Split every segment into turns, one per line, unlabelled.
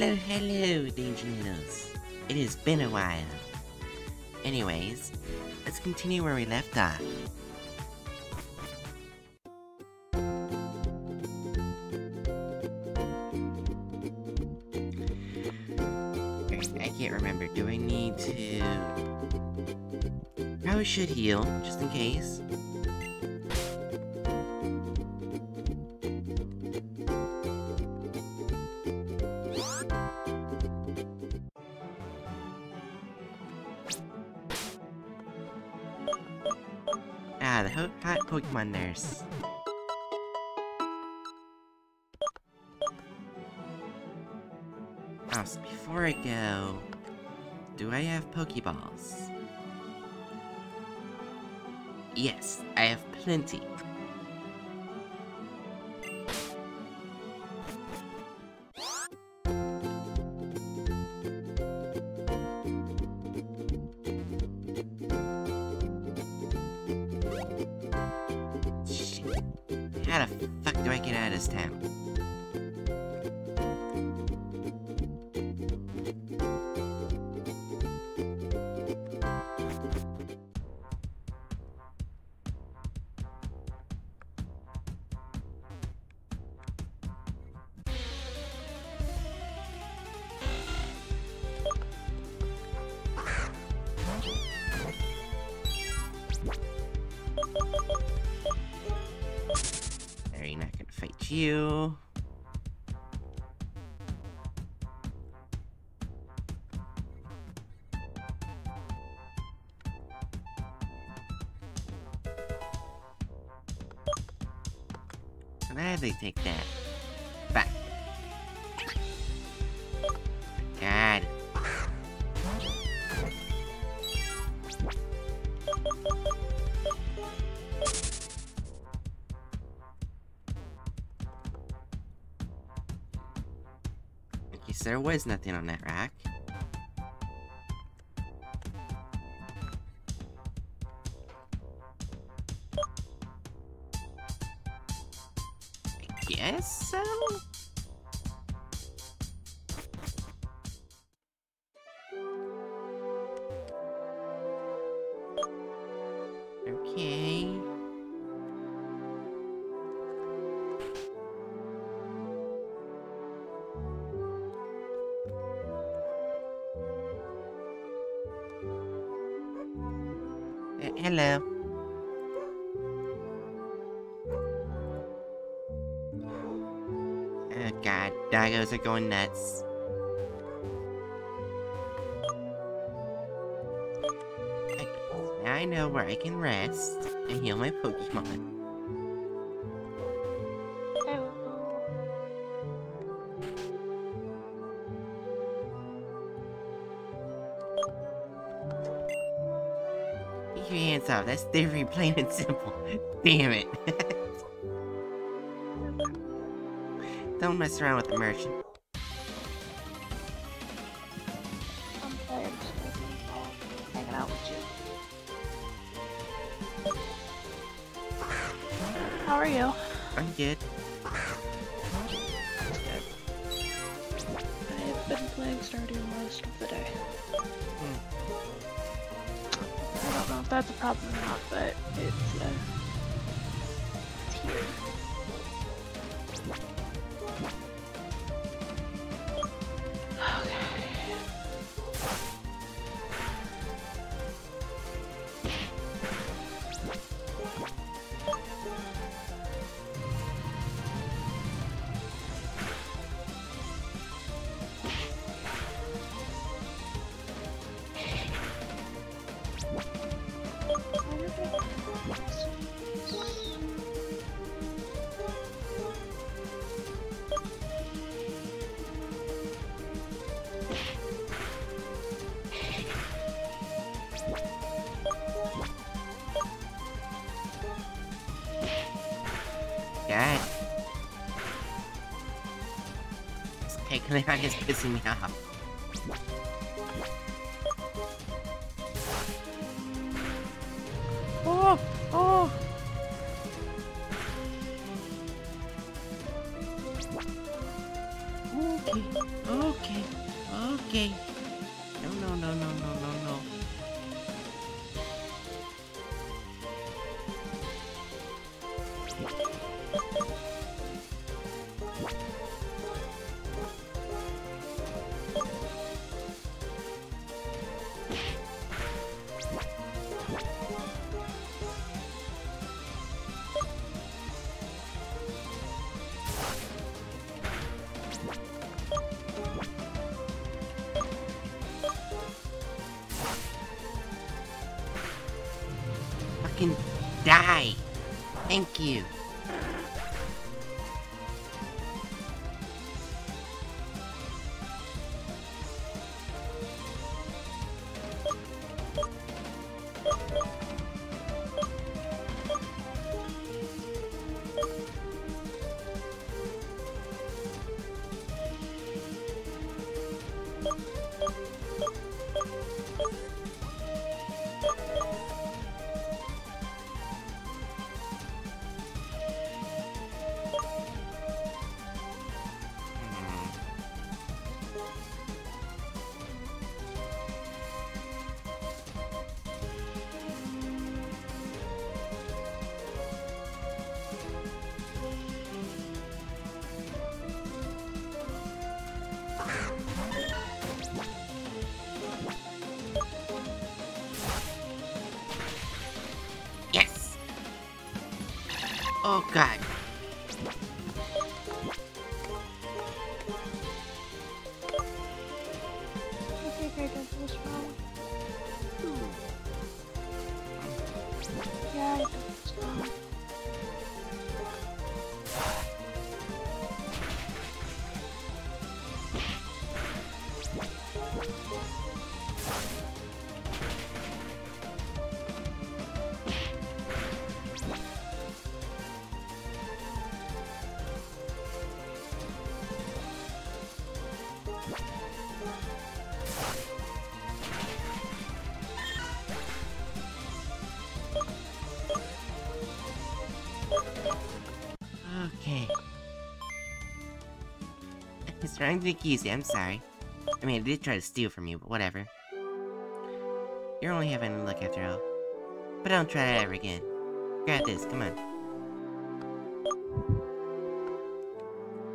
Hello, hello, Danger Noodles. It has been a while. Anyways, let's continue where we left off. I can't remember. Do I need to... Probably should heal, just in case. Oh, so before I go, do I have Pokeballs? Yes, I have plenty. This town? You. They take that? There was nothing on that rack. Doggos are going nuts. Now I know where I can rest and heal my Pokemon. Keep your hands off, that's theory plain and simple. Damn it. mess around with the merchant.
I'm tired, so hanging out with you. How are you?
I'm good.
I've been playing Stardew most of the day. I don't know if that's a problem or not, but it's, uh,
Is pissing me off. Trying to make it easy, I'm sorry. I mean, I did try to steal from you, but whatever. You're only having a look after all. But don't try that ever again. Grab this, come on.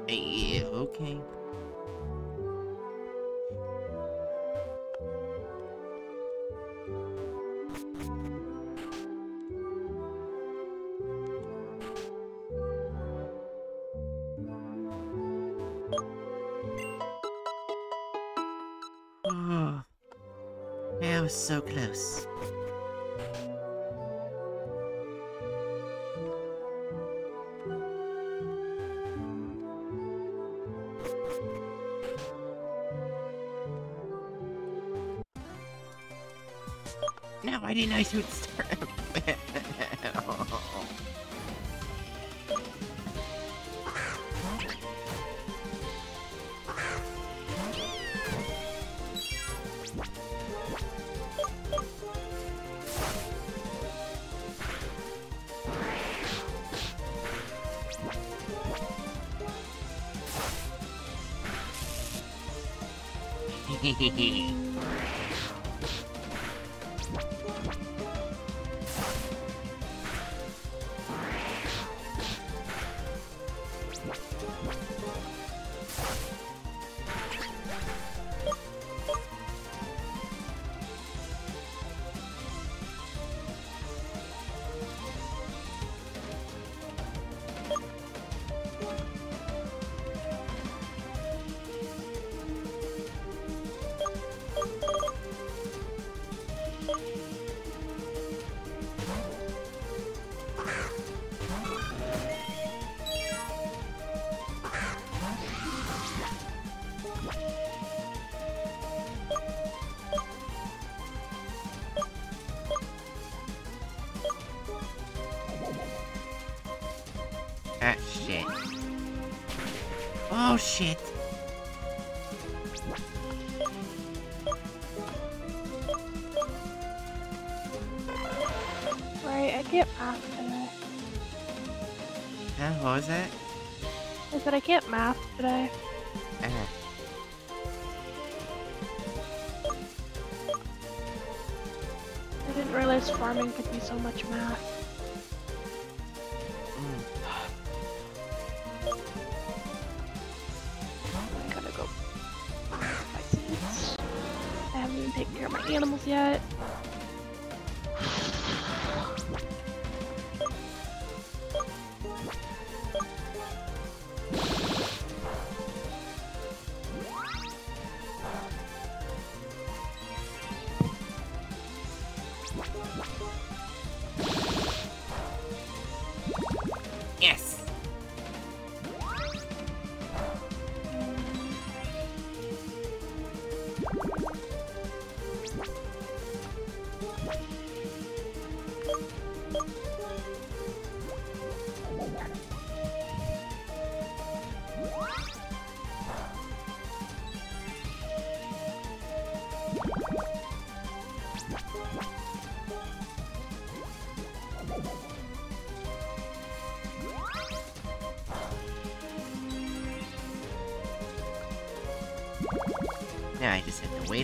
Yeah, okay. Was so close.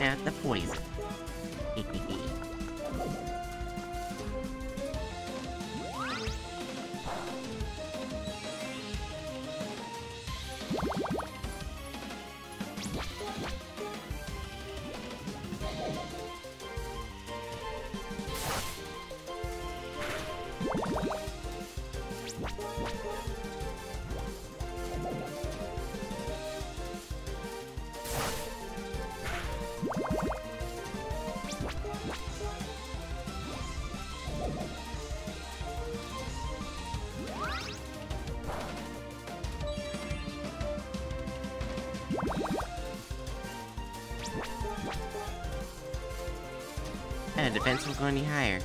Out the poison. Go any higher.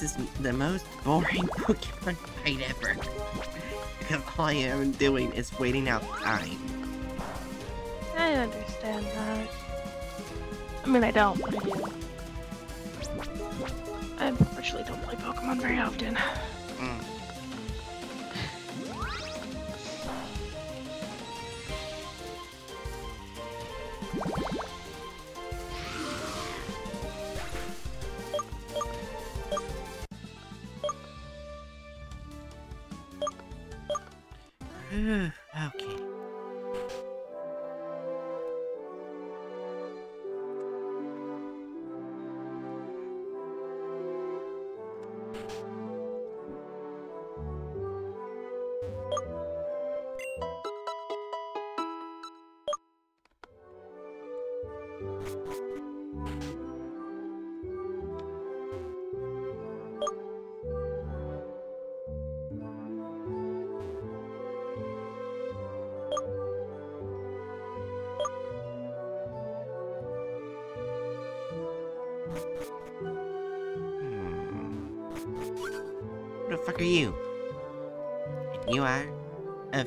This is the most boring Pokemon fight ever. Because all I am doing is waiting out time.
I understand that. I mean, I don't, but I do. I unfortunately don't play Pokemon very often.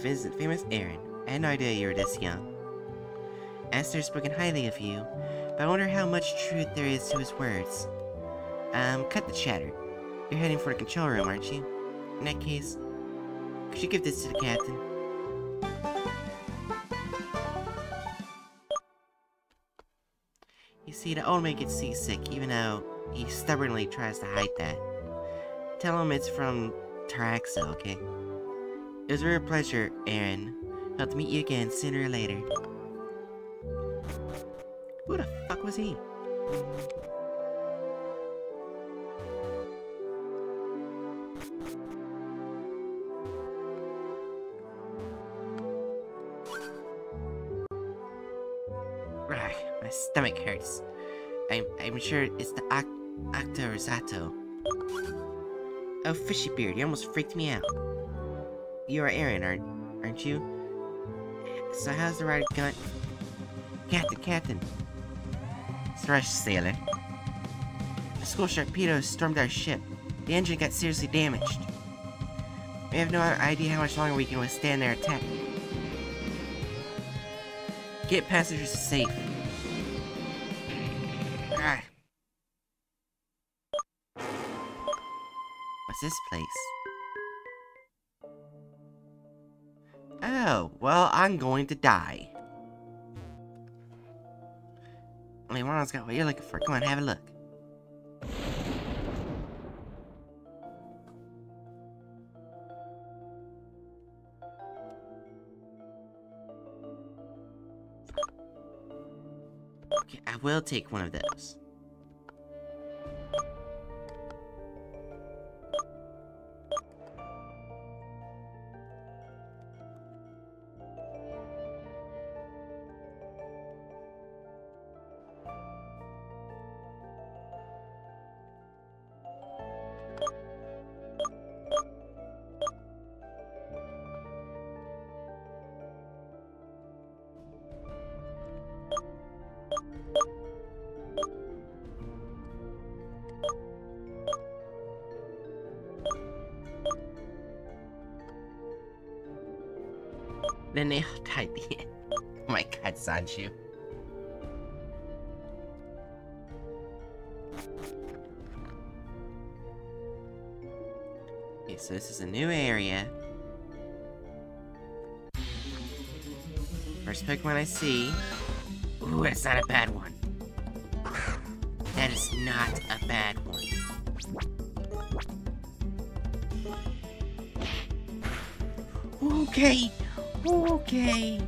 Visit famous Aaron. I had no idea you were this young. Esther's spoken highly of you, but I wonder how much truth there is to his words. Um, cut the chatter. You're heading for the control room, aren't you? In that case, could you give this to the captain? You see, the old man gets seasick, even though he stubbornly tries to hide that. Tell him it's from Taraxa, okay? It was a real pleasure, Aaron. Hope to meet you again sooner or later. Who the fuck was he? Right, my stomach hurts. I'm, I'm sure it's the Oc Octorizato. Oh, Fishy Beard, you almost freaked me out. You are Aaron, aren't, aren't you? So how's the ride going? Captain, Captain. Thrush, sailor. The school Sharpedo stormed our ship. The engine got seriously damaged. We have no idea how much longer we can withstand their attack. Get passengers safe. Going to die. Ronald's got what you're looking for. Come on, have a look. Okay, I will take one of those. See. Ooh, that's not a bad one. That is not a bad one. Okay, okay.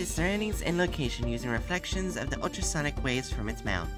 Its surroundings and location using reflections of the ultrasonic waves from its mouth.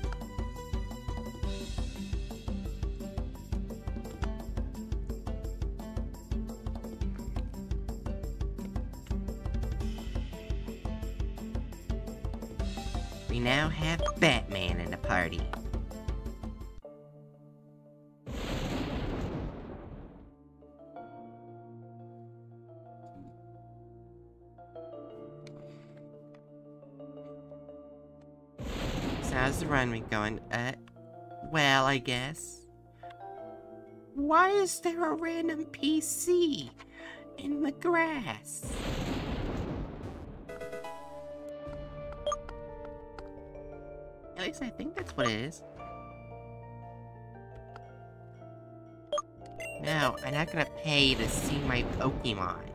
Going? Uh, well, I guess. Why is there a random PC in the grass? At least I think that's what it is. No, I'm not gonna pay to see my Pokemon.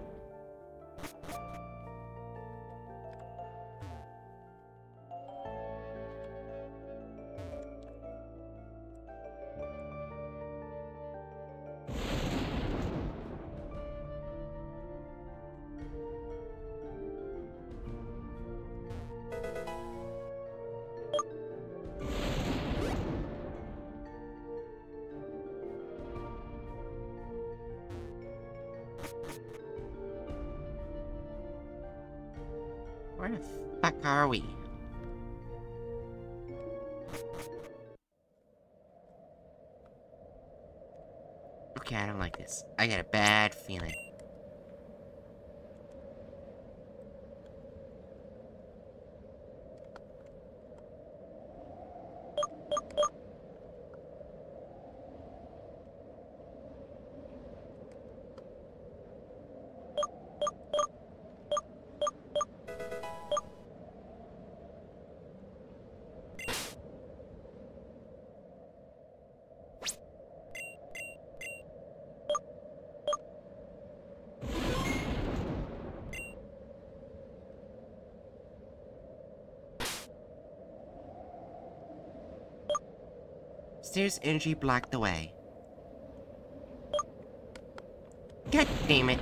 Stairs energy blocked the way. God damn it.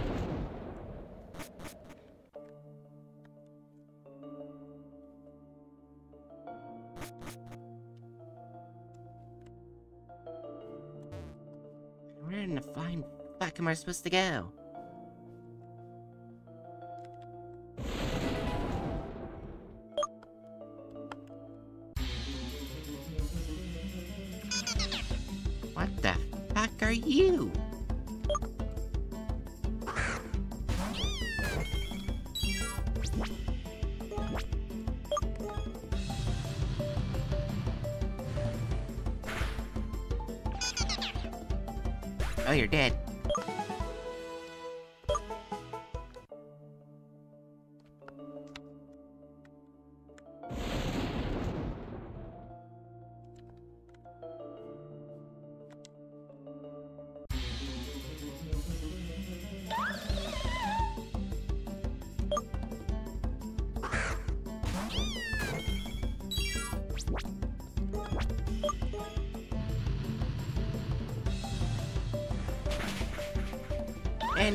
Where in the fine fuck am I supposed to go?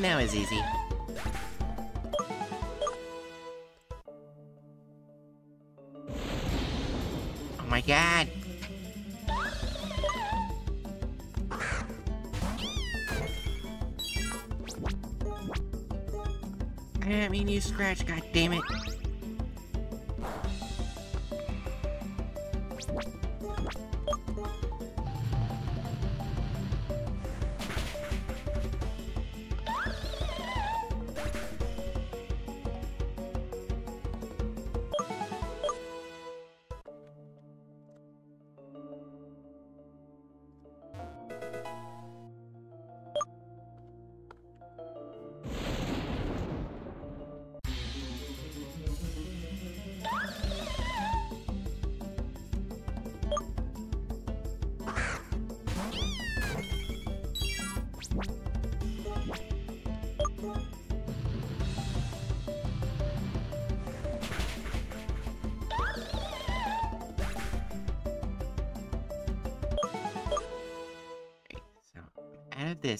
Now is easy. Oh my god! I didn't mean you scratch, god damn it.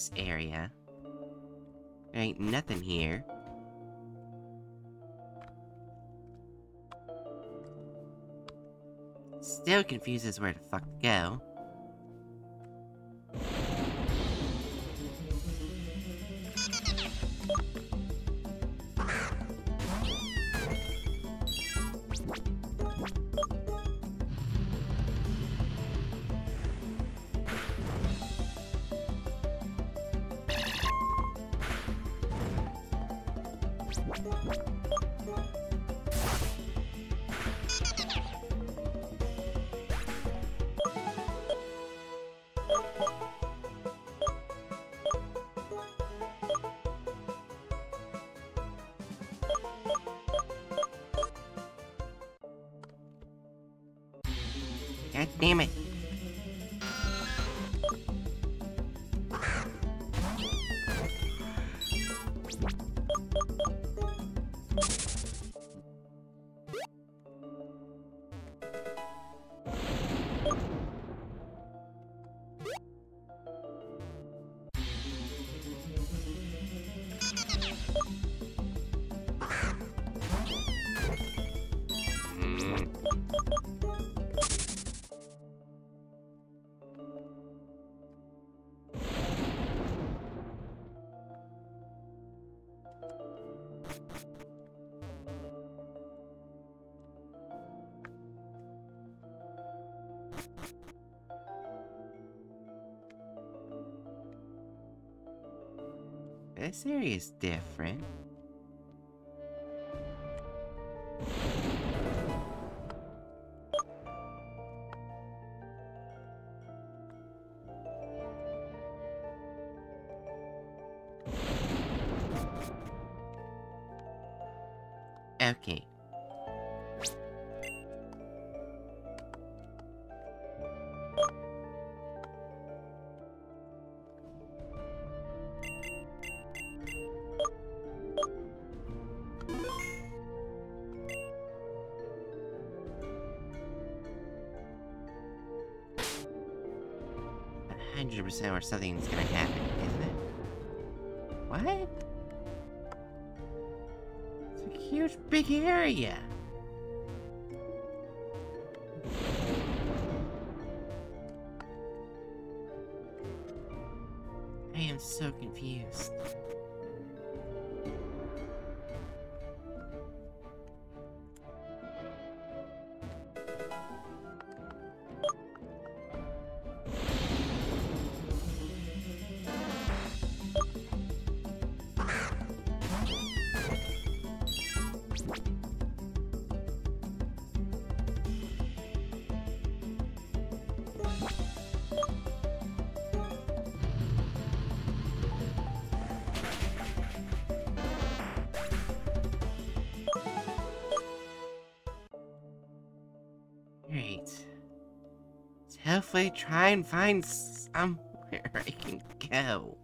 This area, there ain't nothing here. Still confuses where the fuck to go. This area is different. Okay. Where something's gonna happen, isn't it? What? It's a huge big area. Hopefully try and find somewhere I can go.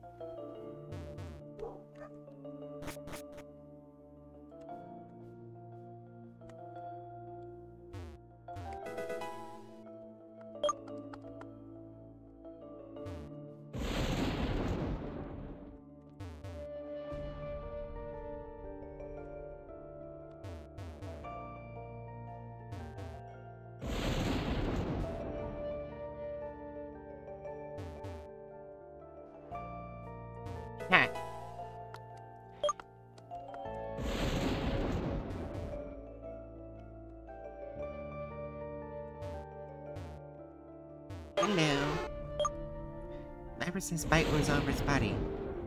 Has bite wounds over its body.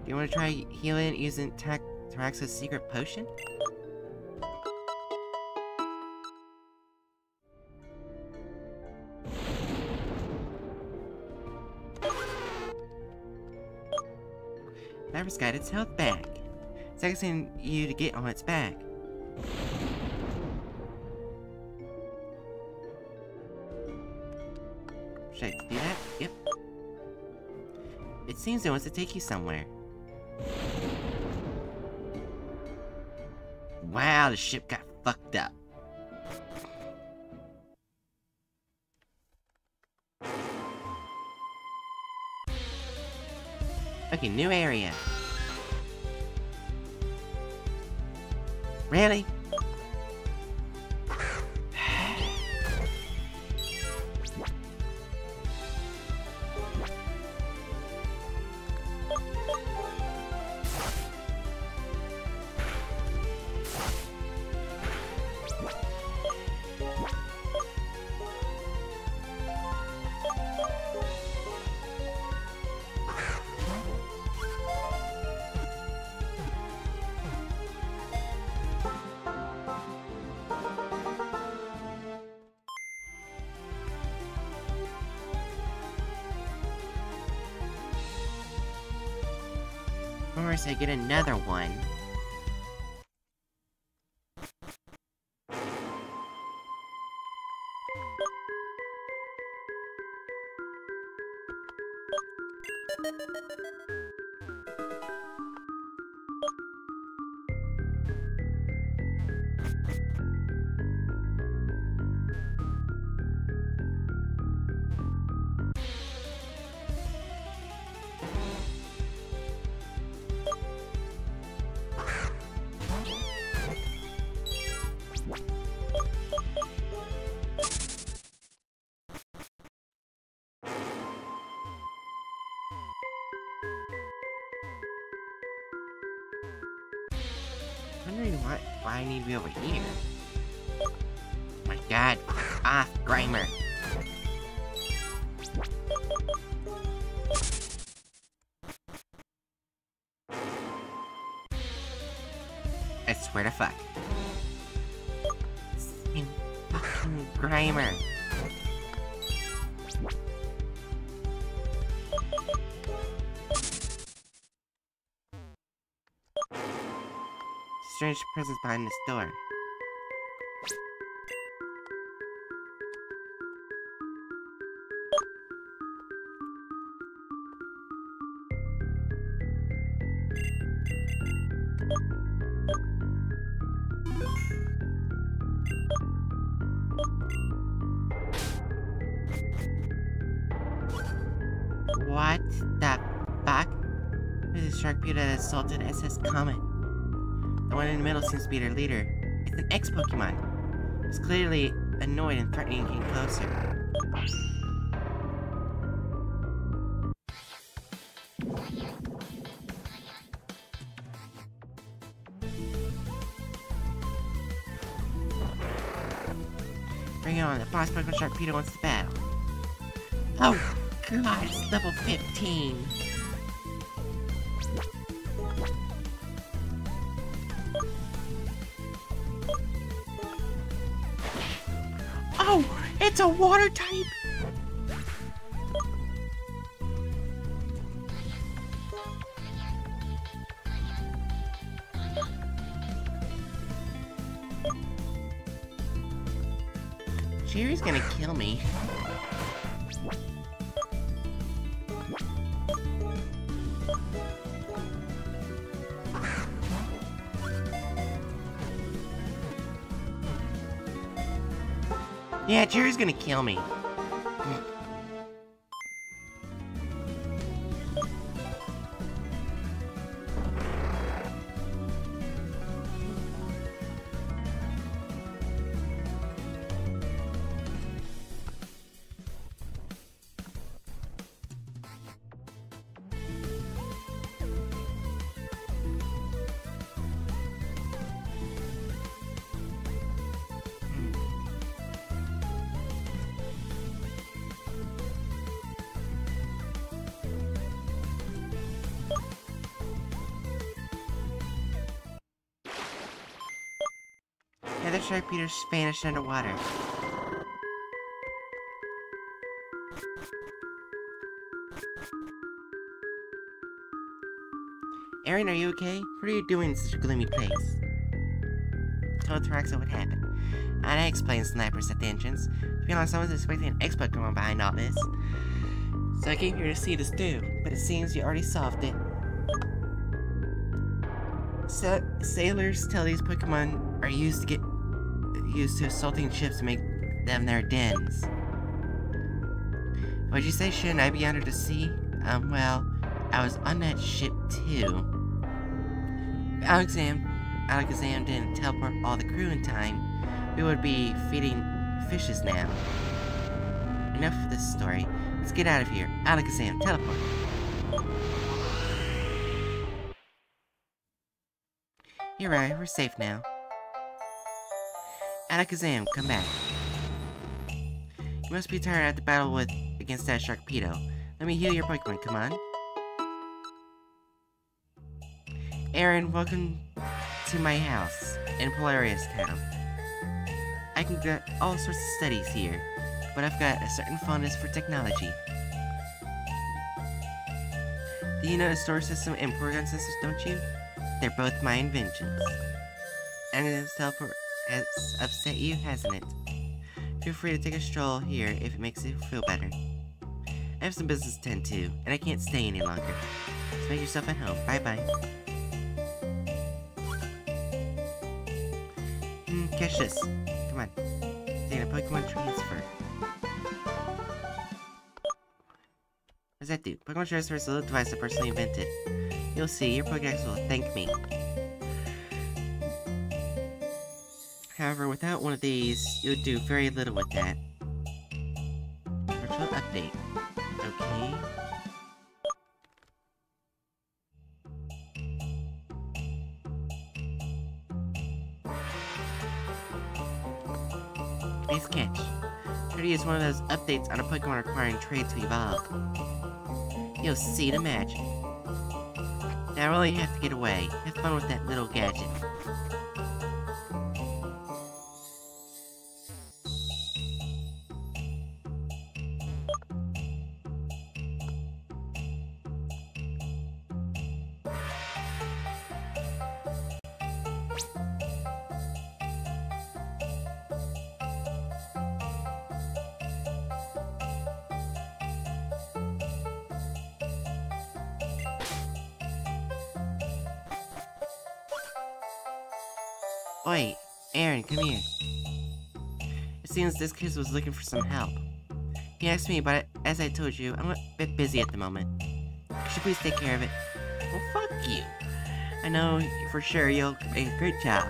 Do you want to try healing using Taraxa's secret potion? Lapras got its health back. It's asking you to get on its back. I seems it wants to take you somewhere. Wow, the ship got fucked up. Okay, new area. Really? Get another one. Why I Strange presence behind this door. What the fuck? There's a Sharpedo that assaulted SS Comet. The middle seems to be their leader. It's an X-Pokemon. It's clearly annoyed and threatening getting closer. Bring it on, the boss Pokemon Sharpedo wants to battle. Oh god, it's level 15. Type! Gonna kill me. Sharpedo vanished underwater. Aaron, are you okay? What are you doing in such a gloomy place? Told Taraxa what happened. I explained snipers at the entrance. To be honest, I was expecting an expert coming behind all this. So I came here to see this too, but it seems you already solved it. Sa sailors tell these Pokemon are used to get used to assaulting ships to make them their dens. What'd you say? Shouldn't I be under the sea? Um, well, I was on that ship too. Alexam Alakazam didn't teleport all the crew in time, we would be feeding fishes now. Enough of this story. Let's get out of here. Alakazam, teleport. You're right, we're safe now. Alakazam, come back. You must be tired after battle with against that Sharpedo. Let me heal your Pokemon, come on. Aaron, welcome to my house in Polarius Town. I can get all sorts of studies here, but I've got a certain fondness for technology. Do you know the store system and Porygon systems, don't you? They're both my inventions. Anna's teleport has upset you, hasn't it? Feel free to take a stroll here if it makes you feel better. I have some business to tend to, and I can't stay any longer. So make yourself at home. Bye-bye. Hmm, catch this. Come on. Taking a Pokemon transfer. What does that do? Pokemon transfer is a little device I personally invented. You'll see, your Pokedex will thank me. However, without one of these, you'll do very little with that. Virtual update. Okay. Nice catch. Try is one of those updates on a Pokemon requiring trade to evolve. You'll see the magic. Now I really have to get away. Have fun with that little gadget. Come here. It seems this kid was looking for some help. He asked me, but as I told you, I'm a bit busy at the moment. Could you please take care of it? Well, fuck you. I know for sure you'll make a great job.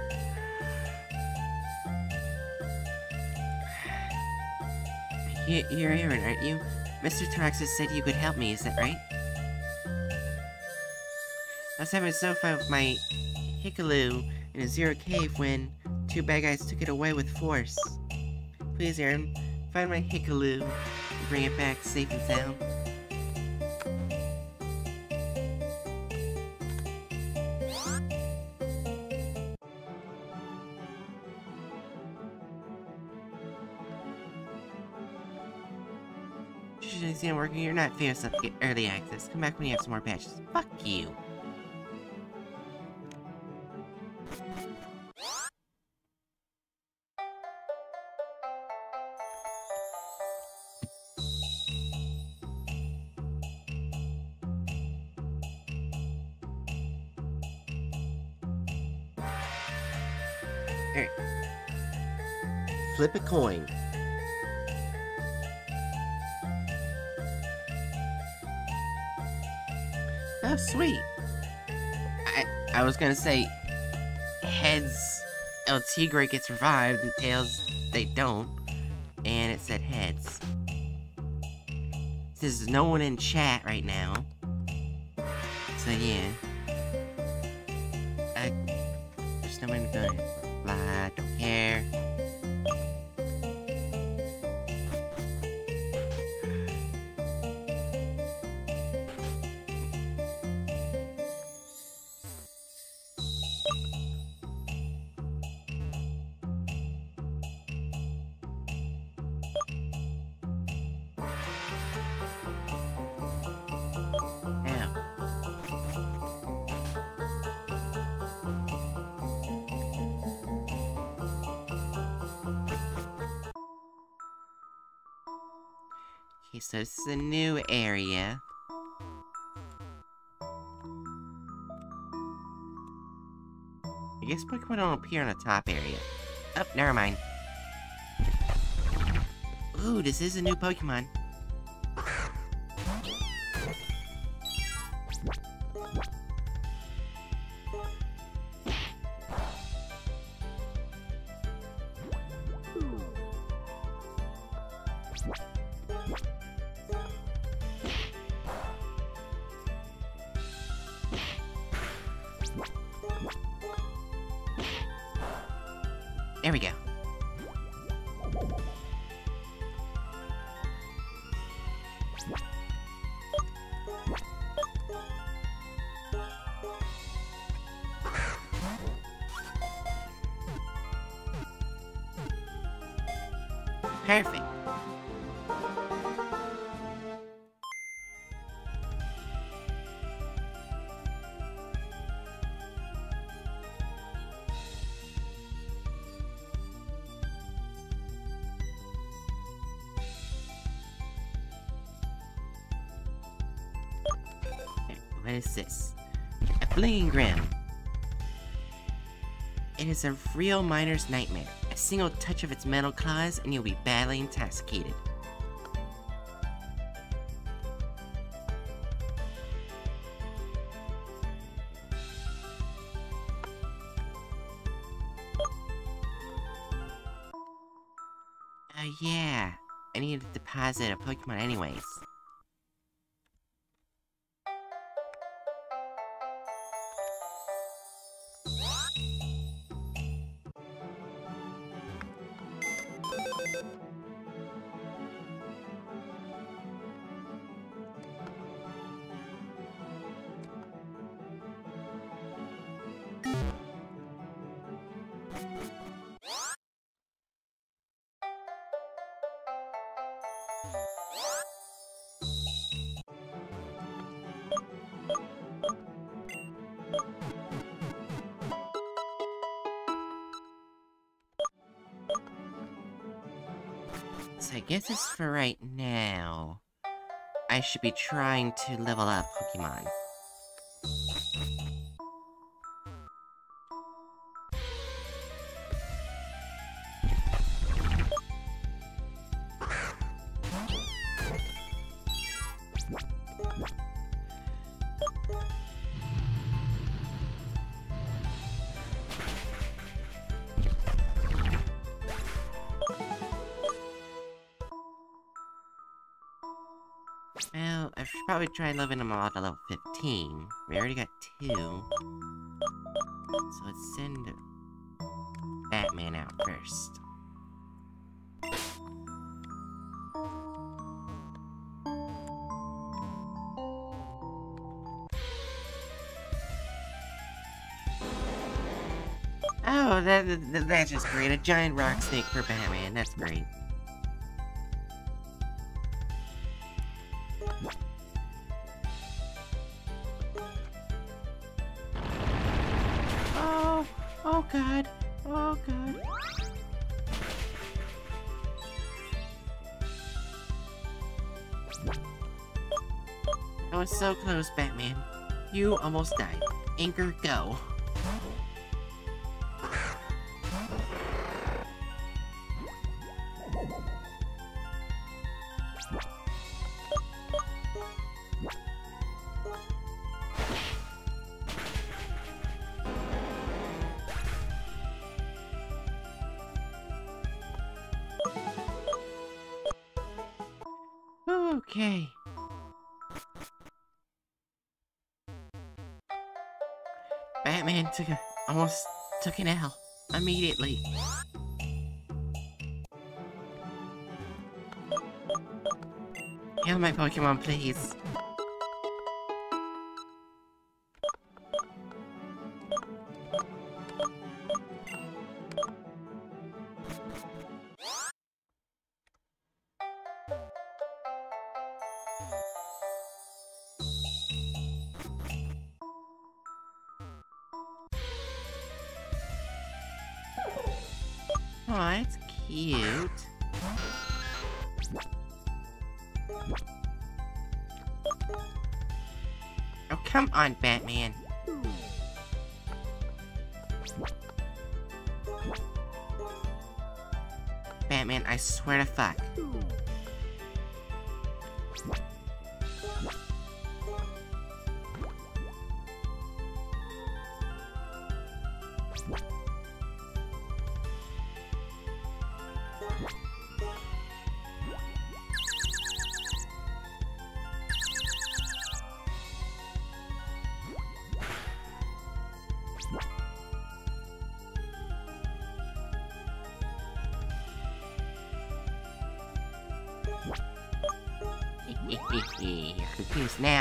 You- You're Aaron, aren't you? Mr. Taraxis said you could help me, is that right? I was having so fun with my Hikalu in a zero cave when two bad guys took it away with force. Please, Aaron, find my Hikalu and bring it back safe and sound. You should see I'm working. You're not famous enough to get early access. Come back when you have some more patches. Fuck you. Flip a coin. Oh, sweet. I I was gonna say, heads, El Tigre gets revived, and tails, they don't. And it said heads. There's no one in chat right now. So yeah. Pokemon don't appear in the top area. Oh, never mind. Ooh, this is a new Pokemon. This? A Blinging Grim. It is a real miner's nightmare. A single touch of its metal claws and you'll be badly intoxicated. Oh yeah, I need to deposit a Pokemon anyways. It's for right now. I should be trying to level up Pokemon. All to level 15. We already got two. So let's send Batman out first. Oh, that, that, that's just great. A giant rock snake for Batman. That's great. Almost died. Anchor, go. Pokemon, please. On,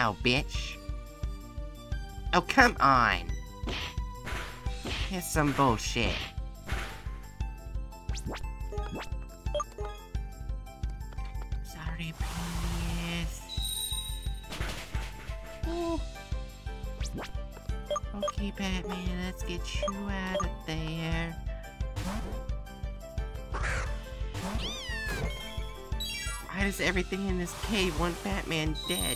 now, bitch. Oh, come on. Here's some bullshit. Sorry, please. Oh. Okay, Batman, let's get you out of there. Why does everything in this cave want Batman dead?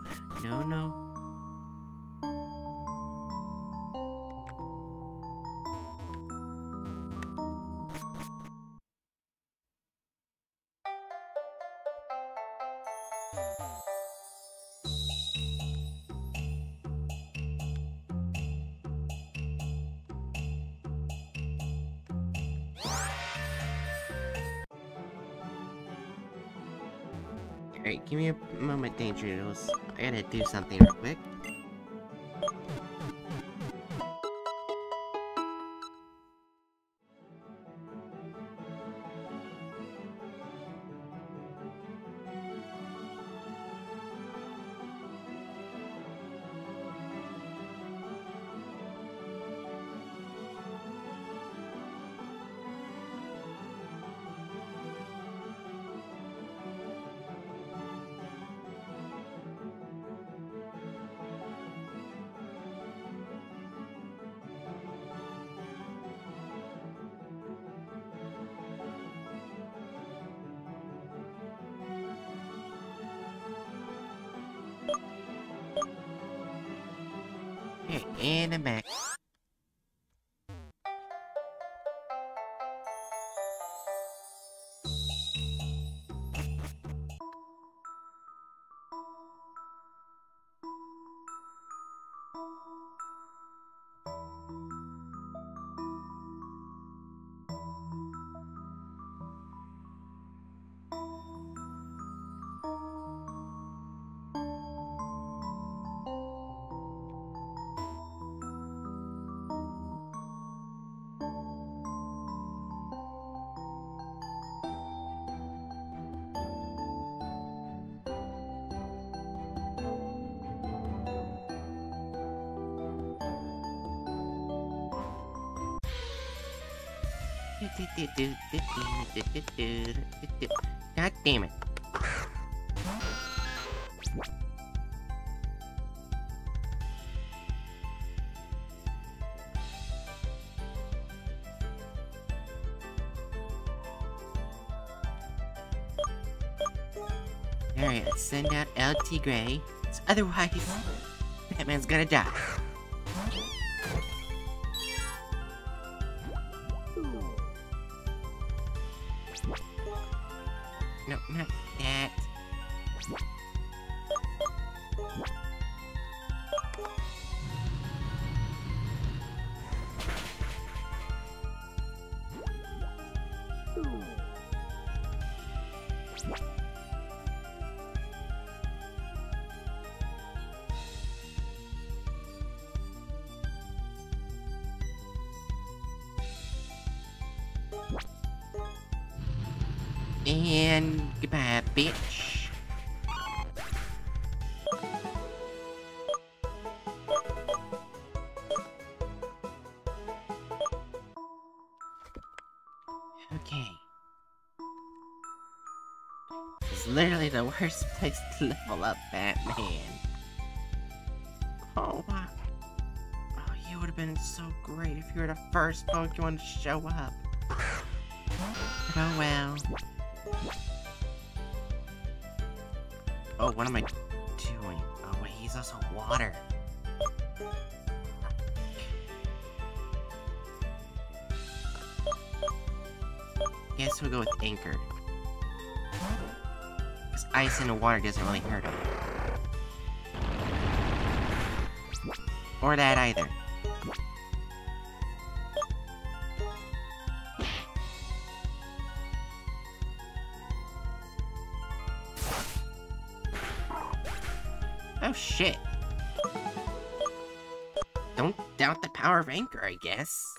do something God damn it. Alright, let's send out El Tigre. Otherwise, Batman's gonna die. Worst place to level up Batman. Oh, wow. Oh, you would have been so great if you were the first Pokemon to show up. Oh well. Oh, what am I doing? Oh wait, he's also water. Guess we'll go with Anchor. Ice in the water doesn't really hurt him. Or that either. Oh shit. Don't doubt the power of Anchor, I guess.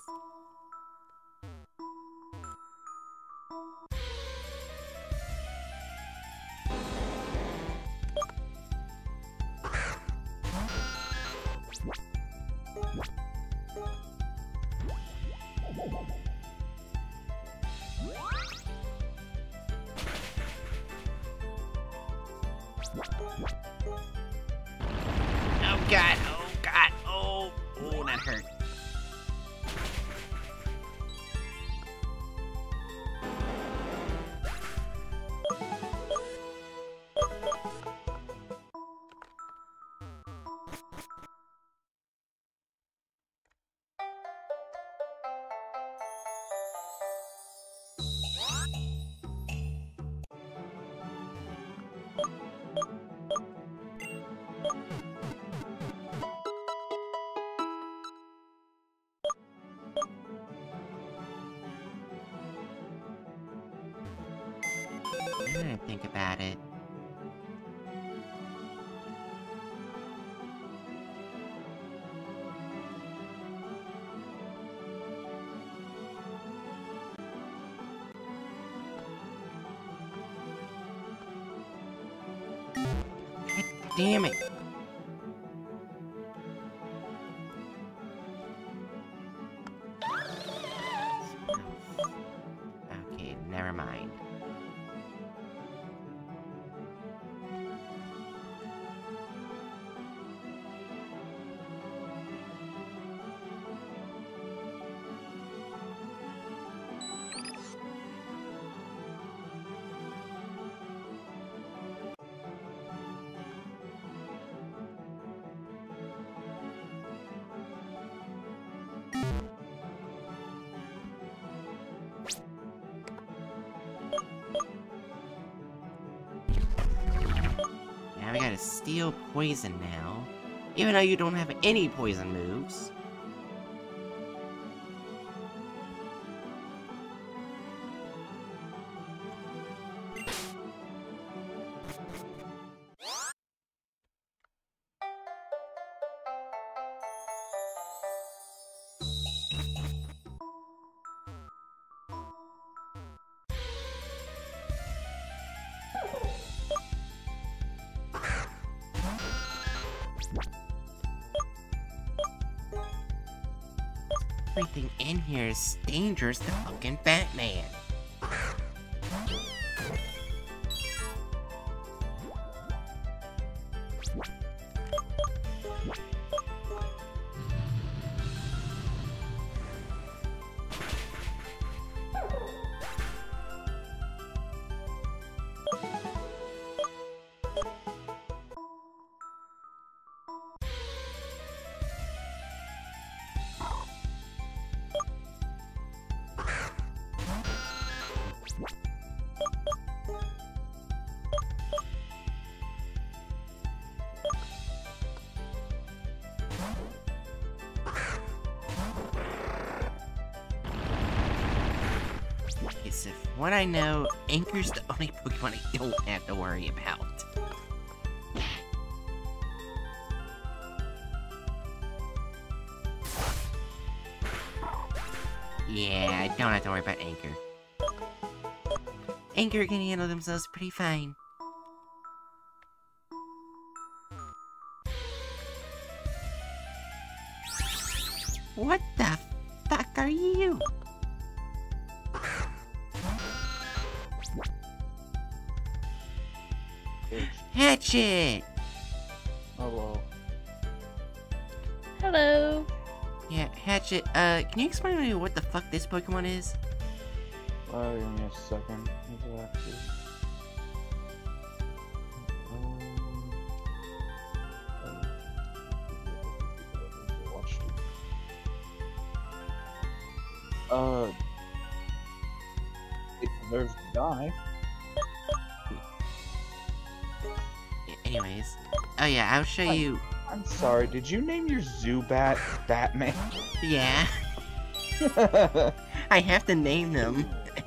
We poison now. Even though you don't have any poison moves. Is dangerous to fucking Batman. What I know, Anchor's the only Pokemon I don't have to worry about. Yeah, I don't have to worry about Anchor. Anchor can handle themselves pretty fine. Hatchet, uh, can you explain to me what the fuck this Pokemon is?
Uh, give me a second. Exactly. Um, uh, watch it. Uh, it deserves to die.
Anyways. Oh yeah, I'll show
Hi.
you.
I'm sorry, did you name your Zubat Batman?
Yeah, I have to name them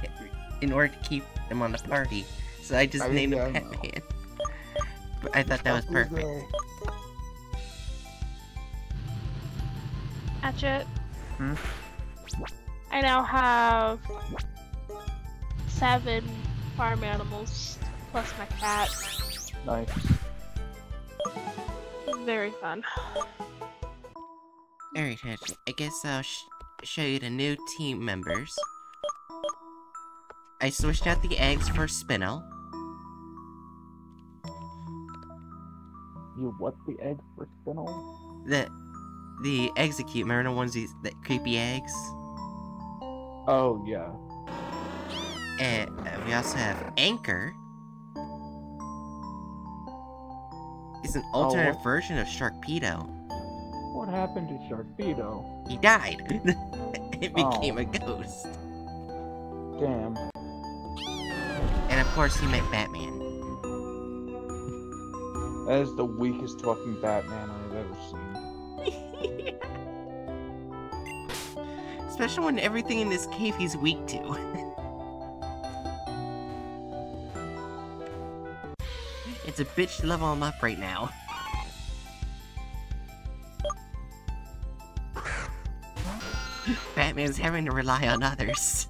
in order to keep them on the party. So I just
I mean,
named
yeah,
him
I.
Batman. But I thought that was perfect.
Hatchet.
Hmm?
I now have seven farm animals plus my cat.
Nice.
Very fun.
Alright. I guess I'll sh show you the new team members. I switched out the eggs for Spinel.
You what the eggs for spinel?
The the Exeggcute, remember the ones these that creepy eggs?
Oh yeah.
And uh, we also have Anchor. It's an alternate
what?
version of Sharpedo.
What happened to Sharpedo?
He died. it
Oh.
became a ghost.
Damn.
And of course, he met Batman.
That is the weakest fucking Batman I've ever seen.
Especially when everything in this cave he's weak to. it's a bitch to level him up right now. Batman's having to rely on others.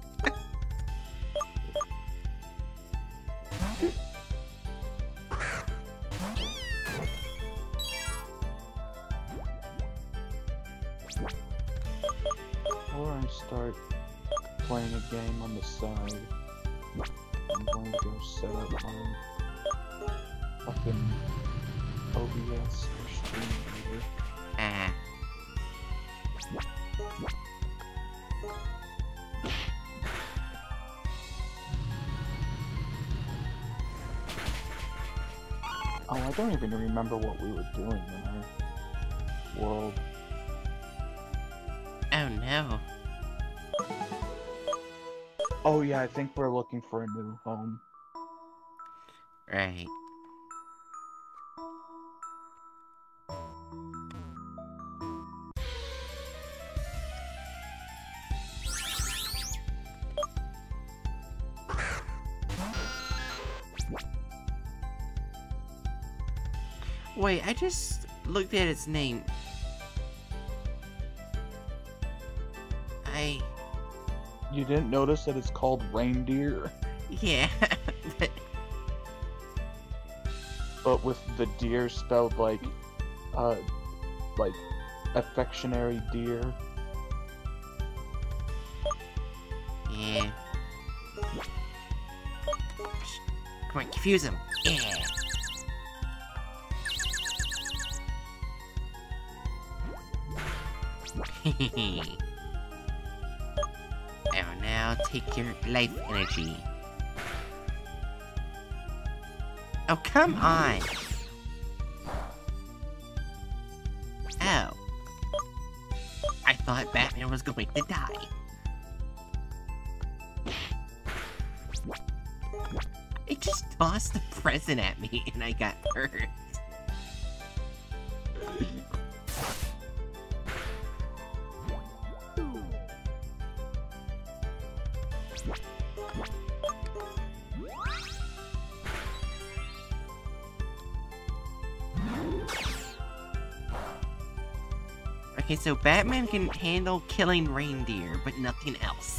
Looking for a new home.
Right. Wait, I just looked at its name.
You didn't notice that it's called reindeer,
Yeah, but...
but with the deer spelled like, uh, like affectionary deer.
Yeah. Come on, confuse him. Yeah. Now take your life energy. Oh, come on! Oh. I thought Batman was going to die. It just tossed the present at me and I got hurt. So Batman can handle killing reindeer, but nothing else.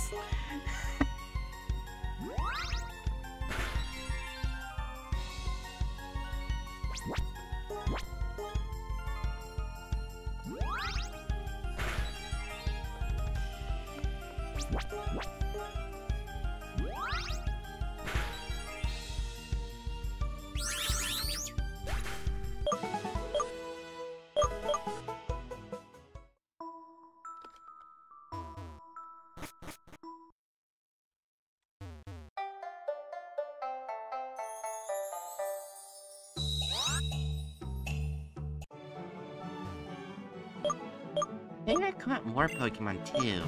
Maybe I caught more Pokemon too.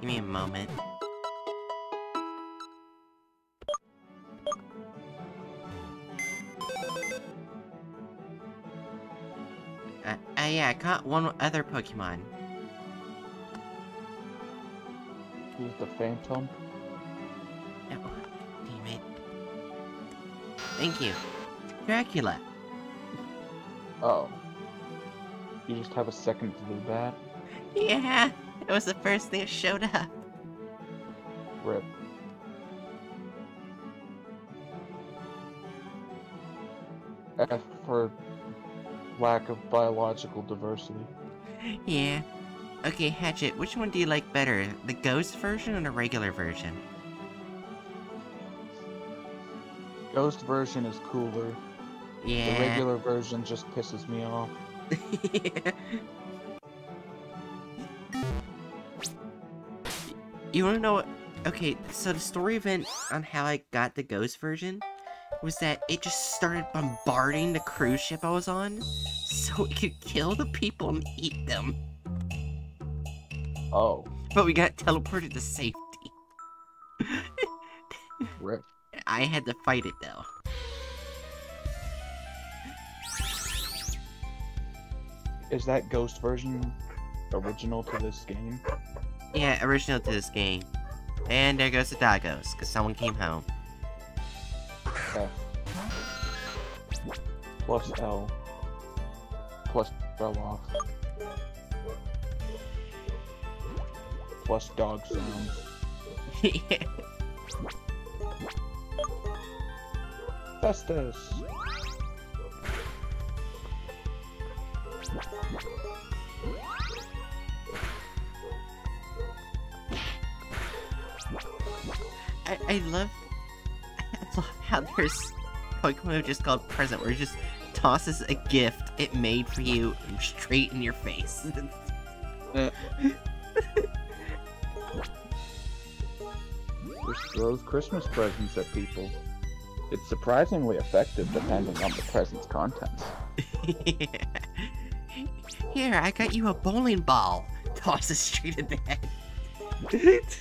Give me a moment. Uh, uh, yeah, I caught one other Pokemon.
He's the Phantom.
Oh, damn it. Thank you. Dracula.
Oh. You just have a second to do that?
Yeah, it was the first thing that showed up.
Rip. F for lack of biological diversity.
Yeah. Okay, Hatchet, which one do you like better? The ghost version or the regular version?
Ghost version is cooler.
Yeah.
The regular version just pisses me off.
you wanna know what? Okay, so the story event on how I got the ghost version was that it just started bombarding the cruise ship I was on so it could kill the people and eat them.
Oh,
But we got teleported to safety.
rip.
I had to fight it though.
Is that ghost version original to this game?
Yeah, original to this game. And there goes the doggos, because someone came home.
F. Plus L. Plus fell off. Plus dog sounds. Festus!
I, love I love how there's Pokemon just called present where it just tosses a gift it made for you straight in your face.
Just throws Christmas presents at people. It's surprisingly effective depending on the present's contents.
Here, I got you a bowling ball. Tosses straight in the head.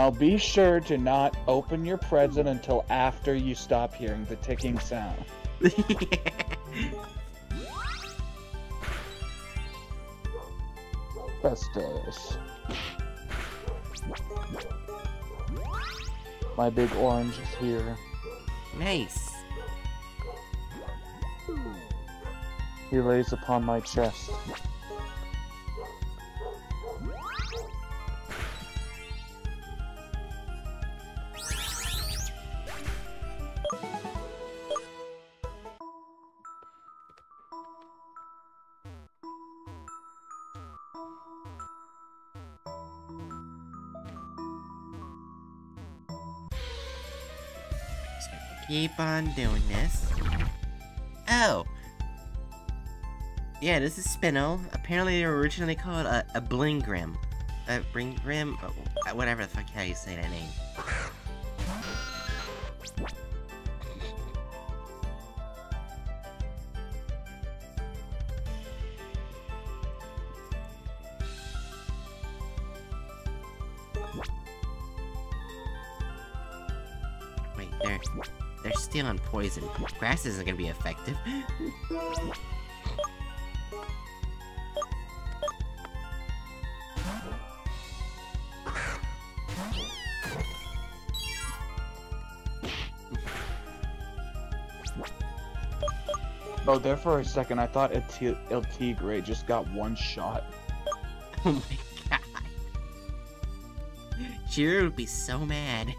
Now be sure to not open your present until after you stop hearing the ticking sound. Festus. My big orange is here.
nice.
He lays upon my chest.
On doing this. Oh! Yeah, this is Spinel. Apparently they were originally called a, a Blingrim. A Bringrim? Uh, Whatever the fuck how you say that name. Poison. Grass isn't gonna be effective.
Oh, there for a second, I thought El, El Tigre just got one shot.
Oh my god. Jiro would be so mad.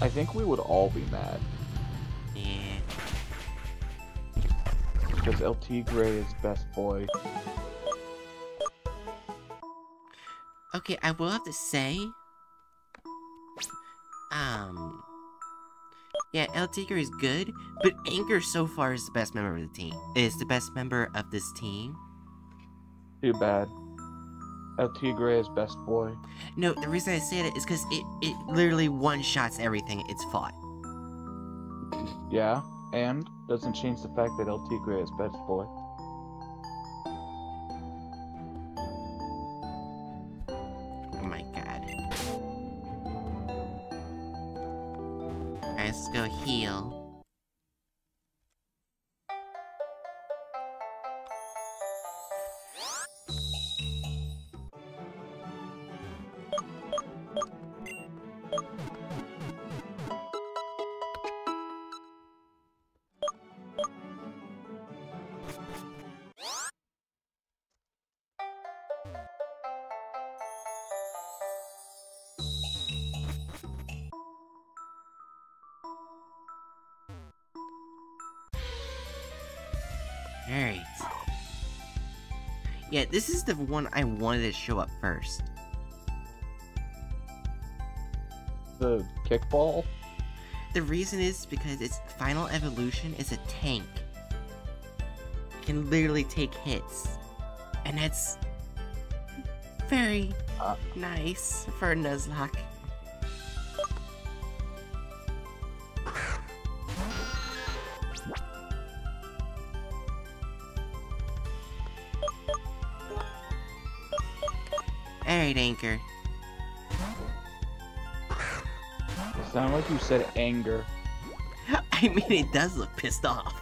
I think we would all be mad, because El Tigre is best boy.
Okay, I will have to say, um, yeah, El Tigre is good, but Anchor so far is the best member of the team. Is the best member of this team.
Too bad. El Tigre is best boy.
No, the reason I say that is because it, it literally one-shots everything it's fought.
Yeah, and doesn't change the fact that El Tigre is best boy.
This is the one I wanted to show up first.
The kickball?
The reason is because its final evolution is a tank. It can literally take hits. And that's very
Uh.
nice for a Nuzlocke. Anchor.
It sounded like you said anger.
I mean, it does look pissed off.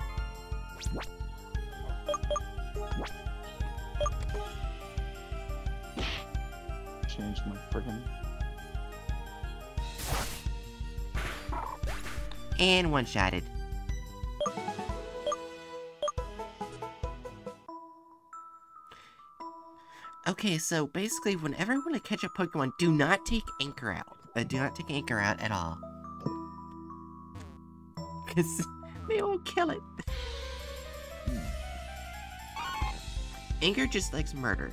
Change my friggin'
And one-shotted. Okay, so basically, whenever I want to catch a Pokemon, do not take Anchor out. Uh, do not take Anchor out at all. Because they will kill it. Anchor just likes murder.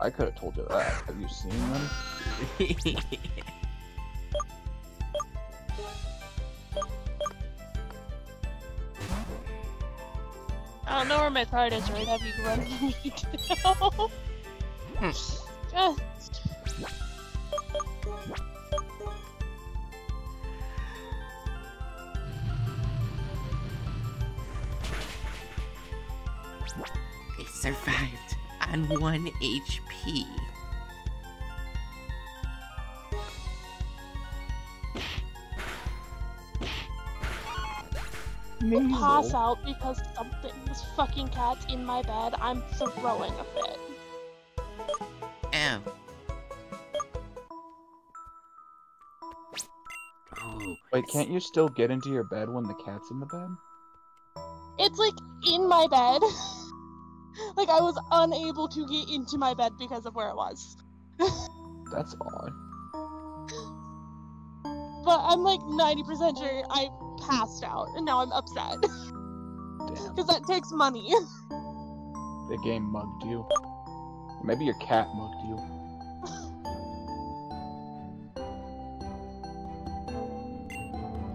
I could have told you that. Have you seen them?
Know card is, right? Have you run me hmm. down? Just
they survived on 1 HP.
Pass out because something, this fucking cat's in my bed. I'm throwing a fit.
Oh. Oh.
Wait, can't you still get into your bed when the cat's in the bed?
It's like in my bed. like I was unable to get into my bed because of where it was.
That's odd.
But I'm like 90% sure I passed out and now I'm upset. Because that takes money.
The game mugged you. Maybe your cat mugged you.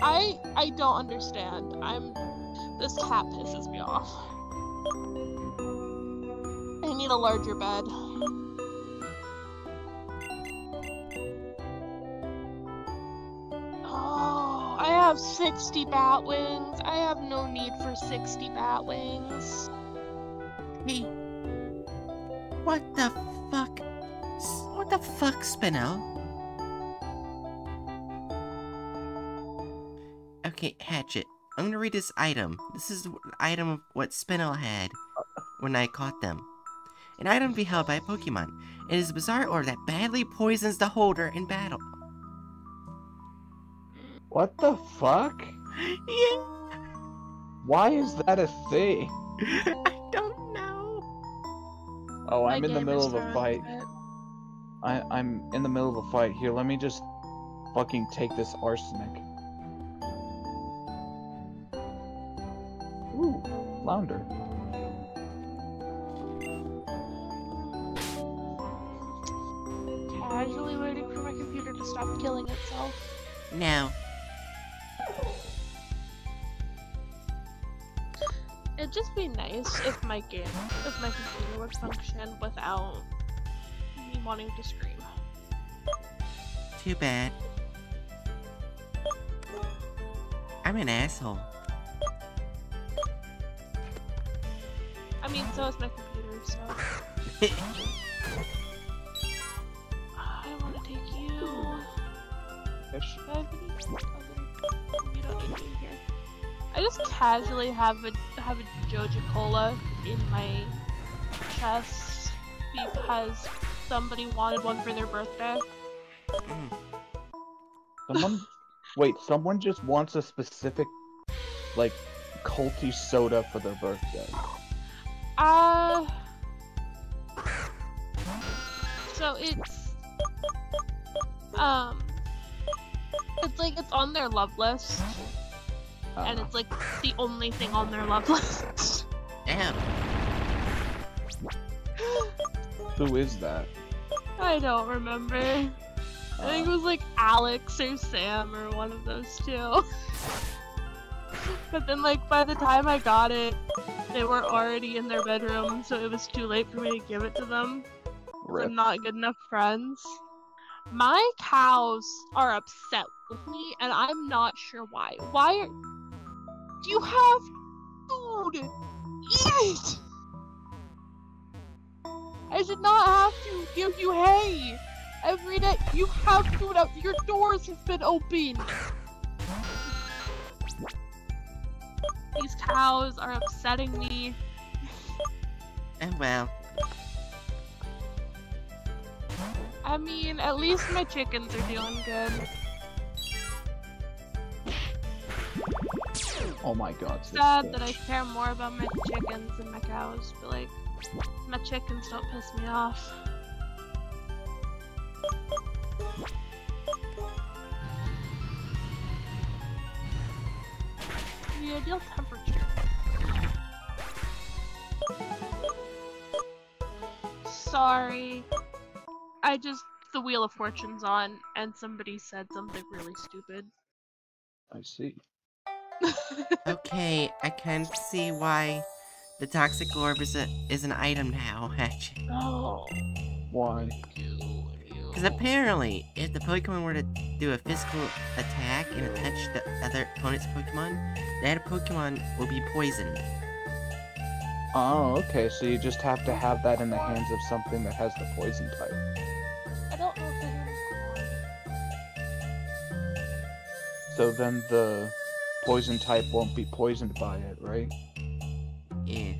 I I don't understand. I'm this cat pisses me off. I need a larger bed. Have 60 bat wings. I have no need for 60 bat wings.
Hey. What the fuck? What the fuck, Spinel? Okay, Hatchet. I'm gonna read this item. This is the item of what Spinel had when I caught them. An item beheld by a Pokemon. It is a bizarre orb that badly poisons the holder in battle.
What the fuck?
Yeah.
Why is that a thing?
I don't know.
Oh, I'm in the middle of a fight. I, I'm in the middle of a fight. Here, let me just fucking take this arsenic. Ooh, flounder.
Casually waiting for my computer to stop killing itself. Now, be nice if my game, if my computer would function without me wanting to scream.
Too bad. I'm an asshole.
I mean, so is my computer, so. I want to take you.
Fish.
I. You don't need me here. I just casually have a have a Joja Cola in my chest because somebody wanted one for their birthday.
Mm.
Someone, wait, someone just wants a specific, like, culty soda for their birthday.
Uh. So it's um, it's like it's on their love list, and
Uh,
it's like the only thing on their love list.
Damn.
who is that?
I don't remember. I think it
Uh,
was like Alex or Sam or one of those two. but then, like, by the time I got it, they were already in their bedroom, so it was too late for me to give it to them. We're
rip.
not good enough friends. My cows are upset with me, and I'm not sure why. Why are. You have food! Eat it! I should not have to give you hay! Every day, you have food out. Your doors have been open! These cows are upsetting me.
Oh well.
I mean, at least my chickens are doing good.
Oh my god.
sad that I care more about my chickens than my cows, but like, my chickens don't piss me off. The ideal temperature. Sorry. I just, the Wheel of Fortune's on, and somebody said something really stupid.
I see.
Okay, I can see why the toxic orb is a is an item now, actually.
oh.
Why?
Because apparently, if the Pokemon were to do a physical attack and touch the other opponent's Pokemon, that Pokemon will be poisoned.
Oh, okay, so you just have to have that in the hands of something that has the poison type.
I don't know if I
So then the poison type won't be poisoned by it, right?
Yeah.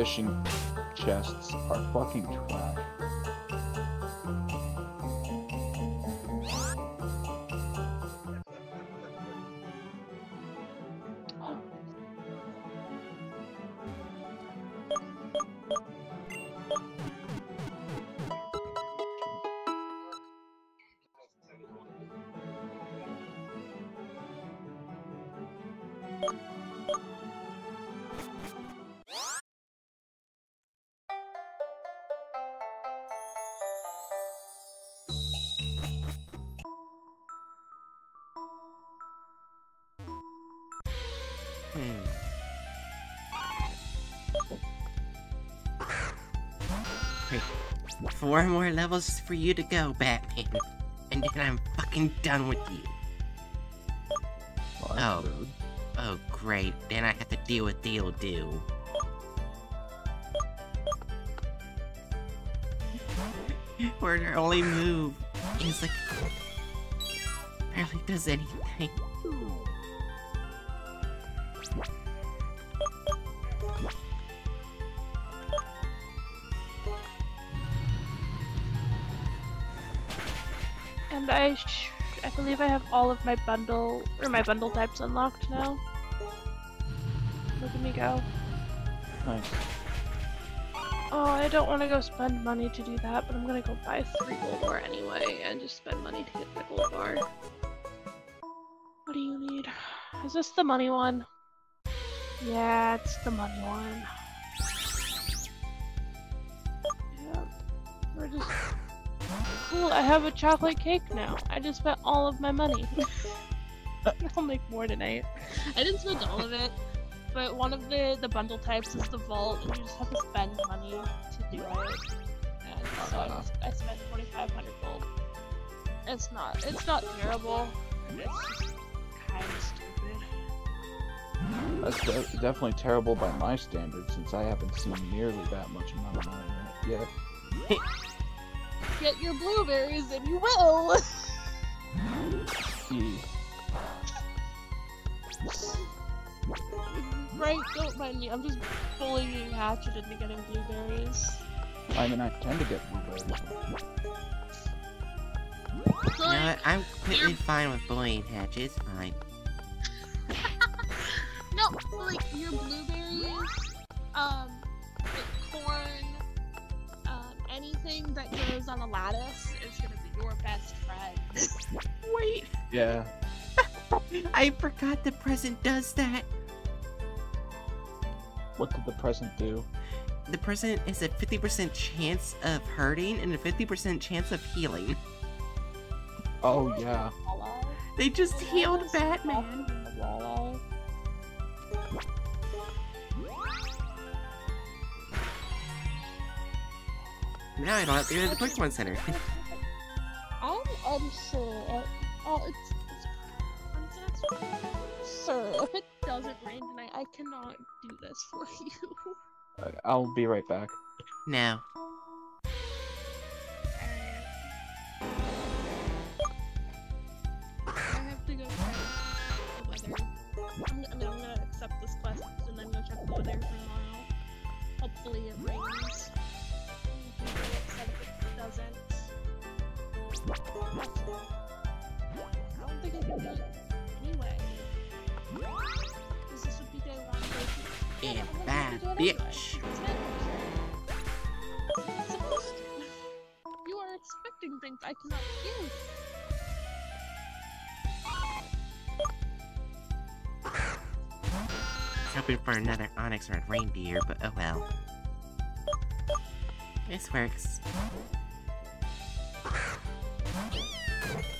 Fishing chests are fucking trash.
Four more levels for you to go, Batman. And then I'm fucking done with you.
Well,
Oh.
rude.
Oh, great. Then I have to deal with Deal Do. Where their only move is like. barely does anything.
Believe I have all of my bundle or my bundle types unlocked now. Look at me go.
Nice.
Oh, I don't want to go spend money to do that, but I'm gonna go buy three gold bar anyway and just spend money to get the gold bar. What do you need? Is this the money one? Yeah, it's the money one. Yeah, we're just cool. I have a chocolate cake now. I just spent all of my money. I'll make more tonight. I didn't spend all of it, but one of the the bundle types is the vault, and you just have to spend money to do it. And so I, just, I spent 2,500 gold. It's not it's not terrible. It's just kind of stupid.
That's de- definitely terrible by my standards, since I haven't seen nearly that much amount of money yet.
Get your blueberries, and you will. Right? Don't mind me. I'm just bullying Hatchet into getting blueberries.
I mean, I tend to get blueberries.
You know what? I'm completely fine with bullying Hatch. It's fine.
No, like your blueberries, um, like corn, um, anything that goes on a lattice is gonna be your best friend.
Wait,
Yeah,
I forgot the present does that.
what did the present do?
The present is a 50% chance of hurting and a 50% chance of healing.
Oh yeah,
They just healed
Walleyes
Batman. Now I don't have to go to the Pokemon Center.
I'm unsure. Oh, it's, it's Princess. Sir, if it doesn't rain tonight, I cannot do this for you.
I- I'll be right back.
no.
I have to go check the weather. I'm, I mean, I'm gonna accept this quest and then go check the weather for tomorrow. Hopefully it rains. Doesn't. I don't think I can do it anyway. Because this would be day one.
And
Yeah,
bad
gonna do it anyway.
bitch.
It's mandatory. It's supposed to. You are expecting things I cannot give.
Hoping for another Onix or reindeer, but oh well. This works.
じゃあ。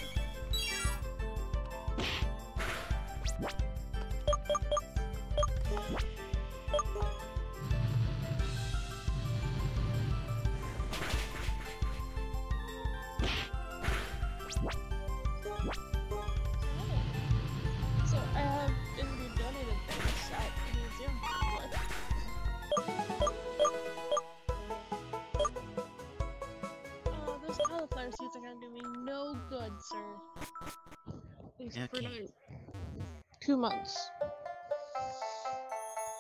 Gonna do me no good, sir. At least for
Okay.
two months.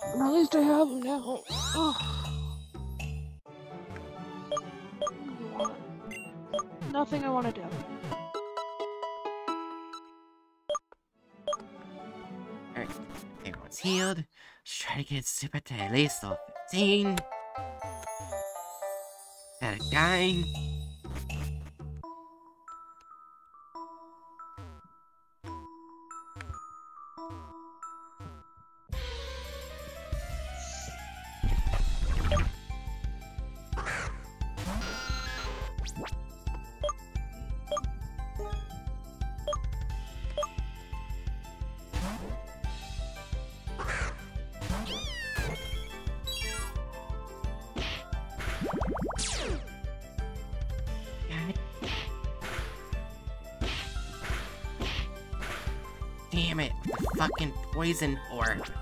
At least I have them now. Oh. Nothing I want to do.
Alright, everyone's healed. Let's try to get Super to at least level 15. Got a dying. Poison orb.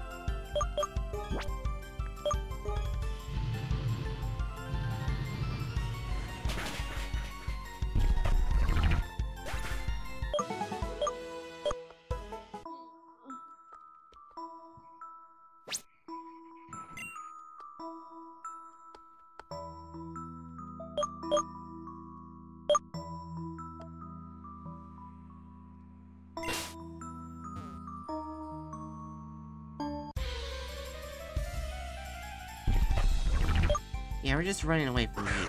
We're just running away from you.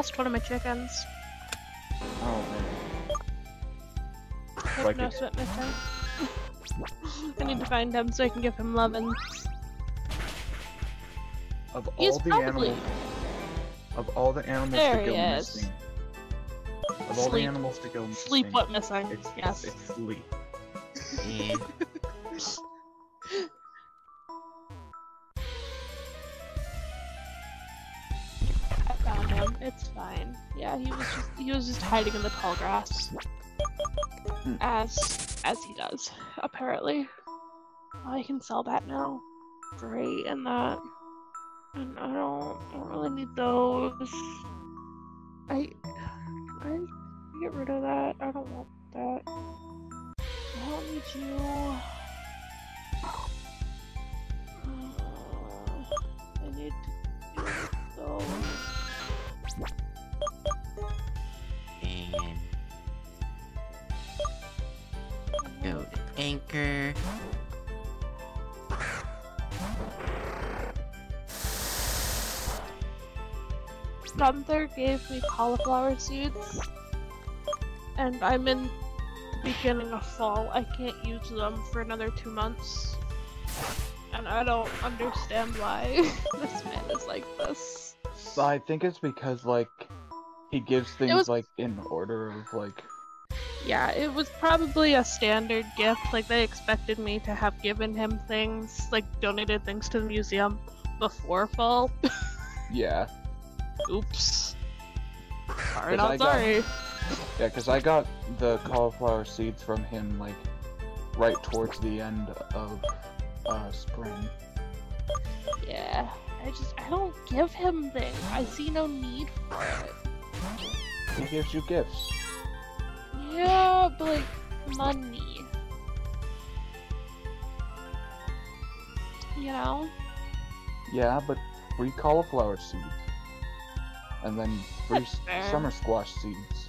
Lost one of my chickens.
Oh man. Like
no sweat missing. I need to find him so I can give him lovins.
Of all
He's
the
probably
animals, of all the animals
There
to go
he is.
missing, of all the animals to go missing,
sleep what missing.
It's,
yes.
it's sleep.
hiding in the tall grass.
Hmm.
As as he does, apparently. Oh, I can sell that now. Great, and that. And I don't, I don't really need those. I I get rid of that. I don't want that. I don't need you. Uh, I need those.
Go anchor.
Gunther gave me cauliflower seeds, and I'm in the beginning of fall. I can't use them for another two months, and I don't understand why this man is like this.
But I think it's because like he gives things
was-
like in order of like
Yeah, it was probably a standard gift. Like they expected me to have given him things, like donated things to the museum before fall.
yeah
Oops. Sorry, not
I got-
sorry.
yeah because I got the cauliflower seeds from him like right towards the end of uh spring.
Yeah, I just I don't give him things. I see no need for it.
He gives you gifts.
Yeah, but like money. You know?
Yeah, but free cauliflower seeds. And then free
That's
s-
fair.
summer squash seeds.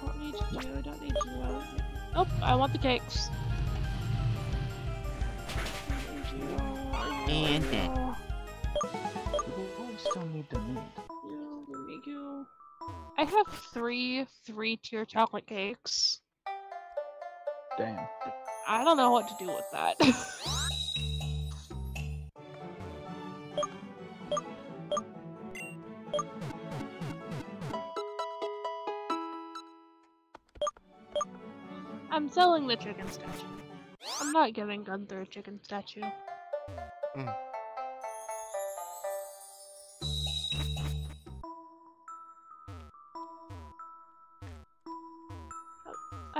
Don't need you. I don't need you. I don't need... Nope, I want the cakes. I need need
And
you.
dead.
What we still need to meet?
You, give me you. I have three three-tier chocolate cakes.
Damn.
I don't know what to do with that. I'm selling the chicken statue. I'm not giving Gunther a chicken statue.
Mm.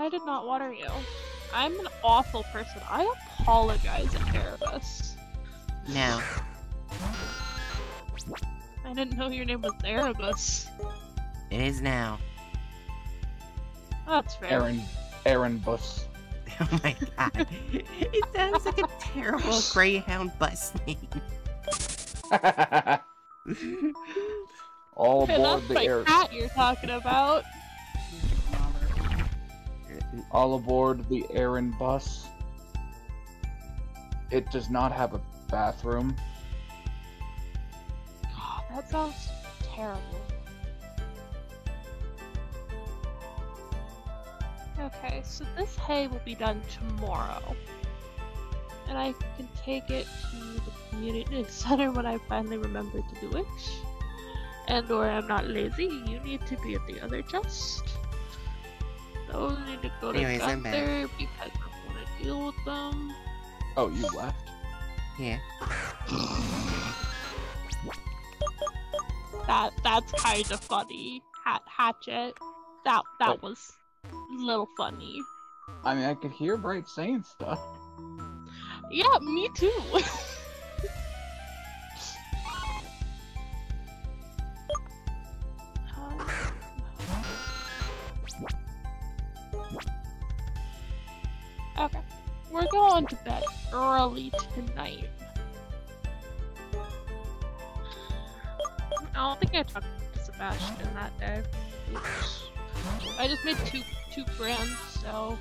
I did not water you. I'm an awful person. I apologize, Erebus.
Now,
I didn't know your name was Erebus.
it is now.
That's fair.
Aaron Aaron Bus.
Oh my god. It sounds like a terrible Greyhound bus name.
All
Okay,
aboard
that's
the
my
air
cat you're talking about.
All aboard the Aaron bus. It does not have a bathroom.
God, that sounds terrible. Okay, so this hay will be done tomorrow. And I can take it to the community center when I finally remember to do it. And or I'm not lazy, you need to be at the other chest. Those need to go to
Anyways, I'm back.
Gunther because I want to deal with them.
Oh, you left?
Yeah.
That that's kind of funny. Hat hatchet. That that
What?
was a little funny.
I mean, I could hear Bright saying stuff.
Yeah, me too. Okay. We're going to bed early tonight. I don't think I talked to Sebastian that day. Oops. I just made two two grand, so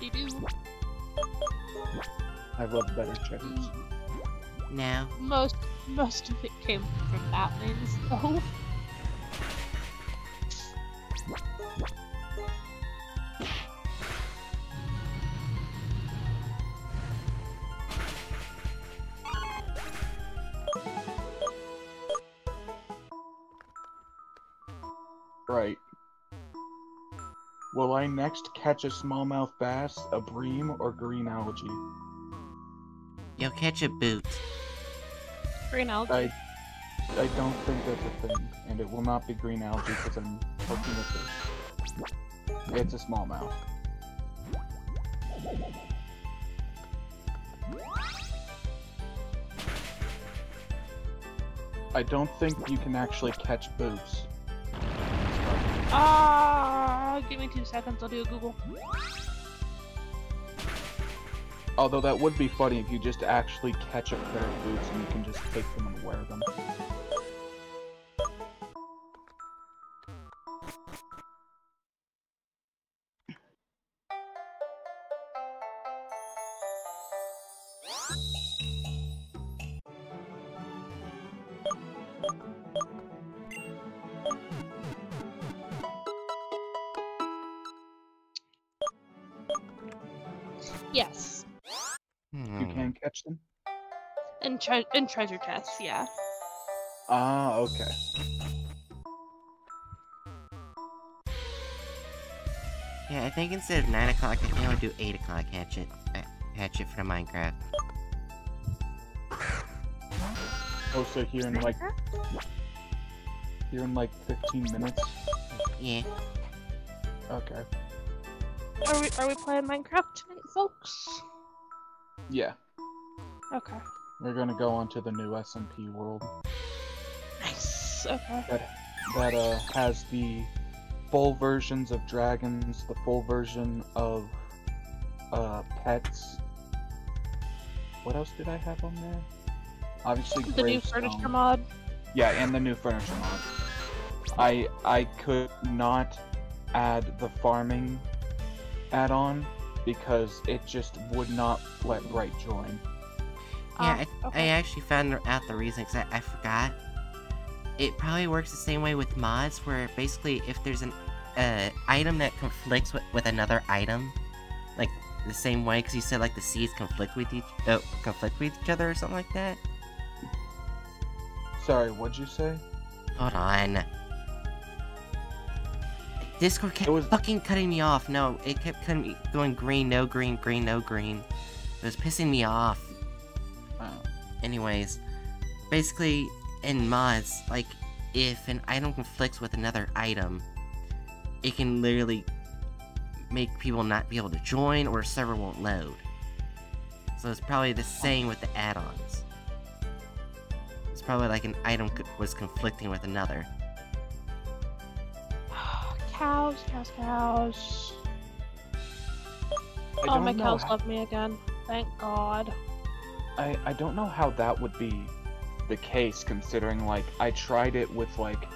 you do.
I love better checkers.
No.
Most most of it came from Batman's though.
Right. Will I next catch a smallmouth bass, a bream, or green algae?
You'll catch a boot.
Green algae.
I I don't think that's a thing, and it will not be green algae because I'm hooking a fish. It's a smallmouth. I don't think you can actually catch boots.
Ah, give me two seconds. I'll do a Google.
Although that would be funny if you just actually catch a pair of boots and you can just take them and wear them.
Tre- in treasure chests, yeah.
Ah, okay.
Yeah, I think instead of 9 o'clock, I think I would do 8 o'clock hatchet. Uh, hatchet for Minecraft.
Oh, so here in like here in like 15 minutes.
Yeah.
Okay.
Are we are we playing Minecraft tonight, folks?
Yeah,
Okay.
We're gonna go on to the new SMP world
Nice. Okay.
that that uh has the full versions of dragons, the full version of uh pets. What else did I have on there? Obviously,
The new furniture mod.
Yeah, and the new furniture mod. I I could not add the farming add-on because it just would not let Bright join.
Yeah,
Ah,
I,
okay.
I actually found out the reason because I, I forgot. It probably works the same way with mods, where basically if there's an uh, item that conflicts with, with another item, like the same way, because you said like the seeds conflict with each uh, conflict with each other or something like that.
Sorry, what'd you say?
Hold on. Discord kept
It was-
fucking cutting me off. No, it kept cutting me, going green, no green, green, no green. It was pissing me off.
Oh.
Anyways, basically, in mods, like, if an item conflicts with another item, it can literally make people not be able to join or a server won't load. So it's probably the same with the add-ons. It's probably like an item was conflicting with another.
cows, cows, cows.
I
Oh, my
know
cows
ho-
love me again. Thank God.
I, I don't know how that would be the case considering like I tried it with like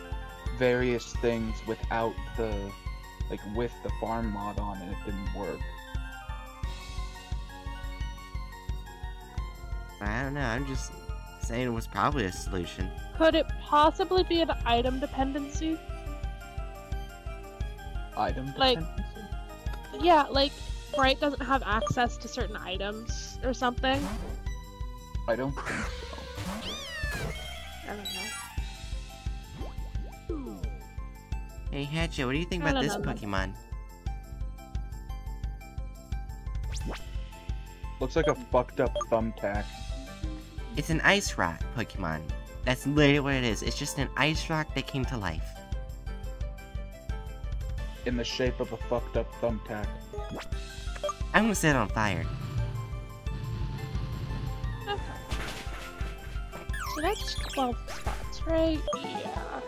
various things without the like with the farm mod on and it didn't work.
I don't know, I'm just saying it was probably a solution.
Could it possibly be an item dependency?
Item dependency?
Like- Yeah, like Bright doesn't have access to certain items or something.
I don't think so.
I don't know.
Hey Hatchet, what do you think
I
about this
know.
Pokemon?
Looks like a fucked up thumbtack.
It's an Ice Rock Pokemon. That's literally what it is. It's just an Ice Rock that came to life.
in the shape of a fucked up thumbtack.
I'm gonna set it on fire.
So that's 12 spots, right? Yeah.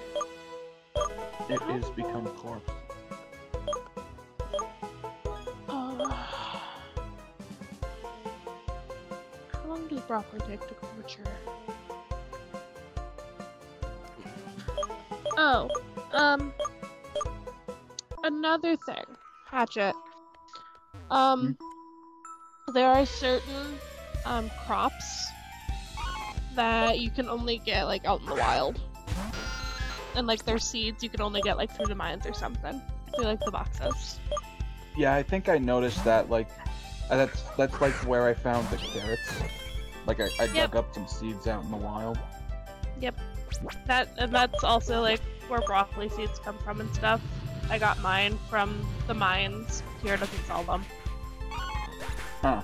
It is become corpse.
How long does broccoli take to mature? Oh, um, another thing, Hatchet. Um, mm -hmm. there are certain, um, crops that you can only get like out in the wild, and like their seeds you can only get like through the mines or something. Through like the boxes.
Yeah, I think I noticed that. Like, uh, that's that's like where I found the carrots. Like, I, I
Yep.
dug up some seeds out in the wild. Yep.
That and that's also like where broccoli seeds come from and stuff. I got mine from the mines. Here doesn't sell them.
Huh.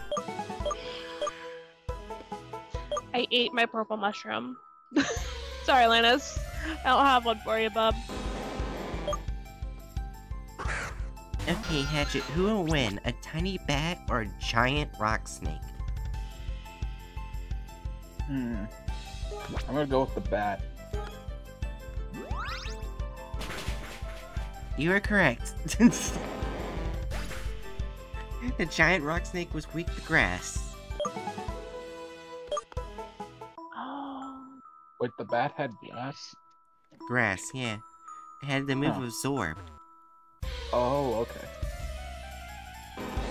I ate my purple mushroom. Sorry, Linus. I don't have one for you, bub.
Okay, Hatchet, who will win? A tiny bat or a giant rock snake?
Hmm. I'm gonna go with the bat.
You are correct. the giant rock snake was weak to grass.
Wait, the bat had grass?
Grass, yeah. It had the move
Huh.
absorb.
Oh, okay.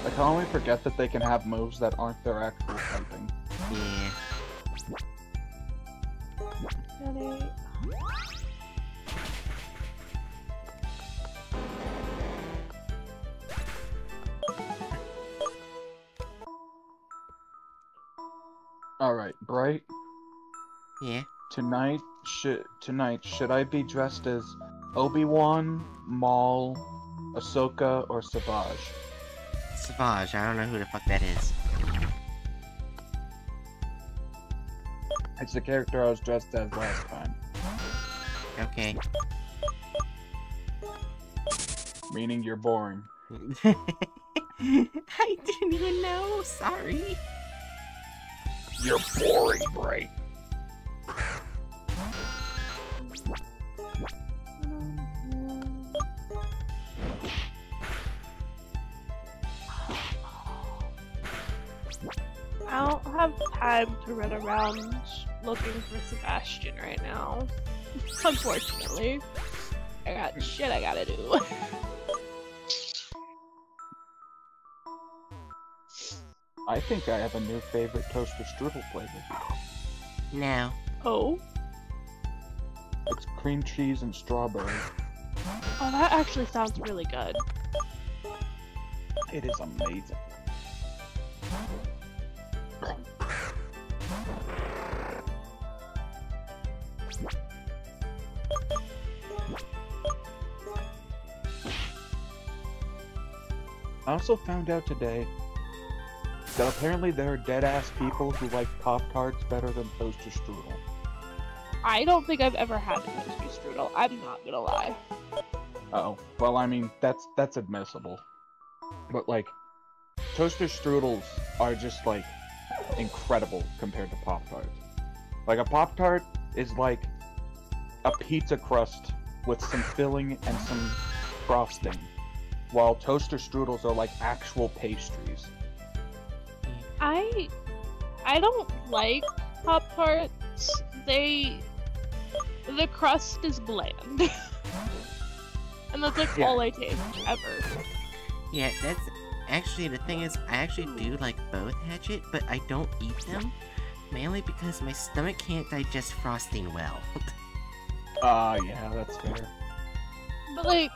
I can only forget that they can have moves that aren't their actual typing.
Yeah.
Daddy.
Alright, Bright,
Yeah.
Tonight should tonight should I be dressed as Obi-Wan, Maul, Ahsoka, or Savage?
Savage, I don't know who the fuck that is.
It's the character I was dressed as last time.
Okay.
Meaning you're boring.
I didn't even know. Sorry.
You're boring, Bright.
I don't have time to run around looking for Sebastian right now. Unfortunately. I got shit I gotta do.
I think I have a new favorite toaster strudel flavor.
Now,
oh?
It's cream cheese and strawberry.
Oh, that actually sounds really good.
It is amazing. I also found out today that apparently there are dead ass people who like Pop Tarts better than toaster strudel.
I don't think I've ever had a toasty strudel. I'm not gonna lie.
Oh, well, I mean that's that's admissible, but like toaster strudels are just like incredible compared to Pop Tarts. Like a Pop Tart is like a pizza crust with some filling and some frosting, while toaster strudels are like actual pastries.
I I don't like Pop Tarts. They the crust is bland. and that's like
Yeah.
all I taste ever.
yeah, that's actually the thing is, I actually do like both Hatchet, but I don't eat them mainly because my stomach can't digest frosting well.
Ah, yeah, that's fair.
But like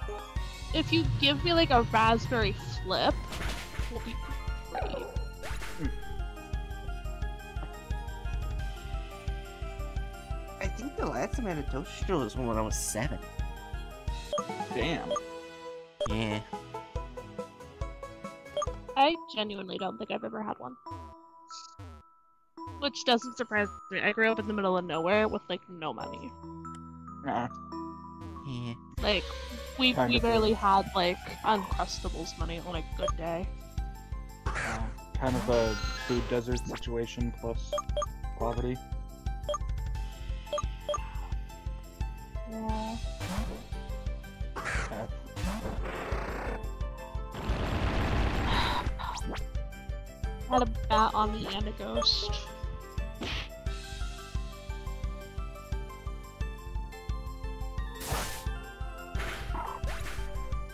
if you give me like a raspberry flip, will be great.
I think the last time I had a toaster was when I was seven.
Damn.
Yeah.
I genuinely don't think I've ever had one. Which doesn't surprise me. I grew up in the middle of nowhere with like no money.
Uh,
Yeah.
Like we
Kind
we
of
barely had like uncrustables money on a good day.
uh, kind of a food desert situation plus poverty.
Yeah.
Uh,
had a bat on me and a ghost.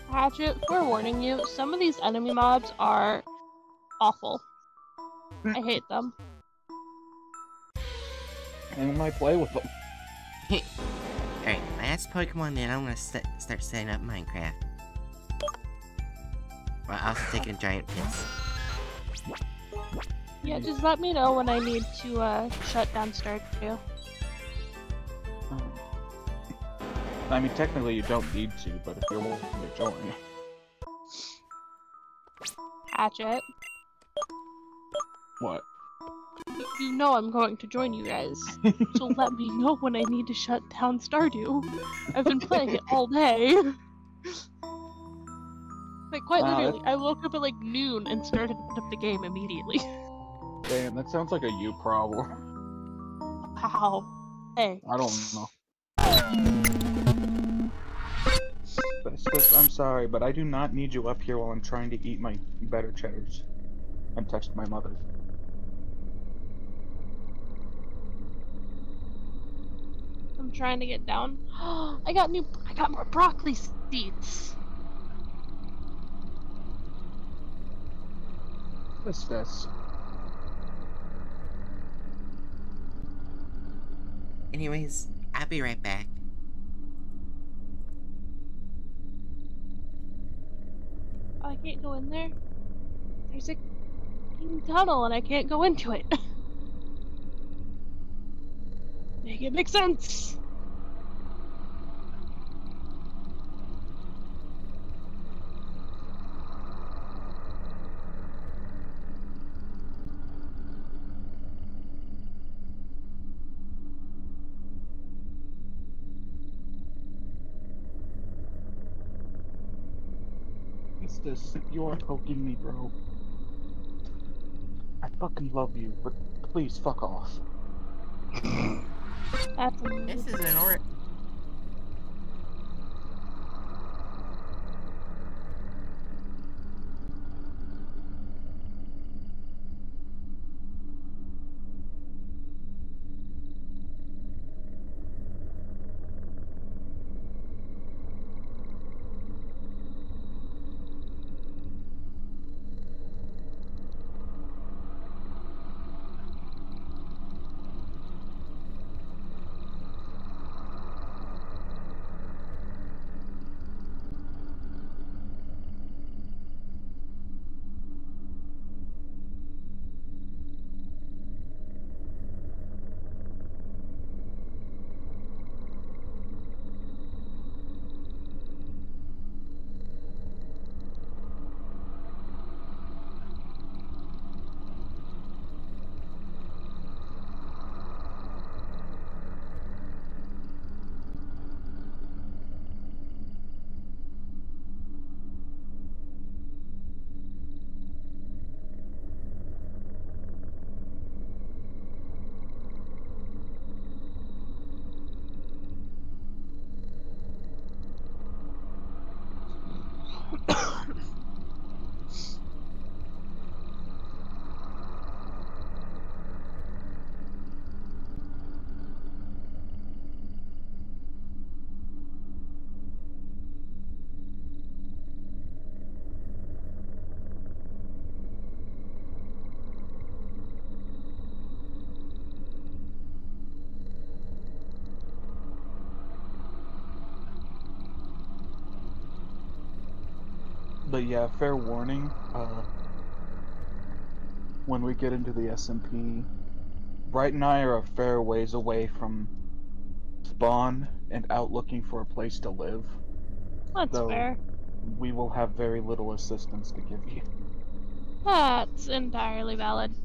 Hatchet, forewarning you, some of these enemy mobs are awful. I hmm. hate them.
And I might play with them.
Alright, last Pokemon then I'm gonna st start setting up Minecraft. Well, I'll take a giant piss.
Yeah, just let me know when I need to uh, shut down Stardew.
I mean, technically you don't need to, but if you're willing to join.
Hatchet.
What?
You know I'm going to join you guys, so let me know when I need to shut down Stardew. I've been playing it all day. Like, quite
Wow,
literally, I woke up at like noon and started up the game immediately.
Damn, that sounds like a you problem.
Wow. Hey.
I don't know. I'm sorry, but I do not need you up here while I'm trying to eat my better cheddars. And text my mother.
I'm trying to get down. I got new. I got more broccoli seeds.
What's this?
Anyways, I'll be right back.
Oh, I can't go in there. There's a tunnel and I can't go into it. Make it make sense.
What's this? You are poking me, bro. I fucking love you, but please fuck off.
This is an or-
But yeah, fair warning. Uh, when we get into the SMP, Bright and I are a fair ways away from spawn and out looking for a place to live.
That's
So-
fair.
We will have very little assistance to give you.
That's entirely valid.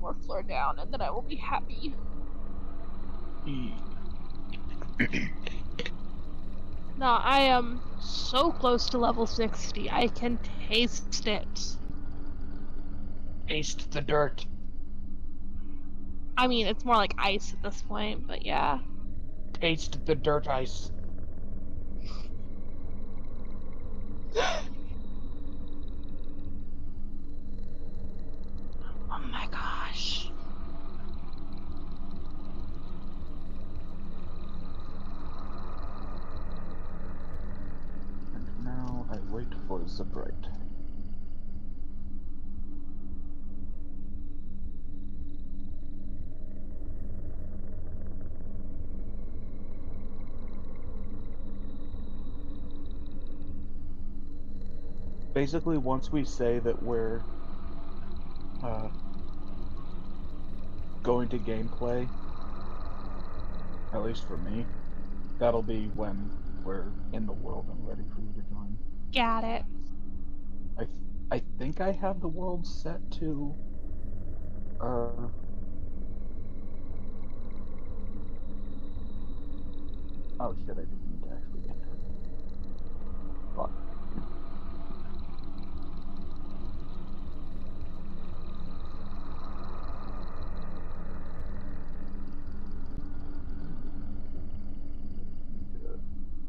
More floor down and then I will be happy.
E.
No, I am so close to level 60. I can taste it.
Taste the dirt.
I mean, it's more like ice at this point, but yeah.
Taste the dirt ice.
Oh my gosh.
And now I wait Zabrite. Basically, once we say that we're uh, going to gameplay, at least for me, that'll be when we're in the world and ready for you to join.
Got it.
I I think I have the world set to uh Oh shit, I didn't need to actually enter it. Fuck.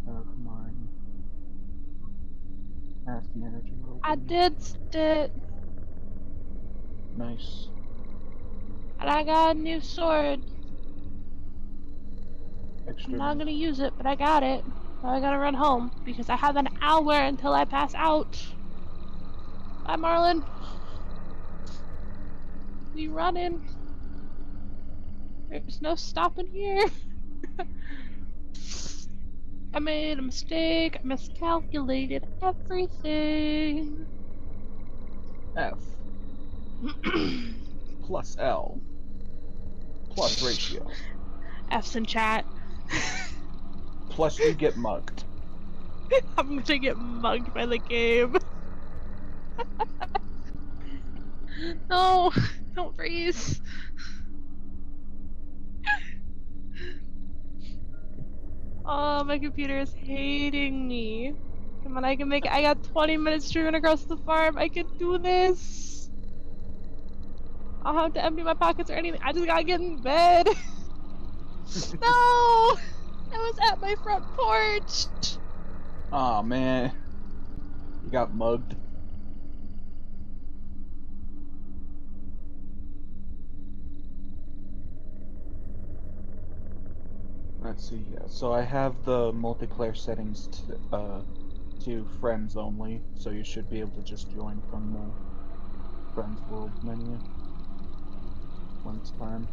Have my Ask manager.
I did it,
Nice.
and I got a new sword.
Extra.
I'm not gonna use it, but I got it. Now I gotta run home because I have an hour until I pass out. Bye, Marlin. We running. There's no stopping here. I made a mistake. I miscalculated everything.
F plus L plus ratio
F's in chat.
plus you get mugged.
I'm gonna get mugged by the game. no, don't freeze. Oh, my computer is hating me. Come on, I can make it. I got 20 minutes streaming across the farm. I can do this. I'll have to empty my pockets or anything. I just gotta get in bed. no! I was at my front porch.
Aw man. You got mugged. Let's see, yeah. So I have the multiplayer settings to, uh, to friends only, so you should be able to just join from the friends world menu when it's time.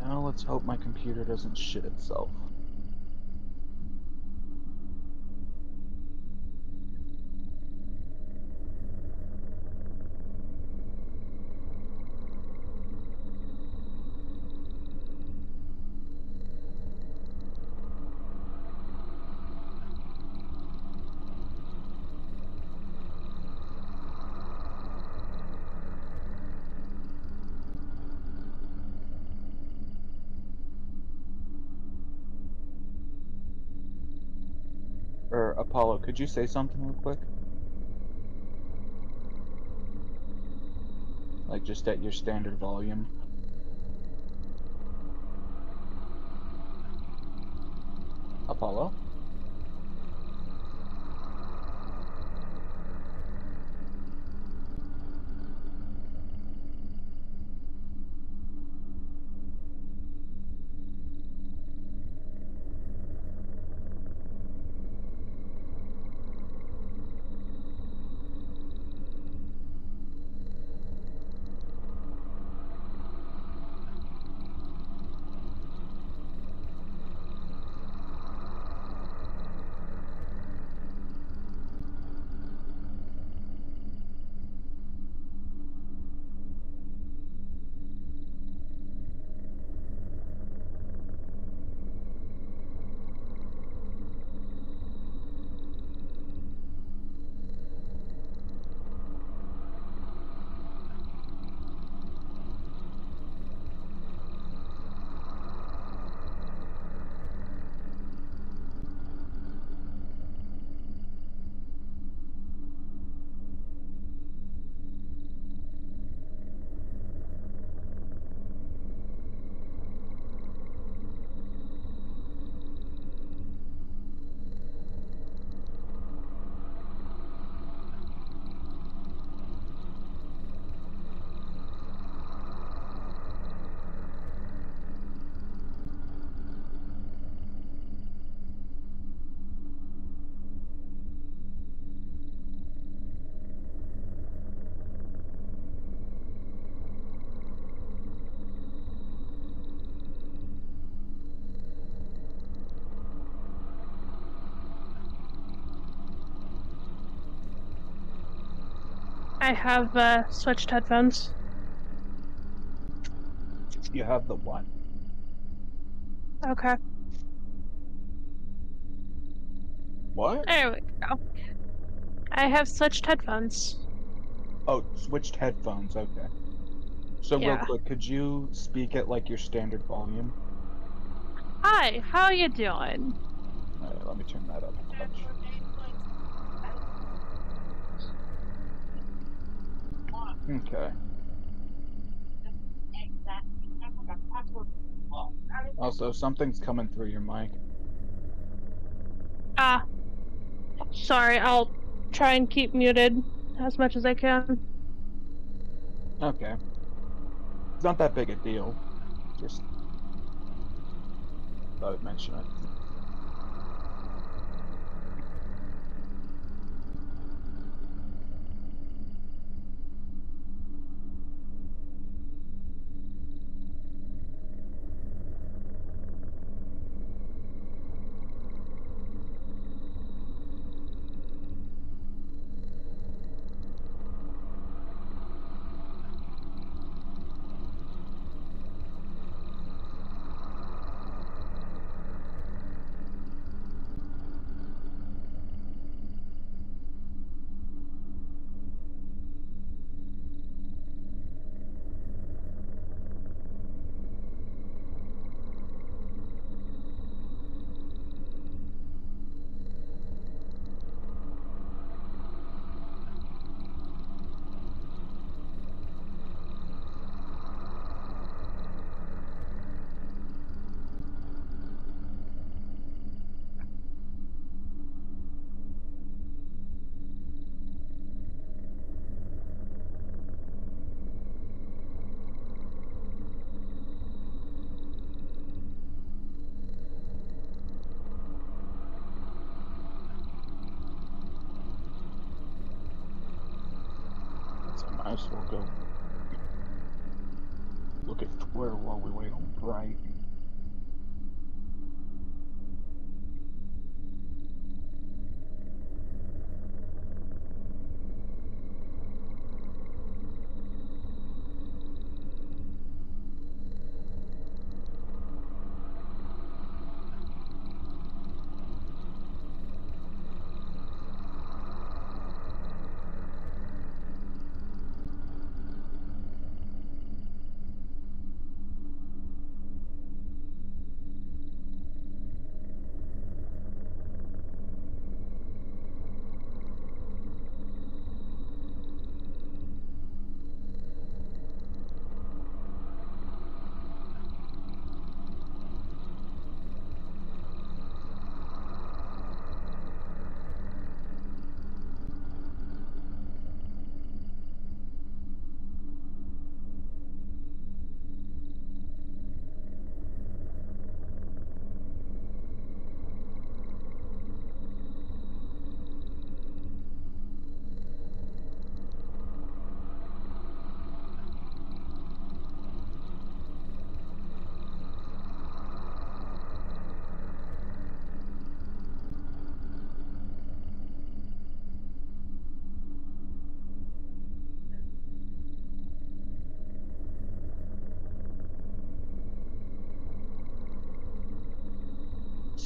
Now let's hope my computer doesn't shit itself. Or Apollo, could you say something real quick? Like just at your standard volume. Apollo?
I have uh, switched headphones.
You have the what?
Okay.
What?
There we go. I have switched headphones.
Oh, switched headphones. Okay. So real quick, could you speak at like your standard volume?
Hi, how you doing?
Alright, let me turn that up a touch. Okay. Also, something's coming through your mic.
Ah. Sorry, I'll try and keep muted as much as I can.
Okay. It's not that big a deal. Just thought I'd mention it.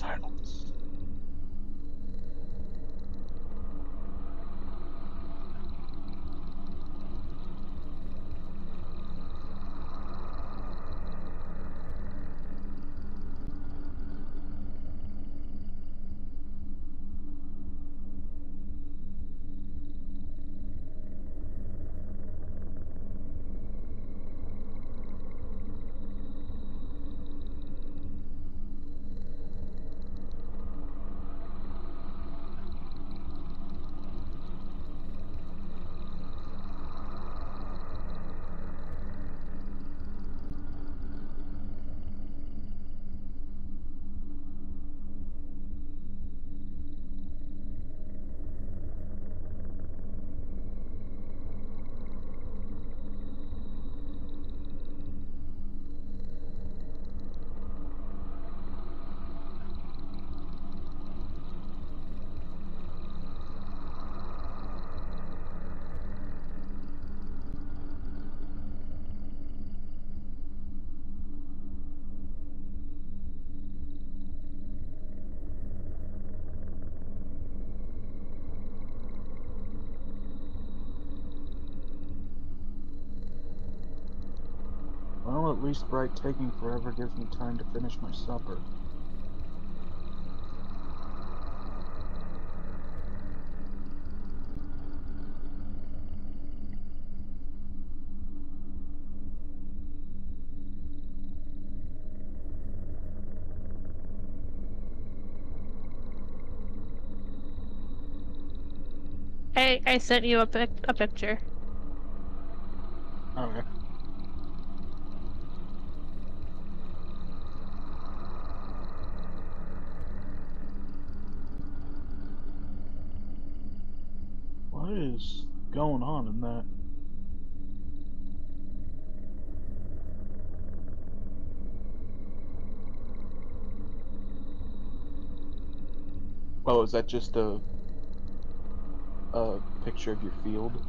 Silence. Least Bright taking forever gives me time to finish my supper.
I I sent you a pic a picture.
Okay. What is going on in that? Oh, is that just a a picture of your field?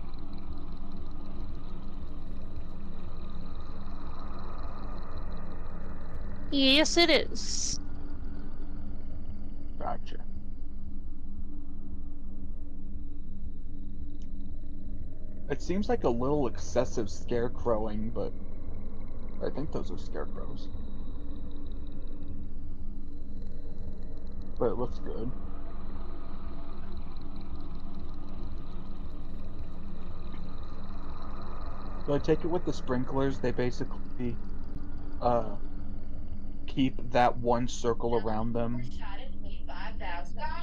Yes, it is.
Gotcha. It seems like a little excessive scarecrowing, but I think those are scarecrows. But it looks good. So I take it with the sprinklers, they basically uh keep that one circle around them.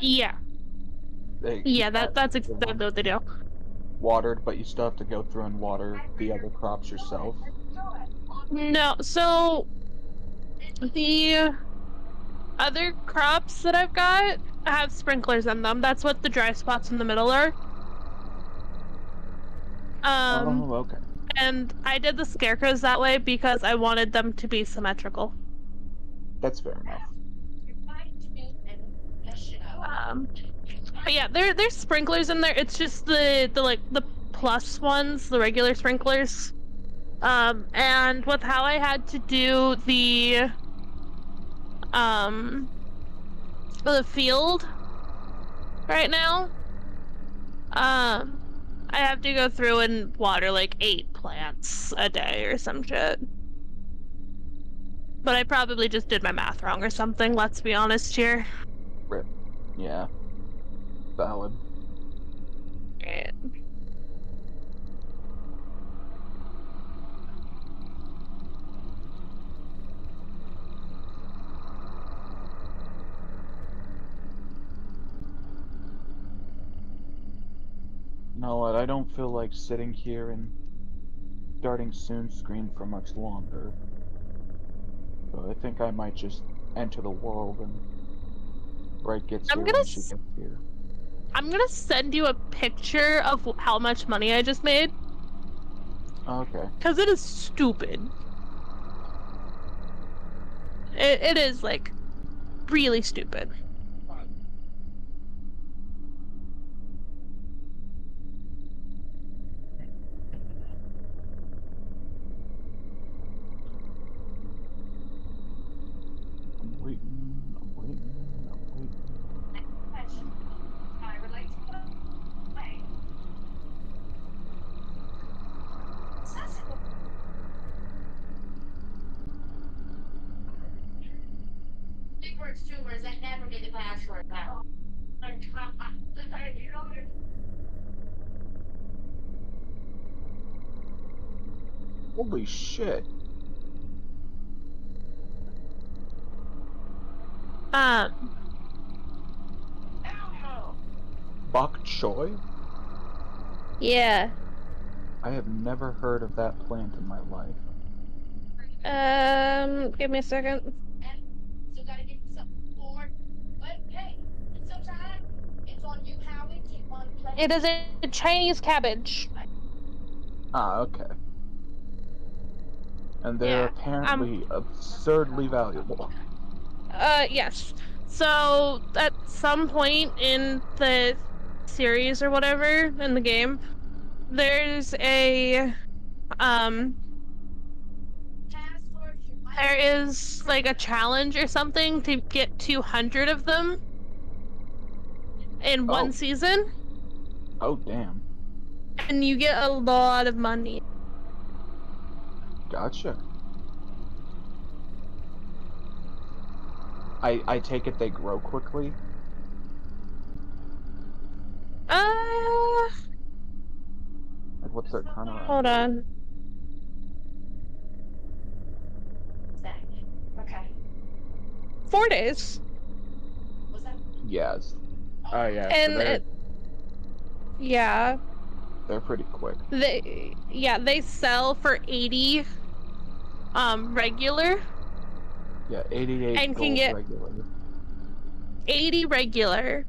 Yeah.
They
Yeah, that that's exactly what they do.
watered, but you still have to go through and water the other crops yourself.
No, so the other crops that I've got have sprinklers in them. That's what the dry spots in the middle are. Um,
oh, okay.
And I did the scarecrows that way because I wanted them to be symmetrical.
That's fair enough.
Um, but yeah, there there's sprinklers in there. It's just the the like the plus ones, the regular sprinklers. Um, and with how I had to do the um the field right now, um, I have to go through and water like eight plants a day or some shit. But I probably just did my math wrong or something. Let's be honest here. Rip.
Yeah. Valid.
Right.
No, what? I don't feel like sitting here and starting soon screen for much longer. So I think I might just enter the world and Bright gets
I'm
here
gonna
she gets here.
I'm gonna send you a picture of how much money I just made,
Okay.
because it is stupid. It, it is, like, really stupid.
I'm waiting, I'm waiting, I'm waiting.
Big words, two words, that never be the password now.
Holy shit.
Um,
Bok choy?
yeah.
I have never heard of that plant in my life.
Um, give me a second.
So gotta give you some more. But hey, it's so time. It's on you, Howie. Keep on playing.
It is a Chinese cabbage.
Ah, okay. And they're
Yeah, um,
apparently absurdly valuable.
Uh, yes. So, at some point in the series or whatever, in the game, there's a, um, there is like a challenge or something to get 200 of them in one
Oh.
season,
Oh, damn.
And you get a lot of money.
Gotcha. I, I take it they grow quickly?
Uh...
Like, what's their turnaround?
Hold on.
Okay.
Four days.
yes Oh yeah.
And so yeah,
they're pretty quick.
they yeah they sell for eighty, um, regular,
Yeah, 88
And can get-
regular.
eighty regular,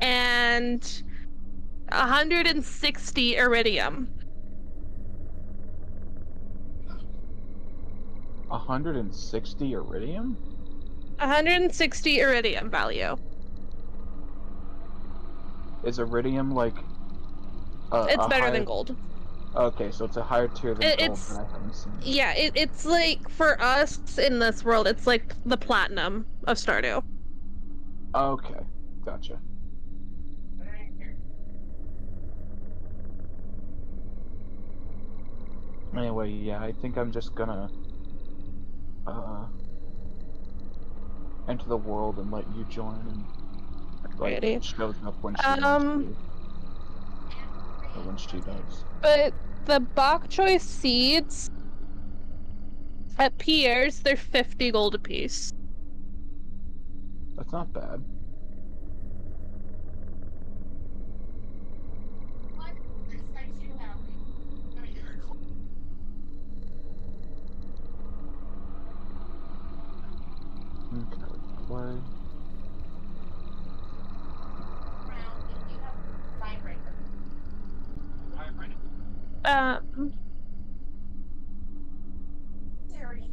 and hundred and sixty iridium.
160 iridium?
160 iridium value.
Is iridium like? Uh,
It's better
higher-
than gold.
Okay, so it's a higher tier than
It-
gold,
it's-
but I haven't seen. it.
Yeah, it, it's like for us in this world, it's like the platinum of Stardew.
Okay, gotcha. Anyway, yeah, I think I'm just gonna uh enter the world and let you join and like
Ready.
shows up when she
Um,
or when she does.
But the bok choice seeds at Pierre's, they're 50 gold apiece.
That's not bad.
Hmm, what? This makes you happy. I mean, you're cool.
Okay, play.
Round, and you have vibrator.
Um,
Terry.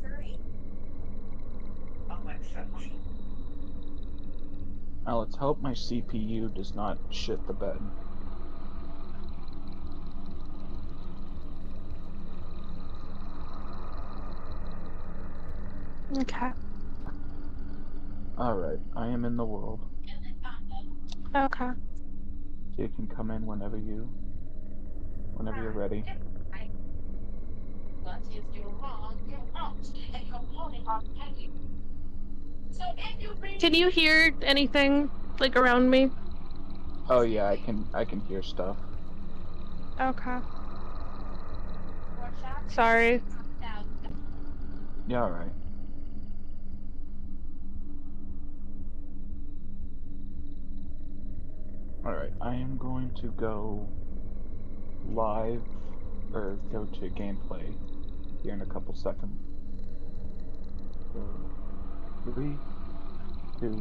Terry? Alexa.
Now let's hope my CPU does not shit the bed.
okay.
Alright, I am in the world.
Okay.
You can come in whenever you whenever you're ready.
What is you wrong? You out, and you're holding on heavy. So if you read
Can you hear anything, like, around me?
Oh yeah, I can I can hear stuff.
Okay. Sorry.
Yeah, alright. Alright, I am going to go live or go to gameplay here in a couple seconds. So, three, two,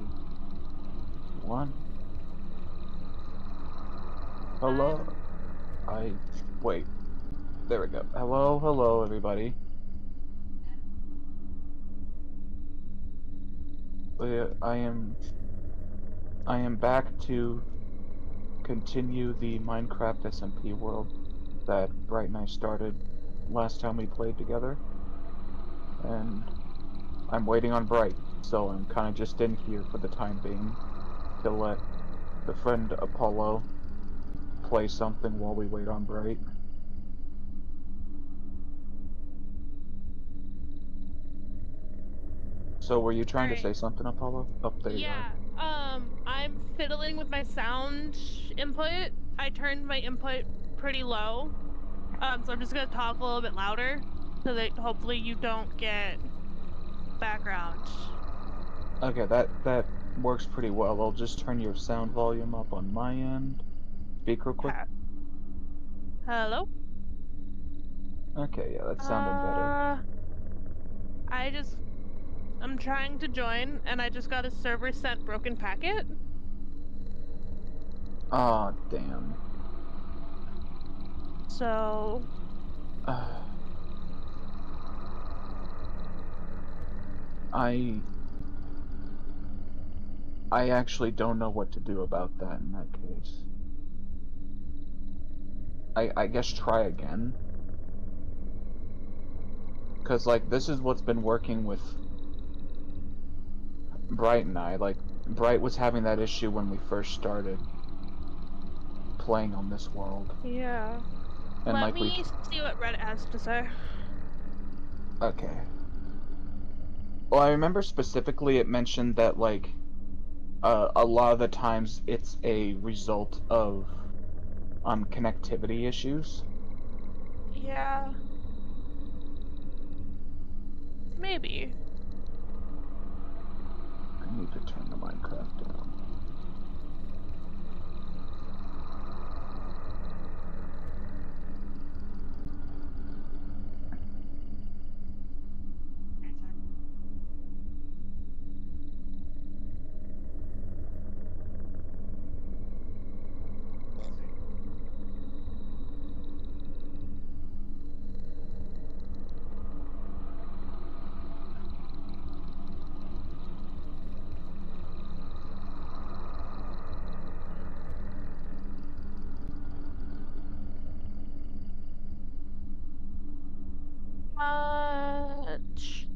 one. Hello. I wait. There we go. Hello, hello, everybody. I am I am back to continue the Minecraft SMP world that Bright and I started last time we played together. And I'm waiting on Bright, so I'm kind of just in here for the time being to let the friend Apollo play something while we wait on Bright. So were you trying to say something, Apollo? Up there you
Yeah, um, I'm fiddling with my sound input. I turned my input pretty low. Um, so I'm just gonna talk a little bit louder so that hopefully you don't get background.
Okay, that that works pretty well. I'll just turn your sound volume up on my end. Speak real quick.
Hello?
Okay, yeah, that sounded better.
Uh, I just. I'm trying to join, and I just got a server sent broken packet.
Aw, damn.
So.
Uh, I I actually don't know what to do about that in that case. I I guess try again. Cause like this is what's been working with Bright and I. Like Bright was having that issue when we first started playing on this world.
Yeah.
And
Let
like
me
we
see what Reddit has to say.
Okay. Well, I remember specifically it mentioned that like uh, a lot of the times it's a result of um connectivity issues.
Yeah. Maybe.
Need to turn the Minecraft down.
Much.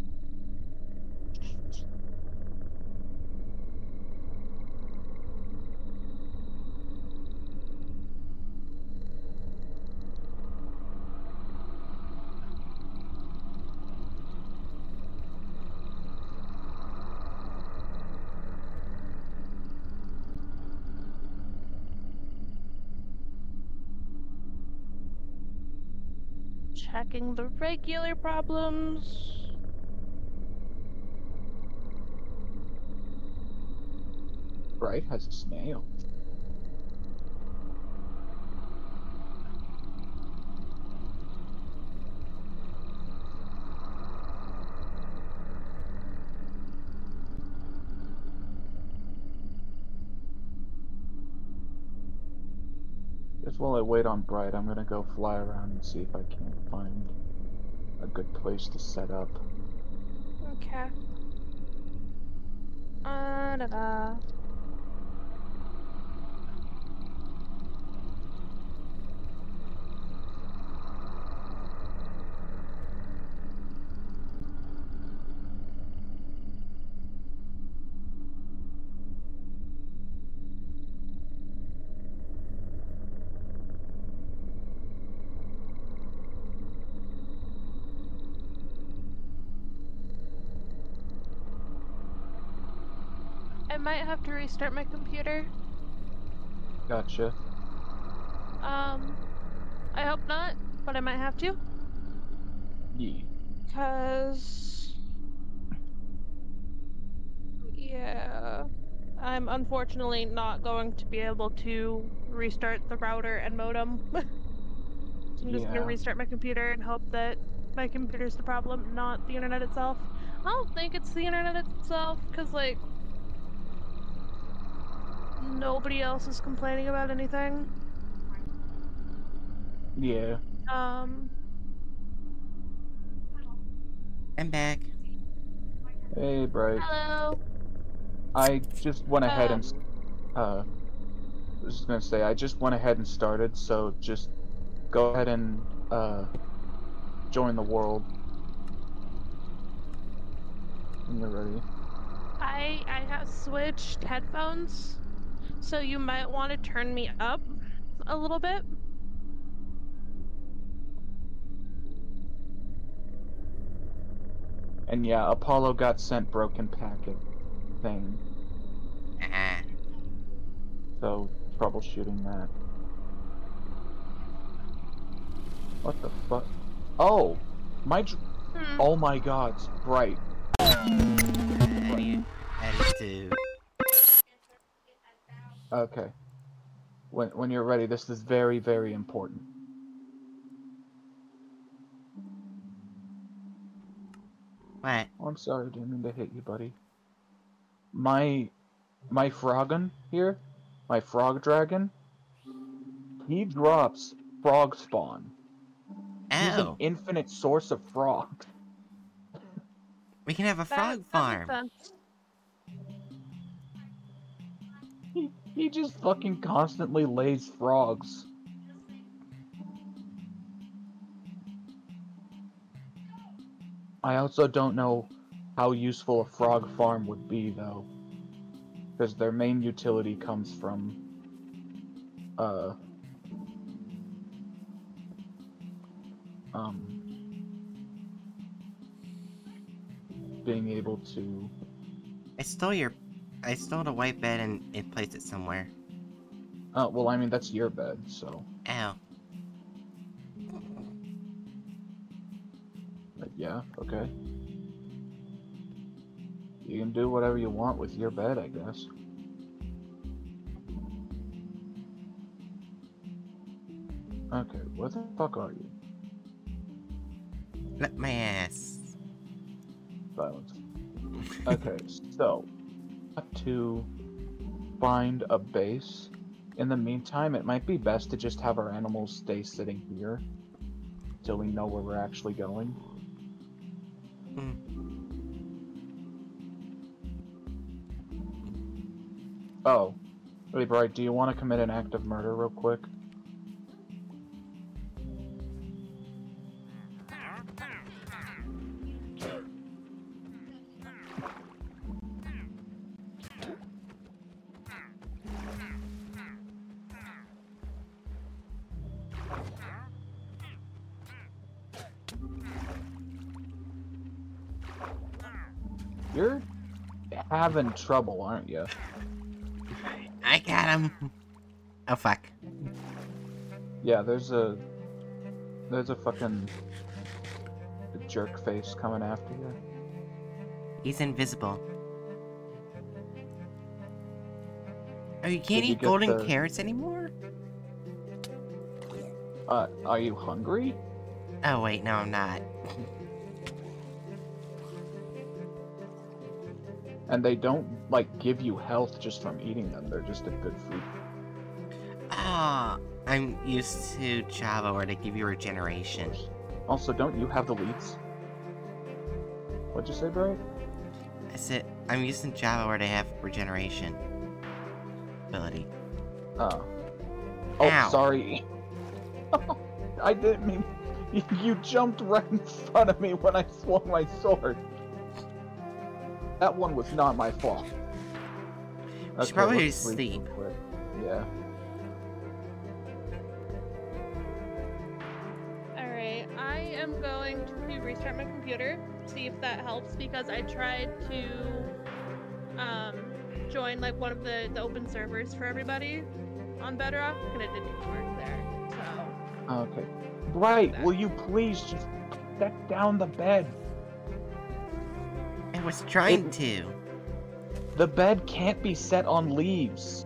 Checking the regular problems.
Bright has a snail. Guess while I wait on Bright, I'm gonna go fly around and see if I can't find a good place to set up.
Okay. Uh, da -da. I might have to restart my computer.
Gotcha.
Um, I hope not, but I might have to.
Yeah.
Cause yeah, I'm unfortunately not going to be able to restart the router and modem. so I'm just
Yeah.
gonna restart my computer and hope that my computer's the problem, not the internet itself. I don't think it's the internet itself, cause like nobody else is complaining about anything.
Yeah.
Um,
I'm back.
Hey, Bright.
hello.
I just went ahead and
Um,
s- uh I was just gonna say I just went ahead and started, so just go ahead and uh join the world when you're ready.
I I have switched headphones, so you might want to turn me up a little bit.
And yeah, Apollo got sent broken packet thing,
Ah,
so troubleshooting that. What the fuck? Oh, my dr-
Hmm.
oh my God, Bright.
I need, I need to.
Okay. When when you're ready, this is very very important.
What?
Oh, I'm sorry, didn't mean to hit you, buddy. My my Frogon here, my frog dragon, he drops frog spawn. Ow. He's an
oh.
infinite source of frogs.
We can have a frog farm.
he just fucking constantly lays frogs. I also don't know how useful a frog farm would be, though. Because their main utility comes from, uh, um, being able to.
I stole your... I stole the white bed and, it placed it somewhere.
Oh, well, I mean that's your bed, so.
Ow.
Like, yeah, okay. You can do whatever you want with your bed, I guess. Okay, where the fuck are you?
Let my ass.
Silence. Okay, so to find a base. In the meantime, it might be best to just have our animals stay sitting here till we know where we're actually going.
Hmm.
Oh, Bright, do you want to commit an act of murder real quick? Having trouble, aren't you?
I got him. Oh fuck.
Yeah, there's a there's a fucking jerk face coming after you.
He's invisible. Oh, you can't
you
eat
get
golden
the-
carrots anymore?
Uh, are you hungry?
Oh wait, no, I'm not.
And they don't like give you health just from eating them. They're just a good food.
Ah, I'm used to Java where they give you regeneration.
Also, don't you have the leads? What'd you say, Bright?
I said I'm used to Java where they have regeneration ability.
Oh. Oh,
Ow.
sorry. I didn't mean. You jumped right in front of me when I swung my sword. That one was not my fault.
You should probably
let's
sleep.
real quick. Yeah.
Alright, I am going to restart my computer, see if that helps, because I tried to um, join like one of the, the open servers for everybody on Bedrock, and it didn't work there. So
Okay. Bright, will you please just set down the bed?
Was trying
It-
to.
The bed can't be set on leaves.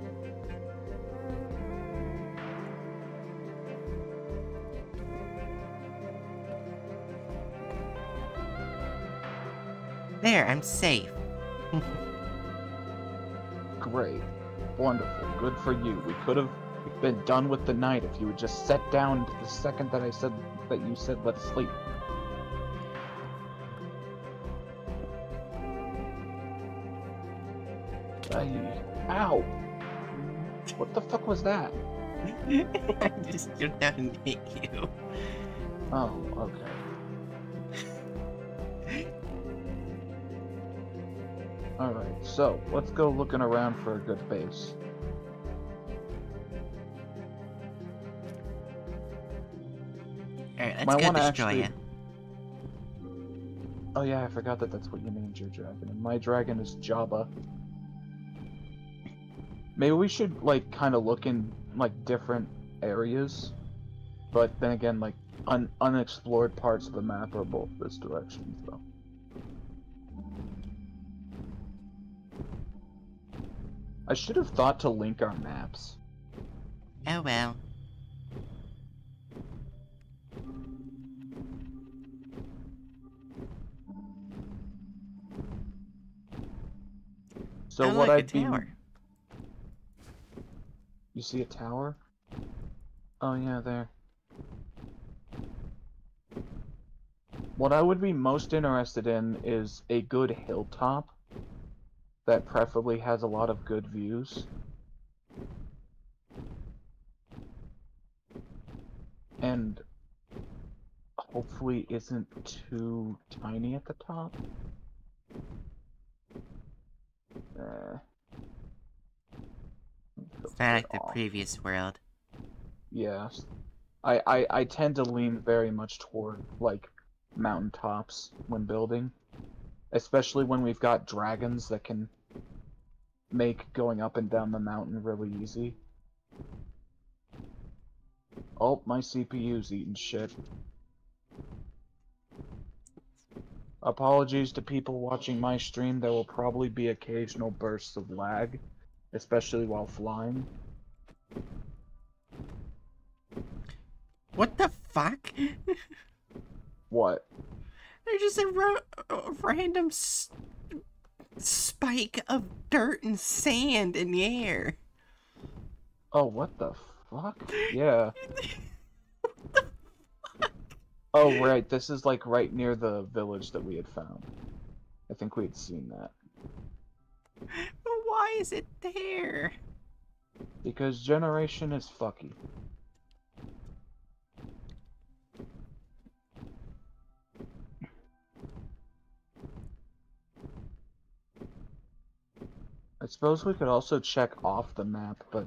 There, I'm safe.
Great. Wonderful. Good for you. We could have been done with the night if you had just sat down the second that I said that you said let's sleep. Ow! What the fuck was that?
I just jumped down and hit you.
Oh, okay. Alright, so let's go looking around for a good base.
Alright, let's
Might
go destroy
actually-
ya.
Oh yeah, I forgot that that's what you named your dragon. And my dragon is Jabba. Maybe we should like kind of look in like different areas, but then again, like un unexplored parts of the map are both this direction. So I should have thought to link our maps.
Oh well.
So
I
what
like
I'd be
tower.
You see a tower? Oh yeah, there. What I would be most interested in is a good hilltop that preferably has a lot of good views. And hopefully isn't too tiny at the top. Uh,
It's not like the previous world.
Yes. I, I, I tend to lean very much toward, like, mountaintops when building. Especially when we've got dragons that can make going up and down the mountain really easy. Oh, my CPU's eating shit. Apologies to people watching my stream, there will probably be occasional bursts of lag, especially while flying.
What the fuck?
What?
There's just a, random s- spike of dirt and sand in the air.
Oh, what the fuck? Yeah. Oh, right, this is like right near the village that we had found. I think we had seen that.
Why is it there?
Because generation is fucky. I suppose we could also check off the map, but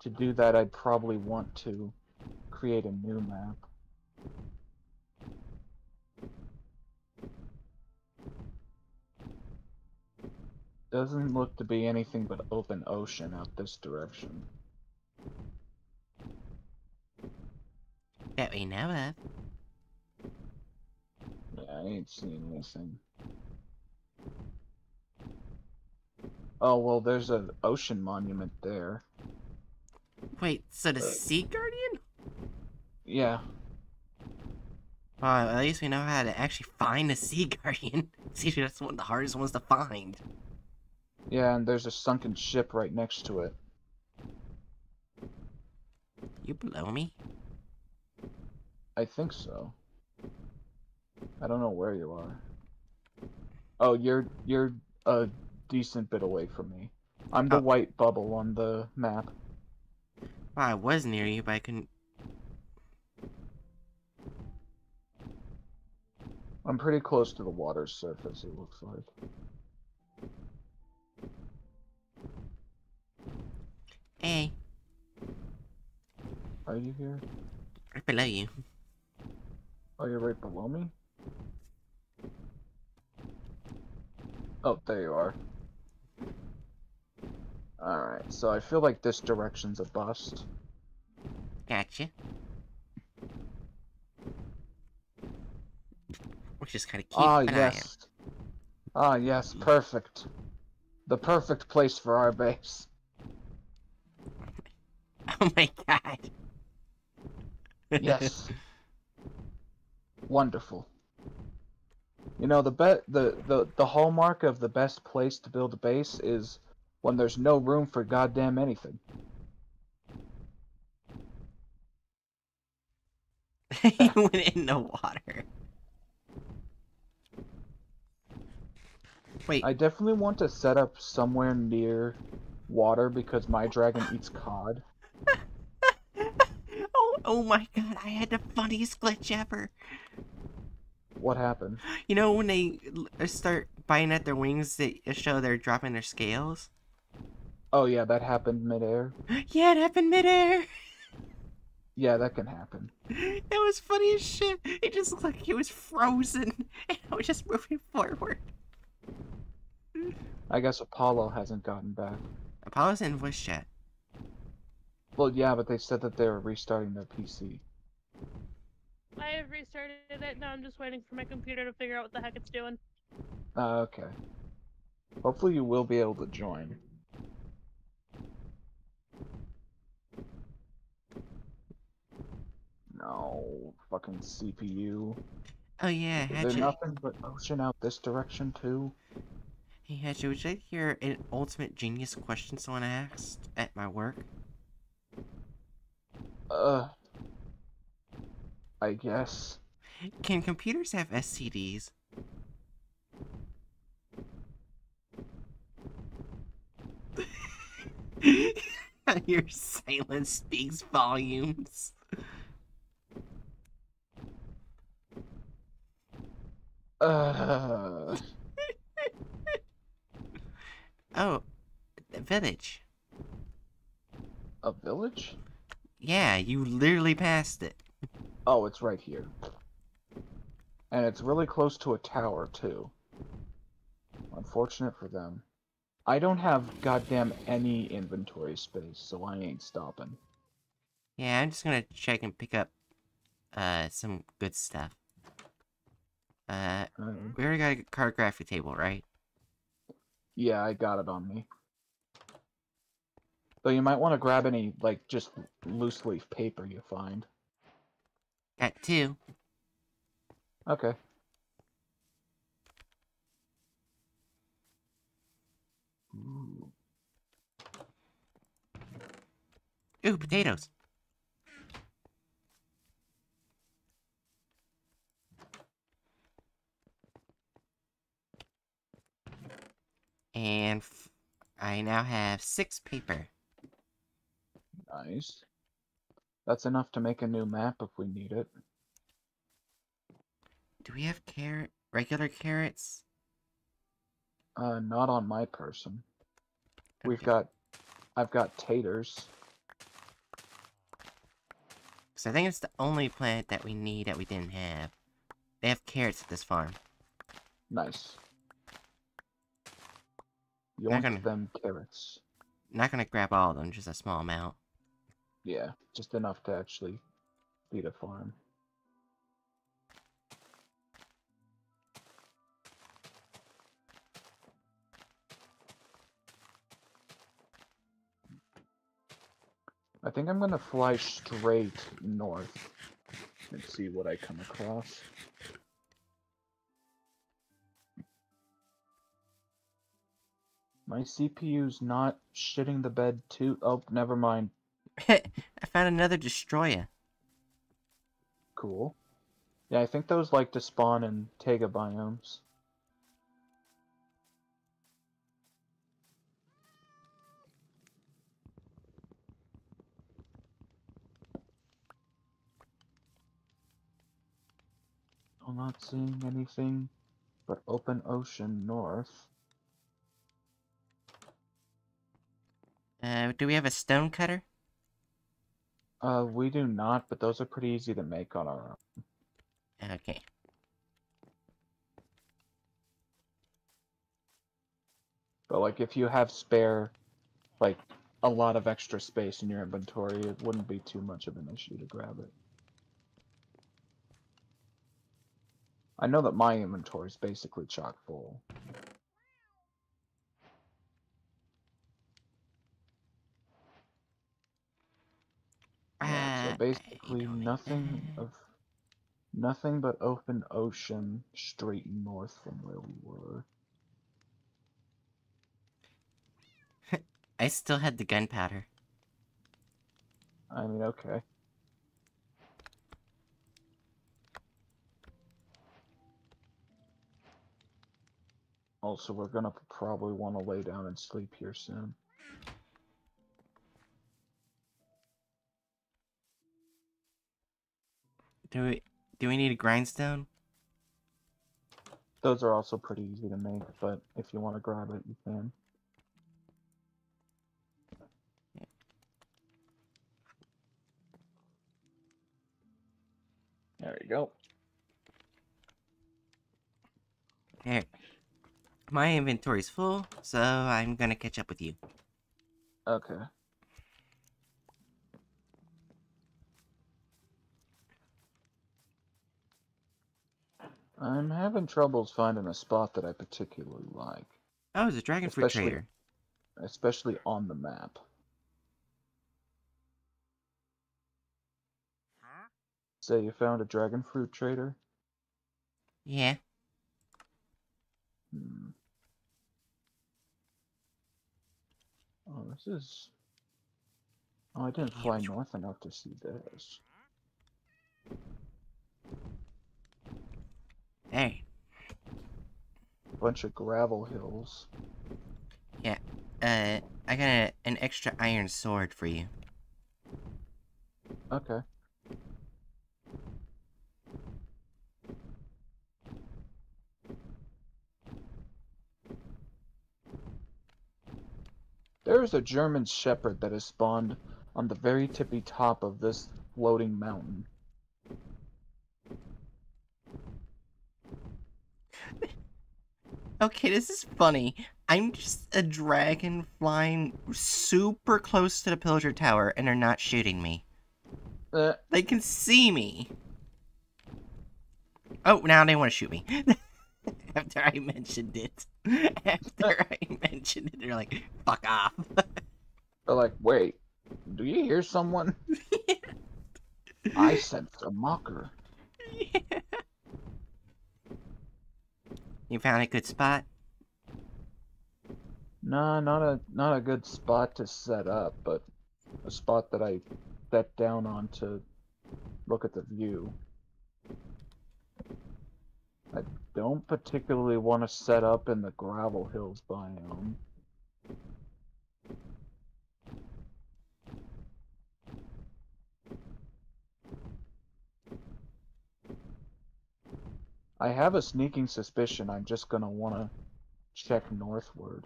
to do that I'd probably want to create a new map. Doesn't look to be anything but open ocean out this direction.
That we know of.
Yeah, I ain't seen anything. Oh, well, there's an ocean monument there.
Wait, so the uh, Sea Guardian?
Yeah,
Well, at least we know how to actually find the Sea Guardian. See, that's one of the hardest ones to find.
Yeah, and there's a sunken ship right next to it.
You below me?
I think so. I don't know where you are. Oh, you're you're a decent bit away from me. I'm the
Oh.
white bubble on the map.
Well, I was near you, but I couldn't.
I'm pretty close to the water's surface, it looks like.
Hey,
Are you here?
right below you.
Oh, you're right below me? Oh, there you are. Alright, so I feel like this direction's a bust.
Gotcha. We just kind of keep
Ah,
an eye out.
yes. Ah, yes, perfect. The perfect place for our base.
Oh my god.
Yes. Wonderful. You know, the be- the, the the hallmark of the best place to build a base is when there's no room for goddamn anything.
he went in the water. Wait,
I definitely want to set up somewhere near water because my dragon eats cod.
oh, oh my god, I had the funniest glitch ever.
What happened?
You know when they uh, start biting at their wings, they uh, show they're dropping their scales?
Oh yeah, that happened midair.
Yeah, it happened midair.
Yeah, that can happen.
It was funny as shit. It just looked like he was frozen, and I was just moving forward.
I guess Apollo hasn't gotten back.
Apollo's in voice chat.
Well, yeah, but they said that they were restarting their PC.
I have restarted it. Now I'm just waiting for my computer to figure out what the heck it's doing.
Uh, okay. Hopefully you will be able to join. No, fucking CPU.
Oh yeah,
Is there nothing but ocean out this direction too?
Hey Hatchet, would you like to hear an ultimate genius question someone asked at my work?
Uh, I guess.
Can computers have STDs? Your silence speaks volumes.
Uh,
Oh, the village.
a village?
Yeah, you literally passed it.
Oh, it's right here. And it's really close to a tower too. Unfortunate for them. I don't have goddamn any inventory space, so I ain't stopping.
Yeah, I'm just gonna check and pick up uh some good stuff. Uh,
Uh,
we already got a cartography table, right?
yeah, I got it on me. Though you might want to grab any, like, just loose leaf paper you find.
Got two.
Okay. Ooh.
Ooh, potatoes. And f- I now have six paper.
Nice. That's enough to make a new map if we need it.
Do we have carrot? Regular carrots?
Uh, not on my person. We've got, I've got taters.
Because I think it's the only plant that we need that we didn't have. They have carrots at this farm.
Nice. You want
gonna-
them carrots.
Not gonna grab all of them, just a small amount.
Yeah, just enough to actually feed a farm. I think I'm gonna fly straight north and see what I come across. My CPU's not shitting the bed too. Oh, never mind.
I found another destroyer.
Cool. Yeah, I think those like to spawn in Taiga biomes. I'm not seeing anything but open ocean north.
Uh, do we have a stone cutter?
Uh, we do not, but those are pretty easy to make on our own.
Okay.
But like if you have spare like a lot of extra space in your inventory, it wouldn't be too much of an issue to grab it. I know that my inventory is basically chock full. Yeah,
Uh,
so basically nothing of nothing but open ocean straight north from where we were.
I still had the gunpowder.
I mean, okay. Also, we're gonna probably want to lay down and sleep here soon.
Do we do we need a grindstone?
Those are also pretty easy to make, but if you want to grab it, you can. There you go.
There. My inventory's full, so I'm gonna catch up with you.
Okay. I'm having troubles finding a spot that I particularly like,
Oh, it's a dragon fruit
Especially-
trader.
especially on the map. Say you found a dragon fruit trader?
Yeah.
Hmm. Oh, this is. Oh, I didn't fly north enough to see this.
Hey.
Bunch of gravel hills. Yeah.
Uh, I got a, an extra iron sword for you.
Okay. There is a German Shepherd that has spawned on the very tippy top of this floating mountain.
Okay, this is funny. I'm just a dragon flying super close to the pillager tower, and they're not shooting me.
Uh,
They can see me. Oh, now they want to shoot me. After I mentioned it. After I mentioned it, they're like, fuck off.
they're like, wait, do you hear someone? I sense a mocker.
You found a good spot?
Nah, not a not a good spot to set up, but a spot that I sat down on to look at the view. I don't particularly want to set up in the gravel hills biome. I have a sneaking suspicion I'm just gonna want to check northward,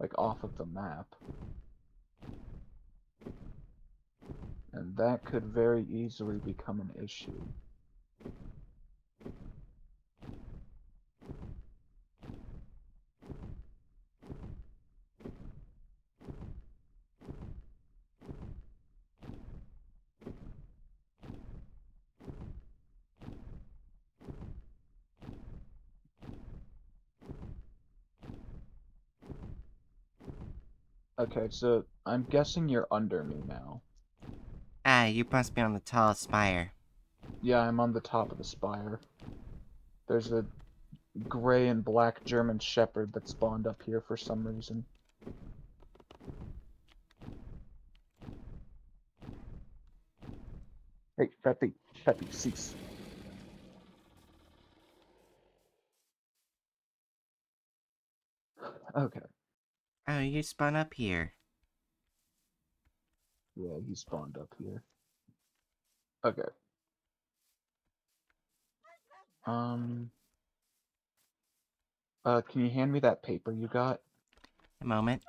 like off of the map. And that could very easily become an issue. Okay, so I'm guessing you're under me now.
Ah, you must be on the tallest spire.
Yeah, I'm on the top of the spire. There's a gray and black German Shepherd that spawned up here for some reason. Hey, Peppy, Peppy, cease. Okay,
Oh, you spun up here.
yeah, he spawned up here. Okay. Um. Uh, can you hand me that paper you got?
A moment.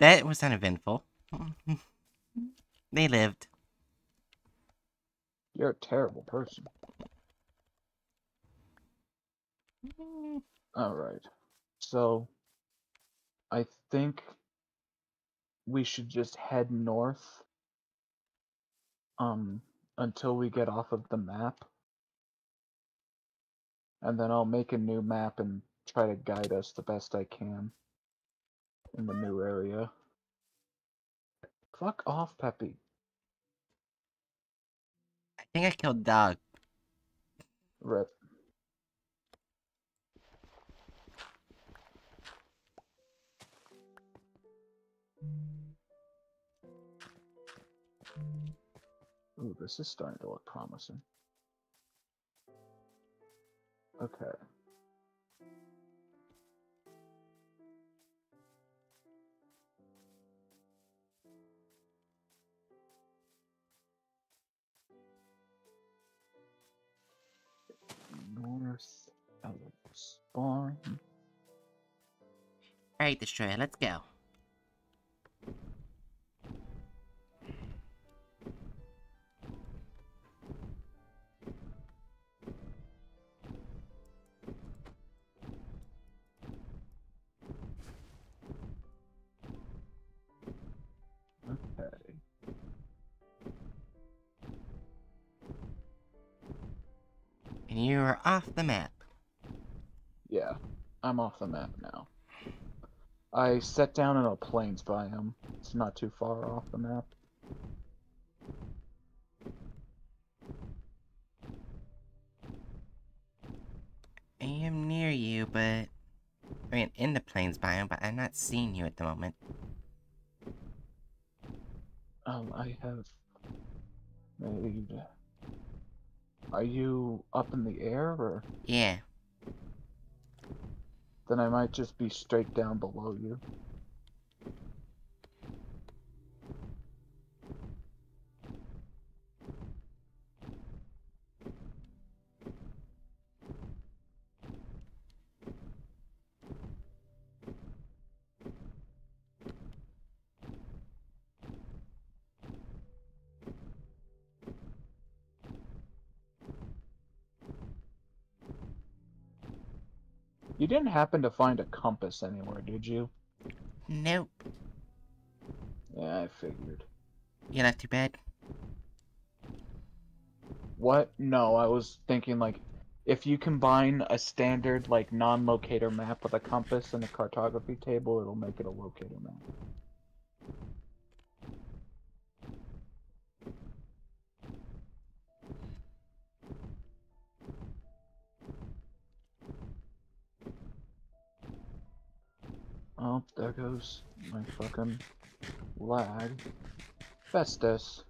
That was uneventful. they lived.
You're a terrible person. Alright. So, I think we should just head north um, until we get off of the map. And then I'll make a new map and try to guide us the best I can in the new area. Fuck off, Peppy.
I think I killed dog.
Rip. Ooh, this is starting to look promising. Okay. North of spawn.
Alright, Destroyer, let's go. You are off the map.
Yeah, I'm off the map now. I set down in a plains biome. It's not too far off the map.
I am near you, but... I mean, in the plains biome, but I'm not seeing you at the moment.
Um, I have made. Are you up in the air, or
Yeah.
then I might just be straight down below you? You didn't happen to find a compass anywhere, did you?
Nope.
Yeah, I figured.
You left your bed?
What? No, I was thinking like if you combine a standard like non-locator map with a compass and a cartography table, it'll make it a locator map. Oh, there goes my fucking lag. Festus.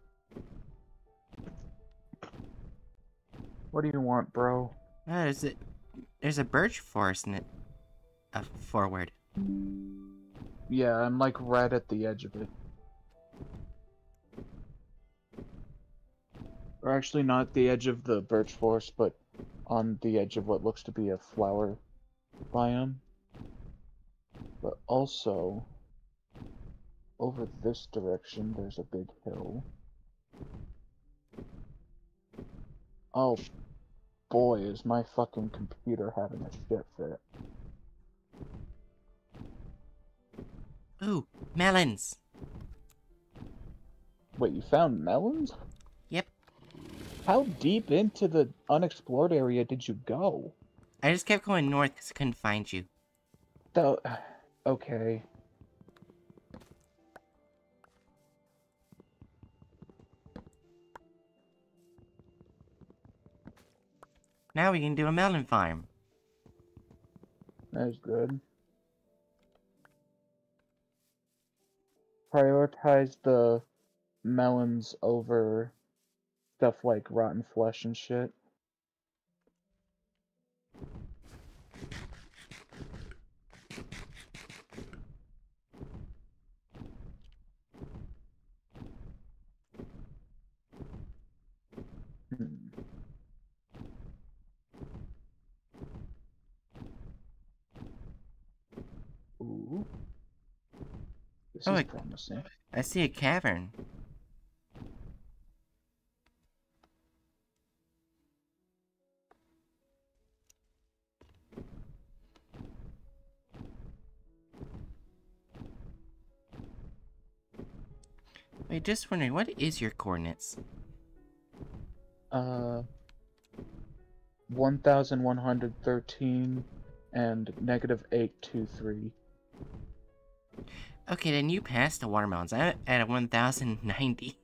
What do you want, bro?
Oh, there's a, there's a birch forest in it. Uh, forward.
Yeah, I'm like right at the edge of it. Or actually not the edge of the birch forest, but on the edge of what looks to be a flower biome. But also, over this direction, there's a big hill. Oh, boy, is my fucking computer having a shit fit.
Ooh, melons!
Wait, you found melons?
Yep.
How deep into the unexplored area did you go?
I just kept going north because I couldn't find you.
Though, okay.
Now we can do a melon farm.
That's good. Prioritize the melons over stuff like rotten flesh and shit. Hmm. Ooh. This
Oh,
is
like-
promising.
I see a cavern. Wait, just wondering, what is your coordinates?
Uh, 1113 and negative 823.
Okay, then you passed the watermelons. I'm at 1090.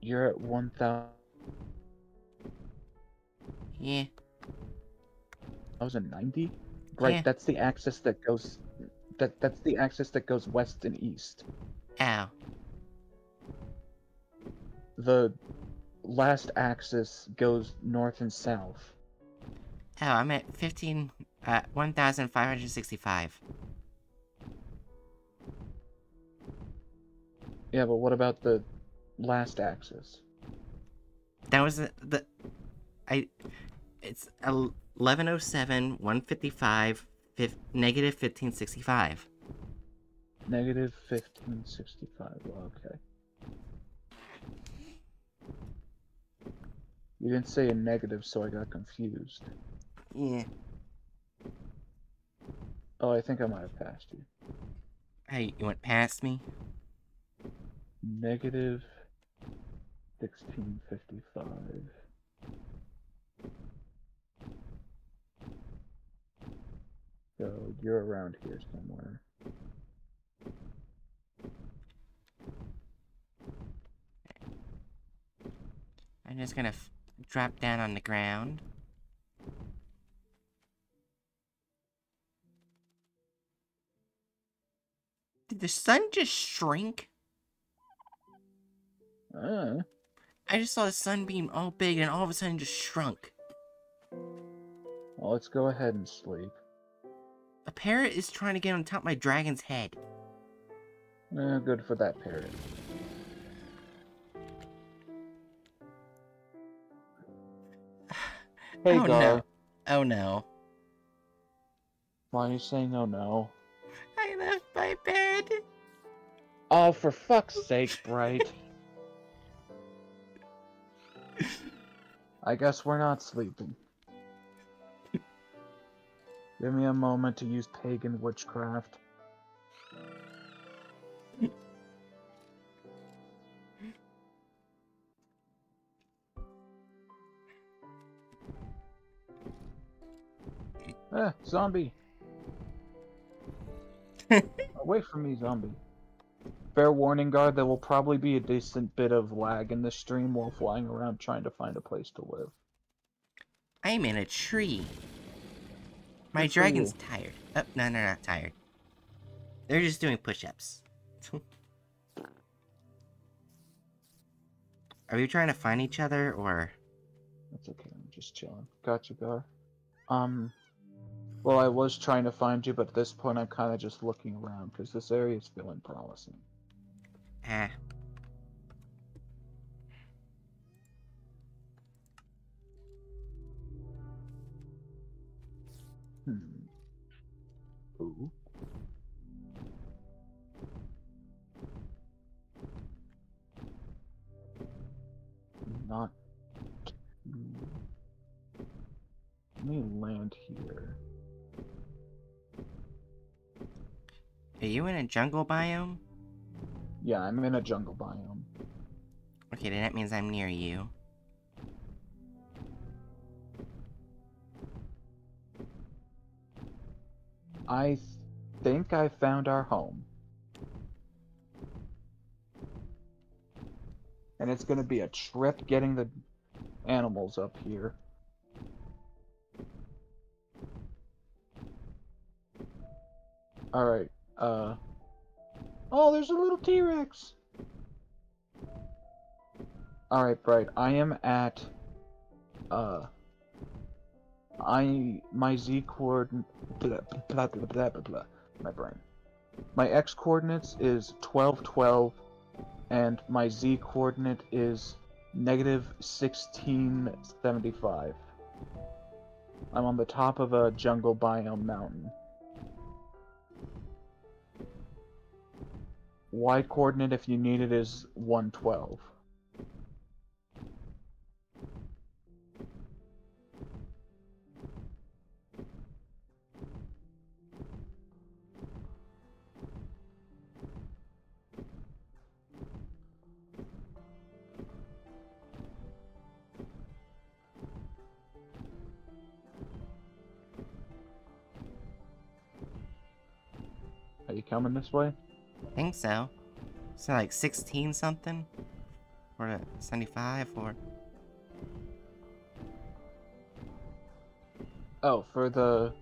You're at 1000.
Yeah.
I was at 90? Right,
Yeah.
that's the axis that goes. That that's the axis that goes west and east.
Ow.
The last axis goes north and south.
Oh, I'm at 15, uh, 1565.
Yeah, but what about the last axis?
That was the, the I, it's 1107, 155, fif, negative 1565.
Negative 1565. Okay. You didn't say a negative, so I got confused.
Yeah.
Oh, I think I might have passed you.
Hey, you went past me?
Negative 1655. So you're around here somewhere.
I'm just gonna f drop down on the ground. Did the sun just shrink?
Ah,
I just saw the sunbeam all big and all of a sudden just shrunk.
well, let's go ahead and sleep.
A parrot is trying to get on top of my dragon's head.
Eh, good for that parrot. Hey,
oh
Gar.
no. Oh no.
Why are you saying oh no?
My bed.
Oh, for fuck's sake, Bright. I guess we're not sleeping. Give me a moment to use pagan witchcraft. Eh, zombie. Away from me, zombie. Fair warning, guard, there will probably be a decent bit of lag in the stream while flying around trying to find a place to live.
I'm in a tree. My
Good
dragon's tired. Oh, no, no, not tired. They're just doing push-ups. Are we trying to find each other, or...
That's okay, I'm just chilling. Gotcha, Gar. Um, well, I was trying to find you, but at this point I'm kind of just looking around, because this area is feeling promising.
Ah.
Hmm. Ooh. Not. Hmm. Let me land here.
Are you in a jungle biome?
Yeah, I'm in a jungle biome.
Okay, then that means I'm near you.
I think I found our home. And it's gonna be a trip getting the animals up here. Alright, uh... Oh, there's a little T-Rex! Alright, Bright, I am at... Uh... I... My Z coordinate... Blah, blah, blah, blah, blah, blah. My brain. My X coordinates is 12, 12, and my Z coordinate is negative 1675. I'm on the top of a jungle biome mountain. Y coordinate, if you need it, is 112. Are you coming this way?
Think so. So like 16 something? Or uh, 75 or...
Oh, for the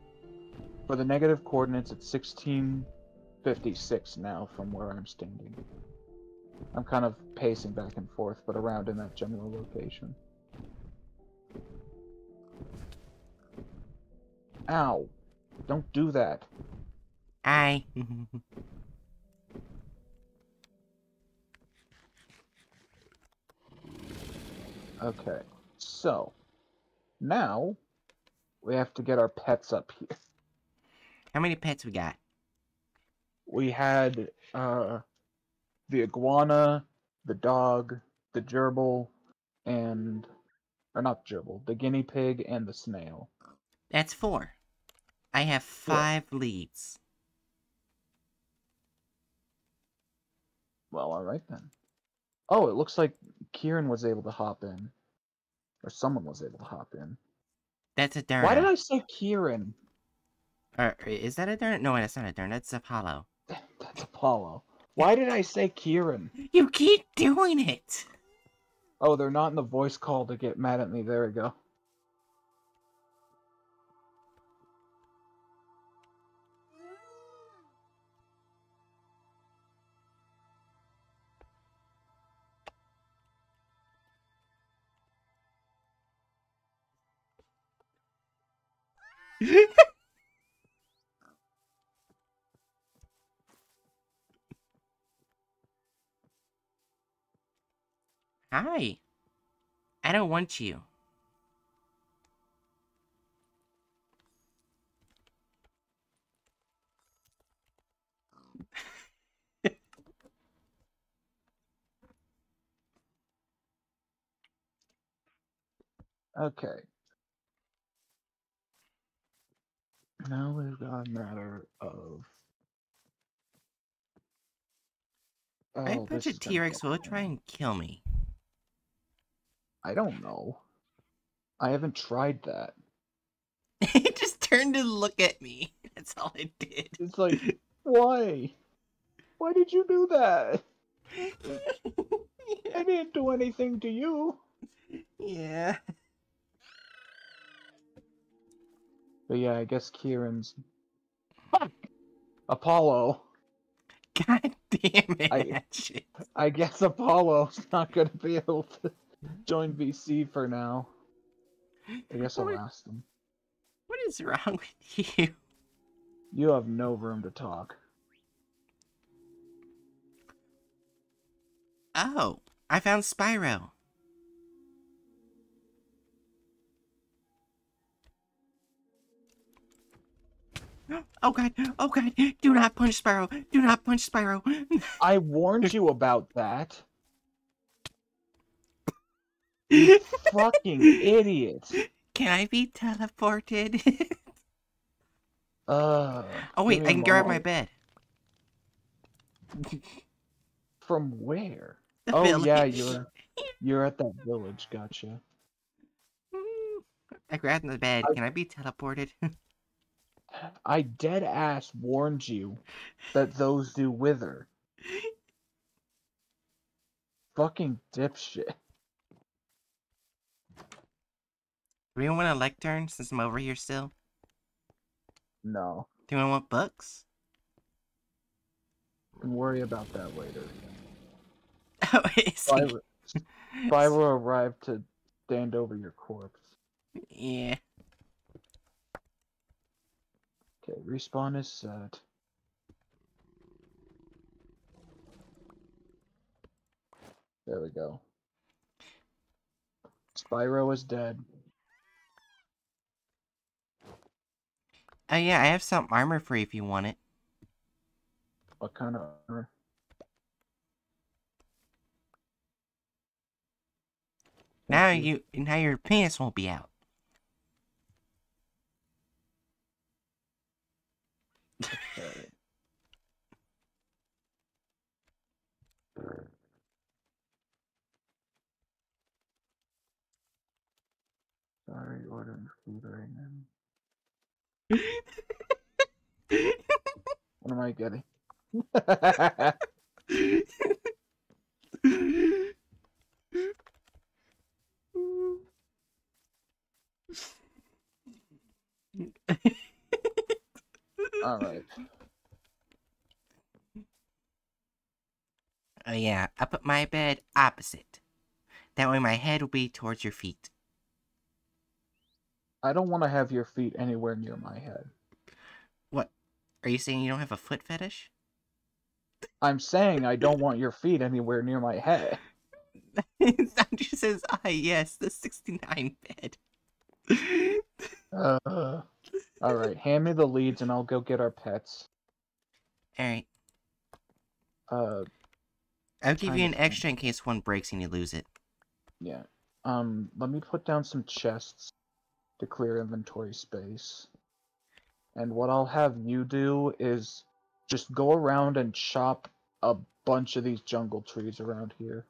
for the negative coordinates, it's 1656 now from where I'm standing. I'm kind of pacing back and forth, but around in that general location. Ow! Don't do that.
I.
Okay, so now we have to get our pets up here.
How many pets we got?
We had uh the iguana, the dog, the gerbil, and or not gerbil, the guinea pig and the snail.
That's four. I have five leads.
Well, all right then. Oh, it looks like Kieran was able to hop in, or someone was able to hop in.
That's a Derna.
Why did I say Kieran?
Or, is that a Derna? No, that's not a Derna. That's Apollo.
That's Apollo. Why did I say Kieran?
You keep doing it!
Oh, they're not in the voice call to get mad at me. There we go.
Hi. I don't want you.
Okay. Now we've got a matter of.
I
Oh,
bet
this
you T-Rex
go
will try and kill me.
I don't know. I haven't tried that.
it just turned to look at me. That's all it did.
It's like, why? Why did you do that? I didn't do anything to you.
yeah.
But yeah, I guess Kieran's. Fuck! Apollo.
God damn it,
I- I guess Apollo's not gonna be able to join VC for now. I guess I'll
What?
ask him.
What is wrong with you?
You have no room to talk.
Oh, I found Spyro. Oh god, oh god, do not punch Spyro, do not punch Spyro.
I warned you about that. You fucking idiot.
Can I be teleported?
Uh,
oh wait, I can grab my bed.
From where?
The
Oh yeah, you're you're at that village. Gotcha.
I grabbed the bed.
I-
Can I be teleported?
I dead ass warned you that those do wither. Fucking dipshit.
Do we want a lectern since I'm over here still?
No.
Do you want books?
Worry about that later.
Oh,
Spyro, Spyro arrived to stand over your corpse.
Yeah.
Okay, respawn is set. There we go. Spyro is dead.
Oh yeah, I have some armor for you if you want it.
What kind of armor?
Now you now your penis won't be out.
Sorry, ordering food right now. What am I getting? Alright.
Oh yeah, I put my bed opposite. That way my head will be towards your feet.
I don't want to have your feet anywhere near my head.
What? Are you saying you don't have a foot fetish?
I'm saying I don't want your feet anywhere near my head.
Andrew says, ah yes, the 69 bed.
Uh, Alright, hand me the leads and I'll go get our pets.
Alright,
Uh,
I'll give you an extra in case one breaks and you lose it.
yeah. Um, let me put down some chests to clear inventory space. And what I'll have you do is just go around and chop a bunch of these jungle trees around here.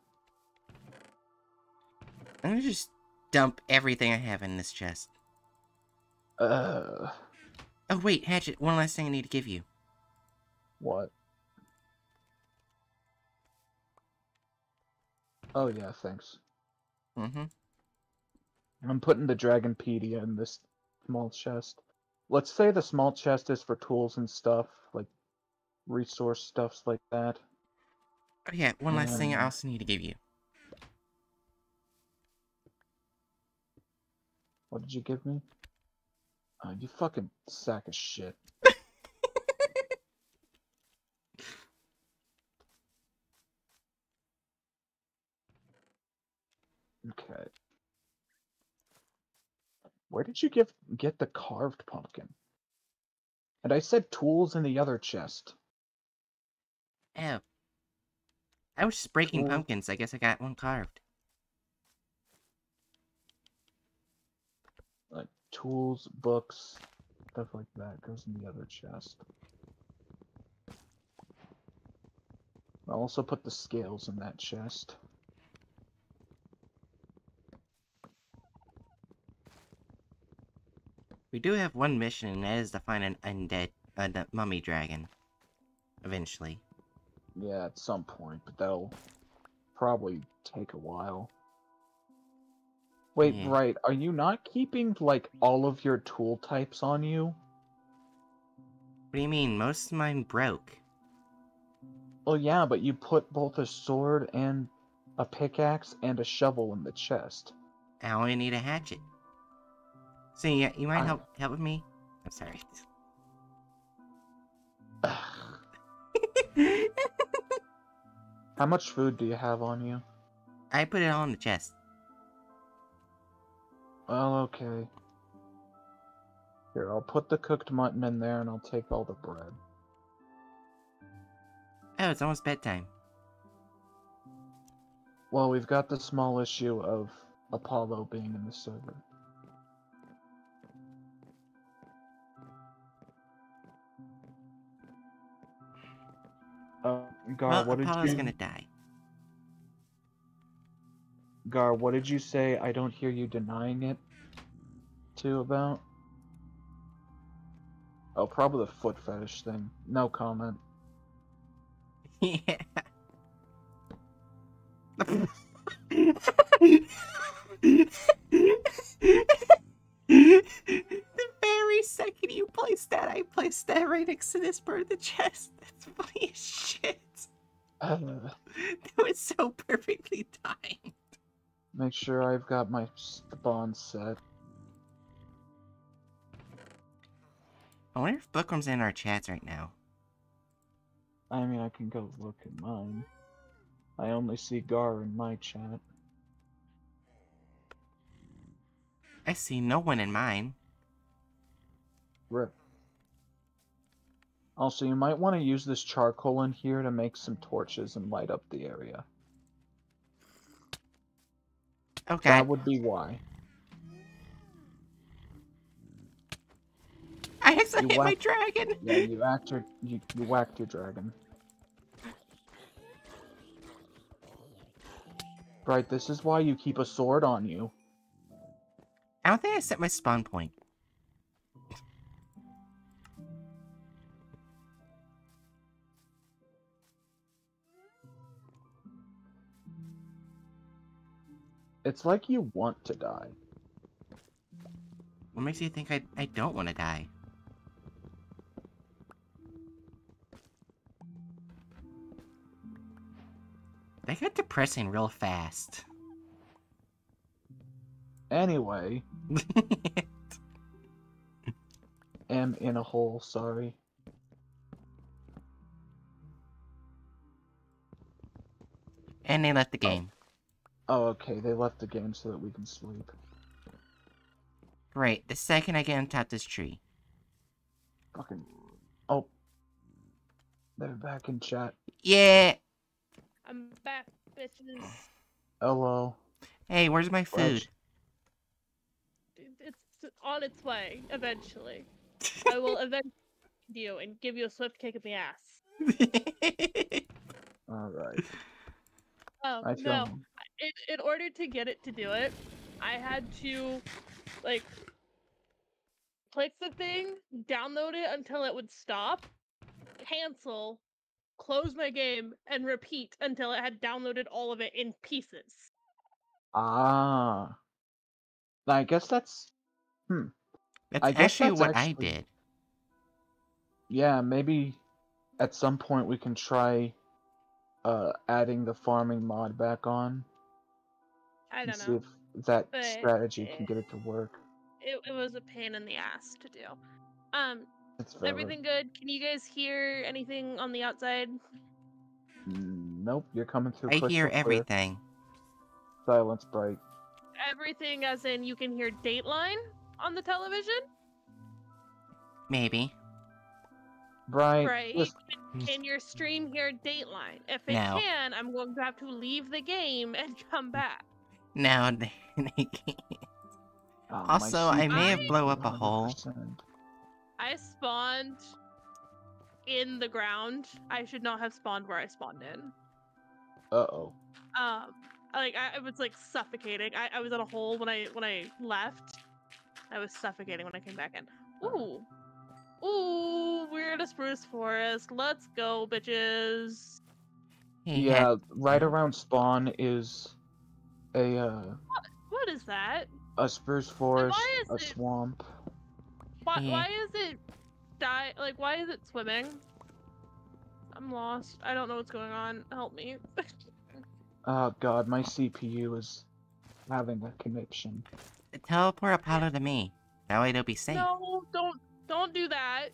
I'm gonna just dump everything I have in this chest.
Uh,
Oh wait, Hatchet, one last thing I need to give you.
what? Oh yeah, thanks.
Mm-hmm.
I'm putting the Dragonpedia in this small chest. Let's say the small chest is for tools and stuff, like resource stuffs like that.
Oh yeah, one last thing I also need to give you.
What did you give me? Oh, you fucking sack of shit. Okay. Where did you give get the carved pumpkin? And I said tools in the other chest.
Oh. I was just breaking pumpkins. I guess I got one carved.
Tools, books, stuff like that goes in the other chest. I'll also put the scales in that chest.
We do have one mission, and that is to find an undead uh, mummy dragon. Eventually.
Yeah, at some point, but that'll probably take a while. Wait, right, are you not keeping, like, all of your tool types on you?
What do you mean? Most of mine broke.
Well, yeah, but you put both a sword and a pickaxe and a shovel in the chest.
I only need a hatchet. So yeah, you might
I-
help help with me? I'm sorry.
How much food do you have on you?
I put it all in the chest.
Well, okay. Here, I'll put the cooked mutton in there and I'll take all the bread.
Oh, it's almost bedtime.
Well, we've got the small issue of Apollo being in the server. Uh, Gar,
well,
what did
Apollo's
you...
gonna die.
Gar, what did you say? I don't hear you denying it. To about? Oh, probably the foot fetish thing. No comment.
yeah. the very second you placed that, I placed that right next to this bird in the chest. That's funny as shit.
Uh,
That was so perfectly timed.
Make sure I've got my spawn set.
Oh, I wonder if Bookworm's in our chats right now.
I mean, I can go look at mine. I only see Gar in my chat.
I see no one in mine.
Rip. Also, you might want to use this charcoal in here to make some torches and light up the area.
Okay.
That would be why.
I accidentally hit my dragon.
Yeah, you act your, you, you whacked your dragon. Right, this is why you keep a sword on you.
I don't think I set my spawn point.
It's like you want to die.
What makes you think I, I don't want to die? That got depressing real fast.
Anyway, am in a hole, sorry.
and they left the oh. game.
Oh, Oh, okay, they left the game so that we can sleep.
Great. The second I get on top of this tree.
Fucking. Oh. They're back in chat.
Yeah.
I'm back, bitches.
Hello.
Hey, where's my food?
It's on its way, eventually. I will eventually find you and give you a swift kick in the ass.
Alright.
Oh,
I feel.
no. In, in order to get it to do it, I had to, like, click the thing, download it until it would stop, cancel, close my game, and repeat until it had downloaded all of it in pieces.
Ah. I guess that's. Hmm.
That's
I guess
actually
that's
what
actually-
I did.
Yeah, maybe at some point we can try uh adding the farming mod back on.
I don't
see
know.
if that
but,
strategy can
eh,
get it to work.
It, it was a pain in the ass to do. Um,
It's
everything good? Can you guys hear anything on the outside?
Nope, you're coming through.
I hear
clear.
everything.
Silence bright.
Everything as in you can hear Dateline on the television?
Maybe.
Bright.
Right.
listen-
Can your stream hear Dateline? If it
No.
can, I'm going to have to leave the game and come back.
No, they, they can't.
My
Also, I may have
CPU
blow up a hole.
I spawned in the ground. I should not have spawned where I spawned in.
Uh-oh.
Um, like I, I was like suffocating. I, I was in a hole when I when I left. I was suffocating when I came back in. Ooh, ooh, we're in a spruce forest. Let's go, bitches.
Yeah, right around spawn is a uh,
What, What is that?
a spruce forest,
why
a
it-
swamp.
Why,
Yeah.
why is it die? Like, why is it swimming? I'm lost. I don't know what's going on. Help me.
Oh god, my CPU is having a conniption.
teleport Apollo to me. That way they'll be safe.
no, don't, don't do that.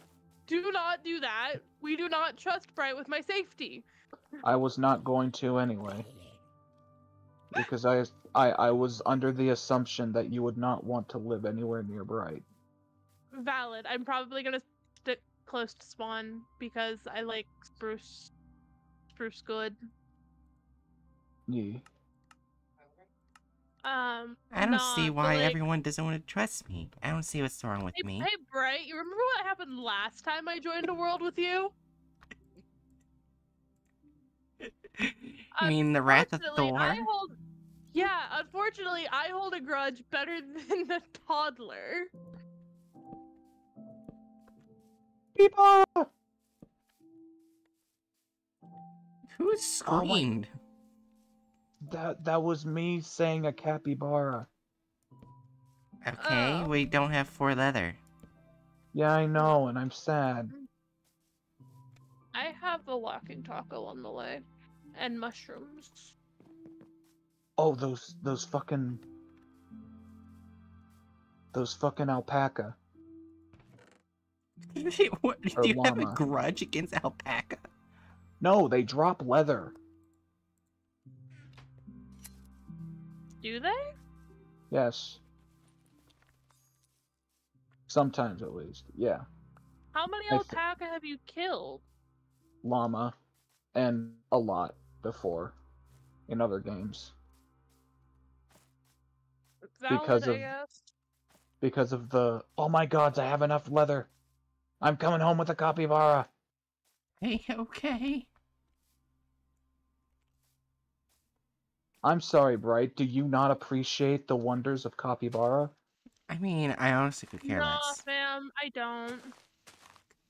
Do not do that. We do not trust Bright with my safety.
I was not going to anyway. Because I, I I was under the assumption that you would not want to live anywhere near Bright.
Valid. I'm probably gonna stick close to spawn because I like spruce. Spruce good.
Yeah.
Um.
I don't
nah,
see why
like,
everyone doesn't want to trust me. I don't see what's wrong with
Hey,
me.
hey, Bright. You remember what happened last time I joined a world with you?
I mean, the Wrath of Thor?
I hold... Yeah, unfortunately, I hold a grudge better than the toddler.
Peepa!
Who
Oh
screamed?
That that was me saying a capybara.
Okay,
Oh.
we don't have four leather.
Yeah, I know, and I'm sad.
I have a walking taco on the way. And mushrooms.
Oh, those those fucking those fucking alpaca.
what, do
Or
you have a grudge against alpaca?
No, they drop leather.
Do they?
Yes. Sometimes at least. Yeah.
How many
I
alpaca have you killed?
Llama and a lot before in other games
Valid,
Because
I
of-
guess.
because of the oh my gods, I have enough leather. I'm coming home with a capybara.
Hey, okay.
I'm sorry, Bright. Do you not appreciate the wonders of capybara?
I mean, I honestly could care
Nah,
less.
fam, I don't.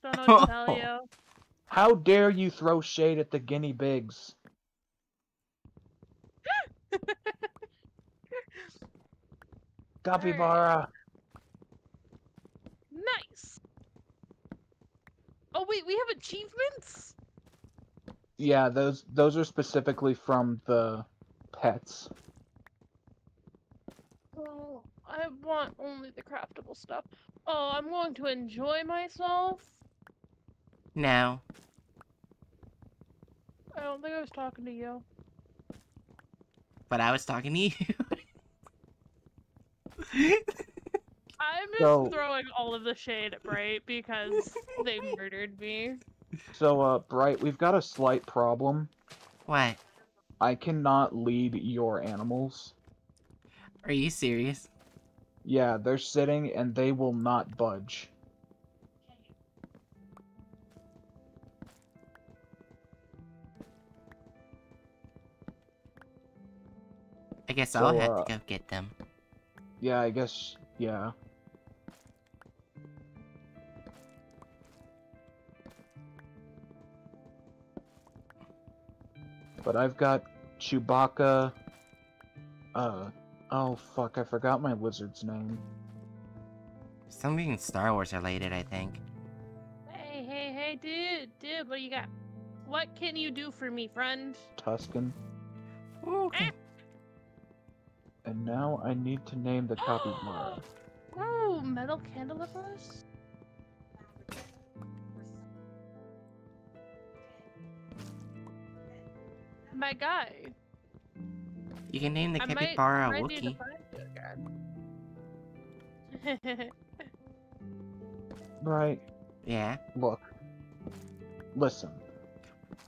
Don't know what to tell you.
How dare you throw shade at the guinea pigs? Capybara.
Nice. Oh wait, we have achievements.
Yeah, those those are specifically from the pets.
Oh, I want only the craftable stuff. Oh, I'm going to enjoy myself.
Now.
I don't think I was talking to you.
But I was talking to you.
I'm just
So-
throwing all of the shade at Bright because they murdered me.
So, uh, Bright, we've got a slight problem.
what?
I cannot lead your animals.
Are you serious?
Yeah, they're sitting and they will not budge.
I guess I'll have
uh,
to go get them.
Yeah, I guess, yeah. But I've got Chewbacca. Uh, oh fuck, I forgot my wizard's name.
Something Star Wars related, I think.
Hey, hey, hey, dude, dude, what do you got? What can you do for me, friend?
Tusken.
Okay.
And now I need to name the capybara.
Ooh, metal candelabras? My guy.
You can name the
I might-
capybara
might
Wookiee.
find you again.
Right.
Yeah.
Look. Listen.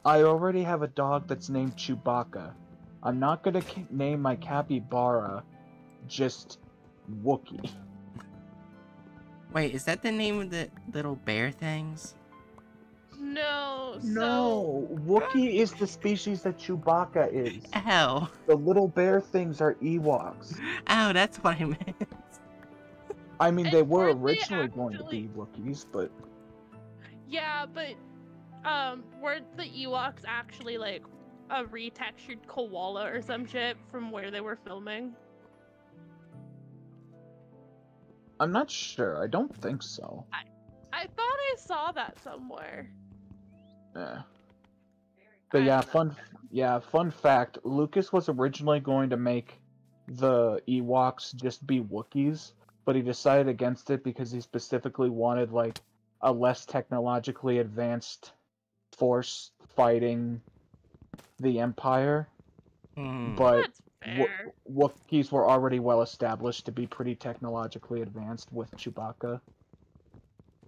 I already have a dog that's named Chewbacca. I'm not gonna k- name my capybara just Wookiee.
Wait, is that the name of the little bear things?
No. So,
No, Wookiee is the species that Chewbacca is.
Ow.
The little bear things are Ewoks.
Ow, that's what I meant.
I mean,
And
they were
weren't they
originally going to be Wookiees, but
Yeah, but um, weren't the Ewoks actually like a retextured koala or some shit from where they were filming?
I'm not sure. I don't think so.
I thought I saw that somewhere.
Yeah. But yeah, fun. Yeah, fun fact. Lucas was originally going to make the Ewoks just be Wookiees, but he decided against it because he specifically wanted like a less technologically advanced force fighting the Empire.
Hmm.
But
That's
Wo- Wookiees were already well established to be pretty technologically advanced with Chewbacca.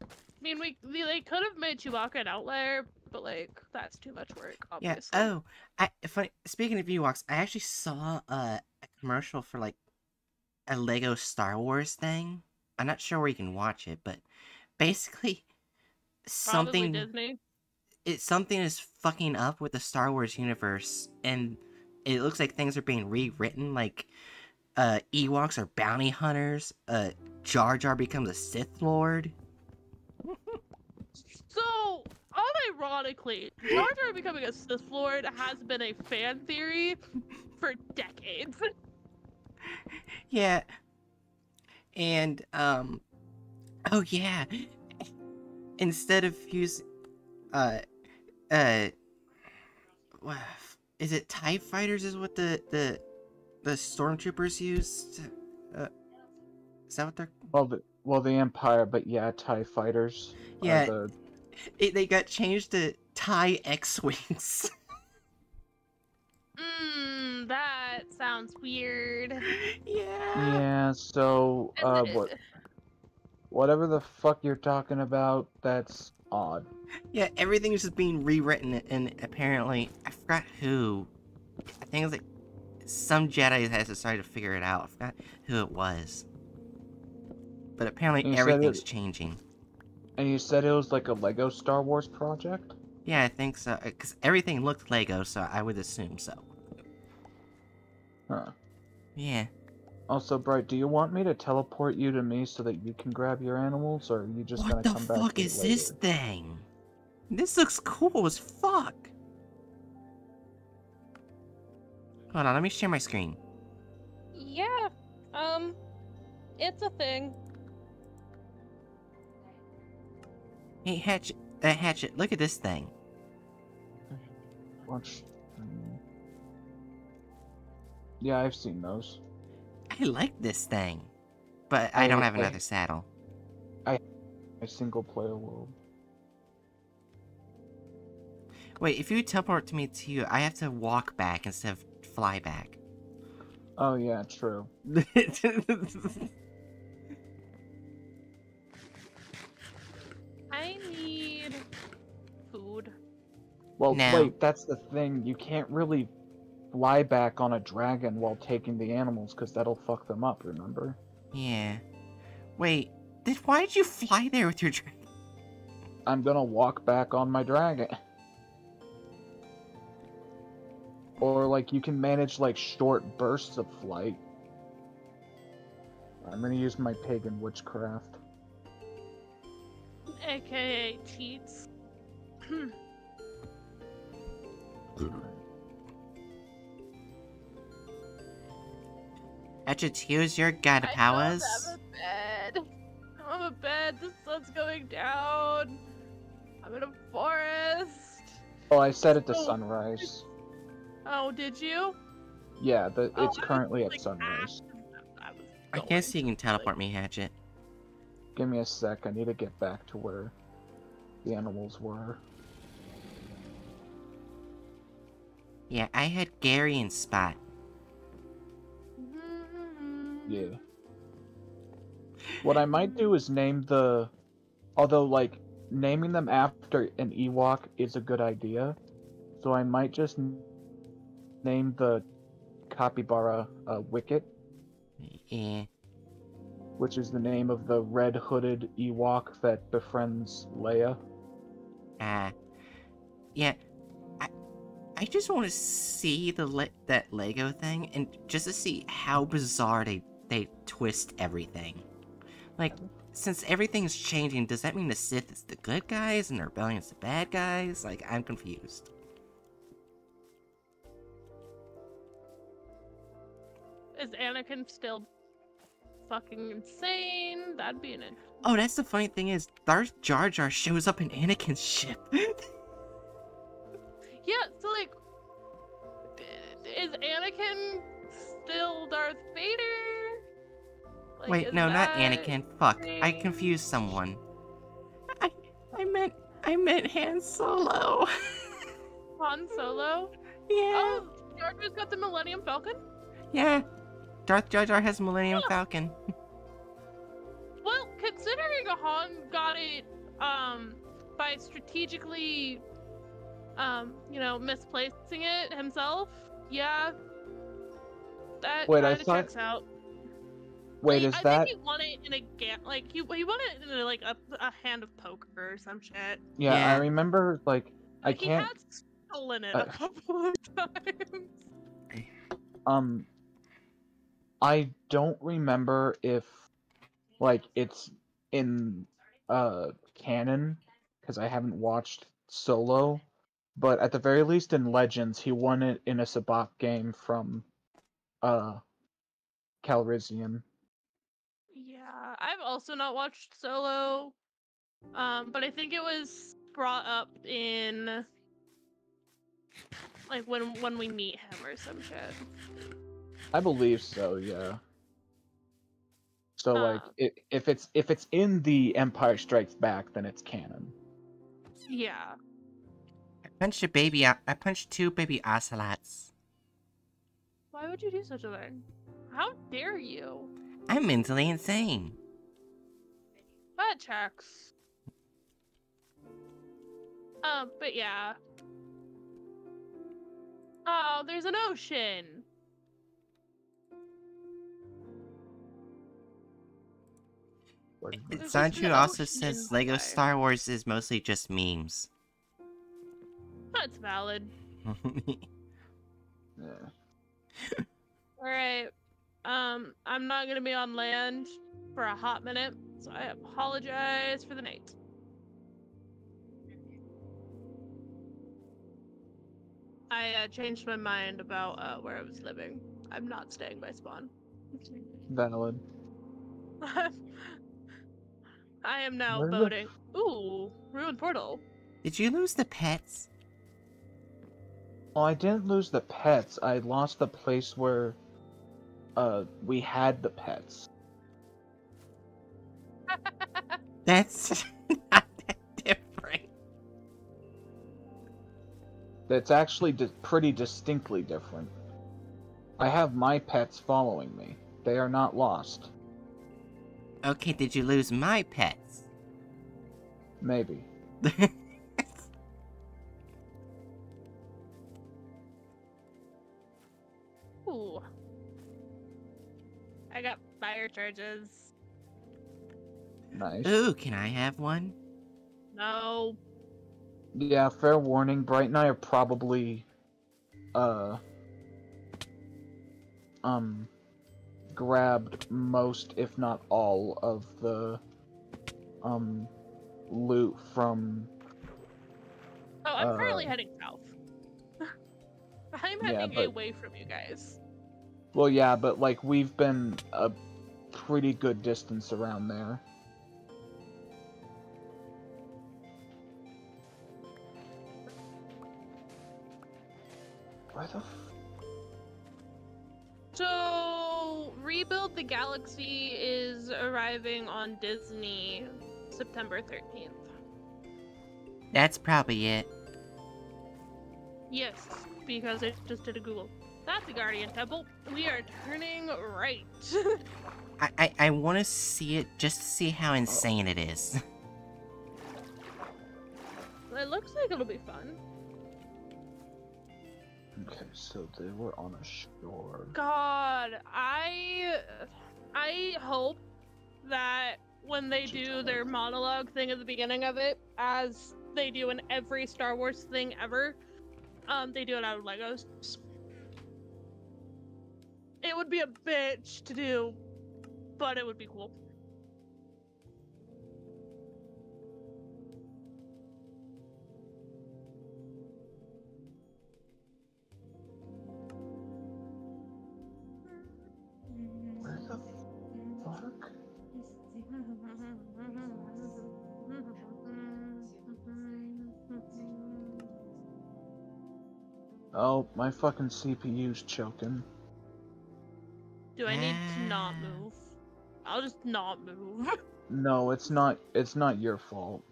I mean, we, we they could have made Chewbacca an outlier, but like that's too much work.
Yeah. Oh, I funny. Speaking of Ewoks, I actually saw a, a commercial for like a Lego Star Wars thing. I'm not sure where you can watch it, but basically
Probably
something
Disney.
It something is fucking up with the Star Wars universe, and it looks like things are being rewritten. Like, uh, Ewoks are bounty hunters. Uh, Jar Jar becomes a Sith Lord.
So, unironically, Jar Jar becoming a Sith Lord has been a fan theory for decades.
Yeah. And um oh yeah. Instead of using uh uh wha- is it TIE fighters is what the the the stormtroopers used? Uh is that what they're
Well, the well the Empire, but yeah, Tie fighters.
Yeah.
the-
it, they got changed to TIE X-wings.
Mmm, that sounds weird.
yeah.
Yeah. So, uh, what? Whatever the fuck you're talking about, that's odd.
Yeah, everything's just being rewritten, and apparently, I forgot who. I think it was like some Jedi has decided to figure it out. I forgot who it was. But apparently,
You
everything's
it-
changing.
And you said it was like a Lego Star Wars project?
Yeah, I think so. Because everything looked Lego, so I would assume so.
Huh.
Yeah.
Also, Bright, do you want me to teleport you to me so that you can grab your animals, or are you just
what
gonna
the
come back?
What the fuck
is it
is this thing? This looks cool as fuck. Hold on, let me share my screen.
Yeah. Um, it's a thing.
Hey, Hatchet, uh, Hatchet, look at this thing.
Watch. mm. Yeah, I've seen those.
I like this thing. But I
Oh,
don't have
okay.
another saddle.
I a single player world.
Wait, if you teleport to me to you, I have to walk back instead of fly back.
Oh yeah, true.
I need food.
Well,
Now-
wait, that's the thing. You can't really fly back on a dragon while taking the animals, because that'll fuck them up. Remember?
yeah. Wait, did, why did you fly there with your dragon?
I'm gonna walk back on my dragon. Or like you can manage like short bursts of flight. I'm gonna use my pagan witchcraft.
AKA cheats.
Hatchet, use your god
I
powers.
don't have a bed. I don't have a bed. The sun's going down. I'm in a forest.
Oh, I set it to
Oh.
sunrise.
Oh, did you?
Yeah, the,
Oh,
it's
I was
currently at
like, ah,
sunrise.
I, was
I
going.
guess you can teleport me, Hatchet.
Give me a sec. I need to get back to where the animals were.
Yeah, I had Gary and Spot.
Yeah. What I might do is name the. Although, like, naming them after an Ewok is a good idea. So I might just name the capybara uh, Wicket.
Yeah.
which is the name of the red hooded Ewok that befriends Leia.
Uh, yeah, I, I just want to see the le- that Lego thing and just to see how bizarre they they twist everything. Like, since everything's changing, does that mean the Sith is the good guys and the Rebellion is the bad guys? Like, I'm confused.
Is Anakin still fucking insane? That'd be an.
Oh, that's the funny thing is, Darth Jar Jar shows up in Anakin's ship.
Yeah, so like, is Anakin still Darth Vader? Like,
Wait,
is
no, not Anakin. Fuck, I confused someone. I, I meant, I meant Han Solo.
Han Solo.
yeah,
Oh, Jar Jar's got the Millennium Falcon.
yeah. Darth Jar Jar has Millennium
Huh.
Falcon.
Well, considering Han got it um by strategically um, you know, misplacing it himself, yeah. That
Wait, I
kinda
thought-
checks out.
Wait,
Like,
is
I
that?
think he won it in a ga- like he he won it in a, like a, a hand of poker or some shit.
Yeah,
Yeah.
I remember. Like, I
Like,
can't.
He has stolen it
uh,
a couple of times.
Um, I don't remember if, like, it's in uh canon because I haven't watched Solo, but at the very least in Legends, he won it in a sabacc game from uh Calrissian.
Yeah, I've also not watched Solo, um, but I think it was brought up in like when when we meet him or some shit.
I believe so. Yeah. So like,
Uh.
i if it's if it's in the Empire Strikes Back, then it's canon.
Yeah,
I punched a baby. I punched two baby ocelots.
why would you do such a thing? How dare you?
I'm mentally insane.
That checks. Um, but yeah. Oh, there's an ocean.
What is
It-
it?
Sanju also
ocean
says Lego
Hawaii.
Star Wars is mostly just memes.
That's valid.
Yeah.
All right. Um, I'm not gonna be on land for a hot minute, so I apologize for the night. I uh, changed my mind about uh, where I was living. I'm not staying by spawn.
Valid.
I am now
Where the
voting. Ooh, ruined portal.
Did you lose the pets?
Well, I didn't lose the pets. I lost the place where uh we had the pets.
That's not that different.
That's actually di- pretty distinctly different. I have my pets following me. They are not lost.
Okay, did you lose my pets?
Maybe.
Ooh. I got fire charges.
Nice.
Ooh, can I have one?
No.
Yeah, fair warning. Bright and I are probably, uh, um, grabbed most, if not all, of the, um, loot from.
Oh, I'm currently
Uh,
heading south. I'm
Yeah,
heading
but-
away from you guys.
Well, yeah, but like we've been a pretty good distance around there. Where the? F-
So, Rebuild the Galaxy is arriving on Disney September 13th.
That's probably it.
Yes, because I just did a Google. That's the Guardian Temple. We are turning right.
I I, I want to see it just to see how insane it is.
it looks like it'll be fun.
Okay, so they were on a shore.
God, I I hope that when they do their monologue thing at the beginning of it, as they do in every Star Wars thing ever, um, they do it out of Legos. It would be a bitch to do, but it would be cool.
Where the fuck? Oh, my fucking CPU's choking.
Do I need to not move? I'll just not move.
No, it's not. It's not your fault.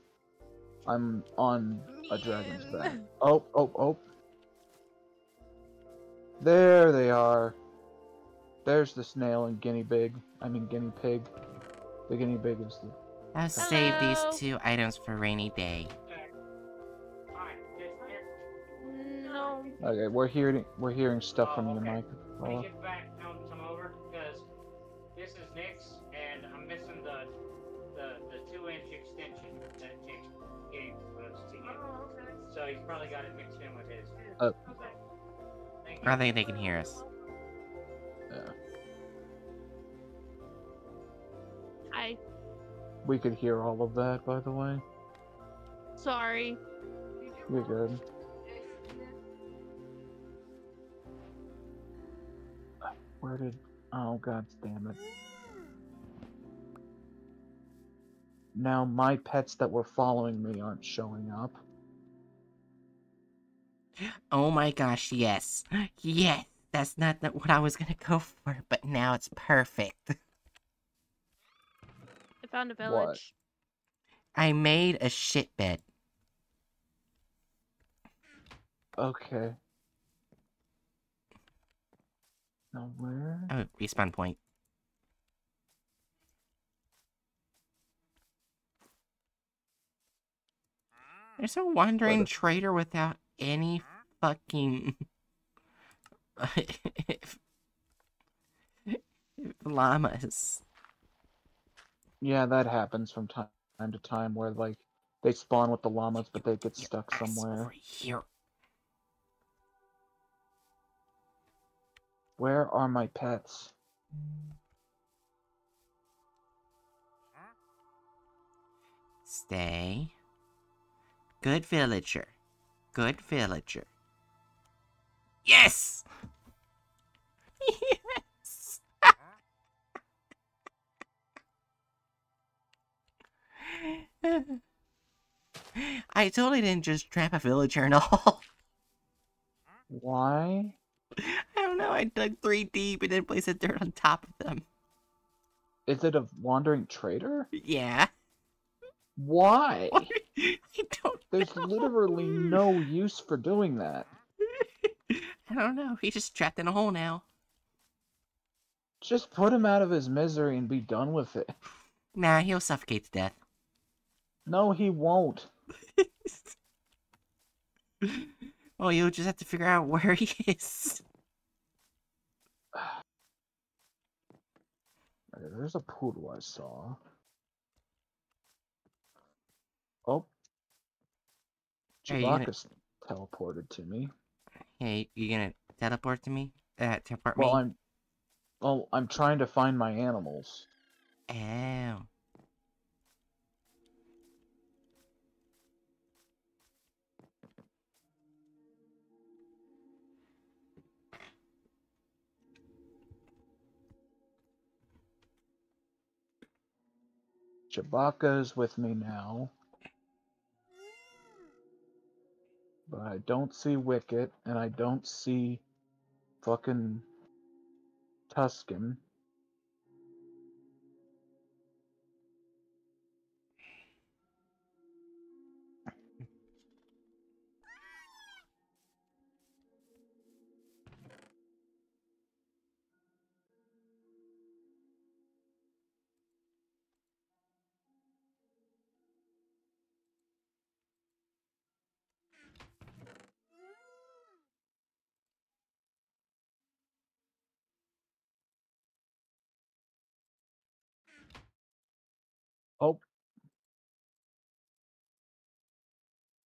I'm on a dragon's back. Oh, oh, oh. There they are. There's the snail and guinea pig. I mean guinea pig. The guinea pig is the.
I'll save these two items for rainy day.
no.
Okay, we're hearing we're hearing stuff
Oh,
from your
okay.
mic.
When you
Paula.
get back, come, come over, because this is Nick's, and I'm missing the the, the two inch extension that Nick gave us to you.
Oh, okay.
So he's probably got it mixed in with his.
Oh.
Okay. Thank you.
I think they can hear us.
We could hear all of that, by the way.
Sorry.
You're good. Where did? Oh god damn it! Now my pets that were following me aren't showing up.
Oh my gosh, yes. Yes! That's not the, what I was gonna go for, but now it's perfect.
I found a village.
I made a shit bed.
Okay. Now where?
Oh, respawn point. There's a wandering
What
trader without any fucking llamas.
Yeah, that happens from time to time where like they spawn with the llamas, but they get stuck somewhere.
Here.
Where are my pets?
Stay. Good villager. Good villager. Yes! I totally didn't just trap a villager and all.
Why?
I don't know, I dug three deep and then placed the dirt on top of them.
Is it a wandering trader?
Yeah.
Why?
I don't
There's
know.
literally no use for doing that.
I don't know. He's just trapped in a hole now.
Just put him out of his misery and be done with it.
Nah, he'll suffocate to death.
No, he won't.
well, you'll just have to figure out where he is.
There's a poodle I saw. Oh.
You gonna-
teleported to me.
Hey, you gonna teleport to me? Uh, teleport
Well,
me?
I'm. Well, I'm trying to find my animals.
Oh.
Chewbacca's with me now. But I don't see Wicket, and I don't see fucking Tusken.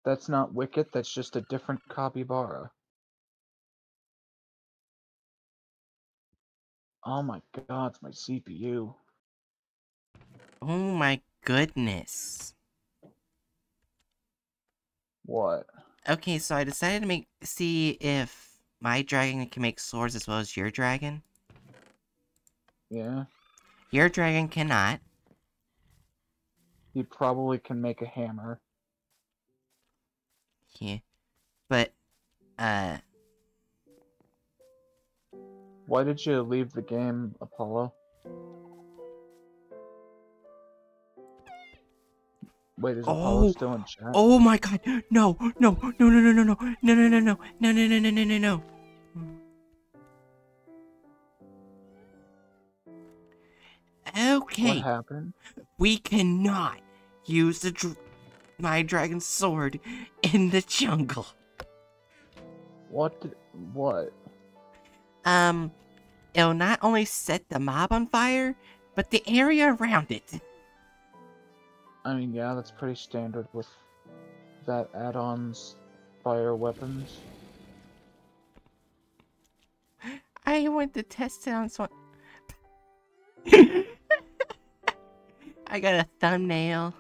That's not Wicket, that's just a different capybara. Oh my god, it's my CPU.
Oh my goodness.
What?
Okay, so I decided to make see if my dragon can make swords as well as your dragon.
Yeah?
Your dragon cannot.
You probably can make a hammer.
Yeah. But, uh,
Why did you leave the game, Apollo? Wait, is Apollo
Oh,
still in chat?
oh my god, no, no, no, no, no, no, no, no, no, no, no, no, no, no, no, no, no, no, no.
What happened?
we cannot use the my dragon sword in the jungle.
What? What?
Um, it'll not only set the mob on fire, but the area around it.
I mean, yeah, that's pretty standard with that add-ons fire weapons.
I went to test it on someone. I got a thumbnail.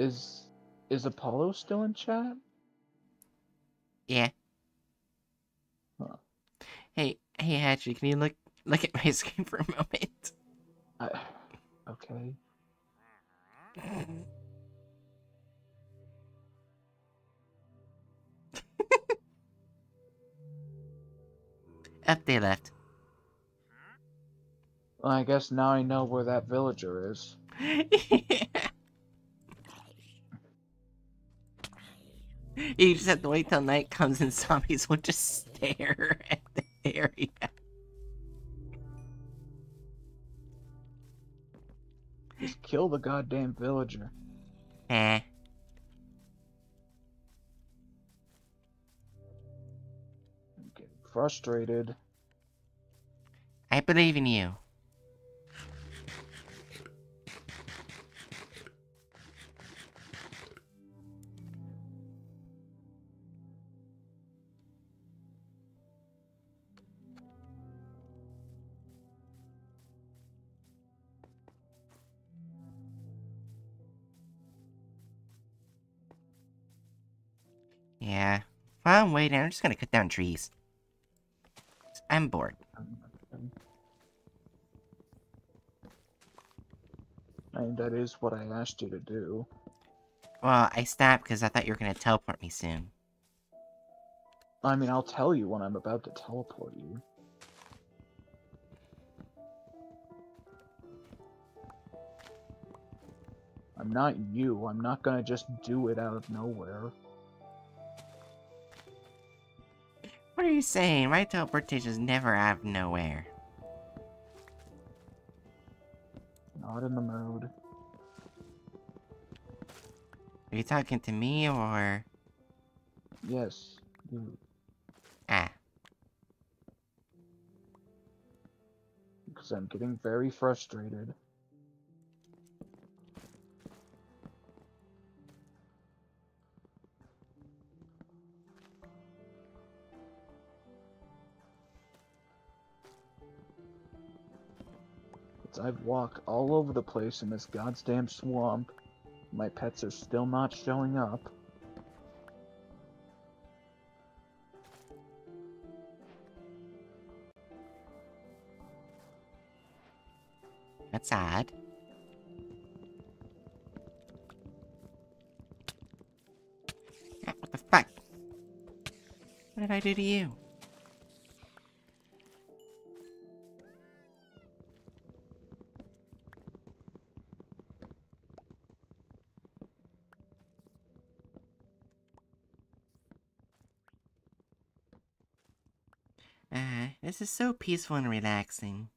Is is Apollo still in chat?
Yeah.
Huh.
Hey, hey, Hatchet, can you look look at my screen for a moment?
I, okay.
Up they left.
Well, I guess now I know where that villager is.
You just have to wait till night comes and zombies will just stare at the area.
Just kill the goddamn villager.
Eh.
I'm getting frustrated.
I believe in you. I'm waiting, I'm just gonna cut down trees. I'm bored.
I mean, that is what I asked you to do.
Well, I stopped because I thought you were gonna teleport me soon.
I mean, I'll tell you when I'm about to teleport you. I'm not you. I'm not gonna just do it out of nowhere.
What are you saying? My teleportation is never out of nowhere.
Not in the mood.
Are you talking to me or...
Yes, you.
Ah.
Because I'm getting very frustrated. As I walk all over the place in this goddamn swamp, my pets are still not showing up.
That's. Ah, what the fuck? What did I do to you? This is so peaceful and relaxing.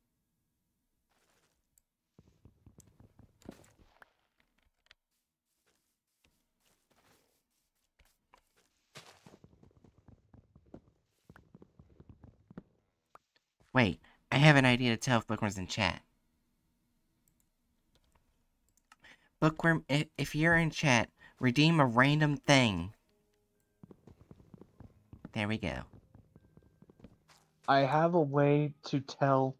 Wait, I have an idea to tell if Bookworm's in chat. Bookworm, if, if you're in chat, Redeem a random thing. There we go.
I have a way to tell,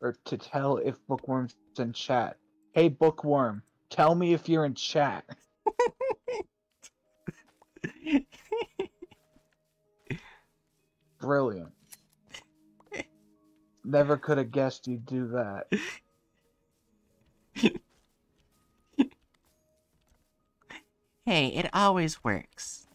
or to tell if Bookworm's in chat. Hey, Bookworm, tell me if you're in chat. Brilliant. Never could have guessed you'd do that.
Hey, it always works.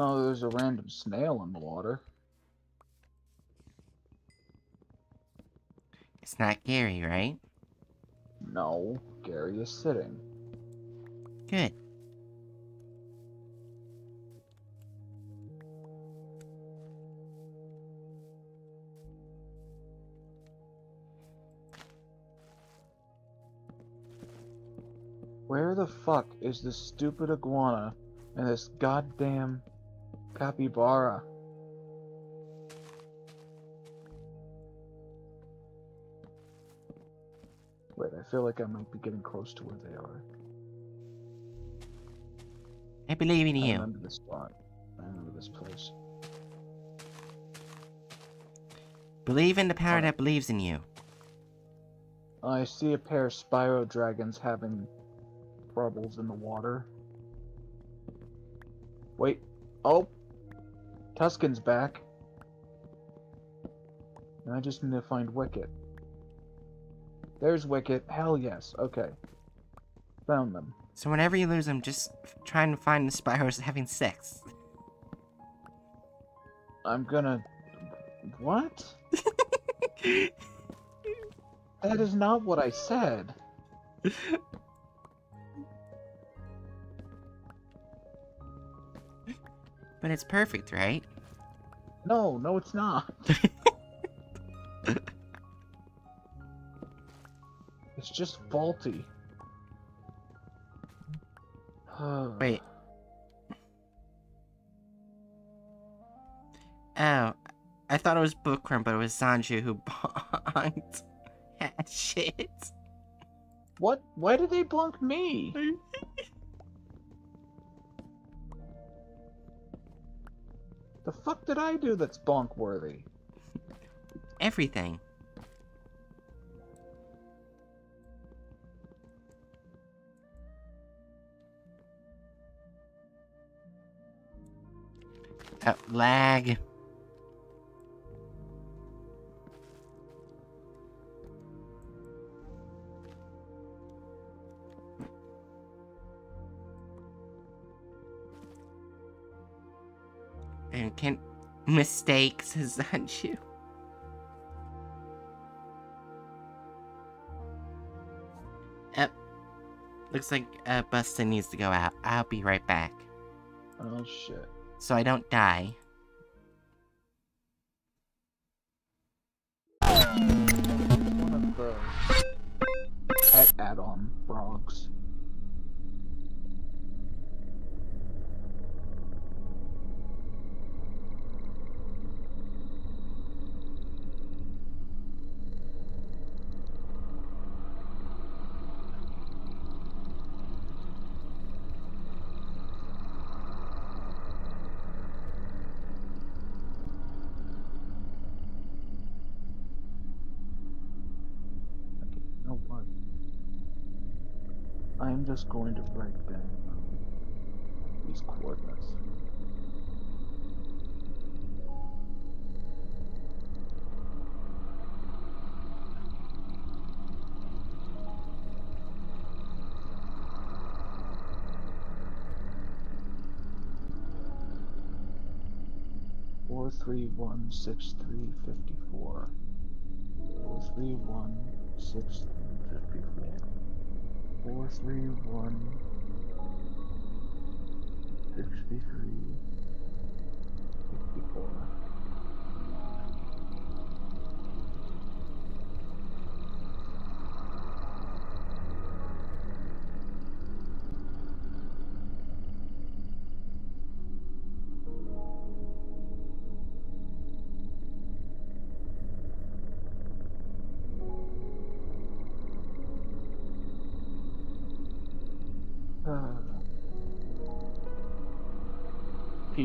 Oh, there's a random snail in the water.
It's not Gary, right?
No, Gary is sitting.
Good.
Where the fuck is this stupid iguana and this goddamn capybara? Wait, I feel like I might be getting close to where they are.
I believe in
I
you.
remember this spot. I remember this place.
Believe in the power that believes in you.
I see a pair of Spyro dragons having troubles in the water. Wait. Oh! Tusken's back. And I just need to find Wicket. There's Wicket. Hell yes. Okay. Found them.
So whenever you lose them, just try and find the Spyros having sex.
I'm gonna. What? That is not what I said.
But it's perfect, right?
No, no, it's not. it's just faulty.
Wait. Oh, I thought it was Bookworm, but it was Sanju who bonked. shit.
What? Why did they blunk me? The fuck did I do that's bonk worthy?
Everything. Oh, lag. Can mistakes is that you? Yep. Looks like uh, Busta needs to go out. I'll be right back.
Oh shit.
So I don't die.
One of the pet add-on frogs. Just going to break down these coordinates. Four three one six three fifty four. Four three one six three fifty four. Four, three, one, fifty-three, fifty-four.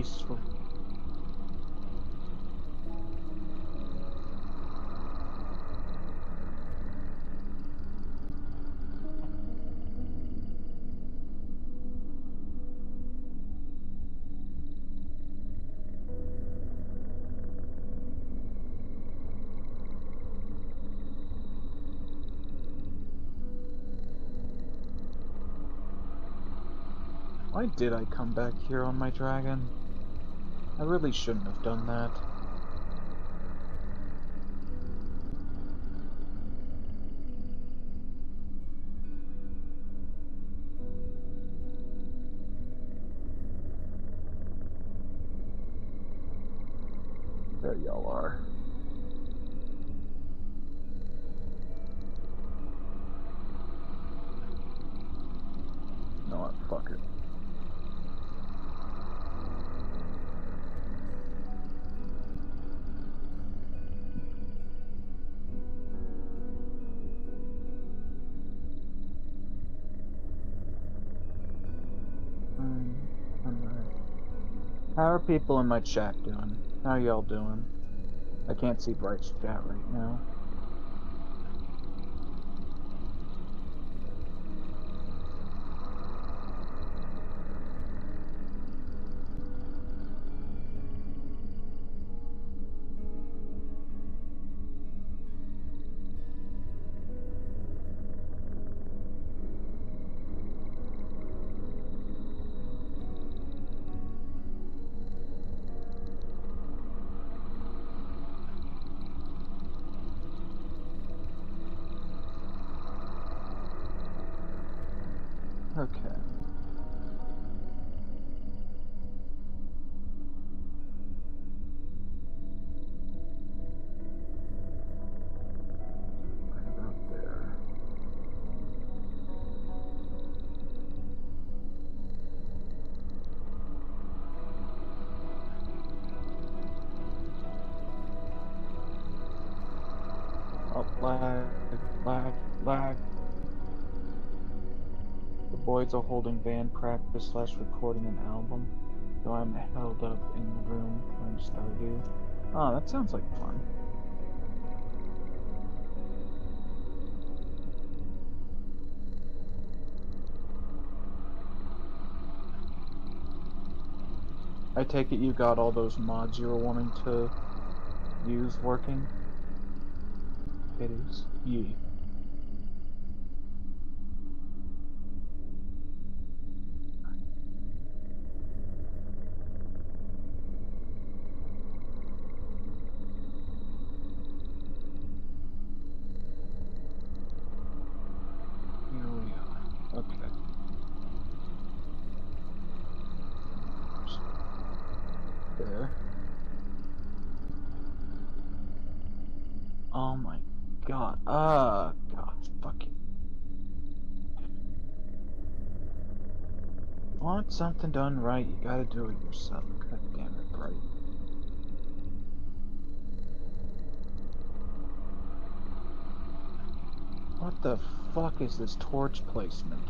Peaceful. Why did I come back here on my dragon? I really shouldn't have done that. People in my chat doing? How y'all doing? I can't see Bright's chat right now. Boys are holding band practice slash recording an album, so I'm held up in the room playing Stardew. Oh, ah, that sounds like fun. I take it you got all those mods you were wanting to use working? It is ye. Here we are. Okay. There. Oh my god. Ah, god, fucking. Want something done right, you gotta do it yourself. God damn it, Bright. What the fuck is this torch placement?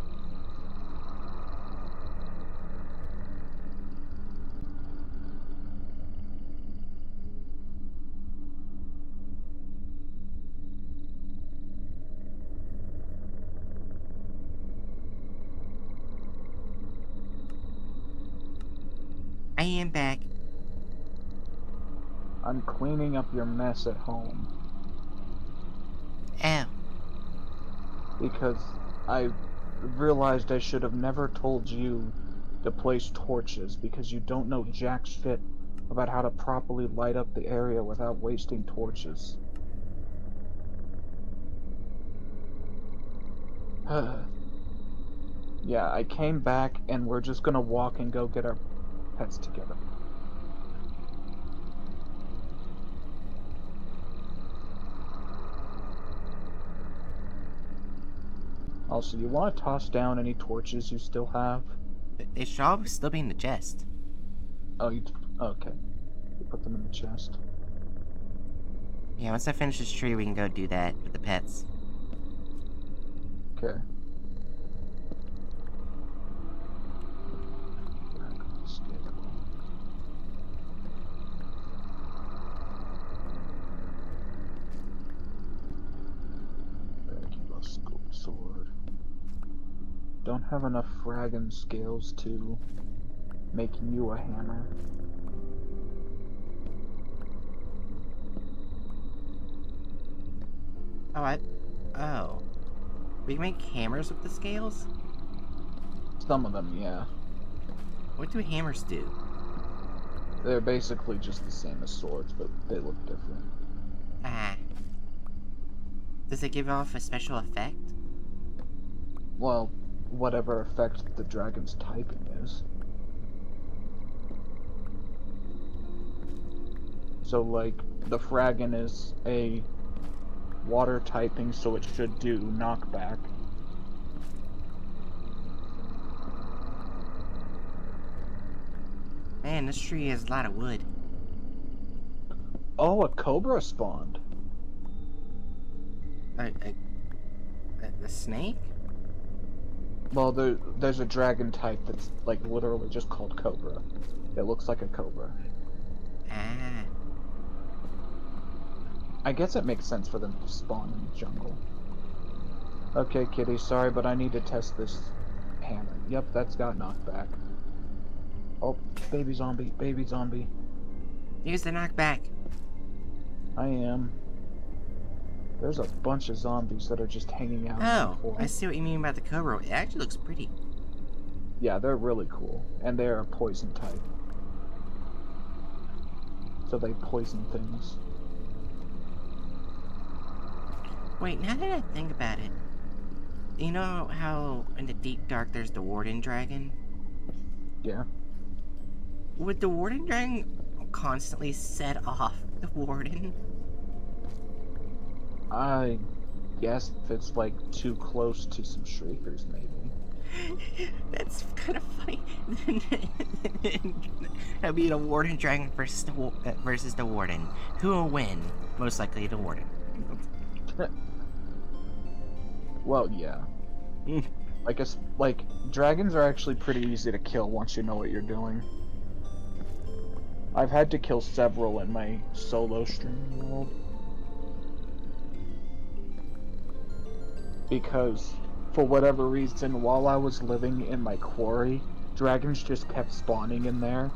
I am back.
I'm cleaning up your mess at home
Oh,
because I realized I should have never told you to place torches because you don't know jack shit about how to properly light up the area without wasting torches. yeah, I came back and we're just gonna walk and go get our pets together. Also, you want to toss down any torches you still have?
they should always still be in the chest.
Oh, you. Okay. You put them in the chest.
Yeah, once I finish this tree, we can go do that with the pets.
Okay. Sword. Don't have enough fragging scales to make you a hammer.
Oh, I. Oh. We can make hammers with the scales?
Some of them, yeah.
What do hammers do?
They're basically just the same as swords, but they look different.
Ah. Does it give off a special effect?
Well, whatever effect the dragon's typing is. So, like, the Fragon is a water typing, so it should do knockback.
Man, this tree has a lot of wood.
Oh, a cobra spawned.
A, a, a, a snake?
Well, there, there's a dragon type that's, like, literally just called cobra. It looks like a cobra.
Ah.
I guess it makes sense for them to spawn in the jungle. Okay, kitty, sorry, but I need to test this hammer. Yep, that's got knockback. Oh, baby zombie, baby zombie.
Use the knockback.
I am. There's a bunch of zombies that are just hanging out.
Oh. I see what you mean about the cobra. It actually looks pretty.
Yeah, they're really cool. And they're a poison type. So they poison things.
Wait, now that I think about it, you know how in the deep dark there's the warden dragon?
Yeah.
Would the warden dragon constantly set off the warden?
I guess if it's like too close to some shriekers, maybe.
That's kind of funny. That'd be the warden dragon versus the uh, versus the warden. Who will win? Most likely the warden.
Well, yeah. Like, it's, like, dragons are actually pretty easy to kill once you know what you're doing. I've had to kill several in my solo stream world. Because, for whatever reason, while I was living in my quarry, dragons just kept spawning in there.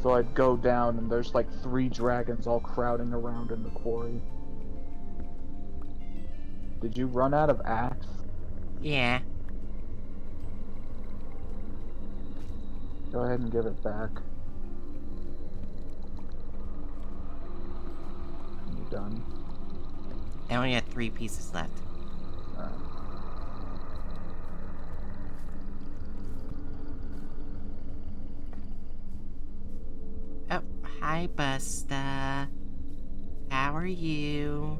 So I'd go down and there's like three dragons all crowding around in the quarry. Did you run out of axe?
Yeah.
Go ahead and give it back. Done?
I only had three pieces left. Oh, hi, Busta. How are you?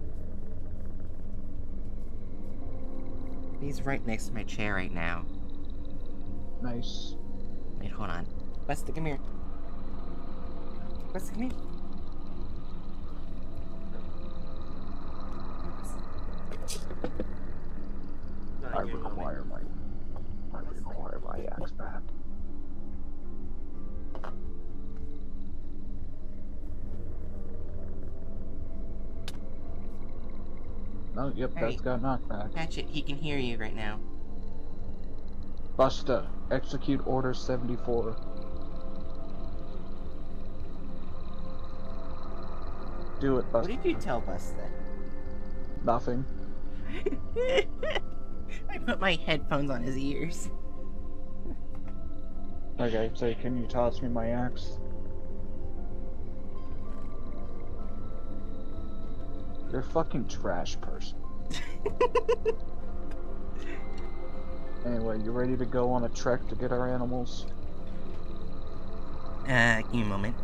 He's right next to my chair right now.
Nice.
Wait, hold on. Busta, come here. Busta, come here.
I require my I require my axe back. Oh, yep, that's
Hey.
got knockback.
Hatchet, he can hear you right now.
Busta, execute Order 74. Do it, Busta.
What did you tell Busta?
Nothing.
I put my headphones on his ears.
Okay, so can you toss me my axe? You're a fucking trash person. Anyway, you ready to go on a trek to get our animals?
Uh, give me a moment.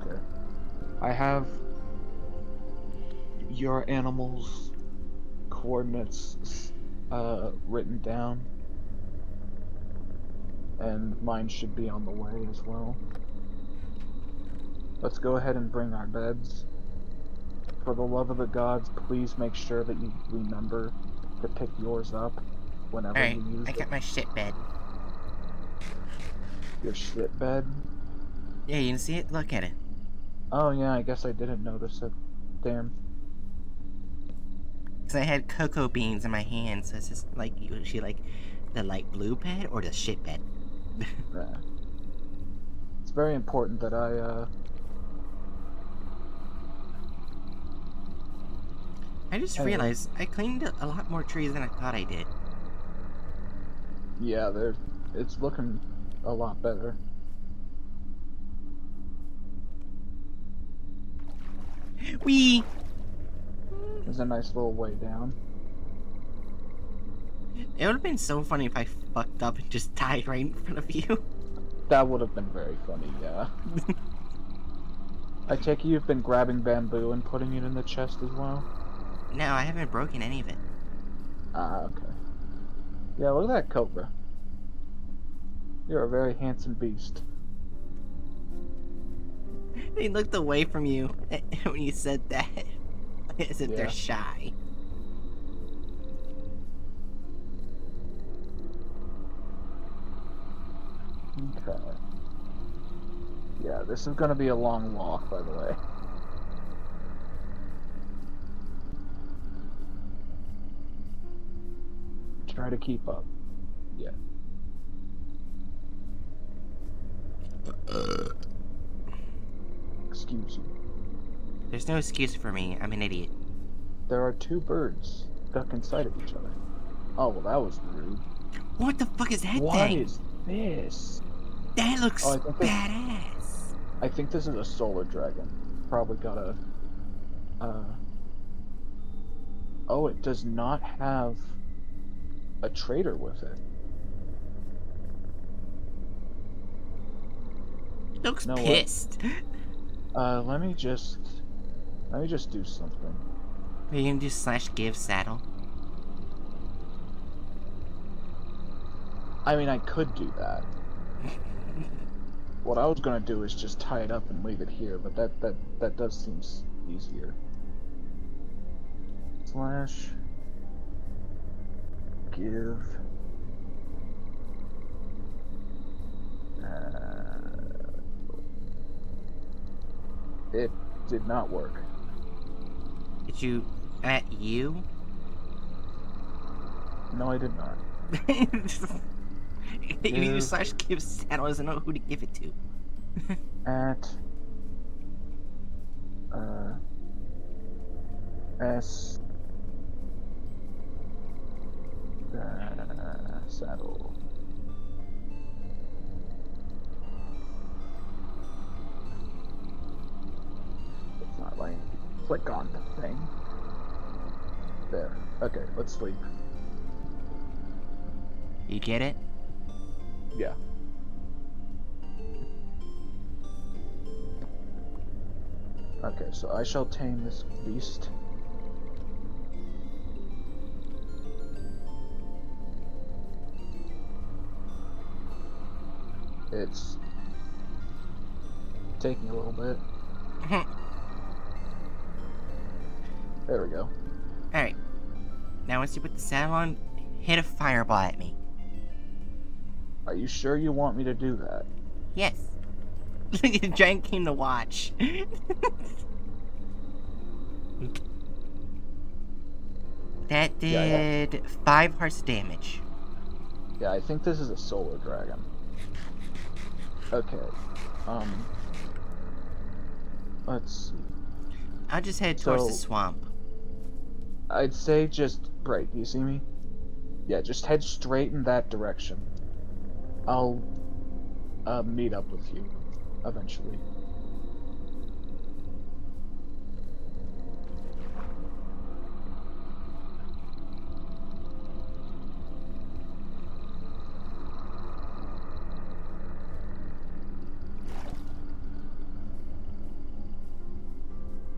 Okay. I have your animals' coordinates uh, written down. And mine should be on the way as well. Let's go ahead and bring our beds. For the love of the gods, please make sure that you remember to pick yours up whenever
Alright,
you use
I
it.
got my shit bed.
your shit bed.
Yeah, you can see it? Look at it.
Oh yeah, I guess I didn't notice it. Damn.
Because I had cocoa beans in my hand, so it's just like, she like the light blue bed or the shit bed.
Yeah. It's very important that I, uh,
I just
Anyway.
realized I cleaned a lot more trees than I thought I did.
yeah, there, it's looking a lot better.
Wee!
There's a nice little way down.
It would have been so funny if I fucked up and just died right in front of you.
That would have been very funny, yeah. I take it you've been grabbing bamboo and putting it in the chest as well?
No, I haven't broken any of it.
Ah, okay. Yeah, look at that cobra. You're a very handsome beast.
He looked away from you when you said that. As if
Yeah.
they're shy.
Okay. Yeah, this is gonna be a long walk, by the way. Try to keep up. Yeah. Excuse you.
There's no excuse for me. I'm an idiot.
There are two birds stuck inside of each other. Oh, well, that was rude.
What the fuck is that
What
thing?
is this?
That looks
Oh, I think
badass.
I think this is a solar dragon. Probably got a. Uh, oh, it does not have a trader with it.
Looks
Know
pissed.
Uh, let me just. Let me just do something.
Are you gonna do slash give saddle?
I mean, I could do that. What I was gonna do is just tie it up and leave it here, but that that that does seem easier. Slash. Give. Uh, it did not work.
Did you at you?
No, I did not.
you use slash give saddle doesn't know who to give it to.
At. Uh. S. Uh, saddle. It's not me click on the thing. There. Okay, let's sleep.
You get it?
Yeah. Okay, so I shall tame this beast. It's taking a little bit. There we go.
Alright. Now once you put the saddle on, hit a fireball at me.
Are you sure you want me to do that?
Yes. the giant came to watch. that
Yeah, yeah.
did five hearts of damage.
Yeah, I think this is a solar dragon. Okay. Um. Let's see.
I'll just head towards the swamp.
I'd say just Bright, do you see me? Yeah, just head straight in that direction. I'll uh, meet up with you eventually.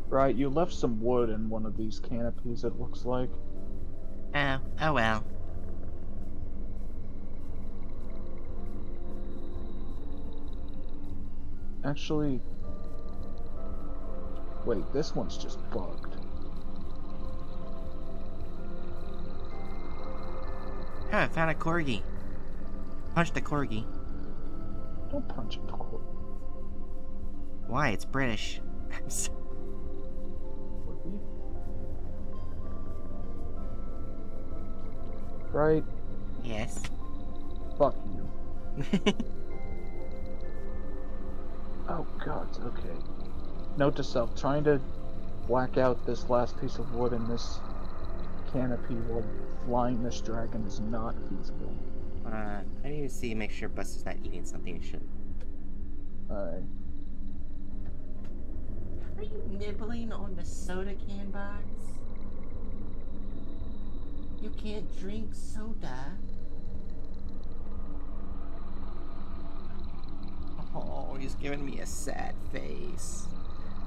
Right, you left some wood in one of these canopies, it looks like.
Oh, oh well.
Actually, wait, this one's just bugged.
Oh, I found a corgi. Punch the corgi.
Don't punch it. Cor-
Why? It's British.
Right?
yes.
Fuck you. Oh god, okay. Note to self, trying to whack out this last piece of wood in this canopy while flying this dragon is not feasible.
uh, I need to see, make sure Buster's not eating something he shouldn't.
Alright.
Are you nibbling on the soda can box? You can't drink soda. Oh, he's giving me a sad face.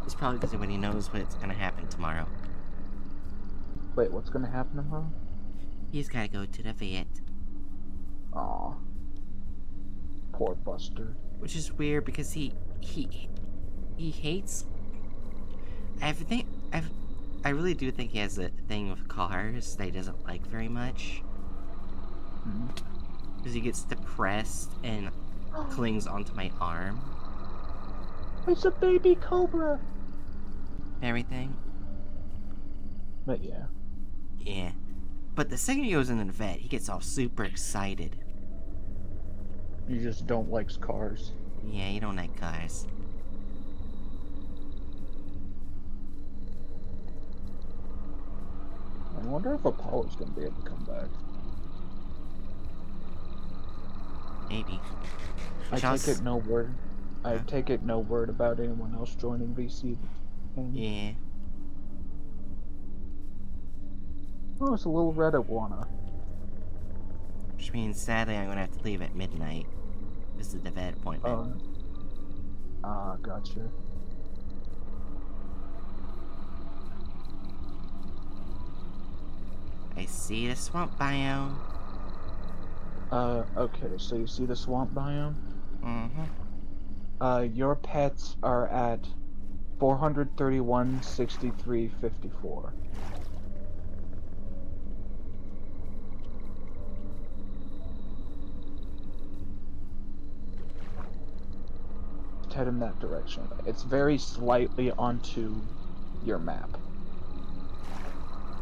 It's probably because when he knows what's gonna happen tomorrow.
Wait, what's gonna happen tomorrow?
He's gotta go to the vet.
Aw. Poor Buster.
Which is weird because he he he hates everything I think I really do think he has a thing with cars that he doesn't like very much. Because he gets depressed and clings onto my arm.
It's a baby cobra!
Everything.
But yeah.
Yeah. But the second he goes in the vet, he gets all super excited.
You just don't like cars.
Yeah, you don't like cars.
I wonder if Apollo's gonna be able to come back.
Maybe.
I
Shall
take it no word. I take it no word about anyone else joining VC. And,
Yeah.
Oh, it's a little red iguana.
Which means sadly I'm gonna have to leave at midnight. This is the vet appointment.
Um. Ah, gotcha.
I see the swamp biome.
Uh, okay, so you see the swamp biome?
Mm-hmm.
Uh, your pets are at 431, 63, 54. Head in that direction. It's very slightly onto your map.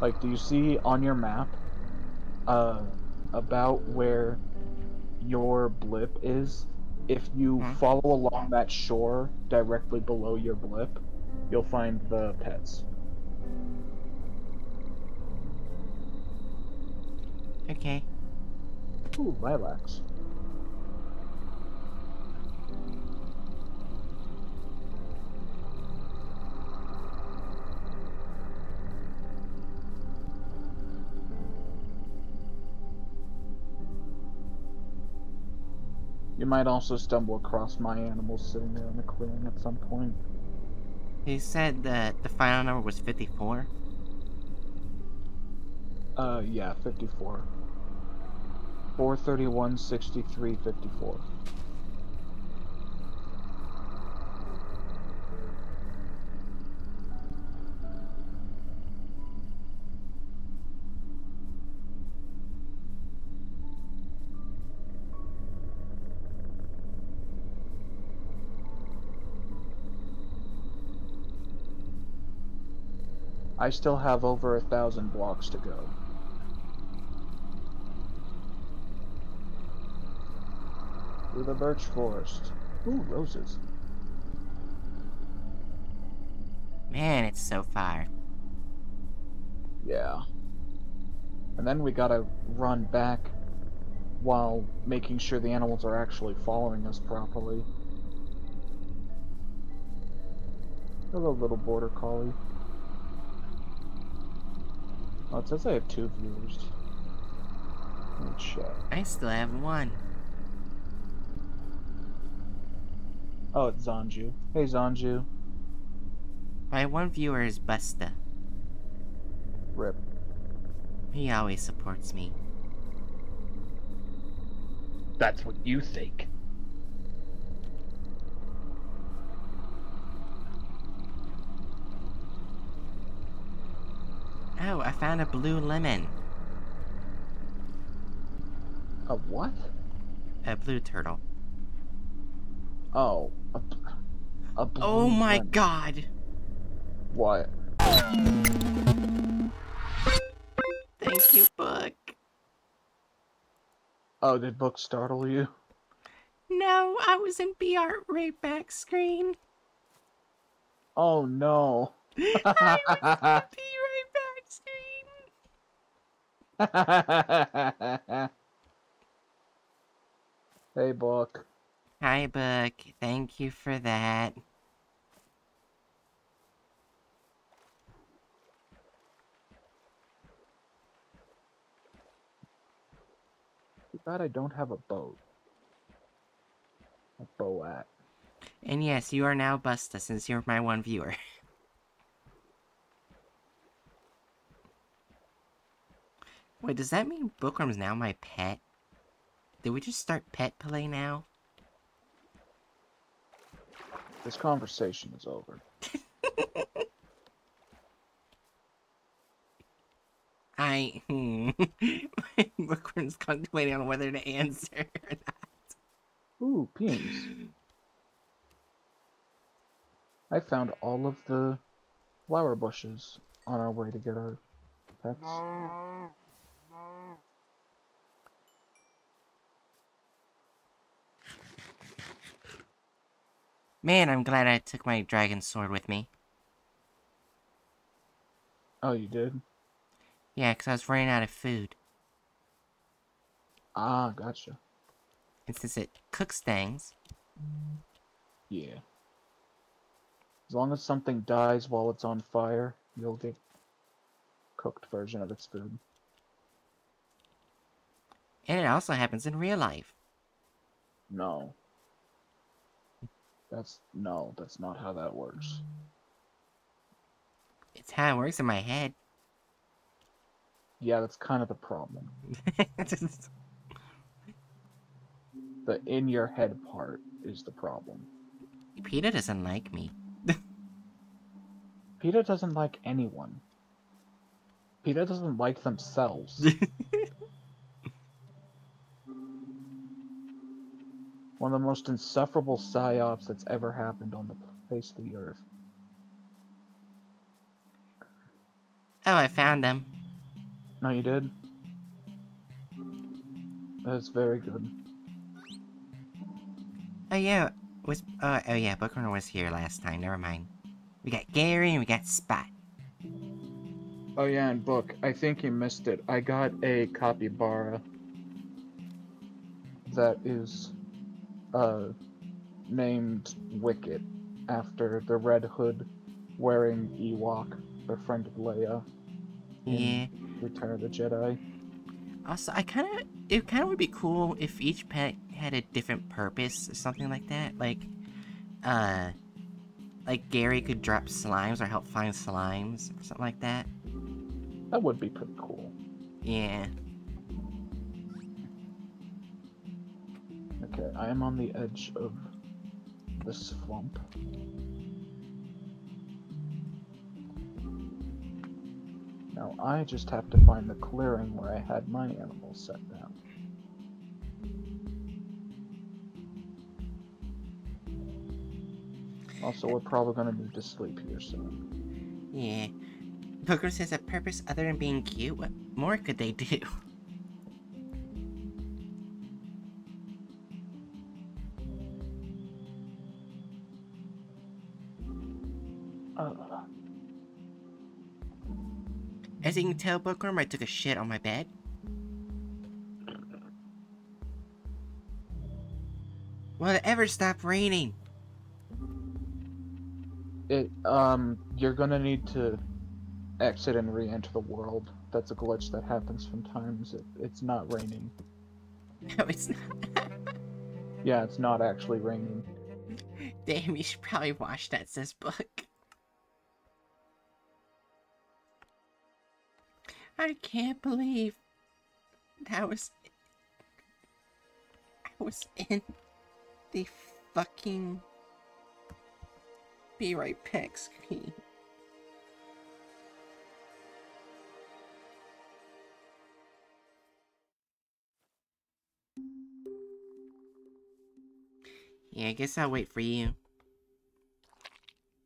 Like, do you see on your map, uh, about where your blip is? If you
Hmm.
follow along that shore directly below your blip, you'll find the pets.
Okay.
Ooh, lilacs. Might also stumble across my animals sitting there in the clearing at some point.
He said that the final number was 54.
Uh, yeah, 54. 431, 63, 54. I still have over a thousand blocks to go. Through the birch forest. Ooh, roses.
Man, it's so far.
Yeah. And then we gotta run back while making sure the animals are actually following us properly. Hello, little border collie. Oh, it says I have two viewers. Let me check.
I still have one.
Oh, it's Zanju. Hey, Zanju.
My one viewer is Busta.
Rip.
He always supports me.
That's what you think.
Oh, I found a blue lemon.
A what?
A blue turtle.
Oh, a, b- a blue
Oh my
lemon.
god!
What?
Thank you, book.
Oh, did book startle you?
No, I was in BR right back screen.
Oh no.
I was in B right back screen.
hey, book.
Hi, book. Thank you for that.
Too bad I don't have a boat. A bow at.
And yes, you are now Busta since you're my one viewer. Wait, does that mean Bookworm's now my pet? Did we just start pet play now?
This conversation is over.
I hmm. Bookworm's contemplating on whether to answer. or not.
Ooh, peonies. I found all of the flower bushes on our way to get our pets.
Man, I'm glad I took my dragon sword with me.
Oh, you did?
Yeah, 'cause I was running out of food.
Ah, gotcha.
And since it cooks things,
Yeah. As long as something dies while it's on fire, you'll get cooked version of its food.
And it also happens in real life.
No. That's no, that's not how that works.
It's how it works in my head.
Yeah, that's kind of the problem. The in your head part is the problem.
Peter doesn't like me.
Peter doesn't like anyone. Peter doesn't like themselves. One of the most insufferable psyops that's ever happened on the face of the earth.
oh, I found them.
No, you did? That's very good.
Oh yeah, was uh, oh yeah, Bookworm was here last time. Never mind. We got Gary and we got Spot.
Oh yeah, and book. I think you missed it. I got a capybara that is uh named Wicket after the Red Hood wearing Ewok, of Leia
Yeah.
Return of the Jedi.
Also, I kind of it kind of would be cool if each pet had a different purpose or something like that. Like, uh, like Gary could drop slimes or help find slimes or something like that.
That would be pretty cool.
Yeah.
Okay, I am on the edge of the swamp. Now I just have to find the clearing where I had my animals set down. Also, we're probably gonna need to sleep here soon.
Yeah. Bookworm says a purpose other than being cute. What more could they do? As you can tell, Bookworm, I took a shit on my bed. Will it ever stop raining?
It um, you're gonna need to exit and re-enter the world. That's a glitch that happens sometimes. It, it's not raining.
No, it's not.
Yeah, it's not actually raining.
Damn, you should probably watch that sis book. I can't believe that was I was in the fucking be right back screen. Yeah, I guess I'll wait for you.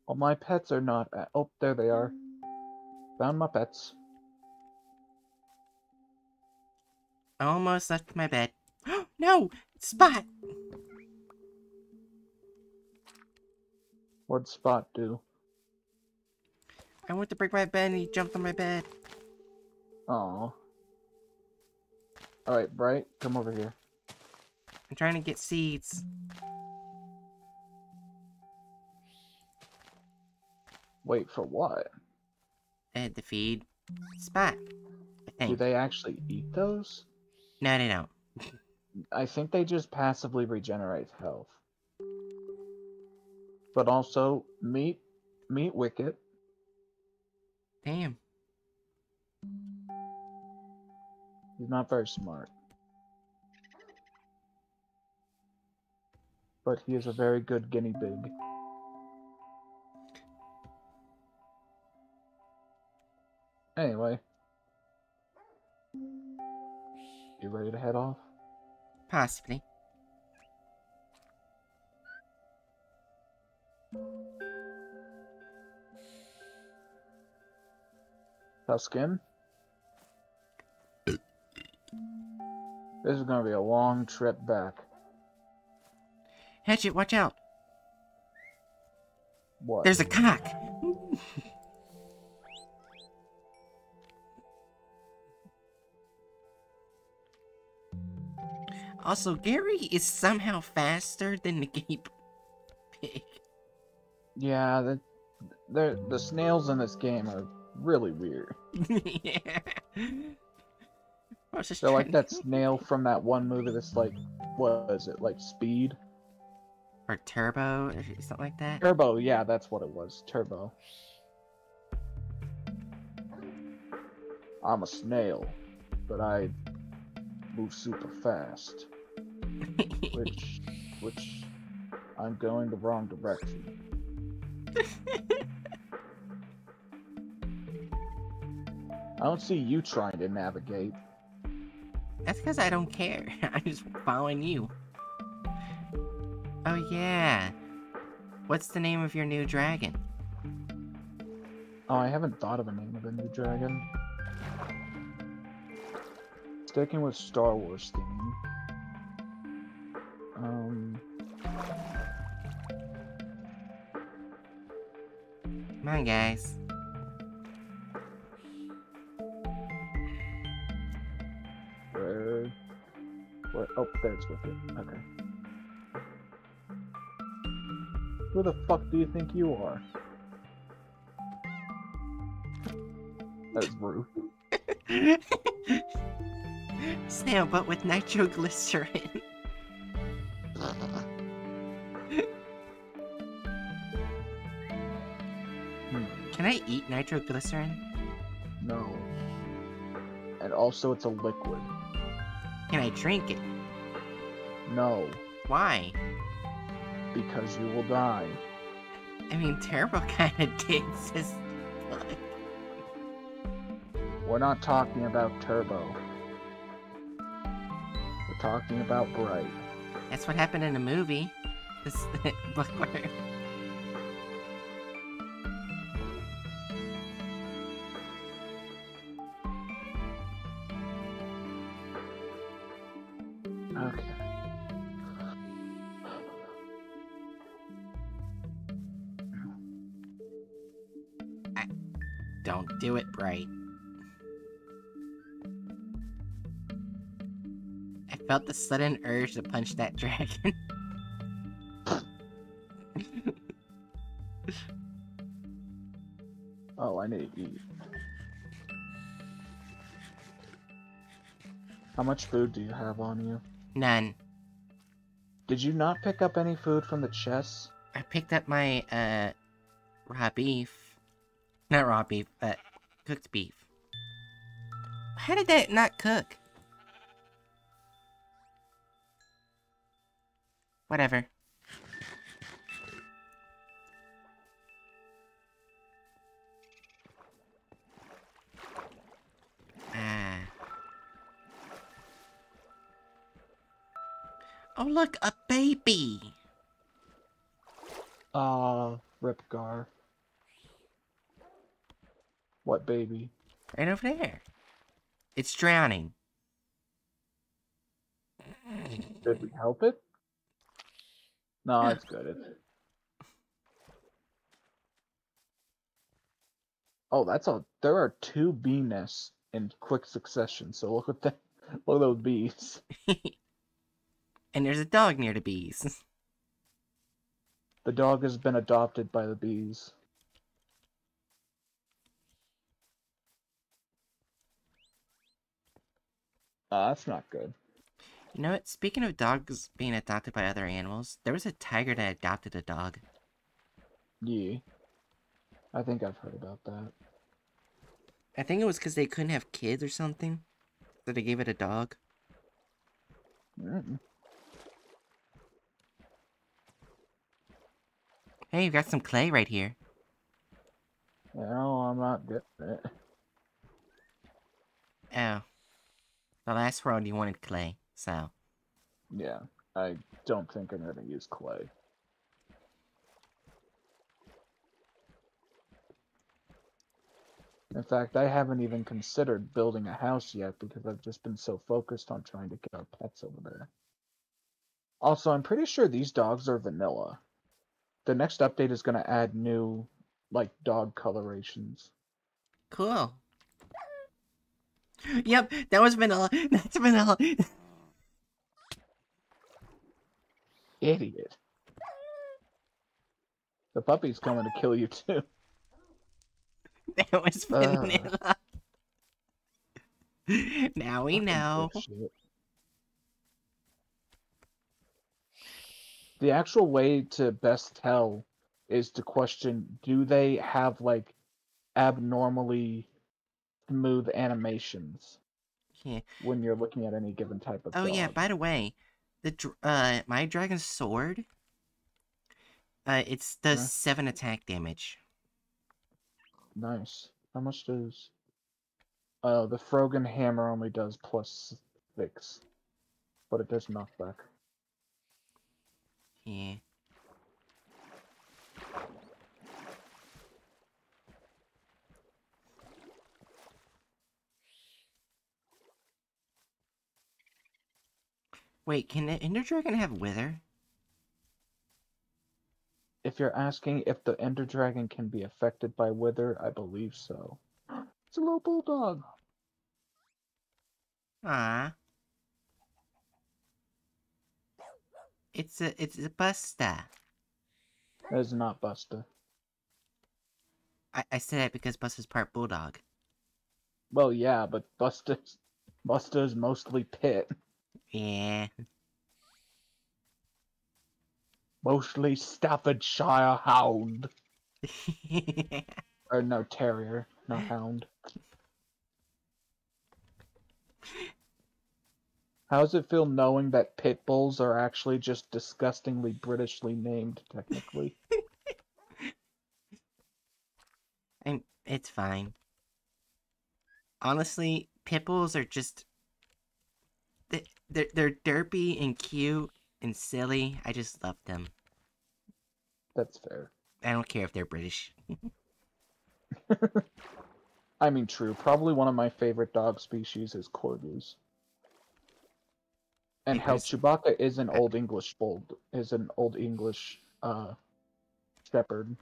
Well, my pets are not. At, oh, there they are. Found my pets.
I almost left my bed. Oh no! Spot!
What'd Spot do?
I went to break my bed and he jumped on my bed.
Oh. Alright, Bright, come over here.
I'm trying to get seeds.
Wait, for what?
I had to feed Spot. I
Do they actually eat those?
No, they don't.
I think they just passively regenerate health. But also, meet, meet Wicket.
Damn.
He's not very smart. But he is a very good guinea pig. Anyway. You ready to head off?
Possibly.
Tough skin? This is gonna be a long trip back.
Hatchet, watch out!
What?
There's a cock! also, Gary is somehow faster than the Gape Pig.
Yeah, the, the the snails in this game are really weird.
yeah. I was just
They're like that snail from that one movie that's like, what is it, like Speed?
Or Turbo, or something like that.
Turbo, yeah, that's what it was. Turbo. I'm a snail, but I move super fast, which, which, I'm going the wrong direction. I don't see you trying to navigate.
That's because I don't care. I'm just following you. Oh yeah. What's the name of your new dragon?
Oh, I haven't thought of a name of a new dragon. Sticking with Star Wars theme. Um,
Come on, guys.
where, where? Oh, there's Wicket. Okay. Who the fuck do you think you are? That's rude.
Snail, but with nitroglycerin. Can I eat nitroglycerin?
no. And also, it's a liquid.
Can I drink it?
No,
Why?
because you will die.
I mean, Turbo kinda did this.
We're not talking about Turbo. We're talking about Bright.
That's what happened in the movie. This bookworm. Felt the sudden urge to punch that dragon.
Oh, I need to eat. How much food do you have on you?
None.
Did you not pick up any food from the chests?
I picked up my, uh, raw beef. Not raw beef, but cooked beef. How did that not cook? Whatever. Ah. Oh look, a baby!
Ah, Ripgar. What baby?
Right over there. It's drowning.
Did we help it? No, it's good. It's... Oh, that's all. There are two bee nests in quick succession. So look at that. Look at those bees.
and there's a dog near the bees.
The dog has been adopted by the bees. Ah, that's not good.
You know what? Speaking of dogs being adopted by other animals, there was a tiger that adopted a dog.
Yeah. I think I've heard about that.
I think it was because they couldn't have kids or something. So they gave it a dog.
Mm.
Hey, you got some clay right here.
No, I'm not getting it.
Oh. The last world you wanted clay, so.
Yeah, I don't think I'm gonna use clay. In fact, I haven't even considered building a house yet because I've just been so focused on trying to get our pets over there. Also, I'm pretty sure these dogs are vanilla. The next update is going to add new, like, dog colorations.
Cool. Yep, that was vanilla. That's vanilla.
Idiot. The puppy's coming to kill you too.
that was
Uh.
vanilla. now we know.
The actual way to best tell is to question do they have like abnormally smooth animations
Yeah.
when you're looking at any given type of
Oh yeah, by the way, the uh my dragon's sword uh it's does
Huh?
7 attack damage.
Nice. How much does uh the Frogan hammer only does plus six. But it does knockback.
Yeah. Wait, can the Ender Dragon have Wither?
If you're asking if the Ender Dragon can be affected by Wither, I believe so. It's a little bulldog.
Ah. It's a it's a Busta.
That is not Busta.
I, I said that because Busta's part bulldog.
Well, yeah, but Busta's Busta's mostly pit,
Yeah.
mostly Staffordshire Hound, or no Terrier, no Hound. How does it feel knowing that pit bulls are actually just disgustingly Britishly named, technically?
I'm, it's fine. Honestly, pit bulls are just they're they're derpy and cute and silly. I just love them.
That's fair.
I don't care if they're British.
I mean, true. Probably one of my favorite dog species is corgis. And how Chewbacca is an old English bull, is an old English uh shepherd.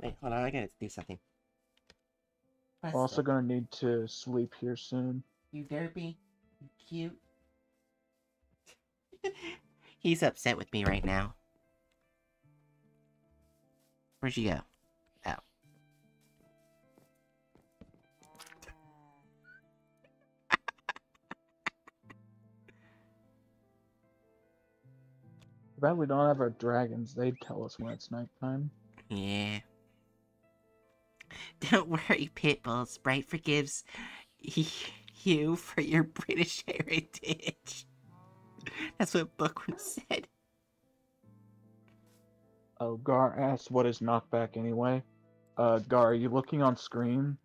Wait, hold on. I gotta do something.
We're also gonna need to sleep here soon.
you derpy, you cute. He's upset with me right now. Where'd you go? Oh.
Bet we don't have our dragons. They'd tell us when it's nighttime.
Yeah. Don't worry, Pitbull. Sprite forgives you for your British heritage. That's what Bookworm said.
Oh, Gar asked what is knockback anyway. Uh, Gar, are you looking on screen?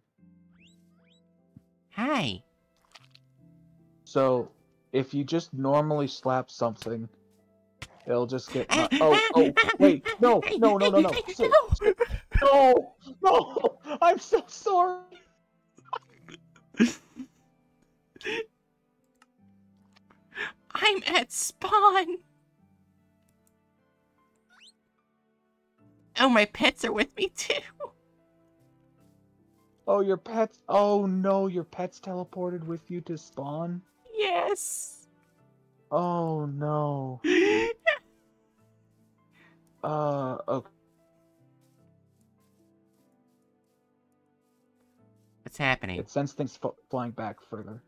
Hi.
So, if you just normally slap something, it'll just get. Ah, knock- oh, ah, oh, ah, wait, no, no, no, no, no, sit. no, no, I'm so sorry.
I'm at spawn. Oh, my pets are with me too.
Oh, your pets. Oh no, your pets teleported with you to spawn.
Yes.
Oh no. Uh, okay.
What's happening?
It sends things flying back further.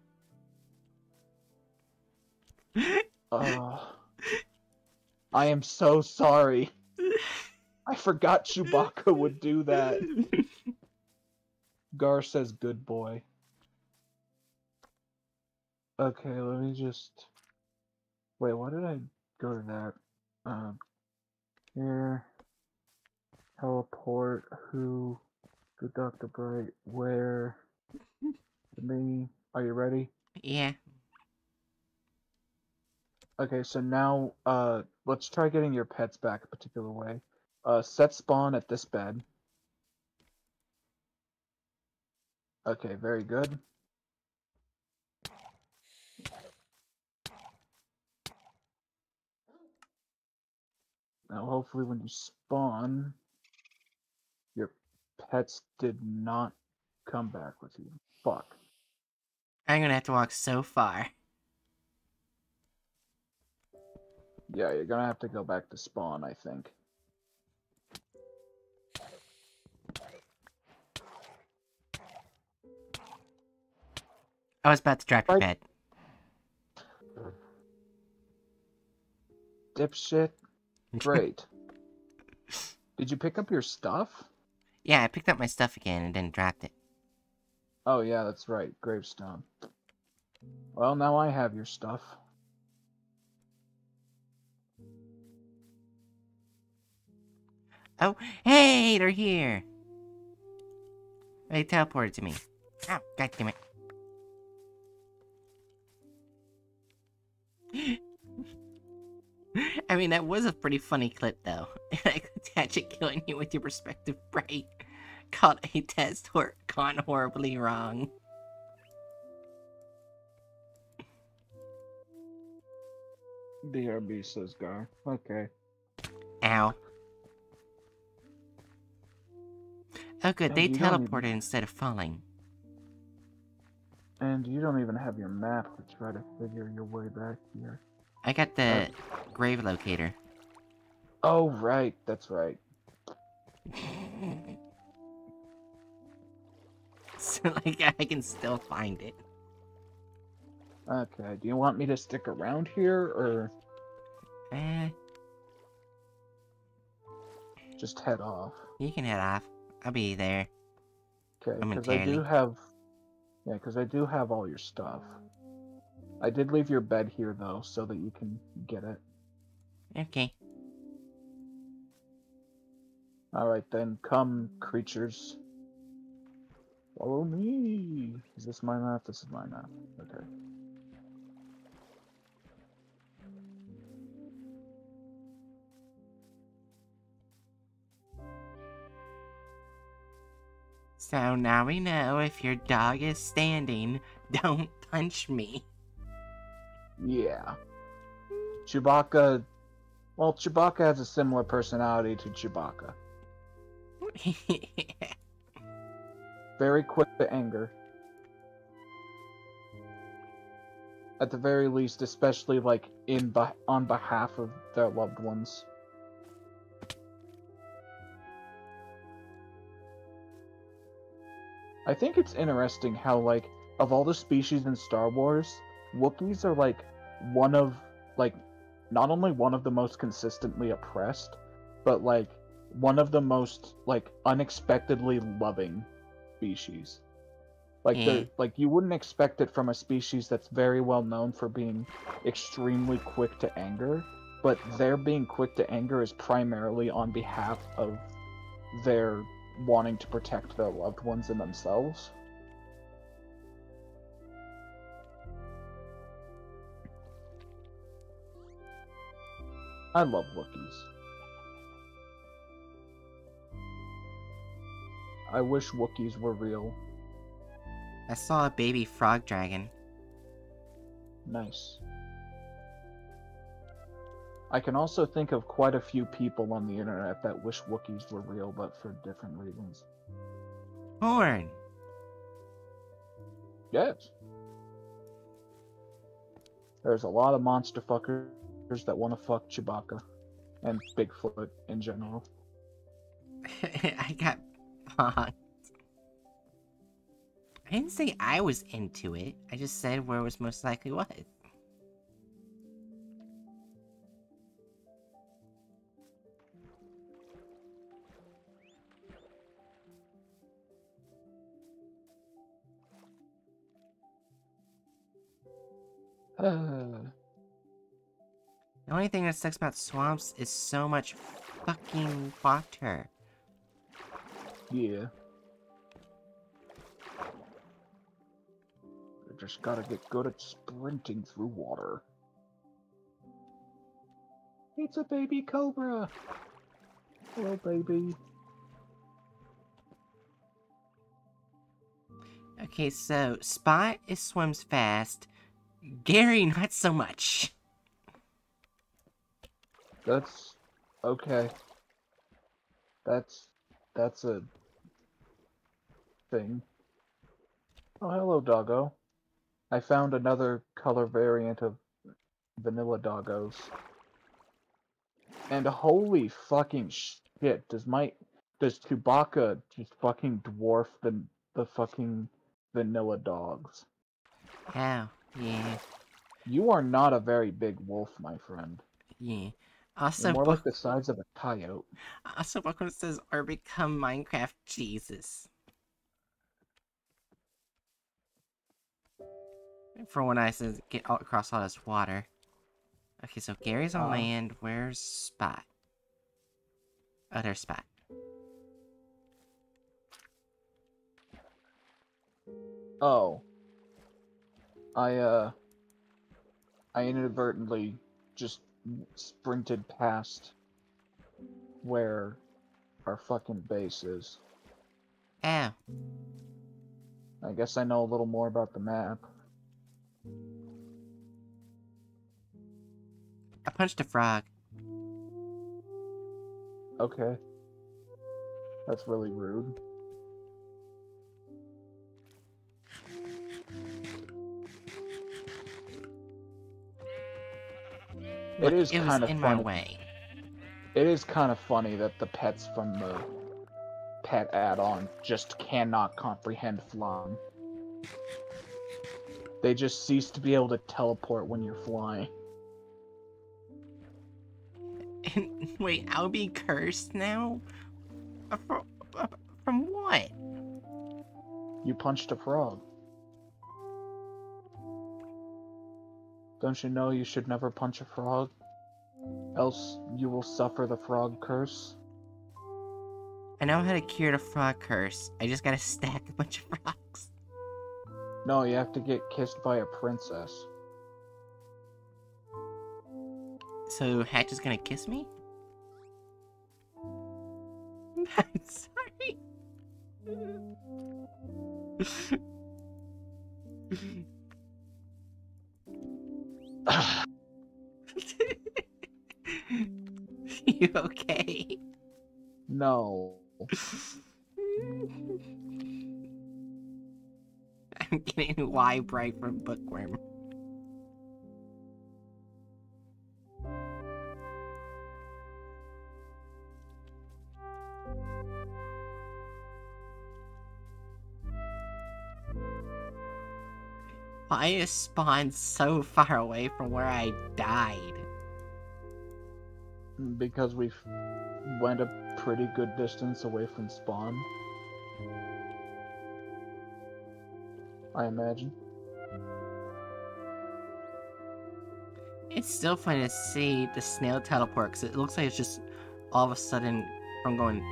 Uh, I am so sorry. I forgot Chewbacca would do that. Gar says good boy. Okay, let me just wait, why did I go to that? Um here teleport who good Dr. Bright where me are you ready?
yeah.
Okay, so now uh let's try getting your pets back a particular way. Uh set spawn at this bed. Okay, very good. Now hopefully when you spawn your pets did not come back with you. Fuck.
I'm gonna have to walk so far.
Yeah, you're gonna have to go back to spawn, I think.
I was about to drop your bed.
Dipshit. Great. Did you pick up your stuff?
Yeah, I picked up my stuff again and then dropped it.
Oh yeah, that's right, gravestone. Well, now I have your stuff.
Oh, hey, they're here. They teleported to me. Oh, god damn it. I mean, that was a pretty funny clip, though. Attach it killing you with your respective bright. Caught a test or gone horribly wrong.
BRB says Gar. Okay.
Ow. Oh, good. They
don't even-
teleported instead of falling.
And you don't even have your map to try to figure your way back here.
I got the grave locator.
Oh right, that's right.
so, like, I can still find it.
Okay, do you want me to stick around here or
Eh,
just head off?
you can head off. I'll be there.
Okay, because I do have, yeah, because I do have all your stuff. I did leave your bed here though, so that you can get it.
Okay.
All right then, come creatures. Follow me. Is this my map? This is my map. Okay.
So now we know if your dog is standing, don't punch me.
Yeah. Chewbacca. Well, Chewbacca has a similar personality to Chewbacca. Very quick to anger. At the very least, especially like in on behalf of their loved ones. I think it's interesting how like of all the species in Star Wars, Wookiees are like one of like not only one of the most consistently oppressed, but like one of the most like unexpectedly loving species. Like the
Mm.
like you wouldn't expect it from a species that's very well known for being extremely quick to anger, but their being quick to anger is primarily on behalf of their wanting to protect their loved ones and themselves. I love Wookiees. I wish Wookiees were real.
I saw a baby frog dragon.
Nice. I can also think of quite a few people on the internet that wish Wookiees were real, but for different reasons.
Horn!
Yes. There's a lot of monster fuckers that want to fuck Chewbacca and Bigfoot in general.
I got bonked. I didn't say I was into it. I just said where it was most likely was. The only thing that sucks about swamps is so much fucking water.
yeah. I just gotta get good at sprinting through water. It's a baby cobra! Hello, baby.
Okay, so Spot is swims fast. Gary, not so much.
That's okay. That's that's a thing. Oh, hello, doggo. I found another color variant of vanilla doggos. And holy fucking shit, does my does Chewbacca just fucking dwarf the the fucking vanilla dogs?
Oh, yeah,
You are not a very big wolf, my friend.
yeah.
You're more like the size of a coyote.
also Bookworm says, or become Minecraft Jesus. For when I says get all across all this water. Okay, so Gary's on
Uh.
land. Where's Spot? Oh, there's Spot.
Oh. I, uh. I inadvertently just sprinted past where our fucking base is.
Oh,
I guess I know a little more about the map.
I punched a frog.
Okay. That's really rude. It is kind of
in my
funny.
way.
It is kind of funny that the pets from the pet add-on just cannot comprehend flying. They just cease to be able to teleport when you're flying.
Wait, I'll be cursed now? Uh, From, uh, from what?
You punched a frog. Don't you know you should never punch a frog? Else you will suffer the frog curse.
I know how to cure the frog curse. I just gotta stack a bunch of frogs.
No, you have to get kissed by a princess.
So Hatch is gonna kiss me? I'm sorry. you okay?
no.
I'm getting Y bright from Bookworm. Why is spawn so far away from where I died?
Because we went a pretty good distance away from spawn. I imagine.
It's still funny to see the snail teleport because it looks like it's just all of a sudden from going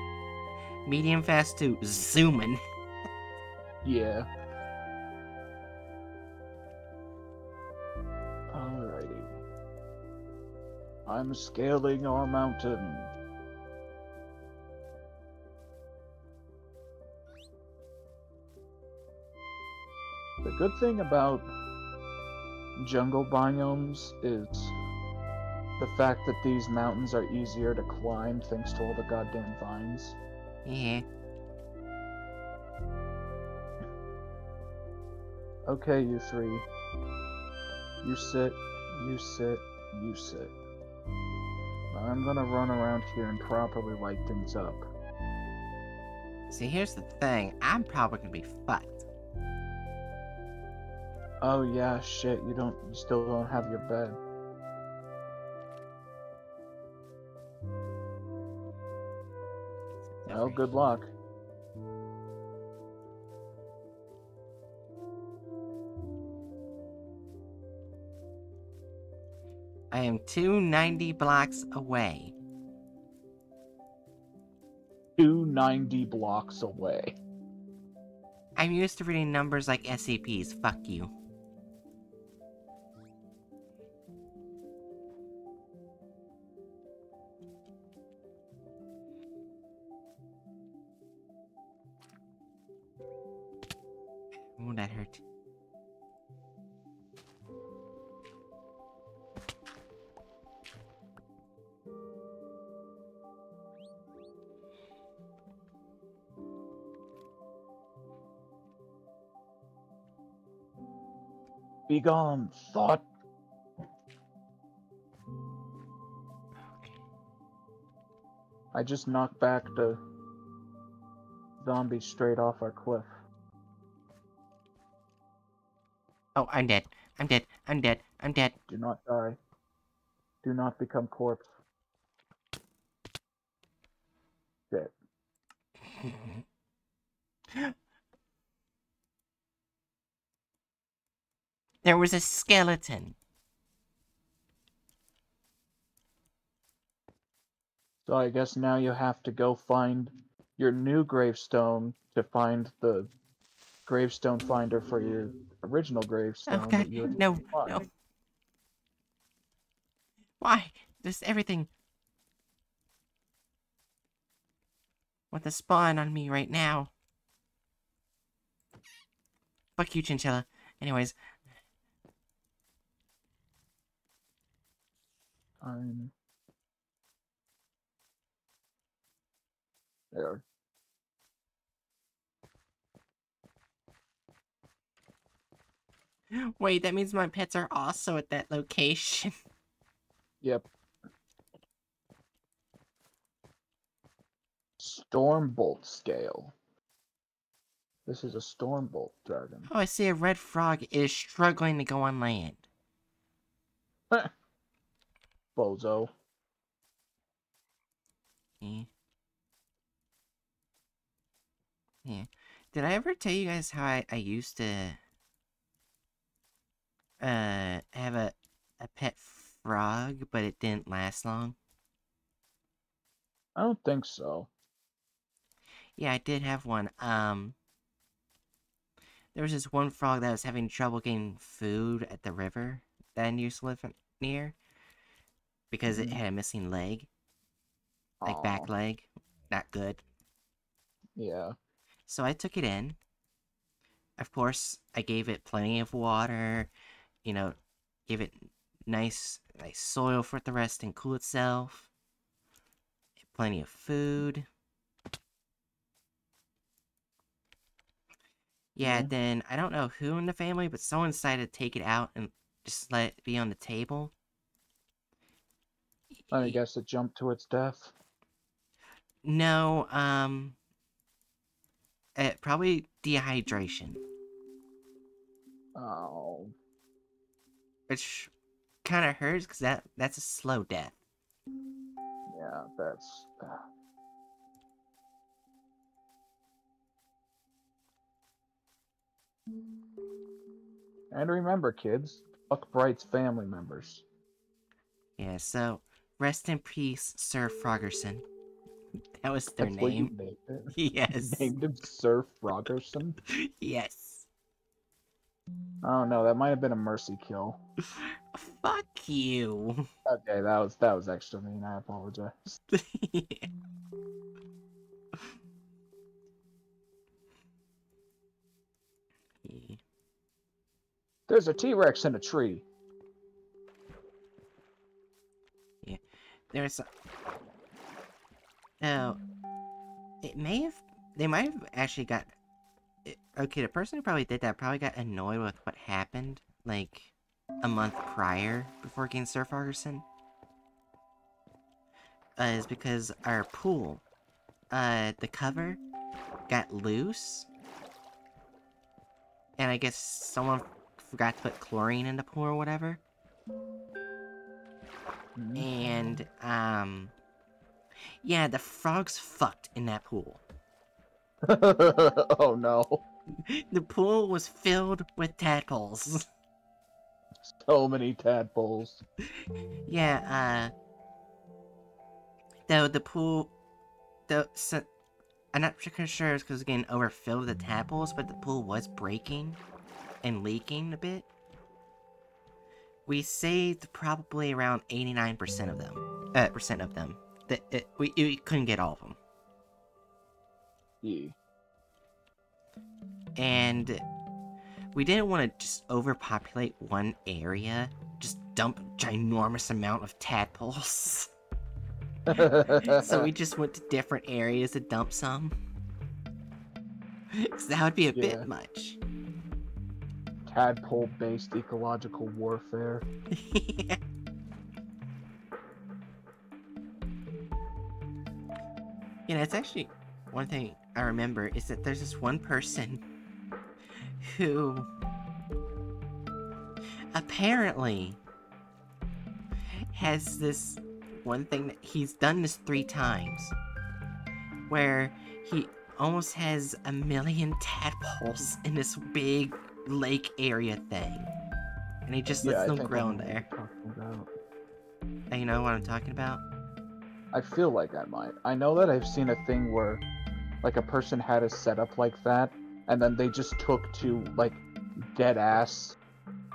medium fast to zooming.
Yeah. I'm scaling our mountain. The good thing about jungle biomes is the fact that these mountains are easier to climb thanks to all the goddamn vines.
Yeah.
Okay, you three. You sit, you sit, you sit. I'm gonna run around here and properly light things up.
See, here's the thing. I'm probably gonna be fucked.
Oh yeah, shit, you don't you still don't have your bed. Oh, good luck.
I am 290 blocks away.
290 blocks away.
I'm used to reading numbers like SCPs. Fuck you. Oh, that hurt.
Be gone, thought.
Okay.
I just knocked back the zombie straight off our cliff.
Oh, I'm dead. I'm dead. I'm dead. I'm dead.
Do not die. Do not become corpse. Shit.
there was a skeleton.
So I guess now you have to go find your new gravestone to find the gravestone finder for your original gravestone.
Oh god,
you
no,
find.
no. Why? Does everything... Want to spawn on me right now? Fuck you, Chinchilla. Anyways, Um,
I'm... There.
wait, that means my pets are also at that location.
Yep. Stormbolt scale. This is a Stormbolt dragon.
Oh, I see a red frog is struggling to go on land.
Bozo.
Yeah. Yeah. Did I ever tell you guys how I, I used to uh have a a pet frog, but it didn't last long?
I don't think so.
Yeah, I did have one. Um there was this one frog that was having trouble getting food at the river that I used to live near because it
Mhm.
had a missing leg, like
Aw,
back leg. Not good.
Yeah.
So I took it in. Of course, I gave it plenty of water, you know, give it nice nice soil for it to rest and cool itself. Plenty of food. Yeah,
Mhm.
then I don't know who in the family, but someone decided to take it out and just let it be on the table.
I guess it jumped to its death.
No, um, uh, probably dehydration.
Oh.
Which kind of hurts because that that's a slow death.
Yeah, that's. Uh... And remember, kids, fuck Bright's family members.
Yeah, so rest in peace, Sir Froggerson. That was their
That's
name.
named.
Yes.
Named him Sir Froggerson.
yes.
Oh no, that might have been a mercy kill.
Fuck you.
Okay, that was that was extra mean. I apologize.
Yeah.
There's a T Rex in a tree.
There's. Oh, it may have. They might have actually got. it- Okay, the person who probably did that probably got annoyed with what happened, like, a month prior before getting Sir Froggerson. Uh, is because our pool, uh, the cover got loose. And I guess someone forgot to put chlorine in the pool or whatever. And, um... Yeah, the frogs fucked in that pool.
oh no.
The pool was filled with tadpoles.
So many tadpoles.
yeah, uh... Though the pool... The, so, I'm not sure it's because again overfilled with the tadpoles, but the pool was breaking and leaking a bit. We saved probably around 89% of them. Uh, percent of them. That it, we, we couldn't get all of them.
Yeah.
and we didn't want to just overpopulate one area just dump ginormous amount of tadpoles so we just went to different areas to dump some 'Cause that would be a
Yeah.
bit much
tadpole based ecological warfare.
you know it's actually one thing i remember is that there's this one person who apparently has this one thing that he's done this three times where he almost has a million tadpoles in this big lake area thing and he just lets
I
them grow in there
you're talking about.
And you know what i'm talking about
I feel like I might. I know that I've seen a thing where, like, a person had a setup like that, and then they just took to, like, dead ass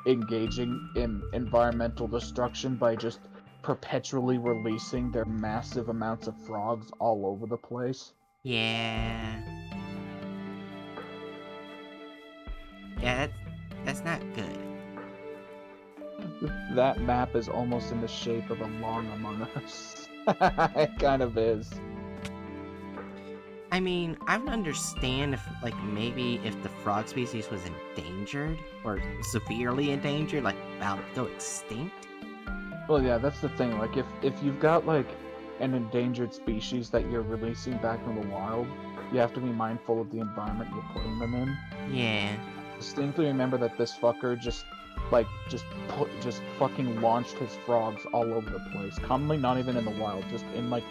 engaging in environmental destruction by just perpetually releasing their massive amounts of frogs all over the place.
Yeah. Yeah, that's, that's not good.
That map is almost in the shape of a long Among Us. it kind of is.
I mean, I would understand if, like, maybe if the frog species was endangered or severely endangered, like about to go extinct.
Well, yeah, that's the thing. Like, if if you've got like an endangered species that you're releasing back in the wild, you have to be mindful of the environment you're putting them in.
Yeah.
Distinctly remember that this fucker just like just put just fucking launched his frogs all over the place. Commonly not even in the wild, just in like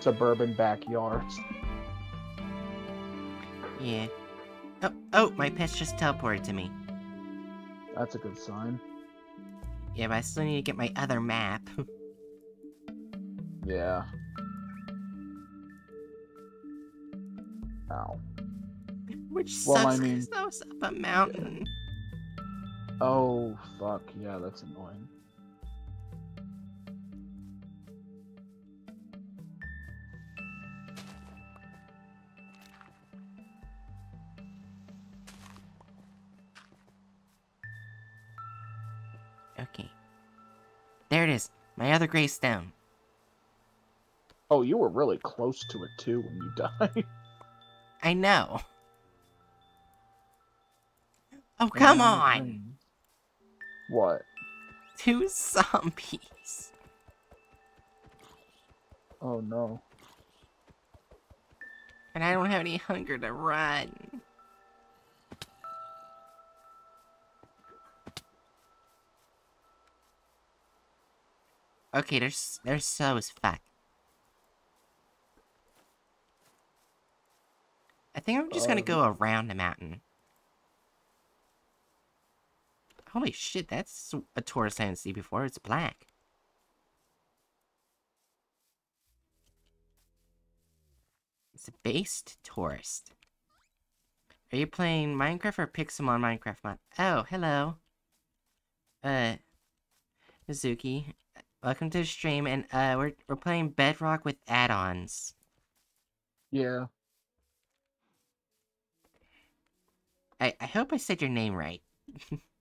suburban backyards.
Yeah. Oh, oh, my pets just teleported to me.
That's a good sign.
Yeah, but I still need to get my other map.
Yeah. Ow.
Which
Well, I
sucks
mean-
'cause that was up a mountain.
Oh fuck, yeah, that's annoying.
Okay. There it is. My other greystone.
Oh, you were really close to it too when you died.
I know. Oh, come on! Mm-hmm.
What?
Two zombies.
Oh no.
And I don't have any hunger to run. Okay, they're, they're so as fuck. I think I'm just gonna
um.
go around the mountain. Holy shit, that's a tourist I didn't see before. It's black. It's a based tourist. Are you playing Minecraft or Pixelmon Minecraft mod? Oh, hello. Uh, Mizuki. Welcome to the stream, and uh, we're we're playing Bedrock with add-ons.
Yeah.
I I hope I said your name right.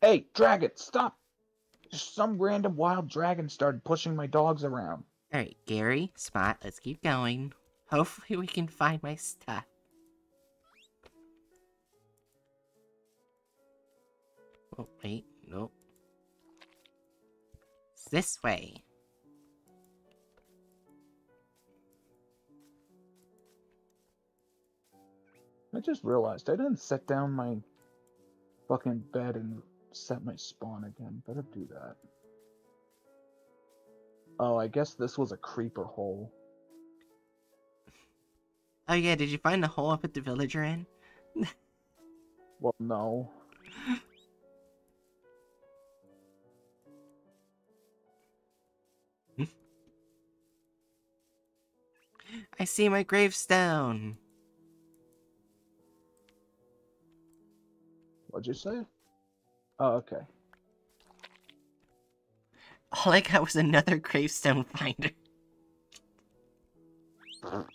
Hey, dragon, stop! Just some random wild dragon started pushing my dogs around.
All right, Gary, Spot. Let's keep going. Hopefully, we can find my stuff. Oh wait, nope. It's this way.
I just realized I didn't set down my fucking bed and set my spawn again. Better do that. Oh, I guess this was a creeper hole.
Oh yeah, did you find the hole up at the villager in?
Well, no.
I see my gravestone.
What'd you say? Oh, okay.
All I got was another gravestone finder.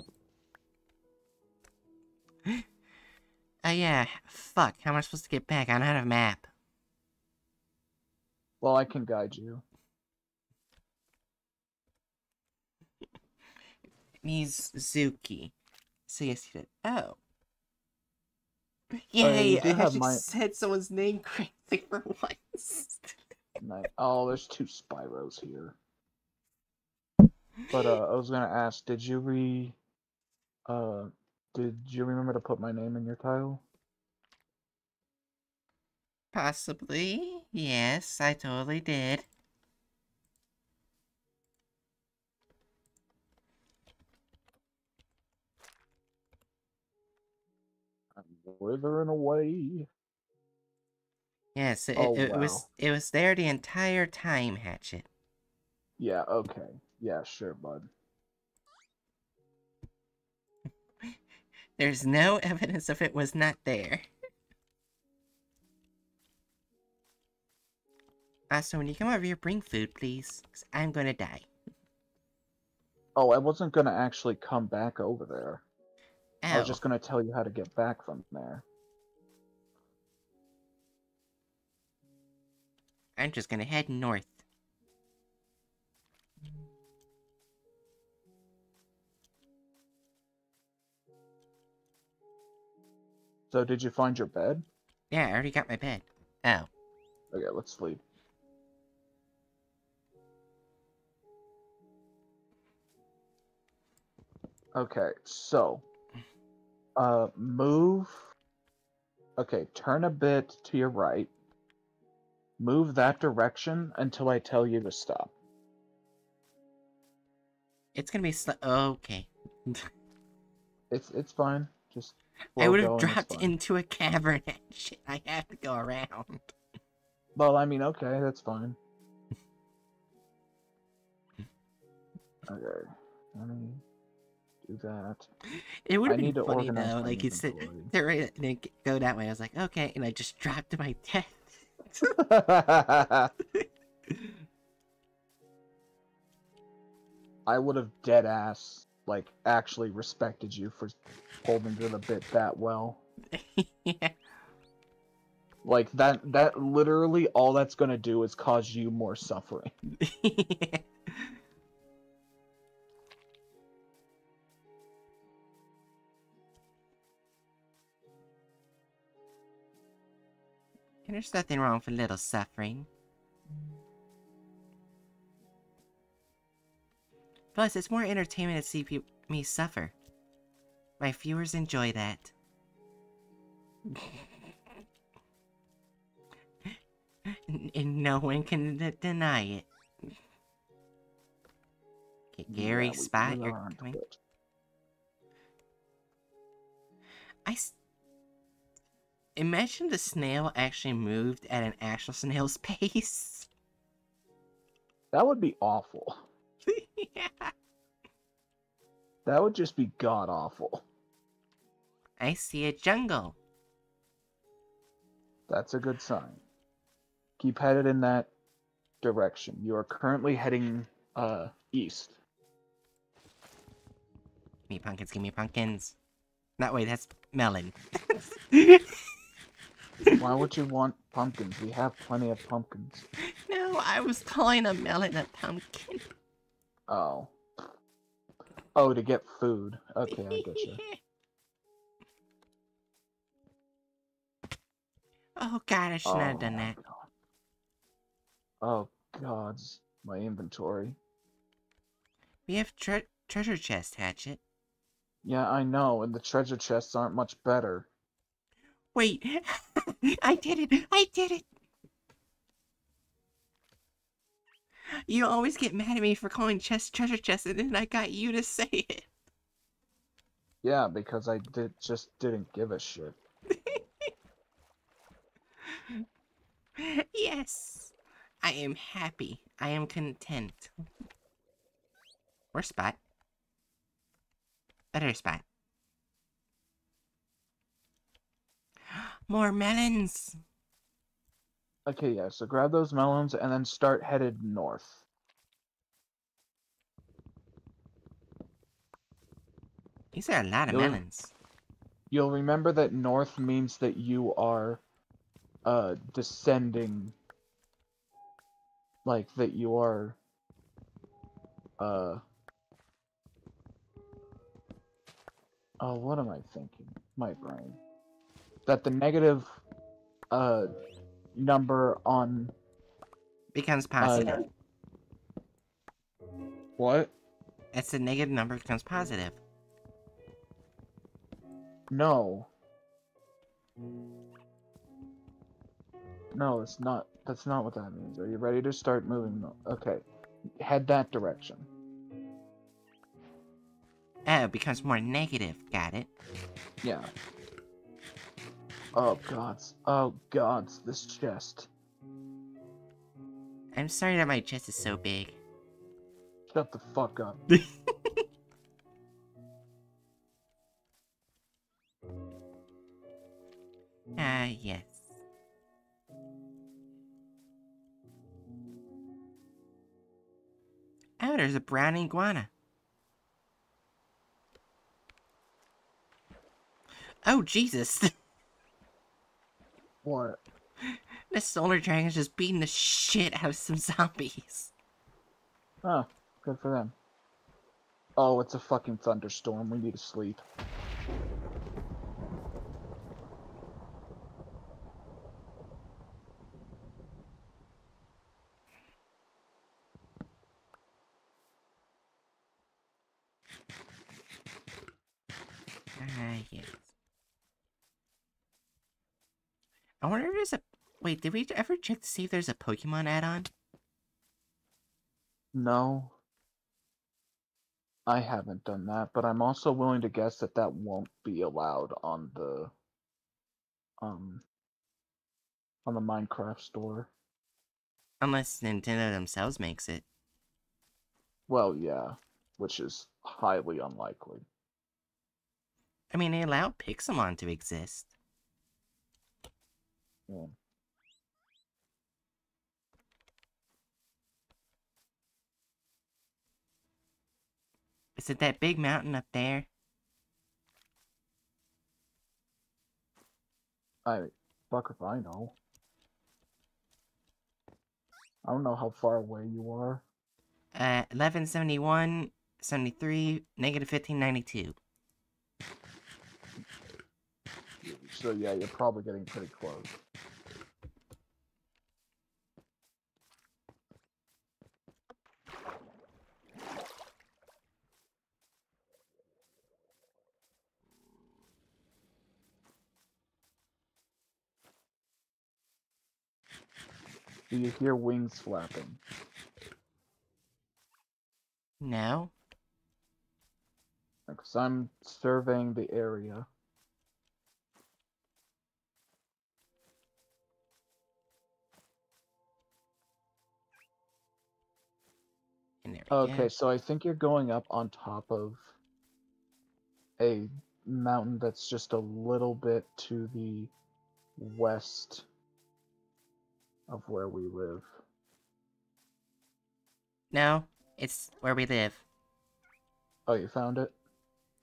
Oh yeah, fuck, how am I supposed to get back? I don't have a map.
Well, I can guide you.
Mizuki. So yes, you did. Oh. Yay! I
do have
actually
my-
said someone's name correctly for once.
Nice. Oh, there's two Spyros here. But uh, I was gonna ask, did you re, uh, did you remember to put my name in your tile?
Possibly. Yes, I totally did.
I'm withering away.
Yes, it,
Oh,
it, it was it was there the entire time, Hatchet.
Yeah. Okay. Yeah. Sure, bud.
There's no evidence of it was not there. Uh, also, when you come over here, bring food, please. Because I'm gonna die.
Oh, I wasn't gonna actually come back over there. I
Ow.
was just gonna tell you how to get back from there.
I'm just gonna head north.
So, did you find your bed?
Yeah, I already got my bed. Oh.
Okay, let's sleep. Okay, so uh move Okay, turn a bit to your right. Move that direction until I tell you to stop.
It's gonna be sl- okay.
It's it's fine. Just
I would have dropped into a cavern and shit. I have to go around.
Well, I mean, okay, that's fine. Okay, let me do that.
It would have been funny though. Like you said, they're right, and then go that way. I was like, okay, and I just dropped to my death.
I would have dead ass like actually respected you for holding to the bit that well.
yeah.
Like that that literally all that's gonna do is cause you more suffering.
And there's nothing wrong with a little suffering. Plus, it's more entertainment to see me suffer. My viewers enjoy that. and, no one can deny it. G- Gary
Yeah,
Spot, you're coming. I imagine the snail actually moved at an actual snail's pace.
That would be awful.
yeah.
That would just be god awful.
I see a jungle.
That's a good sign. Keep headed in that direction. You are currently heading uh east.
Give me pumpkins, give me pumpkins. That way, that's melon.
Why would you want pumpkins? We have plenty of pumpkins.
no, I was calling a melon a pumpkin.
Oh. Oh, to get food. Okay, I get you.
oh god, I should not have oh,
done
that.
God. Oh gods, my inventory.
We have tre- treasure chest, Hatchet.
Yeah, I know, and the treasure chests aren't much better.
Wait, I did it! I did it! You always get mad at me for calling chest treasure chest, and then I got you to say it.
Yeah, because I did just didn't give a shit.
yes, I am happy. I am content. Where's Spot? Better Spot. More melons.
Okay, yeah, so grab those melons and then start headed north.
These are a lot of
You'll-
melons.
You'll remember that north means that you are uh descending like that you are uh Oh, what am I thinking? My brain. That the negative uh number on
Becomes
uh,
positive.
what?
It's the negative number becomes positive.
No. No, it's not. That's not what that means. Are you ready to start moving? No- Okay. Head that direction.
Oh, it becomes more negative. Got it.
Yeah. Oh gods. Oh gods, this chest.
I'm sorry that my chest is so big.
Shut the fuck up.
Ah, yes. Oh, there's a brown iguana. Oh, Jesus.
What?
the solar is just beating the shit out of some zombies.
Oh, good for them. Oh, it's a fucking thunderstorm. We need to sleep.
Ah, yes. I wonder if there's a. Wait, did we ever check to see if there's a Pokemon add on?
No. I haven't done that, but I'm also willing to guess that that won't be allowed on the um on the Minecraft store.
Unless Nintendo themselves makes it.
Well, yeah, which is highly unlikely.
I mean, they allowed Pixelmon to exist.
Yeah.
Is it that big mountain up there?
I fuck if I know. I don't know how far away you are.
Uh, 1171, 73, negative 1592.
So yeah, you're probably getting pretty close. Do you hear wings flapping?
No?
Because I'm surveying the area.
And there
Okay,
go.
so I think you're going up on top of a mountain that's just a little bit to the west of where we live.
No, it's where we live.
Oh, you found it?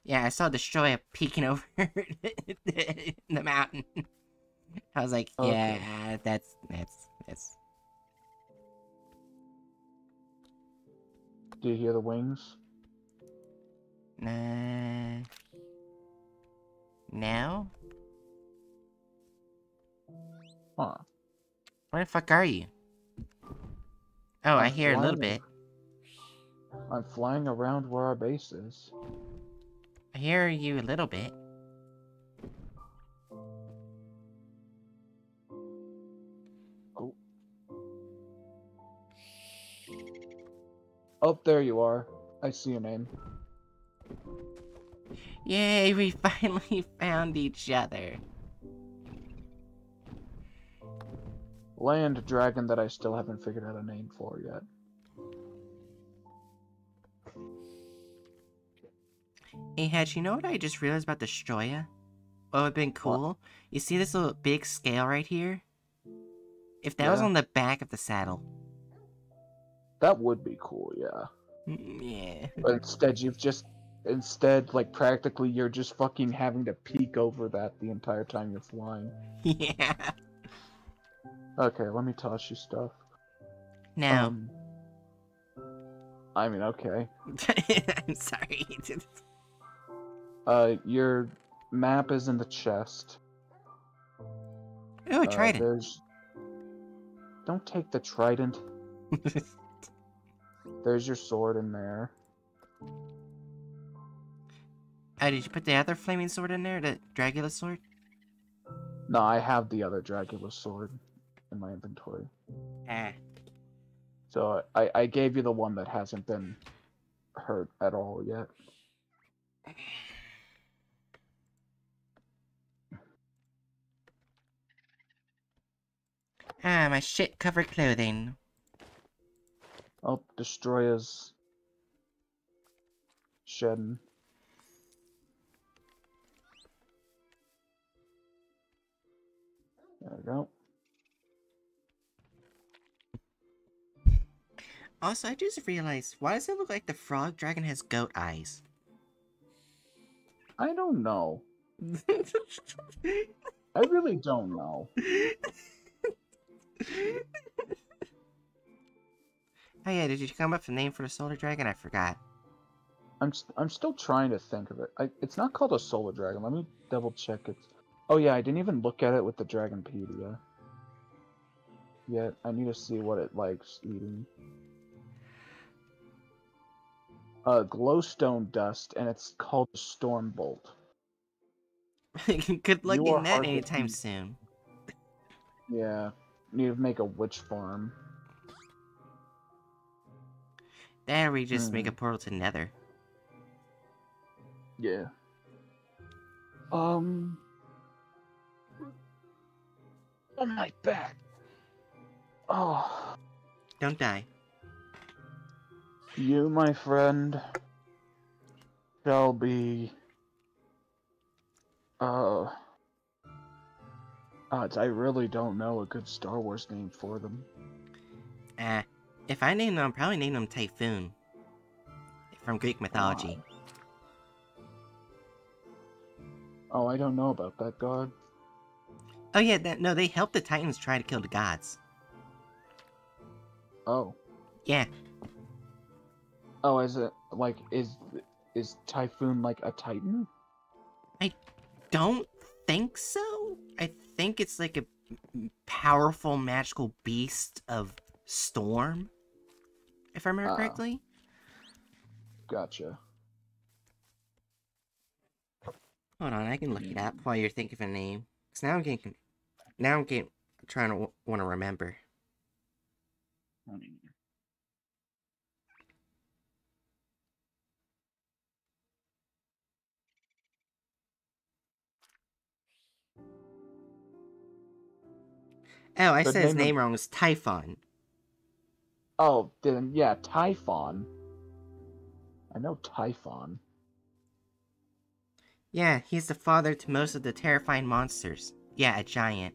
Yeah, I saw Destroyer peeking over the, mountain. I was like,
Okay.
yeah, that's that's that's.
Do you hear the wings?
Nah. Now?
Huh.
Where the fuck are you? Oh, I
I'm
hear a little bit.
I'm flying around where our base is.
I hear you a little bit.
Oh, there you are. I see your name.
Yay, we finally found each other.
Land dragon that I still haven't figured out a name for yet.
Hey, Hedge, you know what I just realized about Destroyer? What would have been cool? You see this little big scale right here? If that was on the back of the saddle.
That would be cool, yeah.
Yeah.
But instead, you've just instead, like practically, you're just fucking having to peek over that the entire time you're flying.
yeah.
Okay, let me toss you stuff.
Now,
Um, I mean, okay.
I'm sorry.
Uh, your map is in the chest.
Oh,
Uh,
trident.
There's. Don't take the trident. There's your sword in there.
Oh, did you put the other flaming sword in there? The Dracula sword?
No, I have the other Dracula sword in my inventory.
Ah.
So I, I gave you the one that hasn't been hurt at all yet.
Ah, my shit covered clothing.
Oh, Destroyer's shedding. There we go.
Also, I just realized, why does it look like the frog dragon has goat eyes?
I don't know. I really don't know.
Oh yeah, did you come up with a name for the solar dragon? I forgot.
I'm s- I'm still trying to think of it. I, it's not called a solar dragon. Let me double check it. Oh yeah, I didn't even look at it with the Dragonpedia. Yet I need to see what it likes eating. Uh, glowstone dust, and it's called a storm bolt.
Good luck getting that anytime soon.
Yeah, need to make a witch farm.
There we just make a
Hmm.
portal to Nether.
Yeah. Um. On my back. Oh.
Don't die.
You, my friend, shall be. Uh. Odds, I really don't know a good Star Wars name for them.
Ah, if I name them, I'll probably name them Typhoon. From Greek mythology.
Oh, I don't know about that god.
Oh yeah, that, no, they helped the Titans try to kill the gods.
Oh.
Yeah,
Oh, is it like is is Typhoon like a Titan?
I don't think so. I think it's like a powerful magical beast of Storm, if I remember
uh,
correctly.
Gotcha.
Hold on, I can look it up while you're thinking of a name. Cause now I'm getting, now I'm getting trying to want to remember. Oh, I
the
said his
name of...
wrong. It's Typhon.
Oh, then yeah, Typhon. I know Typhon.
Yeah, he's the father to most of the terrifying monsters. Yeah, a giant.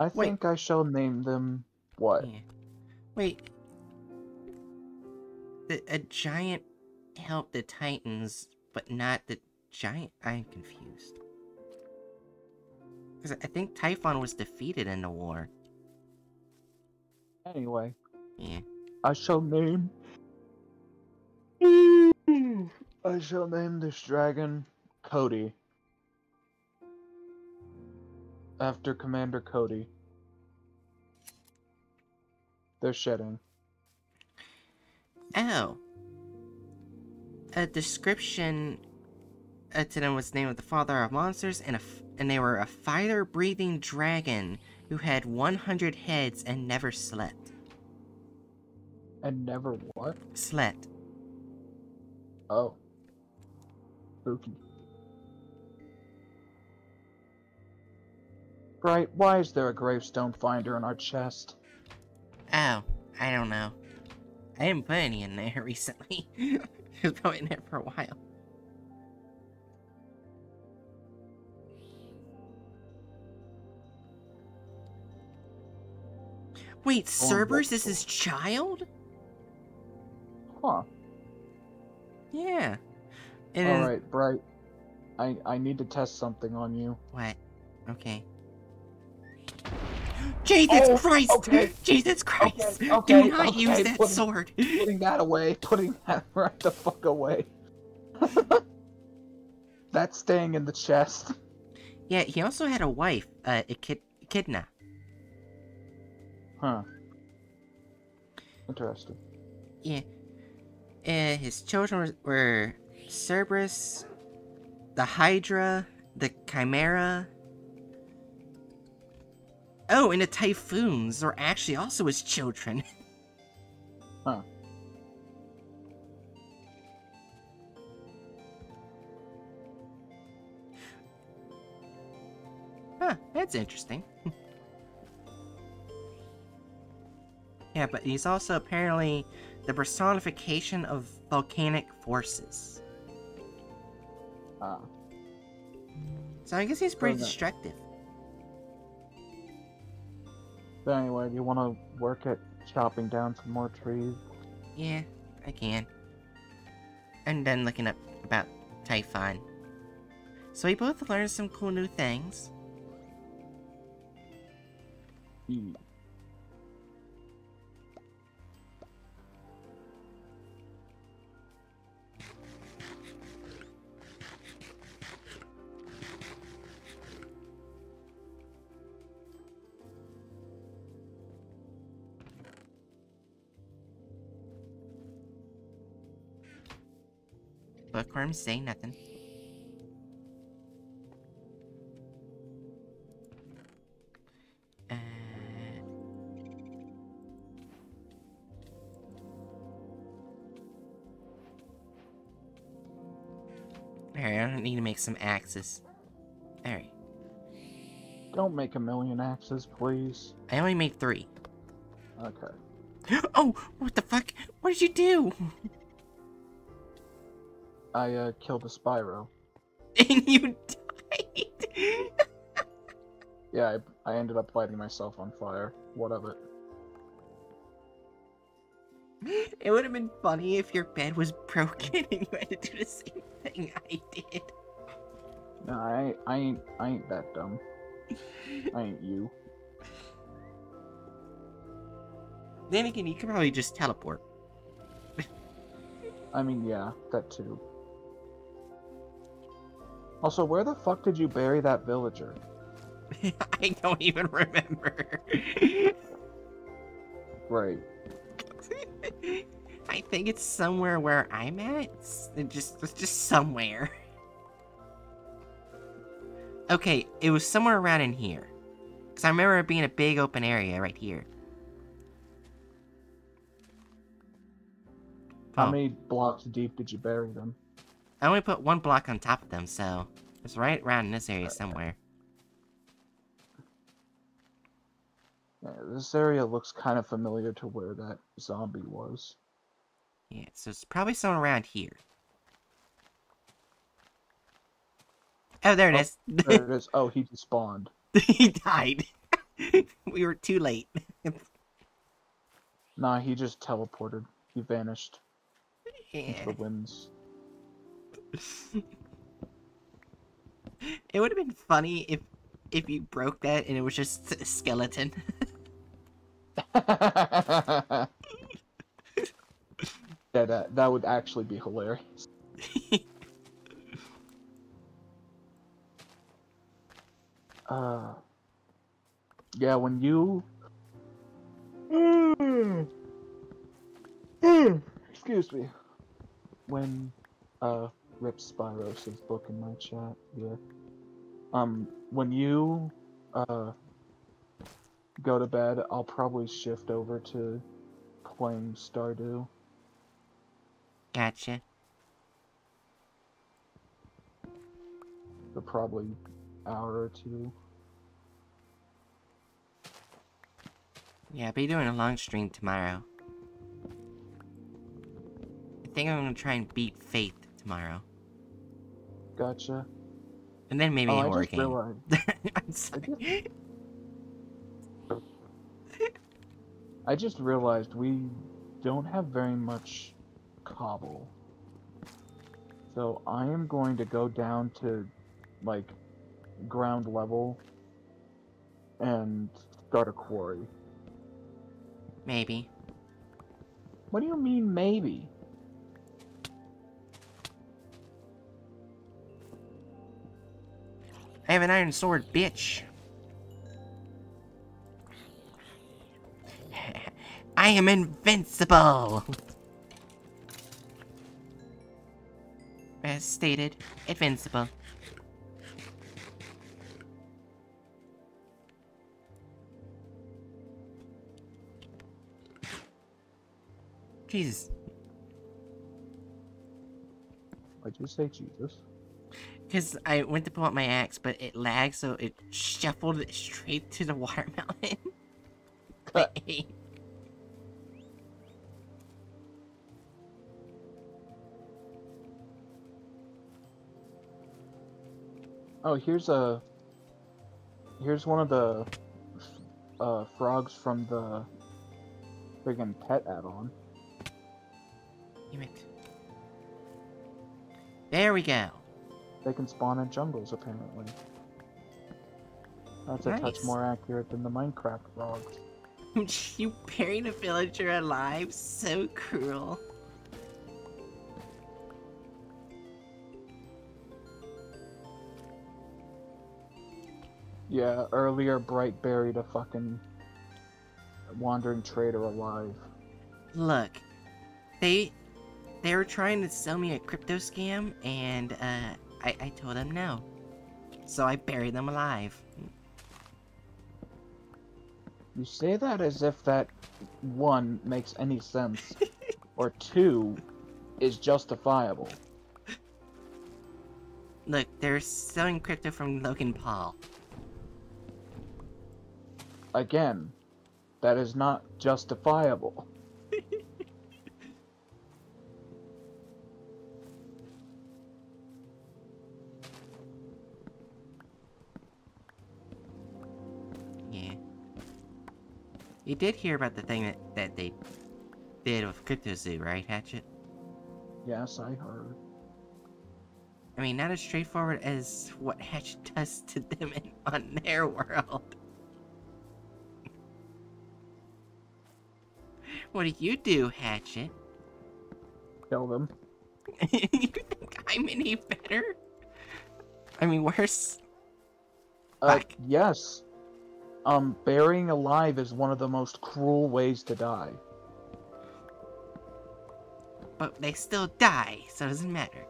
I
Wait.
think I shall name them what?
Yeah. Wait. The, a giant helped the Titans, but not the giant? I'm confused. Because I think Typhon was defeated in the war.
Anyway,
Yeah.
I shall name. I shall name this dragon Cody. After Commander Cody. They're shedding.
Oh. A description uh, to them was named the father of monsters, and a and they were a fire-breathing dragon who had 100 heads and never slept.
And never what?
Slept.
Oh. Spooky. Bright, why is there a gravestone finder in our chest?
Oh, I don't know. I didn't put any in there recently. it was probably in there for a while. Wait,
Oh,
Cerberus is his child?
Huh.
Yeah. And then-
Alright, Bright. I, I need to test something on you.
What? Okay. Jesus
Oh,
Christ!
okay.
Jesus Christ!
Okay, okay,
Do not use that
put-
sword!
Putting that away. Putting that right the fuck away. That's staying in the chest.
Yeah, he also had a wife, uh, Echid- Echidna.
Huh. Interesting.
Yeah. And his children were, were Cerberus, the Hydra, the Chimera. Oh, and the Typhoons are actually also his children.
Huh.
Huh, that's interesting. yeah, but he's also apparently the personification of volcanic forces.
Ah.
So I guess he's pretty destructive.
But anyway, do you want to work at chopping down some more trees?
Yeah, I can. And then looking up about Typhon. So we both learned some cool new things.
Hmm.
Bookworms say nothing. Uh, Alright, I don't need to make some axes. Alright.
Don't make a million axes, please.
I only made three.
Okay.
Oh, what the fuck? What did you do?
I uh, killed a Spyro.
And you died.
Yeah, I, I ended up lighting myself on fire. What of it?
It would have been funny if your bed was broken and you had to do the same thing I did.
No, I, ain't- I ain't, I ain't that dumb. I ain't you.
Then again, you could probably just teleport.
I mean, yeah, that too. Also, where the fuck did you bury that villager?
I don't even remember.
Great.
I think it's somewhere where I'm at. It's it just it's just somewhere. Okay, it was somewhere around in here. Cause I remember it being a big open area right here.
How
Oh.
many blocks deep did you bury them?
I only put one block on top of them, so It's right around in this area uh, somewhere.
Yeah, this area looks kind of familiar to where that zombie was.
Yeah, so it's probably somewhere around here. Oh, there it
Oh,
is.
There it is. Oh, he despawned.
he died. we were too late.
Nah, he just teleported. He vanished
Yeah.
the winds.
It would have been funny if if you broke that and it was just a skeleton.
yeah, that that would actually be hilarious. Uh, yeah, when you. Excuse me. When uh, Rip Spyro says book in my chat here. Um, when you uh go to bed, I'll probably shift over to playing Stardew.
gotcha.
for probably hour or two.
Yeah, I'll be doing a long stream tomorrow. I think I'm gonna try and beat Faith tomorrow.
Gotcha.
And then maybe
oh,
a
I
horror
just
I'm.
I just realized we don't have very much cobble. So I am going to go down to like ground level and start a quarry.
Maybe.
What do you mean maybe?
I have an iron sword, bitch. I am invincible. As stated, invincible. Jesus.
Why'd you say Jesus?
Because I went to pull out my axe, but it lagged, so it shuffled it straight to the watermelon. I
Oh, here's a. Here's one of the uh, frogs from the friggin' pet add-on.
Damn it. There we go.
They can spawn in jungles, apparently. That's a touch more accurate than the Minecraft frogs.
you buried a villager alive? So cruel.
Yeah, earlier Bright buried a fucking wandering trader alive.
Look, they they were trying to sell me a crypto scam, and uh, I, I told them no. So I buried them alive.
You say that as if that one makes any sense, or two is justifiable.
Look, they're selling crypto from Logan Paul.
Again, that is not justifiable.
You did hear about the thing that, that they did with CryptoZoo, right, Hatchet?
Yes, I heard.
I mean, not as straightforward as what Hatchet does to them in, on their world. what do you do, Hatchet?
Kill them.
you think I'm any better? I mean, worse.
Uh,
Fuck.
yes. Um, burying alive is one of the most cruel ways to die.
But they still die, so it doesn't matter.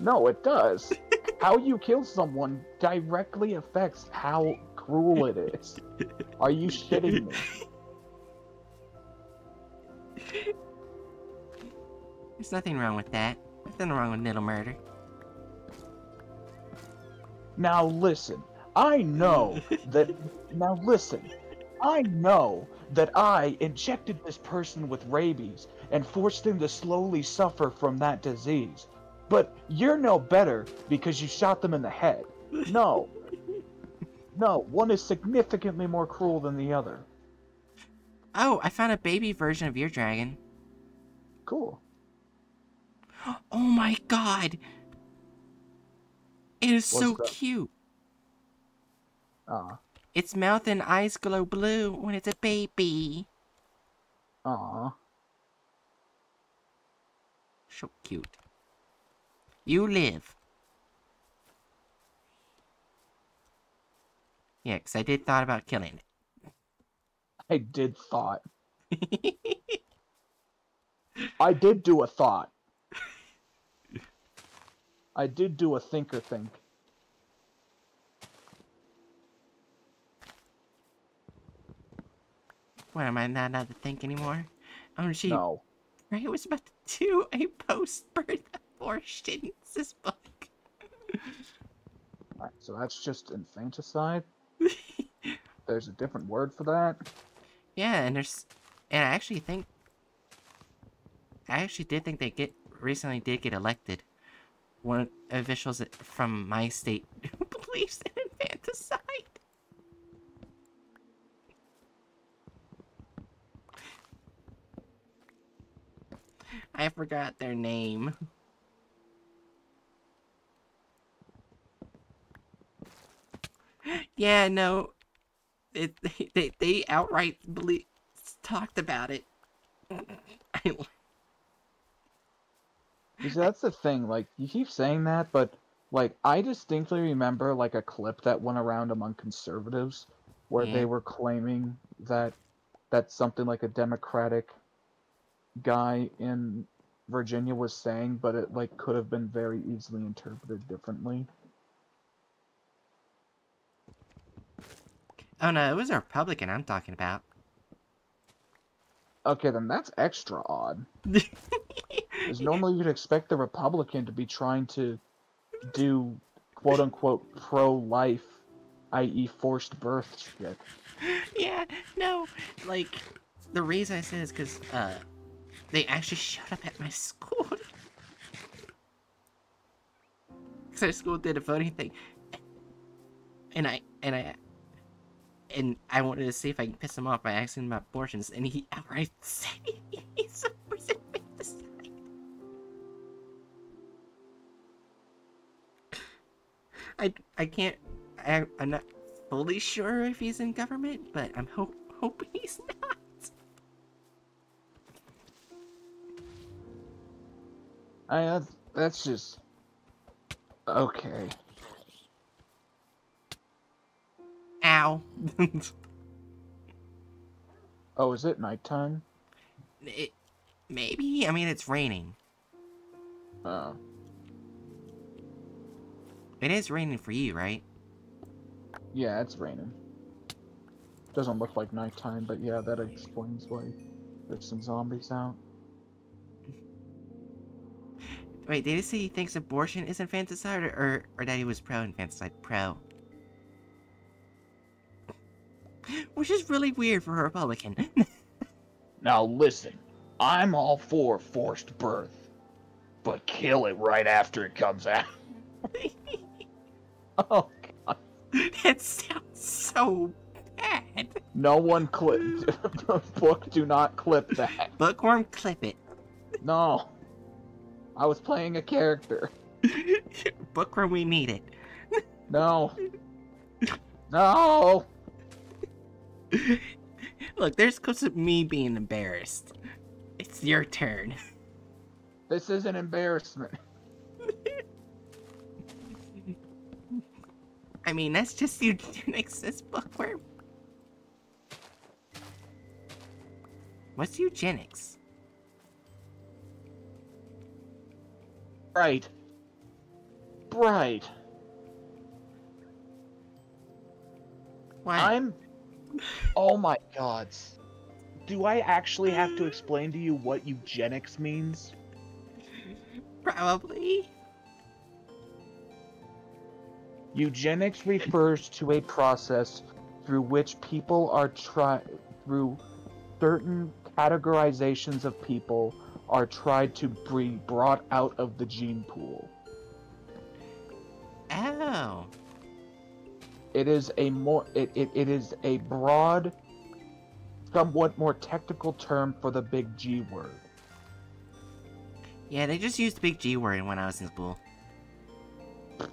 No, it does. how you kill someone directly affects how cruel it is. Are you shitting me?
There's nothing wrong with that. Nothing wrong with little murder.
Now listen, I know that. Now listen, I know that I injected this person with rabies and forced him to slowly suffer from that disease. But you're no better because you shot them in the head. No. No, one is significantly more cruel than the other.
Oh, I found a baby version of your dragon.
Cool.
Oh my god! It is so
that?
cute.
Aw.
Its mouth and eyes glow blue when it's a baby.
Aw.
So cute. You live. Yeah, 'cause I did thought about killing it.
I did thought. I did do a thought. I did do a thinker think.
What, am I not allowed to think anymore? Oh, she
No.
Ray was about to do a post-birth abortion this book.
Alright, so that's just infanticide. There's a different word for that.
Yeah, and there's, and I actually think, I actually did think they get recently did get elected. One officials from my state who believes in infanticide. I forgot their name. Yeah, no, it they they, outright believe talked about it. I,
see, that's the thing. Like, you keep saying that, but like, I distinctly remember like a clip that went around among conservatives where
Yeah.
they were claiming that that something like a Democratic guy in Virginia was saying, but it like could have been very easily interpreted differently.
oh no, it was a Republican I'm talking about.
Okay, then that's extra odd. Because normally you'd expect the Republican to be trying to do quote unquote pro life, i.e., forced birth shit.
yeah, no, like the reason I said is because uh, they actually showed up at my school. Cause our school did a voting thing, and I and I and I wanted to see if I can piss him off by asking about abortions, and he outright said he supports infanticide. I I can't. I, I'm not fully sure if he's in government, but I'm ho- hoping he's not.
I that's, that's just okay.
Ow.
Oh, is it nighttime?
it, maybe. I mean, it's raining.
Uh,
It is raining for you, right?
yeah, it's raining. Doesn't look like nighttime, but yeah, that explains why there's some zombies out.
Wait, did he say he thinks abortion is infanticide, or, or, or that he was pro infanticide? Pro. Which is really weird for a Republican.
Now listen, I'm all for forced birth, but kill it right after it comes out. oh, god.
that sounds so bad.
no one clip. Book, do not clip that.
Bookworm, clip it.
No. I was playing a character.
Bookworm, we need it.
No. No.
Look, there's clips of me being embarrassed. It's your turn.
This is an embarrassment.
I mean, that's just eugenics, this bookworm. What's eugenics?
Right. Right.
Why?
I'm. Oh my gods. Do I actually have to explain to you what eugenics means?
Probably.
Eugenics refers to a process through which people are try through certain categorizations of people are tried to be brought out of the gene pool.
Oh.
It is a more it, it, it is a broad, somewhat more technical term for the big G word.
Yeah, they just used the big G word when I was in school.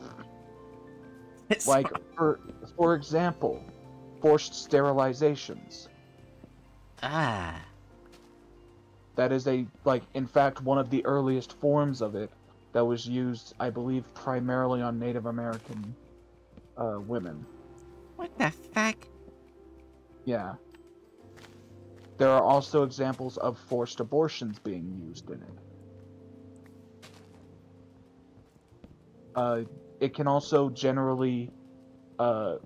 Like for for example, forced sterilizations.
ah,
That is a like in fact one of the earliest forms of it that was used, I believe, primarily on Native American uh, women.
what the fuck?
Yeah. There are also examples of forced abortions being used in it. Uh, it can also generally, uh,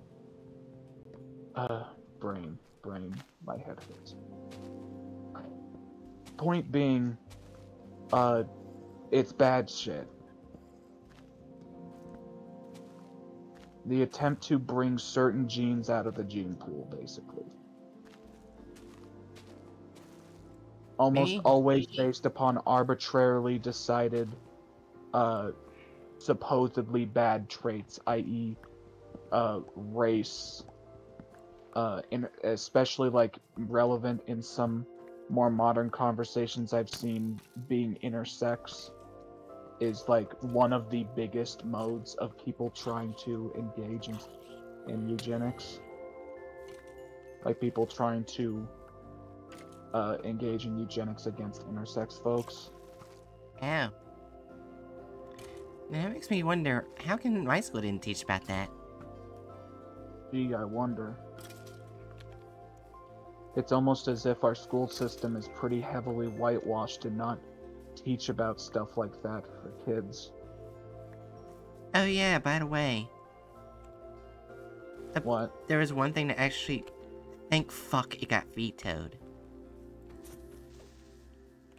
uh, brain, brain, my head hurts. Point being, uh, it's bad shit. The attempt to bring certain genes out of the gene pool, basically. Almost
Me?
always based upon arbitrarily decided, uh, supposedly bad traits, i.e., uh, race, uh, in, especially like relevant in some more modern conversations I've seen being intersex is like one of the biggest modes of people trying to engage in, in eugenics. Like people trying to uh, engage in eugenics against intersex folks.
Oh. Now that makes me wonder, how can my school didn't teach about that?
Gee, I wonder. It's almost as if our school system is pretty heavily whitewashed and not teach about stuff like that for kids.
Oh yeah, by the way,
What?
there was one thing that actually, thank fuck it got vetoed.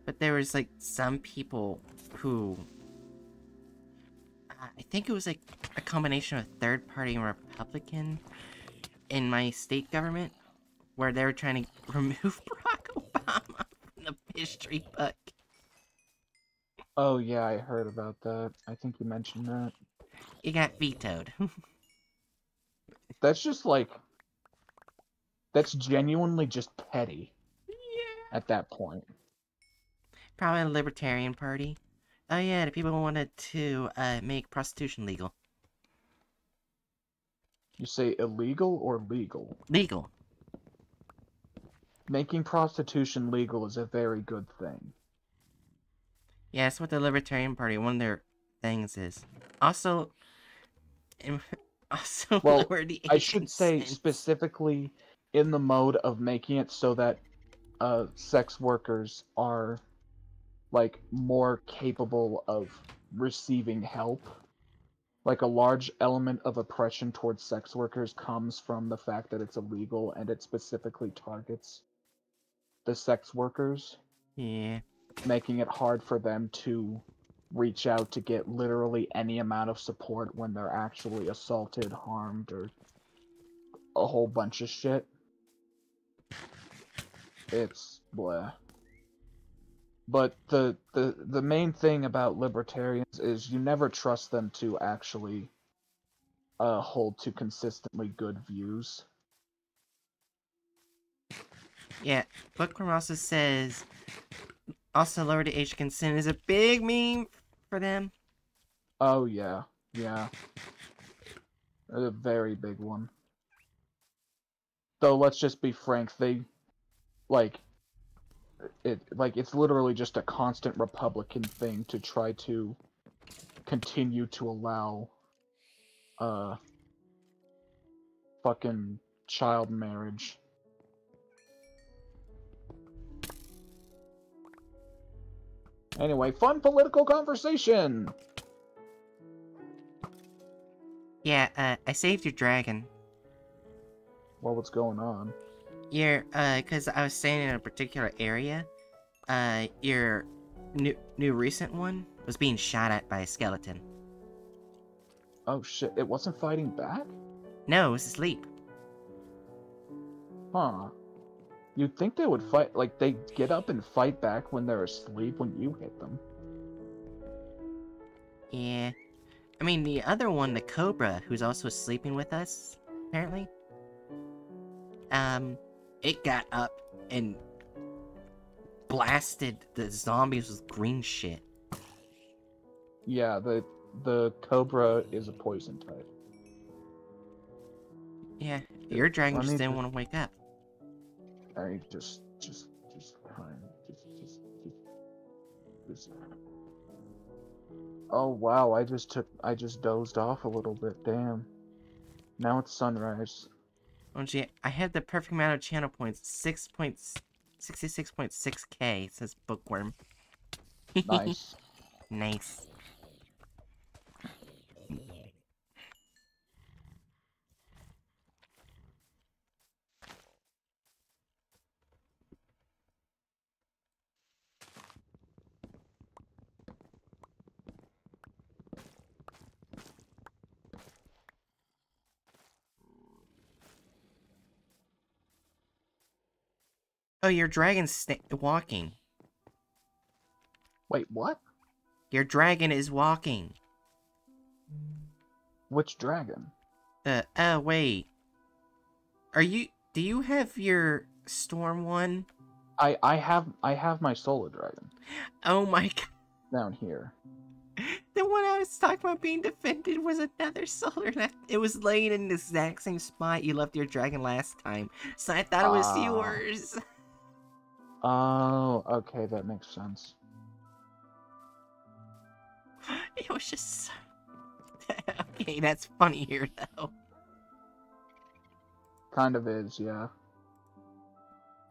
But there was like some people who, uh, I think it was like a combination of third party and Republican in my state government, where they were trying to remove Barack Obama from the history book.
Oh yeah, I heard about that. I think you mentioned that.
It got vetoed.
That's just like that's genuinely just petty
yeah.
at that point.
Probably a Libertarian Party. Oh yeah, the people wanted to uh, make prostitution legal.
You say illegal or legal?
Legal.
Making prostitution legal is a very good thing.
Yeah, that's what the Libertarian Party, one of their things is. Also, also
Well, I should say specifically in the mode of making it so that uh, sex workers are like more capable of receiving help. Like a large element of oppression towards sex workers comes from the fact that it's illegal and it specifically targets the sex workers,
Yeah.
making it hard for them to reach out to get literally any amount of support when they're actually assaulted, harmed, or a whole bunch of shit. It's blah. But the, the the main thing about libertarians is you never trust them to actually uh, hold to consistently good views.
Yeah. Bookworm also says, also lower the age consent is a big meme for them.
Oh yeah, yeah. A very big one. Though let's just be frank, they like it like it's literally just a constant Republican thing to try to continue to allow uh fucking child marriage. Anyway, fun political conversation.
Yeah, uh, I saved your dragon.
Well, what's going on?
Your, uh, cause I was staying in a particular area. Uh, your new, new recent one was being shot at by a skeleton.
Oh shit! It wasn't fighting back.
No, it was asleep.
Huh. You'd think they would fight, like, they get up and fight back when they're asleep when you hit them.
Yeah. I mean, the other one, the Cobra, who's also sleeping with us, apparently. Um, it got up and blasted the zombies with green shit.
Yeah, the the Cobra is a poison type.
Yeah, your dragon just didn't
to-
want to wake up.
I just, just, just, fine. Just, just, just, just. Oh wow! I just took, I just dozed off a little bit. Damn. Now it's sunrise.
Oh gee, I had the perfect amount of channel points. Six points, sixty-six point six k says Bookworm.
Nice.
nice. Oh, your dragon's walking.
Wait, what?
Your dragon is walking.
Which dragon?
Uh, oh, wait. Are you, do you have your storm one?
I, I have, I have my solar dragon
Oh my god.
down here.
The one I was talking about being defended was another solar that it was laying in the exact same spot you left your dragon last time. So I thought it was
Ah.
yours.
Oh, okay, that makes sense.
It was just Okay, that's funnier though.
Kind of is, yeah.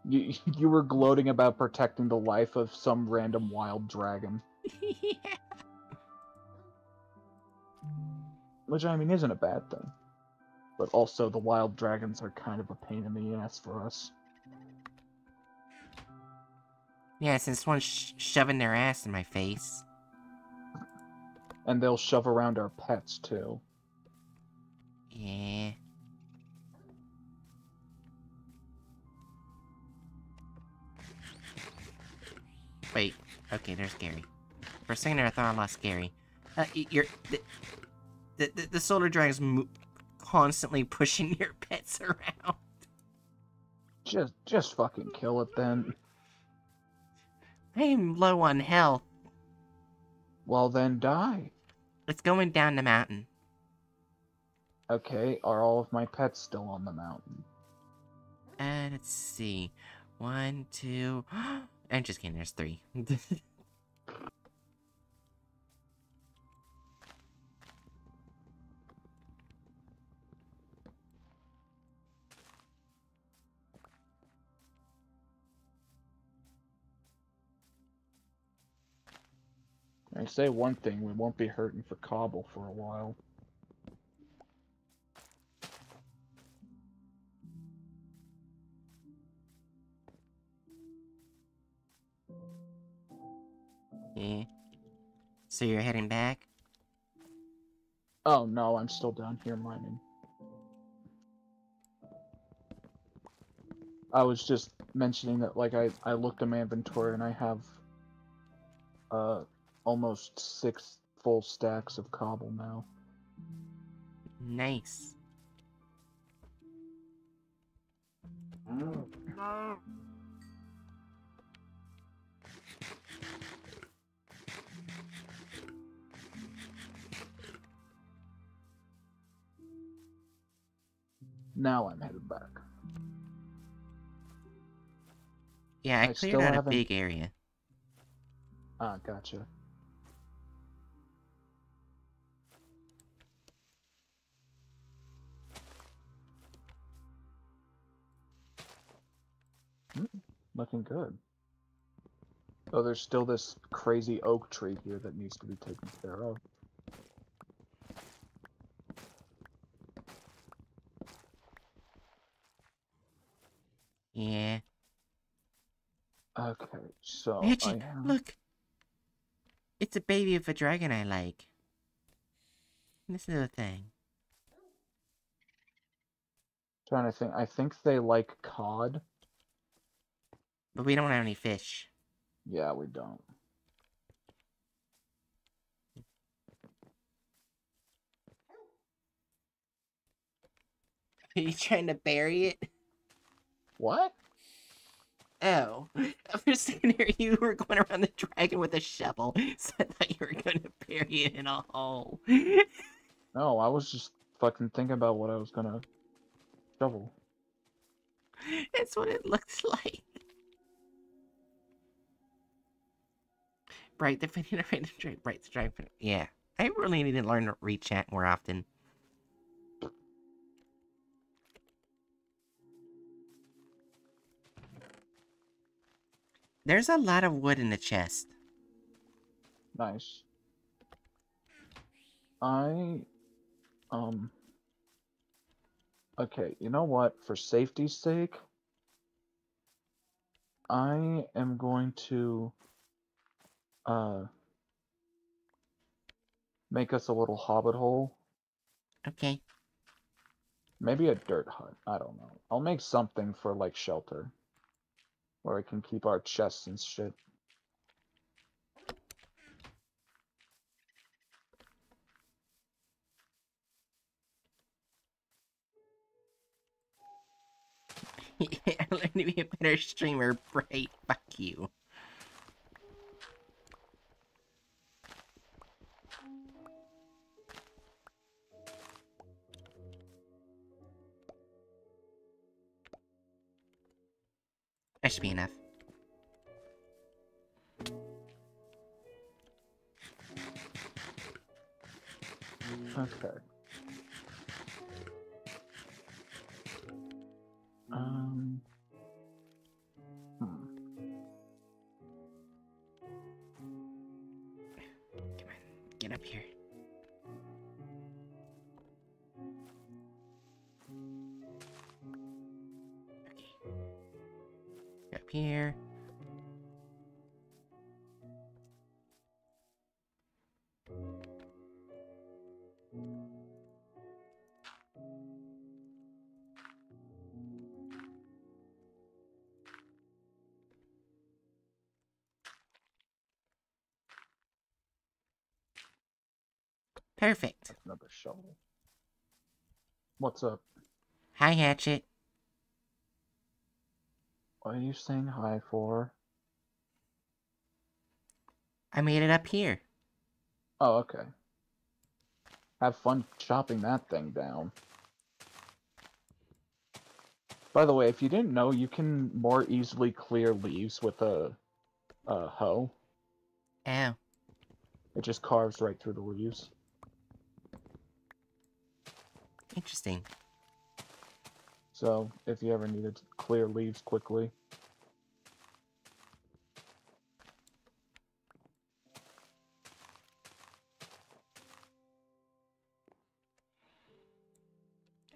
You you were gloating about protecting the life of some random wild dragon,
yeah.
which I mean isn't a bad thing. But also the wild dragons are kind of a pain in the ass for us.
Yeah, since one's sh- shoving their ass in my face.
And they'll shove around our pets too.
Yeah. Wait. Okay, there's Gary. For a second there, I thought I lost Gary. Uh, you're the the, the, solar dragon's mo- constantly pushing your pets around.
Just just fucking kill it then.
I'm low on health.
Well then die.
It's going down the mountain.
Okay, are all of my pets still on the mountain?
Uh, let's see. One, two. I'm just kidding. There's three.
I say one thing, we won't be hurting for cobble for a while.
yeah. So you're heading back?
Oh no, I'm still down here mining. I was just mentioning that like I I looked at my inventory and I have uh almost six full stacks of cobble now.
Nice.
Now I'm headed back.
Yeah, I,
I
cleared
still
out a big area.
Ah, gotcha. Looking good. Oh, there's still this crazy oak tree here that needs to be taken care of.
Yeah.
Okay, so
Magic,
I have...
look! It's a baby of a dragon I like. This is a thing.
Trying to think. I think they like cod.
But we don't have any fish.
Yeah, we don't.
Are you trying to bury it?
What?
Oh, I was thinking here you were going around the dragon with a shovel, so I thought you were going to bury it in a hole.
No, I was just fucking thinking about what I was gonna shovel.
That's what it looks like. Bright the random dragon. right, the dragon. Yeah, I really need to learn to read chat more often. There's a lot of wood in the chest.
Nice. I um Okay, you know what? For safety's sake, I am going to uh make us a little hobbit hole.
Okay.
Maybe a dirt hut. I don't know. I'll make something for like shelter. Where we can keep our chests and shit.
I learned to be a better streamer, Bright. Fuck you. That should be enough.
Okay. Um. Hmm.
Come on, get up here. Here. Perfect.
That's another shovel. What's up?
Hi, Hatchet.
What are you saying hi for?
I made it up here.
Oh, okay. Have fun chopping that thing down. By the way, if you didn't know, you can more easily clear leaves with a, a hoe.
Ow.
It just carves right through the leaves.
Interesting.
So, if you ever needed to clear leaves quickly.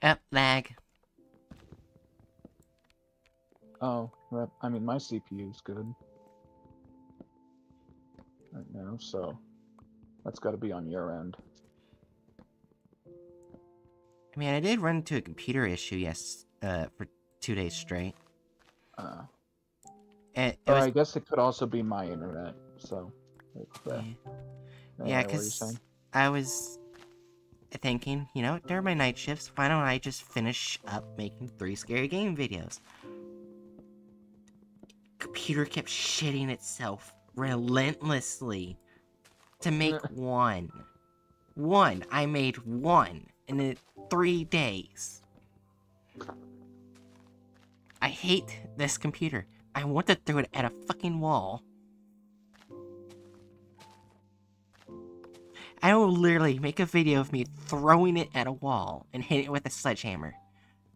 Up, lag.
Oh, that, I mean, my CPU is good. Right now, so that's got to be on your end.
I mean, I did run into a computer issue, yes, uh, for two days straight.
Uh,
And
or
was,
I guess it could also be my internet. So, it's, uh,
yeah,
I
yeah,
know what you're
because. I was thinking, you know, during my night shifts, why don't I just finish up making three scary game videos? Computer kept shitting itself relentlessly to make one. One. I made one in three days. I hate this computer. I want to throw it at a fucking wall. I will literally make a video of me throwing it at a wall and hitting it with a sledgehammer.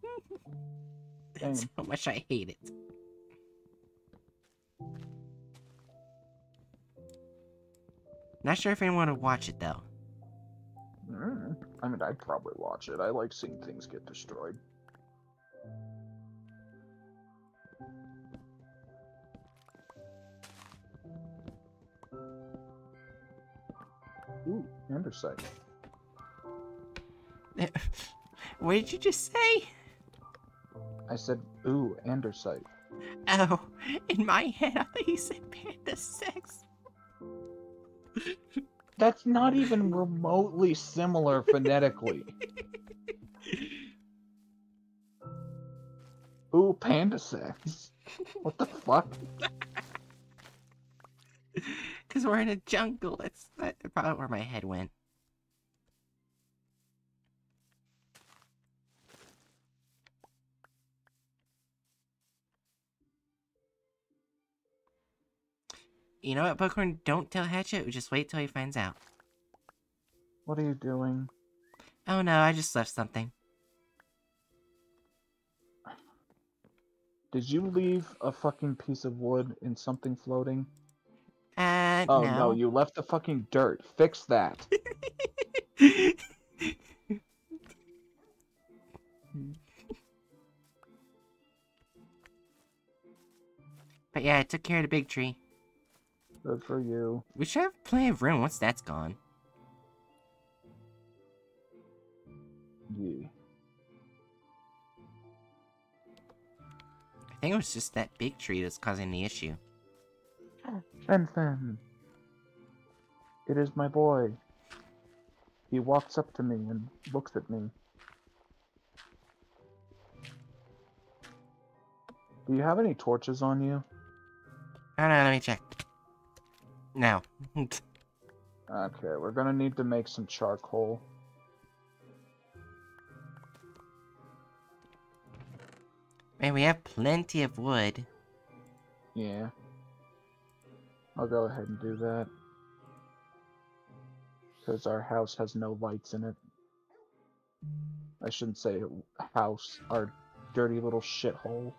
That's how much I hate it. Not sure if anyone would watch it though.
Mm, I mean, I'd probably watch it. I like seeing things get destroyed. Ooh, andesite.
what did you just say?
I said, ooh, andesite.
Oh, in my head, I thought you said panda sex.
That's not even remotely similar phonetically. Ooh, panda sex. What the fuck?
Because we're in a jungle. That's, that's probably where my head went. You know what, Buckhorn? Don't tell Hatchet. Just wait till he finds out.
What are you doing?
Oh no, I just left something.
Did you leave a fucking piece of wood in something floating?
Uh,
Oh
no.
no, you left the fucking dirt. Fix that.
but yeah, I took care of the big tree.
Good for you.
We should have plenty of room once that's gone.
Yeah.
I think it was just that big tree that's causing the issue.
Fen It is my boy. He walks up to me and looks at me. Do you have any torches on you?
Oh no, let me check. No.
Okay, we're gonna need to make some charcoal.
Man, we have plenty of wood.
Yeah. I'll go ahead and do that. Because our house has no lights in it. I shouldn't say house, our dirty little shithole.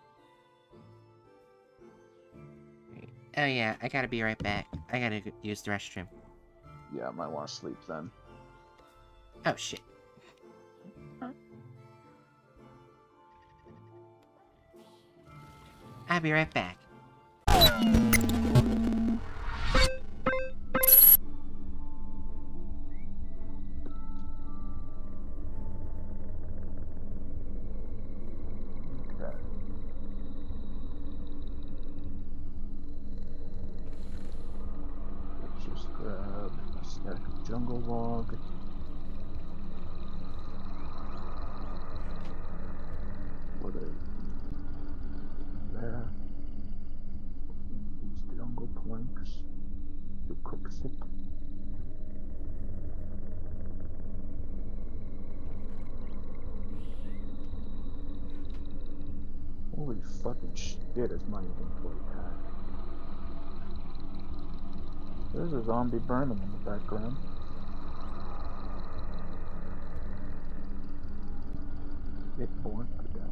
Oh yeah, I gotta be right back. I gotta use the restroom.
Yeah, I might want to sleep then.
Oh shit. I'll be right back.
Zombie burning in the background. It born to death.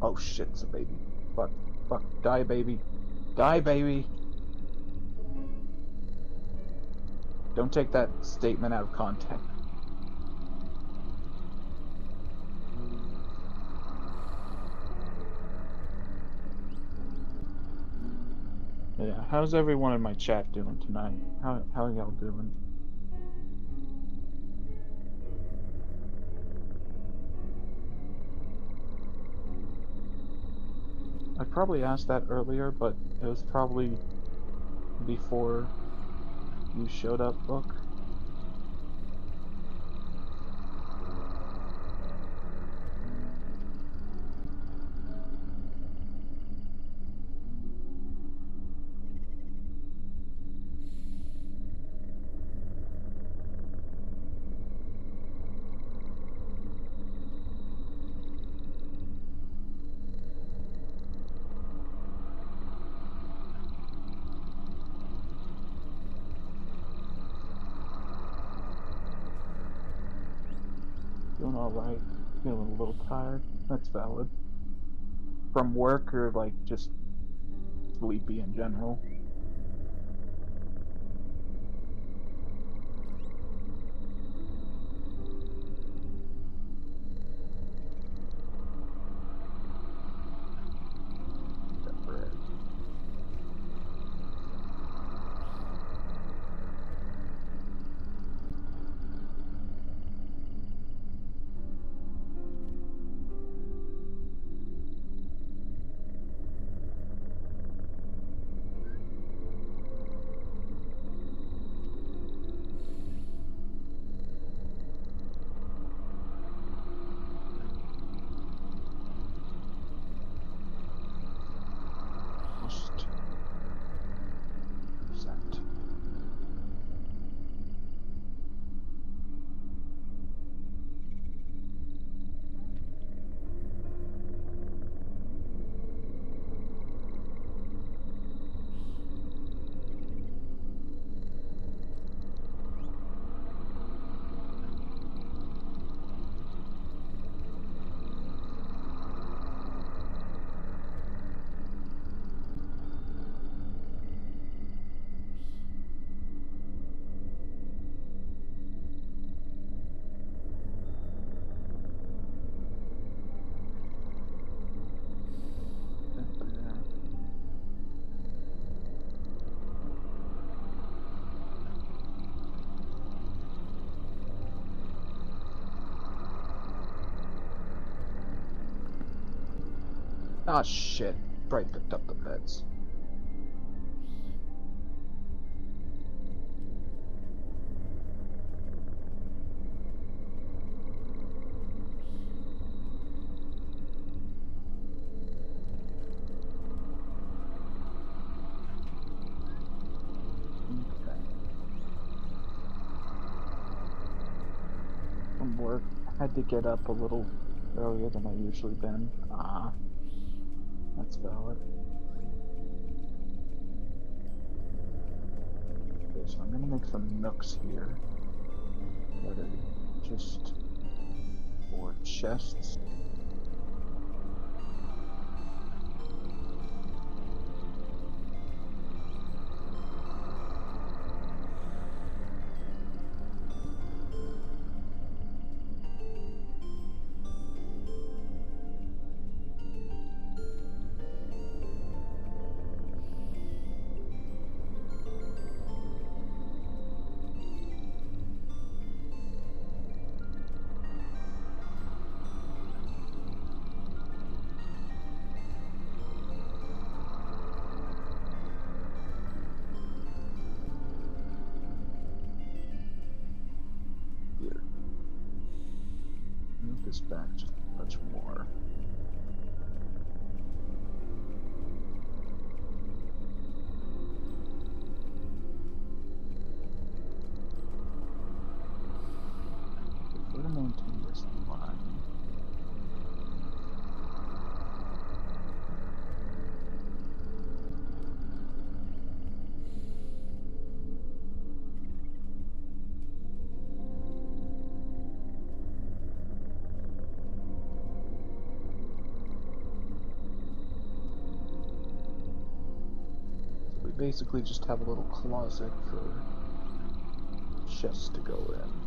Oh shit, it's a baby. Fuck, fuck, die baby. Die baby! Don't take that statement out of context. Yeah, how's everyone in my chat doing tonight? How how y'all doing? I probably asked that earlier, but it was probably before you showed up, book. Doing alright. Feeling a little tired. That's valid. From work or like just sleepy in general. That bread. Ah, shit. Bright picked up the beds. Okay. From work, had to get up a little earlier than I usually been. Ah, that's valid. Okay, so I'm gonna make some nooks here. That are just for chests. Basically just have a little closet for chests to go in.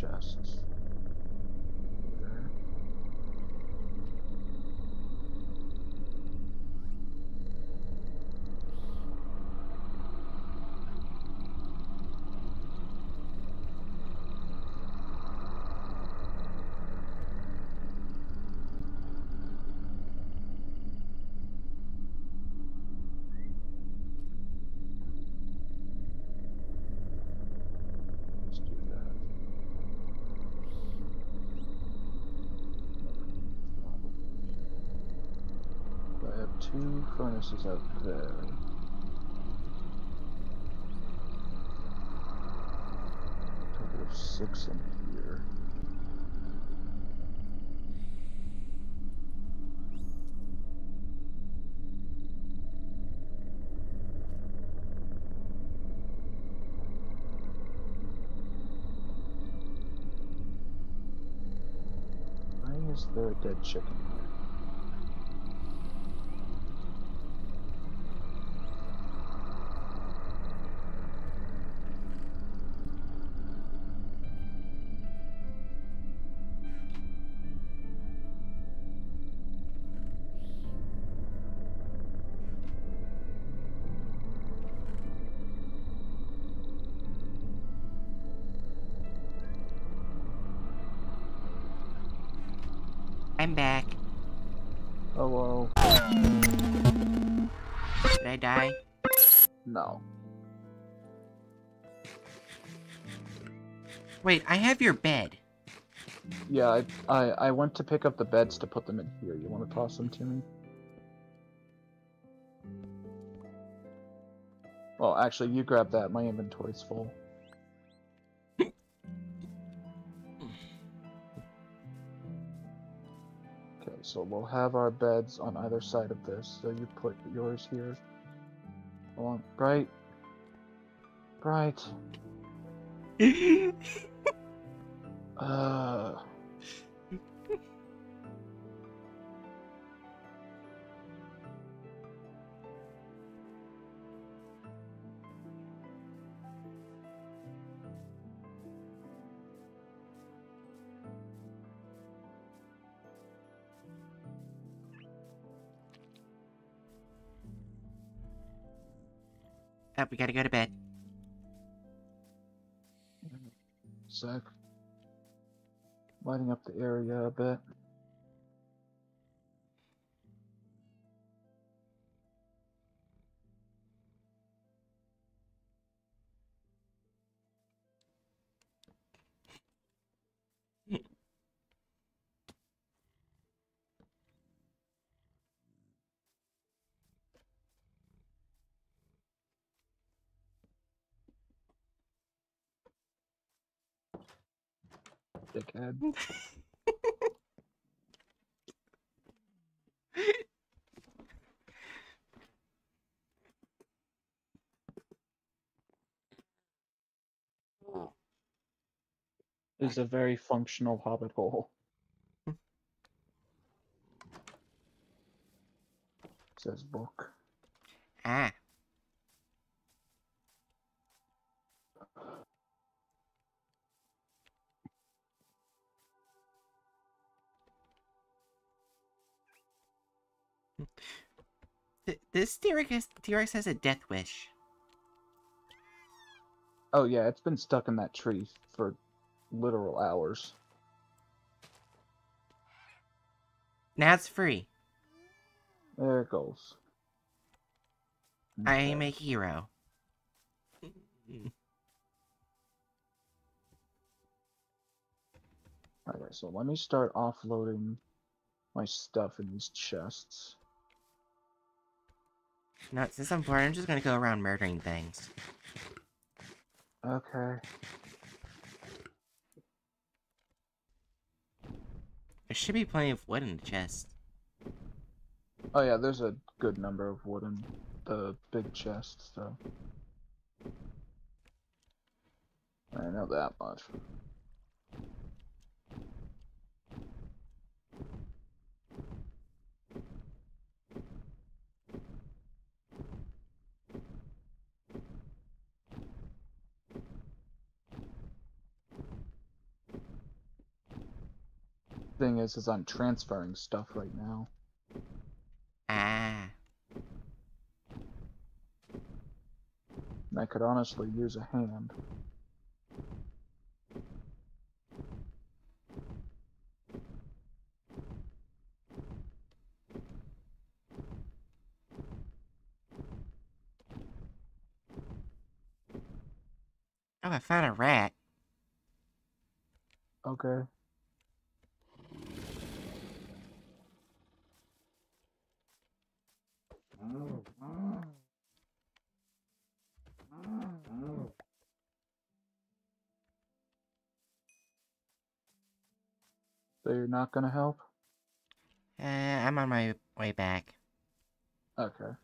Chests. There. Let's do that. I have two furnaces out there. Total of six in here. Why is there a dead chicken
I'm back.
Oh, Hello.
Did I die?
No.
Wait, I have your bed.
Yeah, I, I I went to pick up the beds to put them in here. You want to toss them to me? Well, actually, you grab that. My inventory's full. So we'll have our beds on either side of this. So you put yours here. Hold on, Bright. Bright. Uh.
Oh, we gotta go to bed.
Sec. Lighting up the area a bit. Dickhead. is a very functional hobbit hole. Says book.
Ah. Th- This T-Rex T-Rex has a death wish.
Oh yeah, it's been stuck in that tree for literal hours.
Now it's free.
There it goes.
I am a hero.
Alright, so let me start offloading my stuff in these chests.
No, since I'm bored, I'm just gonna go around murdering things.
Okay.
There should be plenty of wood in the chest.
Oh yeah, there's a good number of wood in the big chest, so. I know that much. Thing is, is I'm transferring stuff right now.
Ah.
And I could honestly use a hand.
Oh, I found a rat.
Okay. So you're not gonna help?
Uh, I'm on my way back.
Okay.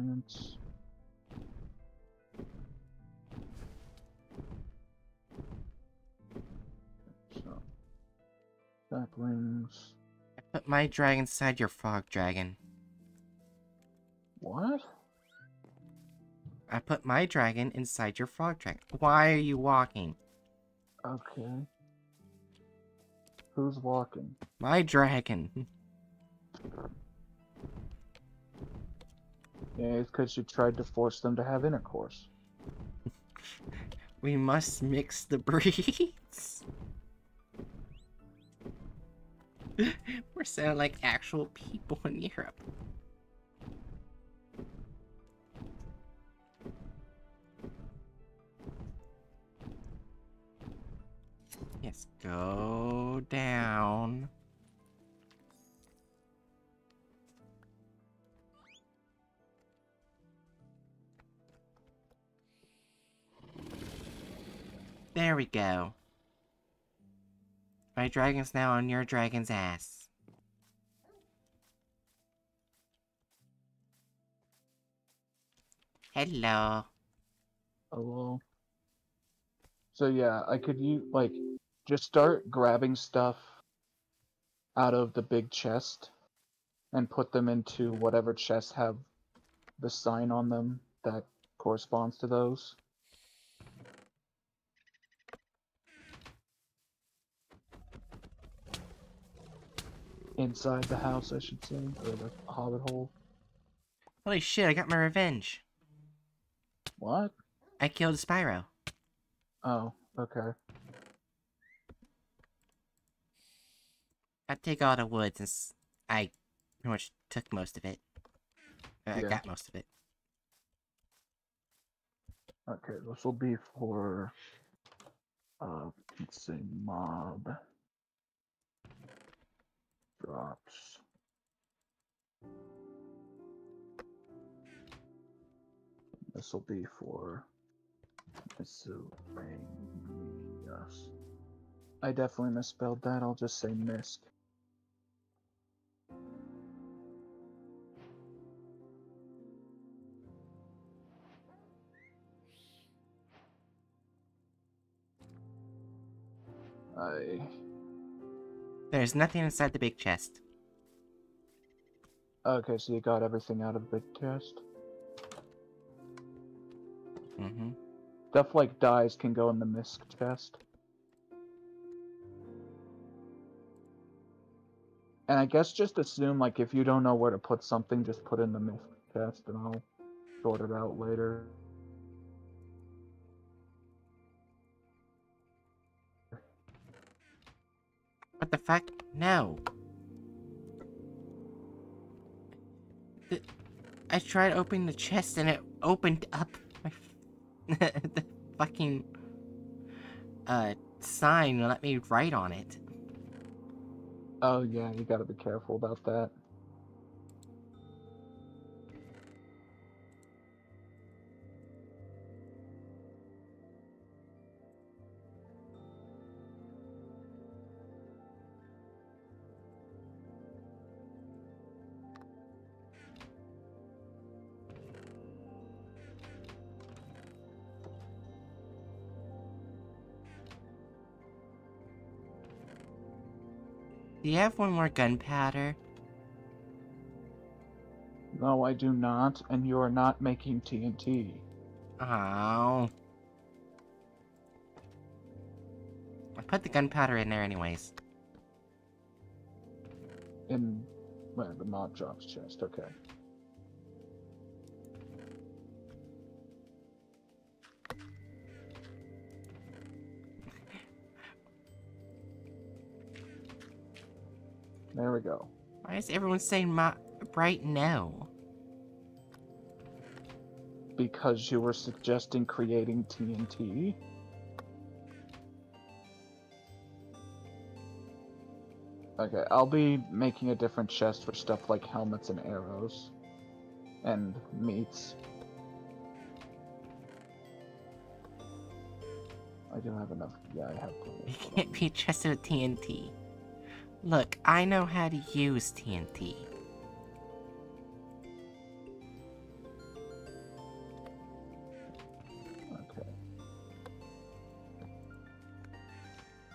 Giants. So, saplings.
I put my dragon inside your frog dragon.
What?
I put my dragon inside your frog dragon. Why are you walking?
Okay. Who's walking?
My dragon.
Yeah, it's because you tried to force them to have intercourse.
We must mix the breeds. We're sounding like actual people in Europe. Yes, go down. There we go. My dragon's now on your dragon's ass. Hello.
Hello. So yeah, I could you like just start grabbing stuff out of the big chest and put them into whatever chests have the sign on them that corresponds to those. Inside the house, I should say, or the hobbit hole.
Holy shit, I got my revenge.
What?
I killed Spyro.
Oh, okay.
I take all the wood since I pretty much took most of it. Uh, I got most of it.
Okay, this will be for uh let's say mob drops. This will be for miscellaneous. I definitely misspelled that. I'll just say misc. I
There's nothing inside the big chest.
okay, so you got everything out of the big chest.
Mm-hmm.
Stuff like dyes can go in the misc chest. And I guess just assume like if you don't know where to put something, just put in the misc chest and I'll sort it out later.
The fuck? No. I tried opening the chest and it opened up my the fucking uh sign let me write on it.
Oh yeah, you gotta be careful about that.
Have one more gunpowder?
No, I do not, and you are not making TNT.
Oh. I put the gunpowder in there anyways.
In well, the mob drops chest, okay. There we go.
Why is everyone saying my right now?
Because you were suggesting creating TNT. Okay, I'll be making a different chest for stuff like helmets and arrows. And meats. I don't have enough. Yeah, I have plenty.
You can't be trusted with TNT. Look, I know how to use TNT.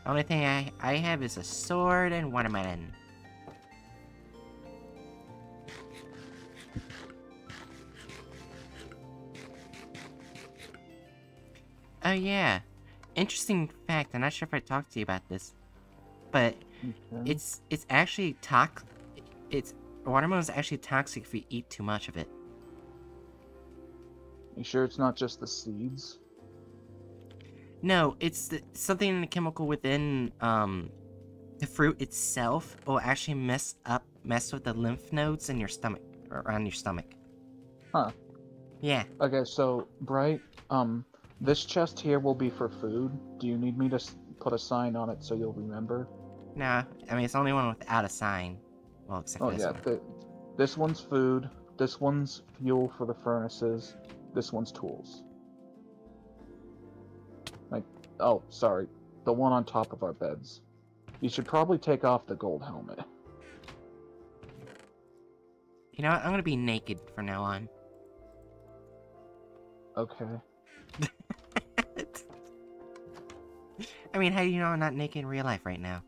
Only thing I, I have is a sword and watermelon. Oh yeah, interesting fact, I'm not sure if I talked to you about this, but
Okay.
it's it's actually tox it's watermelon is actually toxic if you eat too much of it.
You sure it's not just the seeds?
No, it's the, something in the chemical within um the fruit itself will actually mess up mess with the lymph nodes in your stomach or around your stomach.
Huh.
Yeah.
Okay, so Bright, um, this chest here will be for food. Do you need me to put a sign on it so you'll remember?
Nah, I mean it's the only one without a sign. Well, except
Oh
this
yeah,
one.
th- this one's food. This one's fuel for the furnaces. This one's tools. Like, oh, sorry, the one on top of our beds. You should probably take off the gold helmet.
You know what? I'm gonna be naked from now on.
Okay.
I mean, how do you know I'm not naked in real life right now?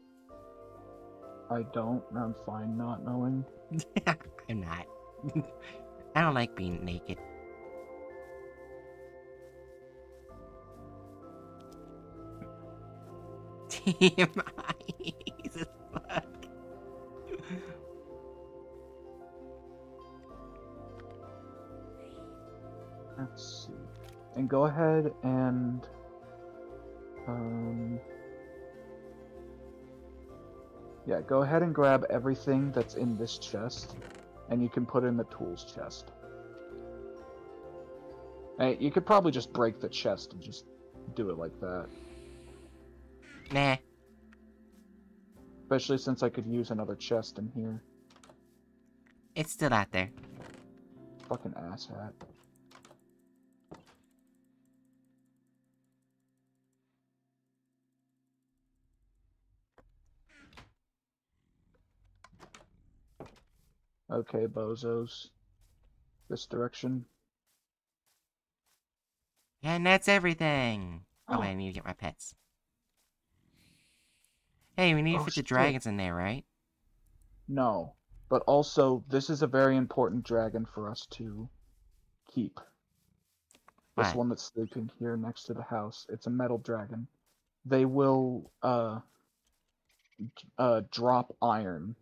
I don't. and I'm fine not knowing.
I'm not. I don't like being naked. TMI. Jesus fuck.
Let's see. And go ahead and um Yeah, go ahead and grab everything that's in this chest and you can put it in the tools chest. Hey, you could probably just break the chest and just do it like that.
Nah.
Especially since I could use another chest in here.
It's still out there.
Fucking asshat. Okay, bozos. This direction.
And that's everything. Oh, wait, I need to get my pets. Hey, we need to
Oh,
fit the dragons in there, right?
No. But also, this is a very important dragon for us to keep. This one that's sleeping here next to the house. It's a metal dragon. They will, uh, uh, drop iron.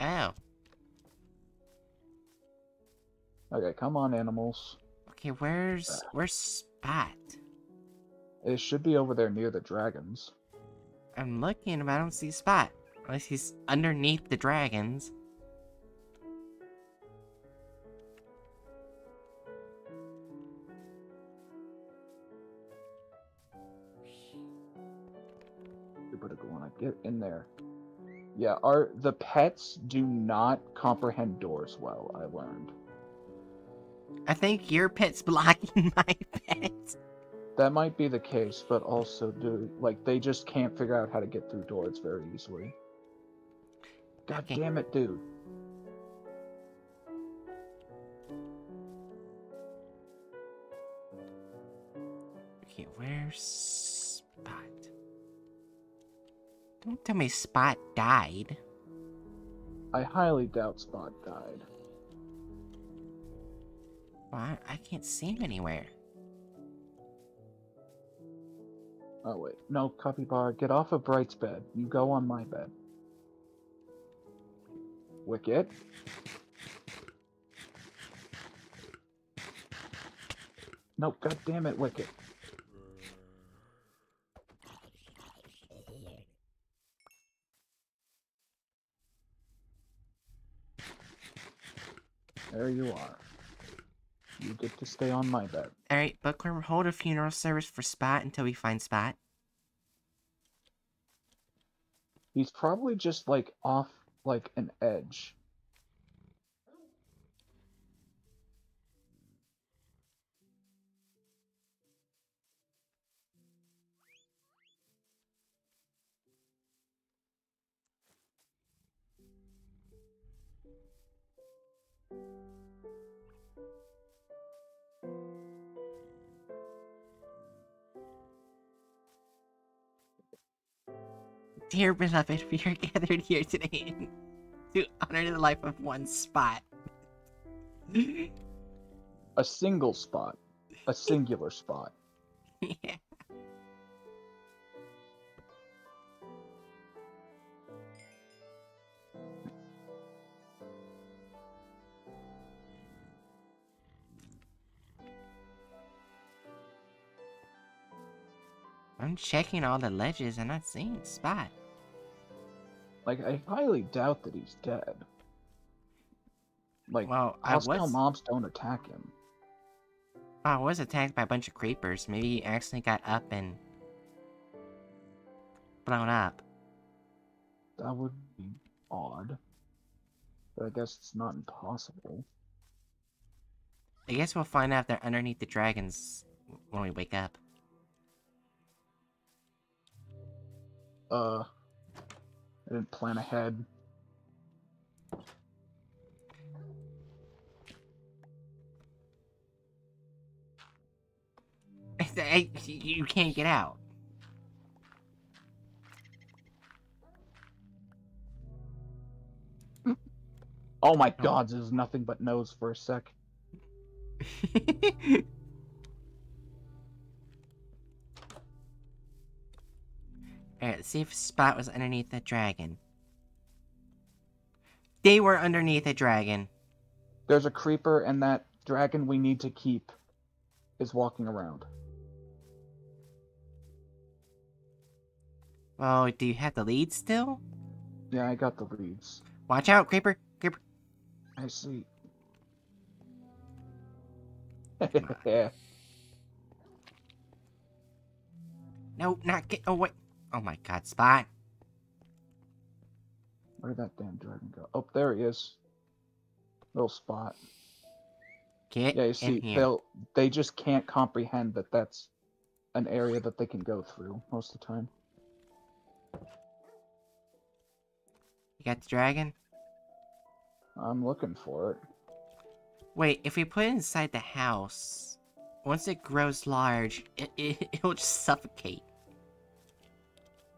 Oh.
Okay, come on, animals.
Okay, where's uh. where's Spot?
It should be over there near the dragons.
I'm looking, but I don't see Spot. Unless he's underneath the dragons.
You better go on, get in there. Yeah, our the pets do not comprehend doors well. I learned
I think your pet's blocking my pet.
that might be the case, but also do like they just can't figure out how to get through doors very easily. God
Okay.
damn it, dude!
Okay, where's Spot? Don't tell me Spot died.
I highly doubt Spot died.
Well, I, can't see him anywhere.
Oh wait, no, Capybara, get off of Bright's bed. You go on my bed. Wicket. No, god damn it, Wicket. There you are. You get to stay on my bed.
Alright, Bookworm, hold a funeral service for Spot until we find Spot.
He's probably just like off like an edge.
Dear beloved, we are gathered here today to honor the life of one spot.
A single spot. A singular spot.
yeah. I'm checking all the ledges and not seeing Spot.
Like, I highly doubt that he's dead. Like,
Well, I was
mobs don't attack him.
I was attacked by a bunch of creepers. Maybe he accidentally got up and blown up.
That would be odd. But I guess it's not impossible.
I guess we'll find out if they're underneath the dragons when we wake up.
Uh, I didn't plan ahead.
I- you can't get out.
Oh my oh. god, this is nothing but nose for a sec.
Alright, let's see if Spot was underneath the dragon. They were underneath a dragon.
There's a creeper, and that dragon we need to keep is walking around.
Oh, do you have the lead still?
Yeah, I got the leads.
Watch out, creeper! Creeper!
I see.
No, not get away! Oh my god, Spot!
Where'd that damn dragon go? Oh, there he is. Little spot.
Get
Yeah, you see, they'll they just can't comprehend that that's an area that they can go through most of the time.
You got the dragon?
I'm looking for it.
Wait, if we put it inside the house, once it grows large, it, it, it'll just suffocate.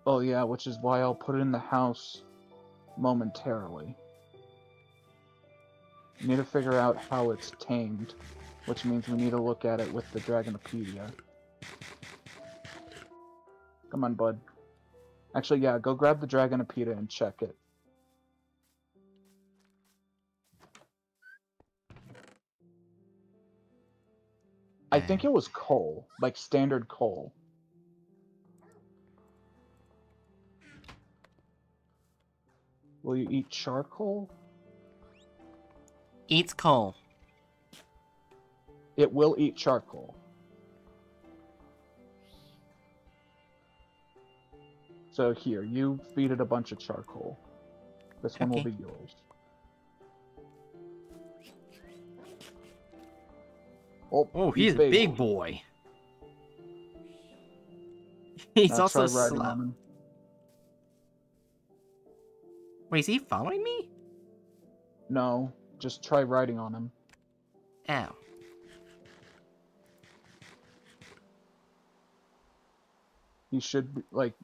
Oh yeah, which is why I'll put it in the house momentarily. We need to figure out how it's tamed, which means we need to look at it with the Dragonopedia. Come on, bud. Actually, yeah, go grab the Dragonopedia and check it. I think it was coal, like standard coal. Will you eat charcoal?
Eats coal.
It will eat charcoal. So here, you feed it a bunch of charcoal. This one will be yours. Oh,
Oh, he's a big boy. He's
Now
also
try
Wait, is he following me?
No, just try riding on him.
Ow.
He should be, like,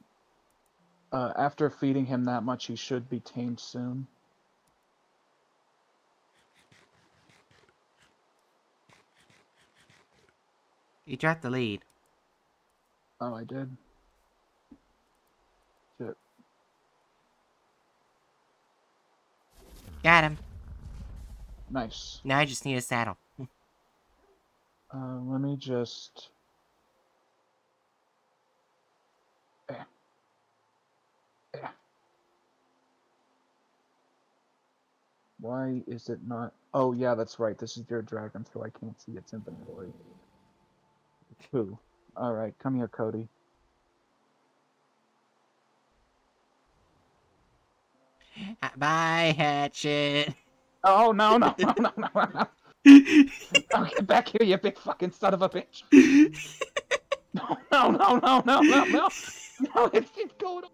uh, after feeding him that much, he should be tamed soon.
You dropped the lead.
Oh, I did. Shit.
Got him.
Nice.
Now I just need a saddle.
Uh, let me just. Eh. Eh. Why is it not? Oh, yeah, that's right. This is your dragon, so I can't see its inventory. Who? Alright, come here, Cody.
Uh, bye, Hatchet.
Oh, no, no, no, no, no, no. Oh, get back here, you big fucking son of a bitch. No, no, no, no, no, no, no. No, it's, it's going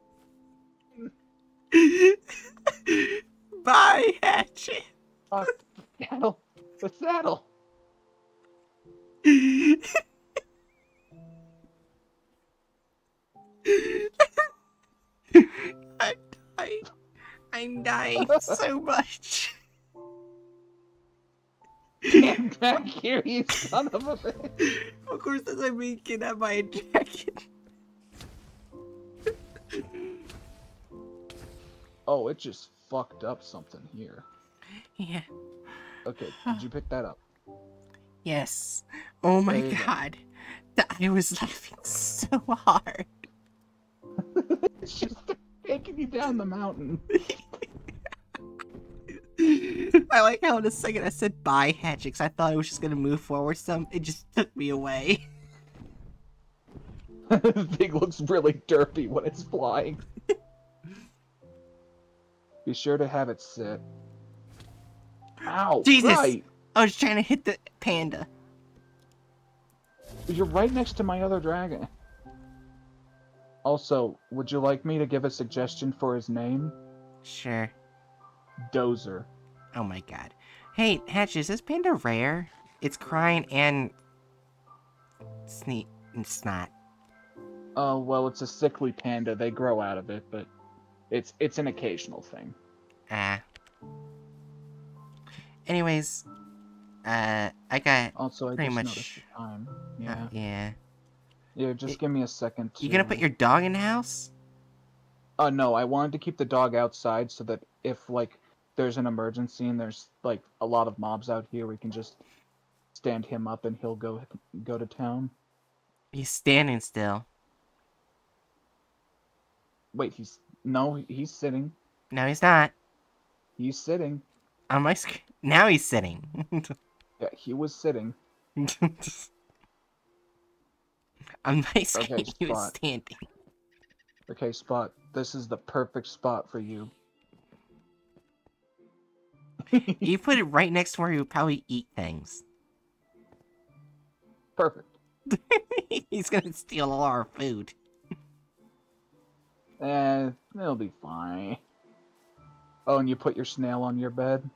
Bye, Hatchet.
Fuck. Saddle. The saddle.
I'm dying so much.
Get back here, you son of a bitch!
Of course, as I'm being kidnapped by a dragon.
Oh, it just fucked up something here.
Yeah.
Okay, did you pick that up?
Yes. Oh my
go.
god. Th- I was laughing so hard.
It's just taking you down the mountain.
I like how in a second I said bye, Hatchet. I thought it was just gonna move forward some. It just took me away.
the thing looks really derpy when it's flying. Be sure to have it sit. Ow!
Jesus!
Right!
I was trying to hit the panda.
You're right next to my other dragon. Also, would you like me to give a suggestion for his name?
Sure.
Dozer.
Oh my god. Hey, Hatch, is this panda rare? It's crying and sneak and snot.
Oh, well, it's a sickly panda. They grow out of it, but it's it's an occasional thing.
Ah. Anyways, uh, I got.
Also, I
Pretty much-
time.
uh,
Yeah.
Yeah.
Just
It-
give me a second.
You gonna
to-
put your dog in the house?
Uh, no, I wanted to keep the dog outside so that if, like, there's an emergency and there's, like, a lot of mobs out here, we can just stand him up and he'll go go to town.
He's standing still.
Wait, he's... No, he's sitting.
No, he's not.
He's sitting.
On my screen. Now he's sitting.
Yeah, he was sitting.
My screen,
Okay,
standing.
Okay, Spot, this is the perfect spot for you.
You put it right next to where he would probably eat things.
Perfect.
he's gonna steal all our food.
Eh, it'll be fine. Oh, and you put your snail on your bed?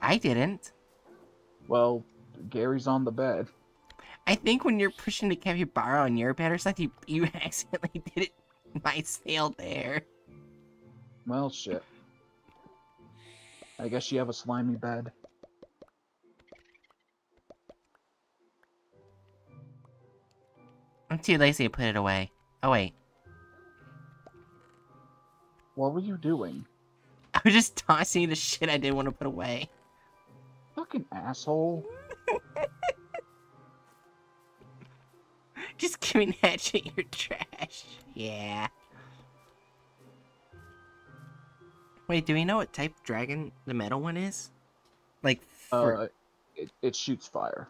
I didn't.
Well, Gary's on the bed.
I think when you're pushing the capybara on your bed or something, you, you accidentally did it. My snail there.
Well, shit. I guess you have a slimy bed.
I'm too lazy to put it away. Oh wait,
What were you doing?
I was just tossing the shit I didn't want to put away.
Fucking asshole.
Just giving Hatchet your trash. Yeah. Wait, do we know what type dragon the metal one is? Like, for...
Uh, it, it shoots fire.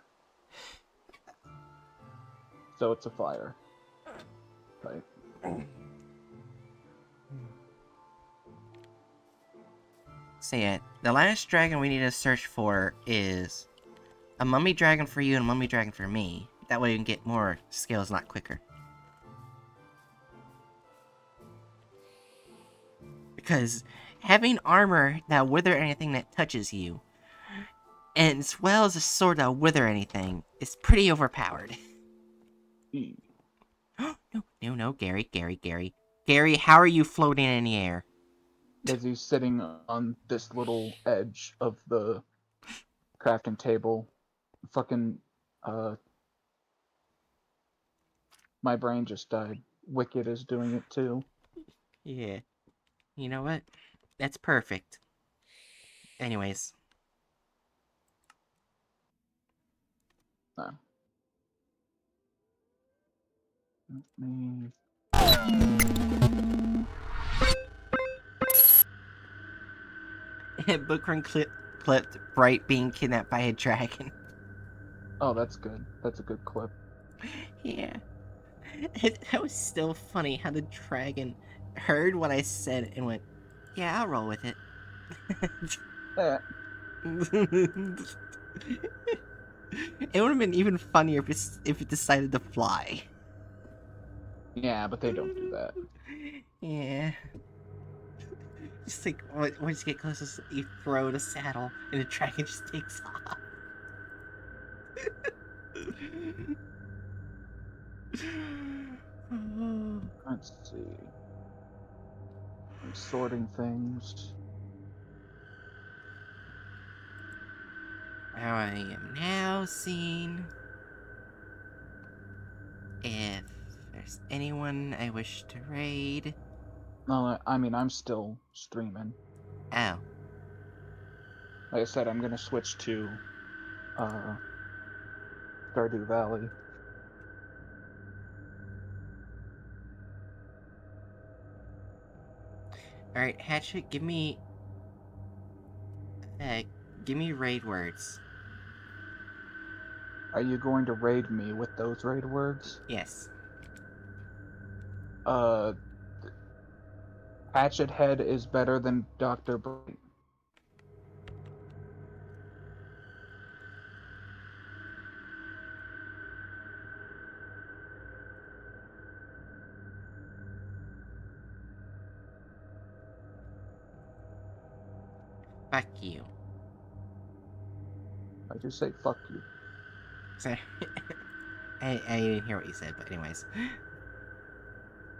So it's a fire. Right.
So yeah, the last dragon we need to search for is a mummy dragon for you and a mummy dragon for me. That way you can get more skills, not quicker. Because having armor that wither anything that touches you, and as well as a sword that wither anything, is pretty overpowered.
E.
no, no, no, Gary, Gary, Gary. Gary, how are you floating in the air?
As he's sitting on this little edge of the crafting table, fucking, uh, my brain just died. Wicket is doing it too.
Yeah. You know what? That's perfect. Anyways.
No. Let me
Bookworm clip clipped Bright being kidnapped by a dragon.
Oh, that's good. That's a good clip.
Yeah. It, that was still funny how the dragon heard what I said and went, Yeah, I'll roll with it. It would have been even funnier if it, if it decided to fly.
yeah, but they don't do that.
Yeah. Just like, on- once you get close, you throw the saddle, and the dragon just takes off.
Let's see. I'm sorting things.
I am now seeing if there's anyone I wish to raid.
No, I mean, I'm still streaming.
Oh.
Like I said, I'm gonna switch to, uh, Stardew Valley.
Alright, Hatchet, give me. Uh, give me raid words.
Are you going to raid me with those raid words?
Yes.
Uh Hatchet Head is better than Dr. Bright.
Fuck you.
I just say fuck you.
Sorry. I, I didn't hear what you said, but anyways.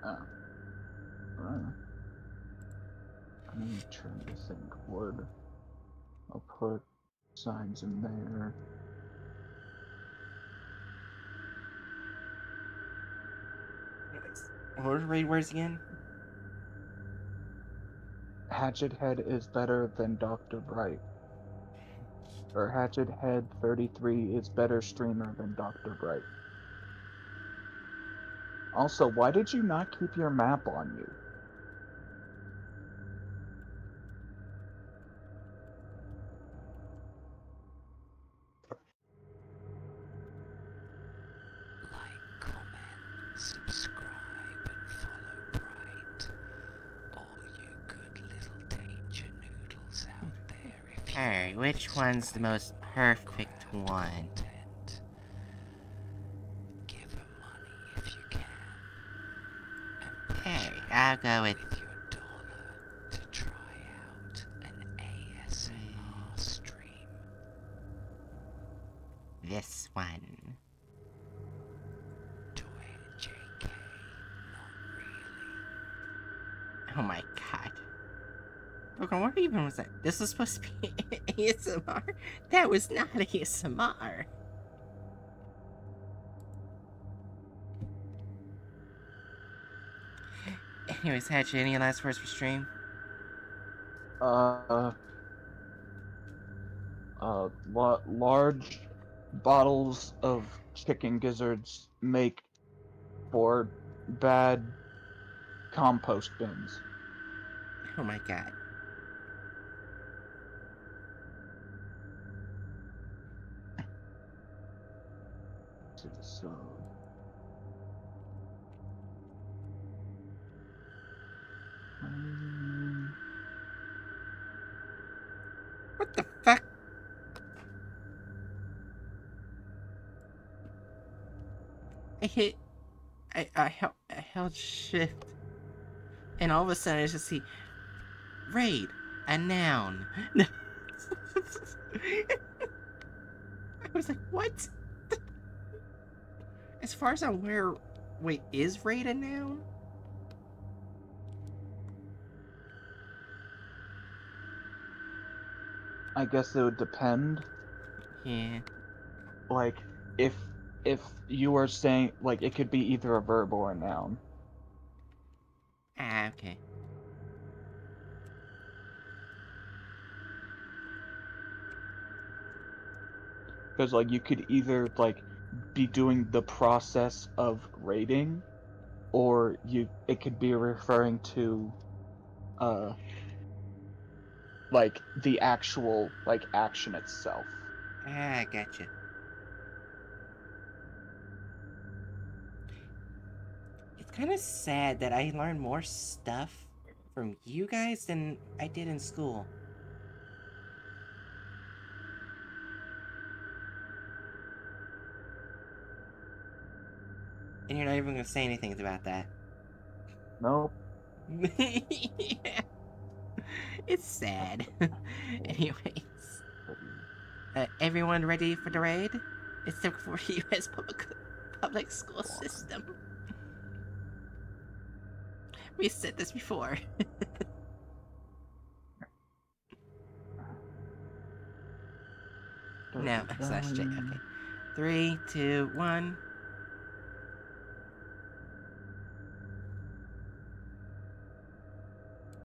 Uh, I'm trying to think what I'll put signs in there.
Anyways, What the raid words again?
Hatchet Head is better than Dr. Bright. Or Hatchet Head 33 is better streamer than Dr. Bright. Also, why did you not keep your map on you?
One's the most perfect one?
Give money if you can. And push
Alright,
her
I'll go with Pokemon, was like, This was supposed to be ASMR? That was not ASMR. Anyways, Hatchet, any last words for stream?
Uh, uh, la- large bottles of chicken gizzards make for bad compost bins.
Oh my god. I shift. And all of a sudden I just see. Raid. A noun. I was like, what? As far as I'm aware. Wait, is raid a noun?
I guess it would depend.
Yeah.
Like, if if you were saying like it could be either a verb or a noun.
Ah, okay.
Because like you could either like be doing the process of raiding or you it could be referring to uh like the actual like action itself
Ah, gotcha. It's kind of sad that I learned more stuff from you guys than I did in school. And you're not even gonna say anything about that.
nope
yeah. It's sad. Anyways, uh, everyone ready for the raid? It's the for U.S. public public school system. We said this before. No, slash J. Okay. Three, two, one.